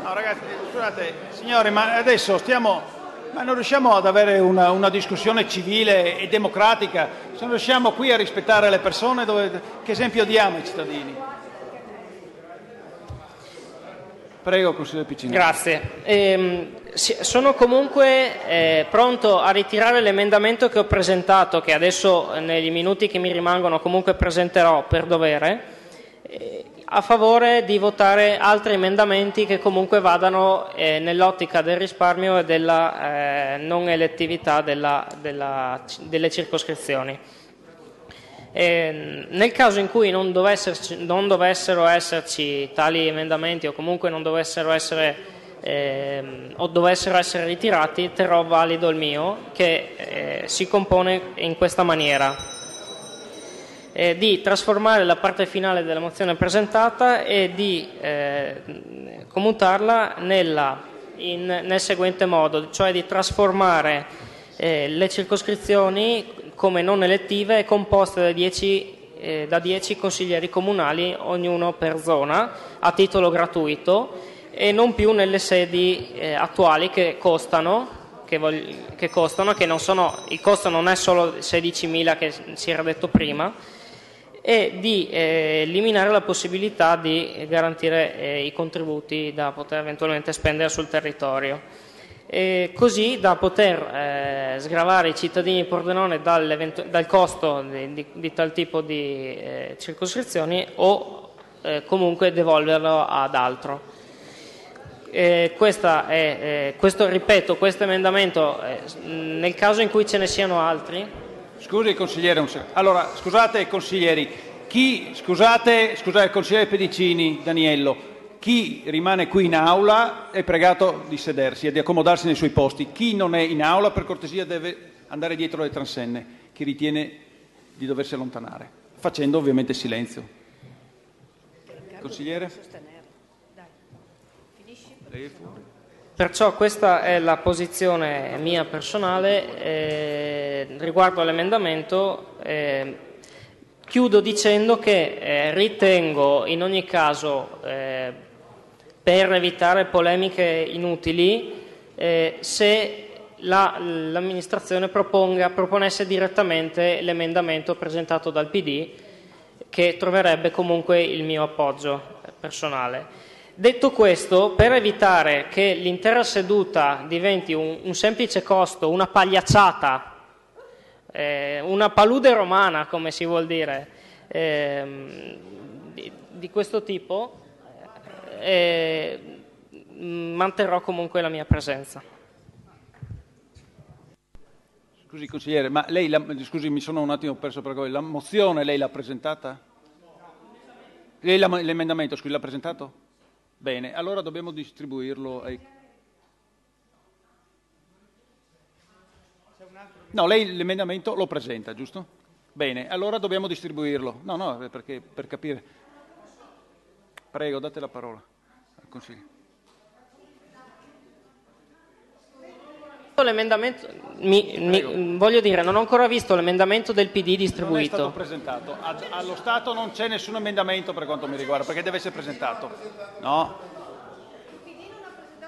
A: No, ragazzi, scusate, signori, ma adesso stiamo... Ma non riusciamo ad avere una, una discussione civile e democratica? Se non riusciamo qui a rispettare le persone, dove- che esempio diamo ai cittadini? Prego, consigliere Piccini.
T: Grazie. Sì, sono comunque eh, pronto a ritirare l'emendamento che ho presentato, che adesso eh, nei minuti che mi rimangono comunque presenterò per dovere, eh, a favore di votare altri emendamenti che comunque vadano eh, nell'ottica del risparmio e della eh, non elettività della- della- delle circoscrizioni. Eh, nel caso in cui non, non dovessero esserci tali emendamenti o comunque non dovessero essere, ehm, o dovessero essere ritirati, terrò valido il mio, che eh, si compone in questa maniera. Eh, di trasformare la parte finale della mozione presentata e di eh, commutarla nella- in- nel seguente modo, cioè di trasformare eh, le circoscrizioni come non elettive composte da 10, eh, da 10 consiglieri comunali, ognuno per zona, a titolo gratuito e non più nelle sedi eh, attuali che costano, che, che costano, che non sono, il costo non è solo 16.000 che si era detto prima, e di eh, eliminare la possibilità di garantire eh, i contributi da poter eventualmente spendere sul territorio. E così da poter eh, sgravare i cittadini di Pordenone dal costo di, di- di tal tipo di eh, circoscrizioni o eh, comunque devolverlo ad altro. Eh, è, eh, questo, ripeto, questo emendamento, eh, nel caso in cui ce ne siano altri,
A: Scusi consigliere, un. Allora, scusate consiglieri, chi, scusate, scusate consigliere Pedicini, Daniello, chi rimane qui in aula è pregato di sedersi e di accomodarsi nei suoi posti. Chi non è in aula, per cortesia, deve andare dietro le transenne. Chi ritiene di doversi allontanare, facendo ovviamente silenzio. Consigliere? Lei è fuori.
T: Perciò questa è la posizione mia personale eh, riguardo all'emendamento. eh, chiudo dicendo che eh, ritengo in ogni caso, eh, per evitare polemiche inutili, eh, se la- l'amministrazione proponga- proponesse direttamente l'emendamento presentato dal PD, che troverebbe comunque il mio appoggio personale. Detto questo, per evitare che l'intera seduta diventi un, un semplice costo, una pagliacciata, eh, una palude romana, come si vuol dire, ehm, di, di questo tipo, eh, manterrò comunque la mia presenza.
A: Scusi consigliere, ma lei, la- scusi mi sono un attimo perso per la mozione lei l'ha presentata? Lei l'emendamento, scusi, l'ha presentato? Bene, allora dobbiamo distribuirlo ai... No, lei l'emendamento lo presenta, giusto? Bene, allora dobbiamo distribuirlo. No, no, perché per capire. Prego, date la parola al consiglio.
T: Mi- mi- voglio dire, non ho ancora visto l'emendamento del PD
A: Non è stato
T: distribuito.
A: presentato. Allo Stato non c'è nessun emendamento per quanto mi riguarda, perché deve essere presentato. No.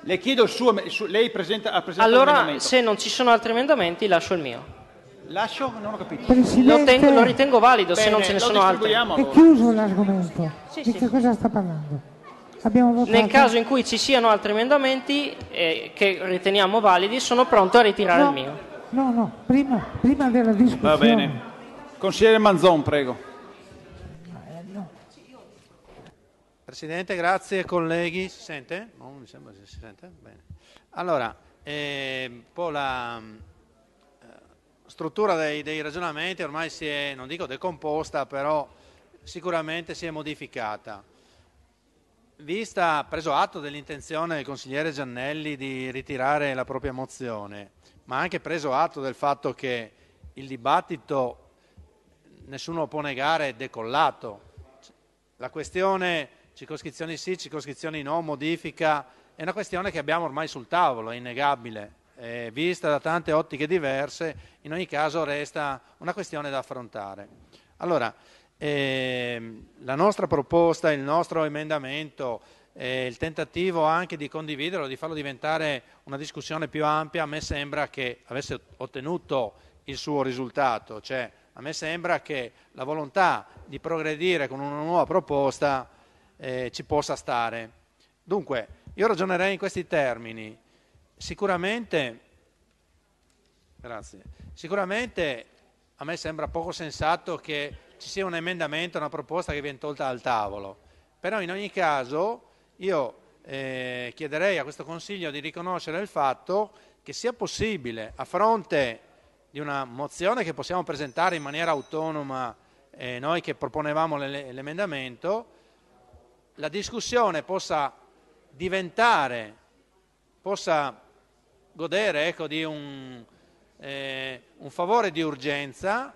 A: Le chiedo il suo, il suo- lei presenta, ha presentato
T: Allora, se non ci sono altri emendamenti, lascio il mio.
A: Lascio? Non ho capito.
T: Lo, tengo- lo ritengo valido se
A: Bene,
T: non ce ne sono altri.
A: distribuiamo
J: È chiuso l'argomento. di che cosa sta parlando?
T: Nel caso in cui ci siano altri emendamenti eh, che riteniamo validi, sono pronto a ritirare
J: No.
T: il mio.
J: No, no, prima, prima della discussione.
A: Va bene. Consigliere Manzon, prego.
U: Presidente, grazie colleghi. Si sente? No, mi sembra che si sente. Bene. Allora, eh, un po' la eh, struttura dei, dei ragionamenti ormai si è, non dico decomposta, però sicuramente si è modificata. Vista, preso atto dell'intenzione del consigliere Giannelli di ritirare la propria mozione, ma anche preso atto del fatto che il dibattito, nessuno può negare, è decollato. La questione circoscrizioni sì, circoscrizioni no, modifica, è una questione che abbiamo ormai sul tavolo, è innegabile. Eh, vista da tante ottiche diverse, in ogni caso resta una questione da affrontare. Allora, ehm, la nostra proposta, il nostro emendamento, eh, il tentativo anche di condividerlo, di farlo diventare una discussione più ampia, a me sembra che avesse ottenuto il suo risultato, cioè a me sembra che la volontà di progredire con una nuova proposta eh, ci possa stare. Dunque, io ragionerei in questi termini. Sicuramente, grazie, sicuramente a me sembra poco sensato che ci sia un emendamento, una proposta che viene tolta dal tavolo, però in ogni caso io eh, chiederei a questo Consiglio di riconoscere il fatto che sia possibile, a fronte di una mozione che possiamo presentare in maniera autonoma eh, noi che proponevamo l'emendamento, la discussione possa diventare, possa godere ecco, di un, eh, un favore di urgenza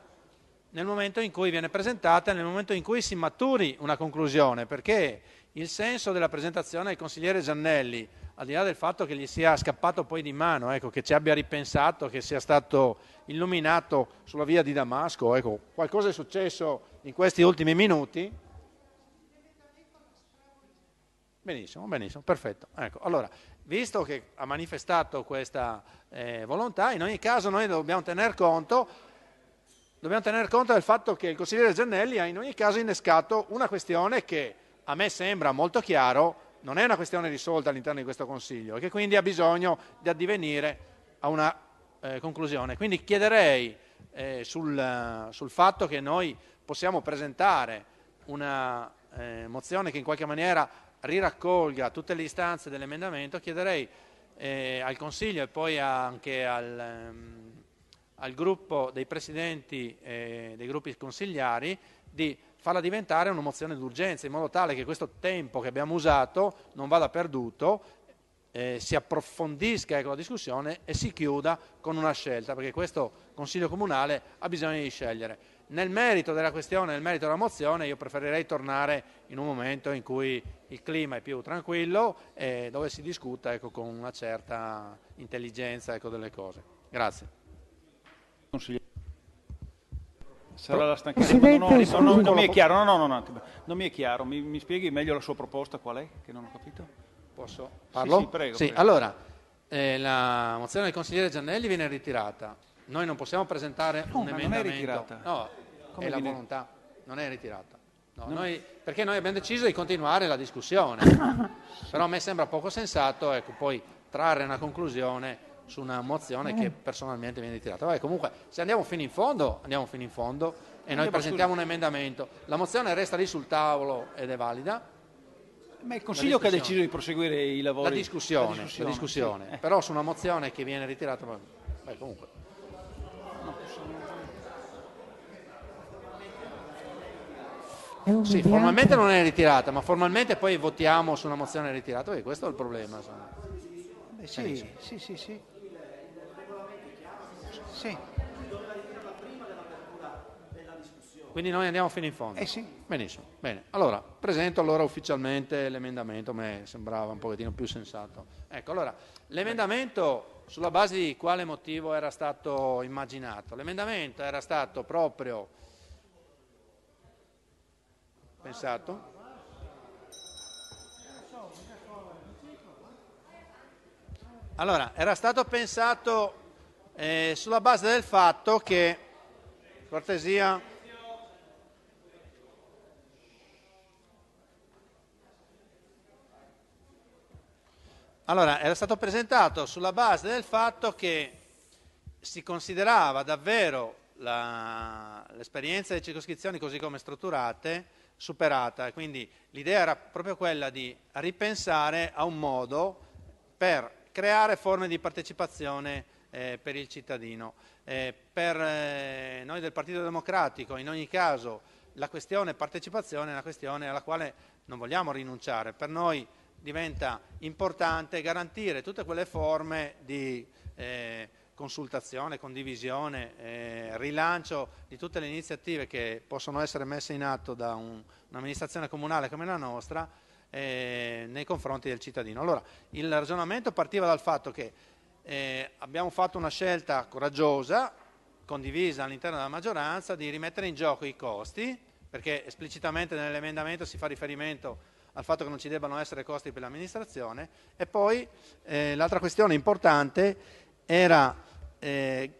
U: nel momento in cui viene presentata, nel momento in cui si maturi una conclusione, perché il senso della presentazione del consigliere Giannelli, al di là del fatto che gli sia scappato poi di mano, ecco, che ci abbia ripensato, che sia stato illuminato sulla via di Damasco, ecco, qualcosa è successo in questi ultimi minuti. Benissimo, benissimo, perfetto. Ecco, allora, visto che ha manifestato questa eh, volontà, in ogni caso noi dobbiamo tener conto dobbiamo tener conto del fatto che il consigliere Giannelli ha in ogni caso innescato una questione che a me sembra molto chiaro, non è una questione risolta all'interno di questo Consiglio e che quindi ha bisogno di addivenire a una eh, conclusione. Quindi chiederei eh, sul, sul, fatto che noi possiamo presentare una eh, mozione che in qualche maniera riraccolga tutte le istanze dell'emendamento, chiederei eh, al Consiglio e poi anche al, ehm, al gruppo dei presidenti eh, dei gruppi consigliari di farla diventare una mozione d'urgenza in modo tale che questo tempo che abbiamo usato non vada perduto, eh, si approfondisca ecco, la discussione e si chiuda con una scelta, perché questo Consiglio Comunale ha bisogno di scegliere. Nel merito della questione, nel merito della mozione, io preferirei tornare in un momento in cui il clima è più tranquillo e dove si discuta ecco, con una certa intelligenza ecco, delle cose. Grazie.
A: Sarà la stanchezza. No, no, no, no, non mi è chiaro, no, no, no, non mi è chiaro. Mi, mi, spieghi meglio la sua proposta qual è? Che non ho capito.
U: Posso? Parlo?
A: Sì, sì prego.
U: Sì,
A: prego.
U: allora, eh, la mozione del consigliere Giannelli viene ritirata. Noi non possiamo presentare
A: no,
U: un emendamento.
A: non è ritirata.
U: No,
A: Come
U: è la
A: viene...
U: volontà, non è ritirata. No,
A: No.
U: noi- perché noi abbiamo deciso di continuare la discussione. [laughs] Però a me sembra poco sensato ecco, poi trarre una conclusione su una mozione che personalmente viene ritirata. Vabbè, comunque, se andiamo fino in fondo, andiamo fino in fondo e noi presentiamo un emendamento. La mozione resta lì sul tavolo ed è valida.
A: Ma è il Consiglio che ha
U: discussione.
A: deciso di proseguire i lavori.
U: La discussione,
A: La
U: la
A: discussione,
U: discussione.
A: sì. Eh.
U: però su una mozione che viene ritirata, beh, comunque. Sì, formalmente non è ritirata, ma formalmente poi votiamo su una mozione ritirata, e questo è il problema.
A: Beh, sì,
U: Benissimo.
A: sì, sì, sì.
U: Quindi noi andiamo fino in fondo.
A: Eh sì.
U: Benissimo. Bene. Allora, presento allora ufficialmente l'emendamento, a me sembrava un pochettino più sensato. Ecco, allora, l'emendamento sulla base di quale motivo era stato immaginato? L'emendamento era stato proprio pensato Allora, era stato pensato eh, sulla base del fatto che, cortesia, allora, era stato presentato sulla base del fatto che si considerava davvero l'esperienza delle circoscrizioni così come strutturate superata. Quindi l'idea era proprio quella di ripensare a un modo per creare forme di partecipazione eh, per il cittadino. Eh, per eh, noi del Partito Democratico, in ogni caso, la questione partecipazione è una questione alla quale non vogliamo rinunciare. Per noi diventa importante garantire tutte quelle forme di eh, consultazione, condivisione, eh, rilancio di tutte le iniziative che possono essere messe in atto da un- un'amministrazione comunale come la nostra eh, nei confronti del cittadino. Allora, il ragionamento partiva dal fatto che eh, abbiamo fatto una scelta coraggiosa, condivisa all'interno della maggioranza, di rimettere in gioco i costi, perché esplicitamente nell'emendamento si fa riferimento al fatto che non ci debbano essere costi per l'amministrazione, e poi eh, l'altra questione importante era eh,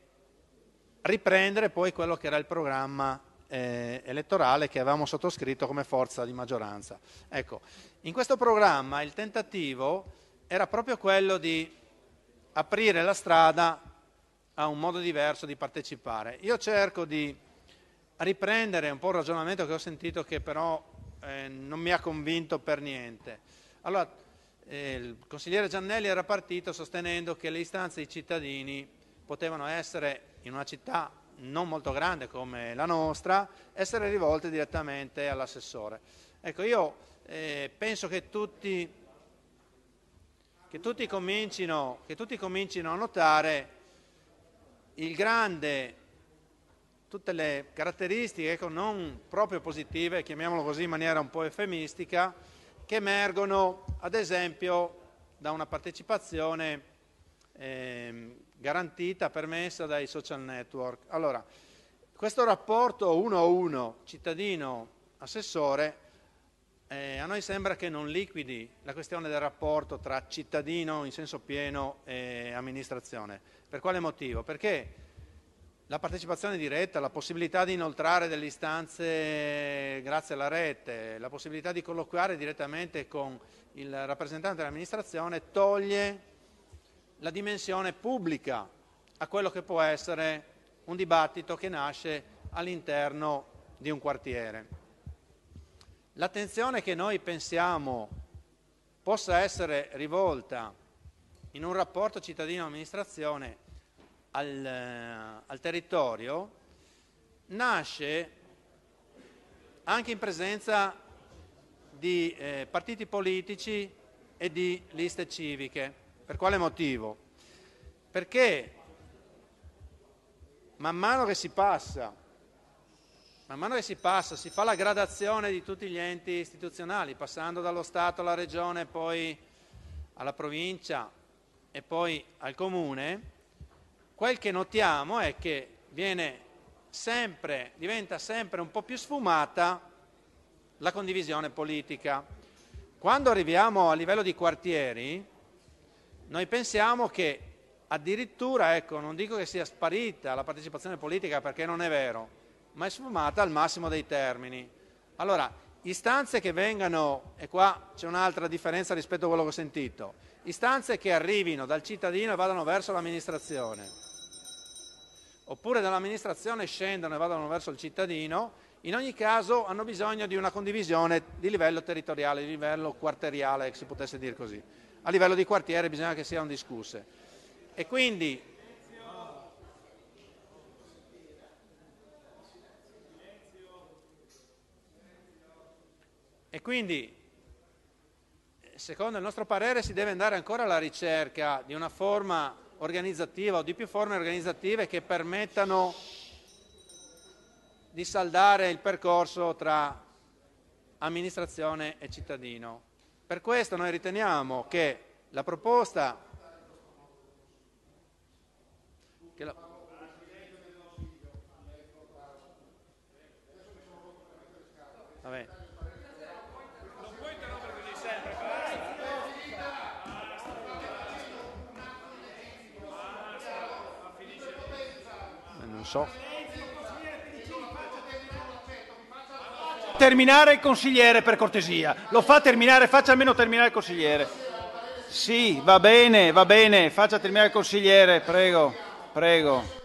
U: riprendere poi quello che era il programma eh, elettorale che avevamo sottoscritto come forza di maggioranza. Ecco, in questo programma il tentativo era proprio quello di aprire la strada a un modo diverso di partecipare. Io cerco di riprendere un po' il ragionamento che ho sentito che però eh, non mi ha convinto per niente. Allora, eh, il consigliere Giannelli era partito sostenendo che le istanze dei cittadini potevano essere in una città non molto grande come la nostra, essere rivolte direttamente all'assessore. Ecco, io eh, penso che tutti, che, tutti che tutti comincino a notare il grande, tutte le caratteristiche ecco, non proprio positive, chiamiamolo così in maniera un po' eufemistica, che emergono ad esempio da una partecipazione eh, garantita, permessa dai social network. Allora, questo rapporto uno a uno, cittadino-assessore, eh, a noi sembra che non liquidi la questione del rapporto tra cittadino in senso pieno e amministrazione. Per quale motivo? Perché la partecipazione diretta, la possibilità di inoltrare delle istanze grazie alla rete, la possibilità di colloquiare direttamente con il rappresentante dell'amministrazione toglie la dimensione pubblica a quello che può essere un dibattito che nasce all'interno di un quartiere. L'attenzione che noi pensiamo possa essere rivolta in un rapporto cittadino-amministrazione al, eh, al territorio nasce anche in presenza di eh, partiti politici e di liste civiche. Per quale motivo? Perché man mano che si passa Man mano che si passa, si fa la gradazione di tutti gli enti istituzionali, passando dallo Stato alla Regione, poi alla provincia e poi al Comune, quel che notiamo è che sempre, diventa sempre un po' più sfumata la condivisione politica. Quando arriviamo a livello di quartieri, noi pensiamo che addirittura, ecco, non dico che sia sparita la partecipazione politica perché non è vero, ma è sfumata al massimo dei termini. Allora, istanze che vengano, e qua c'è un'altra differenza rispetto a quello che ho sentito, istanze che arrivino dal cittadino e vadano verso l'amministrazione, oppure dall'amministrazione scendono e vadano verso il cittadino, in ogni caso hanno bisogno di una condivisione di livello territoriale, di livello quartieriale, se si potesse dire così. A livello di quartiere bisogna che siano discusse. E quindi E quindi, secondo il nostro parere, si deve andare ancora alla ricerca di una forma organizzativa o di più forme organizzative che permettano di saldare il percorso tra amministrazione e cittadino. Per questo noi riteniamo che la proposta che la, Vabbè. Non so.
A: Terminare il consigliere per cortesia. Lo fa terminare, faccia almeno terminare il consigliere. Sì, va bene, va bene, faccia terminare il consigliere, prego, prego.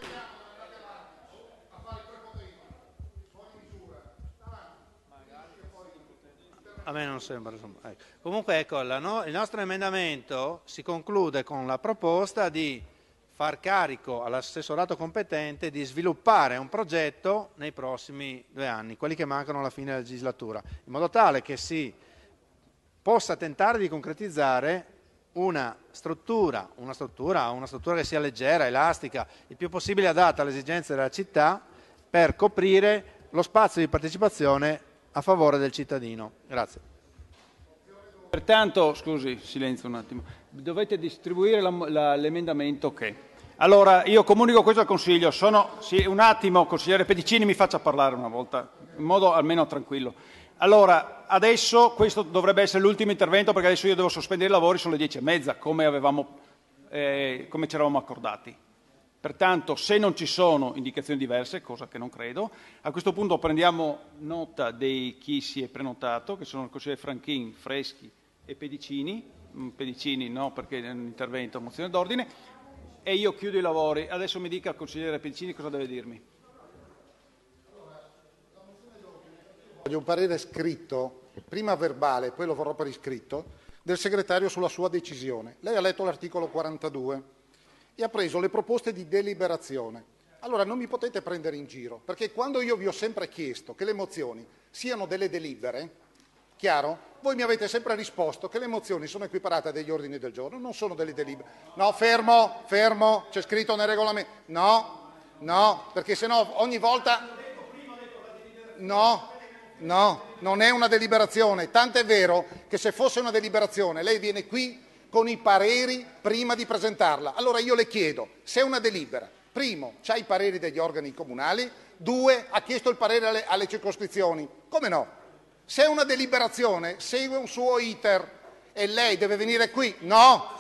U: A me non sembra. Ecco. Comunque ecco, no, il nostro emendamento si conclude con la proposta di far carico all'assessorato competente di sviluppare un progetto nei prossimi due anni, quelli che mancano alla fine della legislatura, in modo tale che si possa tentare di concretizzare una struttura, una struttura, una struttura che sia leggera, elastica, il più possibile adatta alle esigenze della città per coprire lo spazio di partecipazione a favore del cittadino. Grazie.
A: Pertanto, scusi, silenzio un attimo, dovete distribuire l'emendamento che allora, io comunico questo al Consiglio. Sono, sì, un attimo, consigliere Pedicini, mi faccia parlare una volta, in modo almeno tranquillo. Allora, adesso questo dovrebbe essere l'ultimo intervento perché adesso io devo sospendere i lavori, sono le dieci e mezza, come, avevamo, eh, come ci eravamo accordati. Pertanto, se non ci sono indicazioni diverse, cosa che non credo, a questo punto prendiamo nota di chi si è prenotato, che sono il consigliere Franchin, Freschi e Pedicini, mm, Pedicini no, perché è un intervento, mozione d'ordine, e io chiudo i lavori. Adesso mi dica il consigliere Pedicini cosa deve dirmi.
O: Voglio un parere scritto, prima verbale, poi lo vorrò per iscritto, del segretario sulla sua decisione. Lei ha letto l'articolo 42 e ha preso le proposte di deliberazione. Allora non mi potete prendere in giro, perché quando io vi ho sempre chiesto che le mozioni siano delle delibere, chiaro? Voi mi avete sempre risposto che le mozioni sono equiparate a degli ordini del giorno, non sono delle delibere. No, fermo, fermo, c'è scritto nel regolamento. No, no, perché sennò ogni volta... No, no, non è una deliberazione. Tant'è vero che se fosse una deliberazione lei viene qui con i pareri prima di presentarla. Allora io le chiedo, se è una delibera, primo, c'ha i pareri degli organi comunali, due, ha chiesto il parere alle, alle circoscrizioni. Come no? Se una deliberazione, segue un suo iter e lei deve venire qui. No!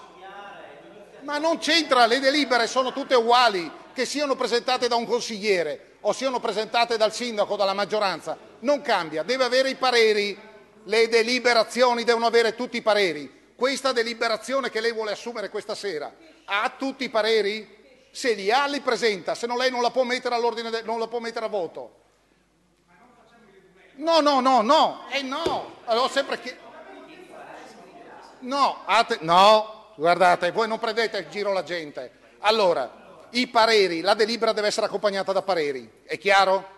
O: Ma non c'entra, le delibere sono tutte uguali, che siano presentate da un consigliere o siano presentate dal sindaco dalla maggioranza, non cambia, deve avere i pareri, le deliberazioni devono avere tutti i pareri. Questa deliberazione che lei vuole assumere questa sera ha tutti i pareri? Se li ha li presenta, se no lei non la può mettere, de- non la può mettere a voto. No, no, no, no, eh no, allora sempre che... No, no, guardate, voi non prendete in giro la gente. Allora, i pareri, la delibera deve essere accompagnata da pareri, è chiaro?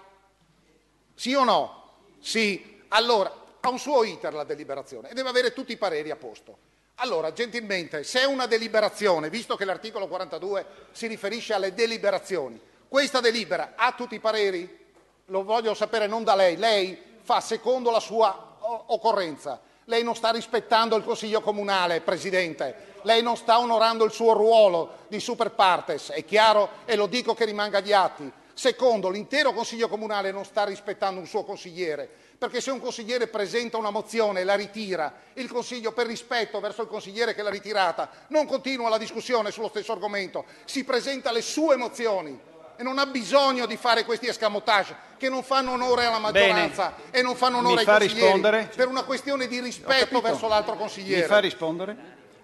O: Sì o no? Sì. Allora, ha un suo iter la deliberazione e deve avere tutti i pareri a posto. Allora, gentilmente, se è una deliberazione, visto che l'articolo 42 si riferisce alle deliberazioni, questa delibera ha tutti i pareri? Lo voglio sapere non da lei, lei fa secondo la sua occorrenza. Lei non sta rispettando il Consiglio Comunale, Presidente. Lei non sta onorando il suo ruolo di super partes, è chiaro? E lo dico che rimanga agli atti. Secondo, l'intero Consiglio Comunale non sta rispettando un suo consigliere, perché se un consigliere presenta una mozione e la ritira, il Consiglio, per rispetto verso il consigliere che l'ha ritirata, non continua la discussione sullo stesso argomento, si presenta le sue mozioni e non ha bisogno di fare questi escamotage che non fanno onore alla maggioranza e non fanno onore
A: Mi
O: ai
A: fa
O: consiglieri
A: rispondere?
O: per una questione di rispetto verso l'altro
A: Mi
O: consigliere.
A: fa rispondere?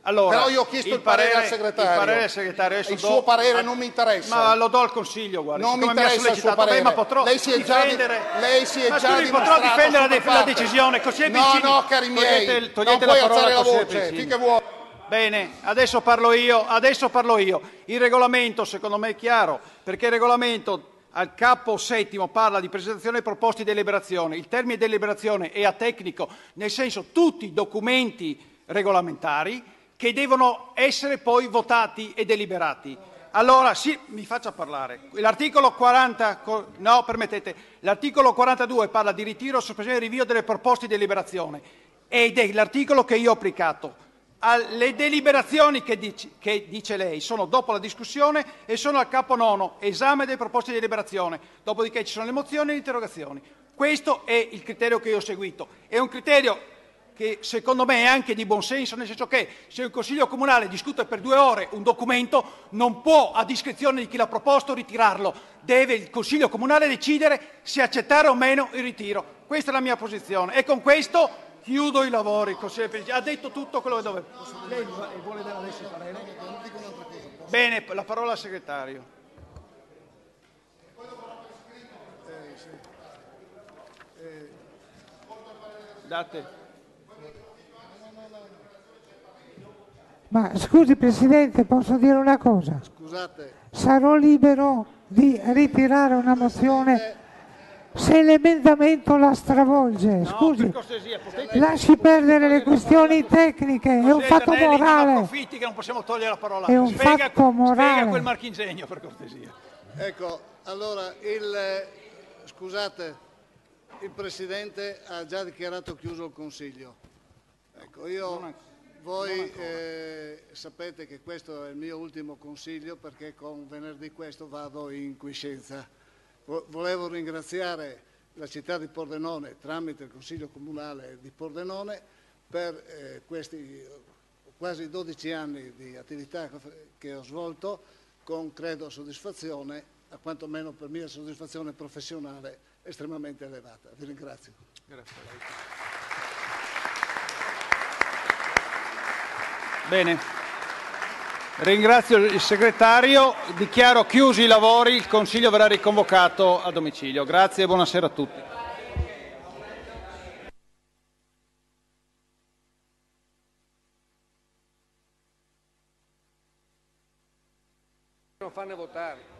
A: Allora,
O: Però io ho chiesto il parere, al segretario.
A: Il parere al segretario. adesso
O: Il
A: do-
O: suo parere non mi interessa.
A: Ma lo do al Consiglio, guarda.
O: Non mi
A: siccome mi
O: interessa il suo
A: beh,
O: parere.
A: ma potrò
O: Lei si è già di-
A: difendere...
O: lei si è
A: ma
O: già
A: potrò difendere la,
O: parte.
A: decisione, così è
O: No,
A: vicini.
O: no, cari miei,
A: Togliete, togliete
O: non
A: la
O: puoi alzare
A: al
O: la voce, finché vuoi.
A: Bene, adesso parlo io, adesso parlo io. Il regolamento secondo me è chiaro, perché il regolamento al capo settimo parla di presentazione dei proposti di deliberazione. Il termine deliberazione è atecnico, nel senso tutti i documenti regolamentari che devono essere poi votati e deliberati. Allora, sì, mi faccia parlare. L'articolo 40, co- no, permettete, l'articolo 42 parla di ritiro, sospensione e rinvio delle proposte di deliberazione ed è l'articolo che io ho applicato. Le deliberazioni che dice, che dice lei sono dopo la discussione e sono al capo nono, esame delle proposte di deliberazione, dopodiché ci sono le mozioni e le interrogazioni. Questo è il criterio che io ho seguito. È un criterio che secondo me è anche di buonsenso, nel senso che se il Consiglio Comunale discute per due ore un documento non può a discrezione di chi l'ha proposto ritirarlo, deve il Consiglio Comunale decidere se accettare o meno il ritiro. Questa è la mia posizione e con questo chiudo i lavori. Consigliere. Ha detto tutto quello che doveva. Lei vuole dare adesso il parere? Bene, la parola al segretario. Date.
J: Ma scusi Presidente, posso dire una cosa?
S: Scusate,
J: Sarò libero di ritirare una mozione se l'emendamento la stravolge. Scusi, lasci perdere le questioni tecniche, è un fatto
A: Non
J: morale.
A: approfitti che non possiamo togliere la parola.
J: È un
A: Spiega-
J: fatto morale.
A: Spiega quel marchingegno per cortesia.
S: ecco, allora il, scusate, il Presidente ha già dichiarato chiuso il Consiglio. Ecco, io, voi eh, sapete che questo è il mio ultimo Consiglio perché con venerdì questo vado in quiescenza. Vo- Volevo ringraziare la città di Pordenone tramite il Consiglio Comunale di Pordenone per eh, questi quasi 12 anni di attività che ho svolto con, credo, soddisfazione, a quanto meno per mia soddisfazione professionale estremamente elevata. Vi ringrazio.
A: Grazie a lei. Bene. Ringrazio il segretario, dichiaro chiusi i lavori, il Consiglio verrà riconvocato a domicilio. Grazie e buonasera a tutti.
L: Non fanno votare.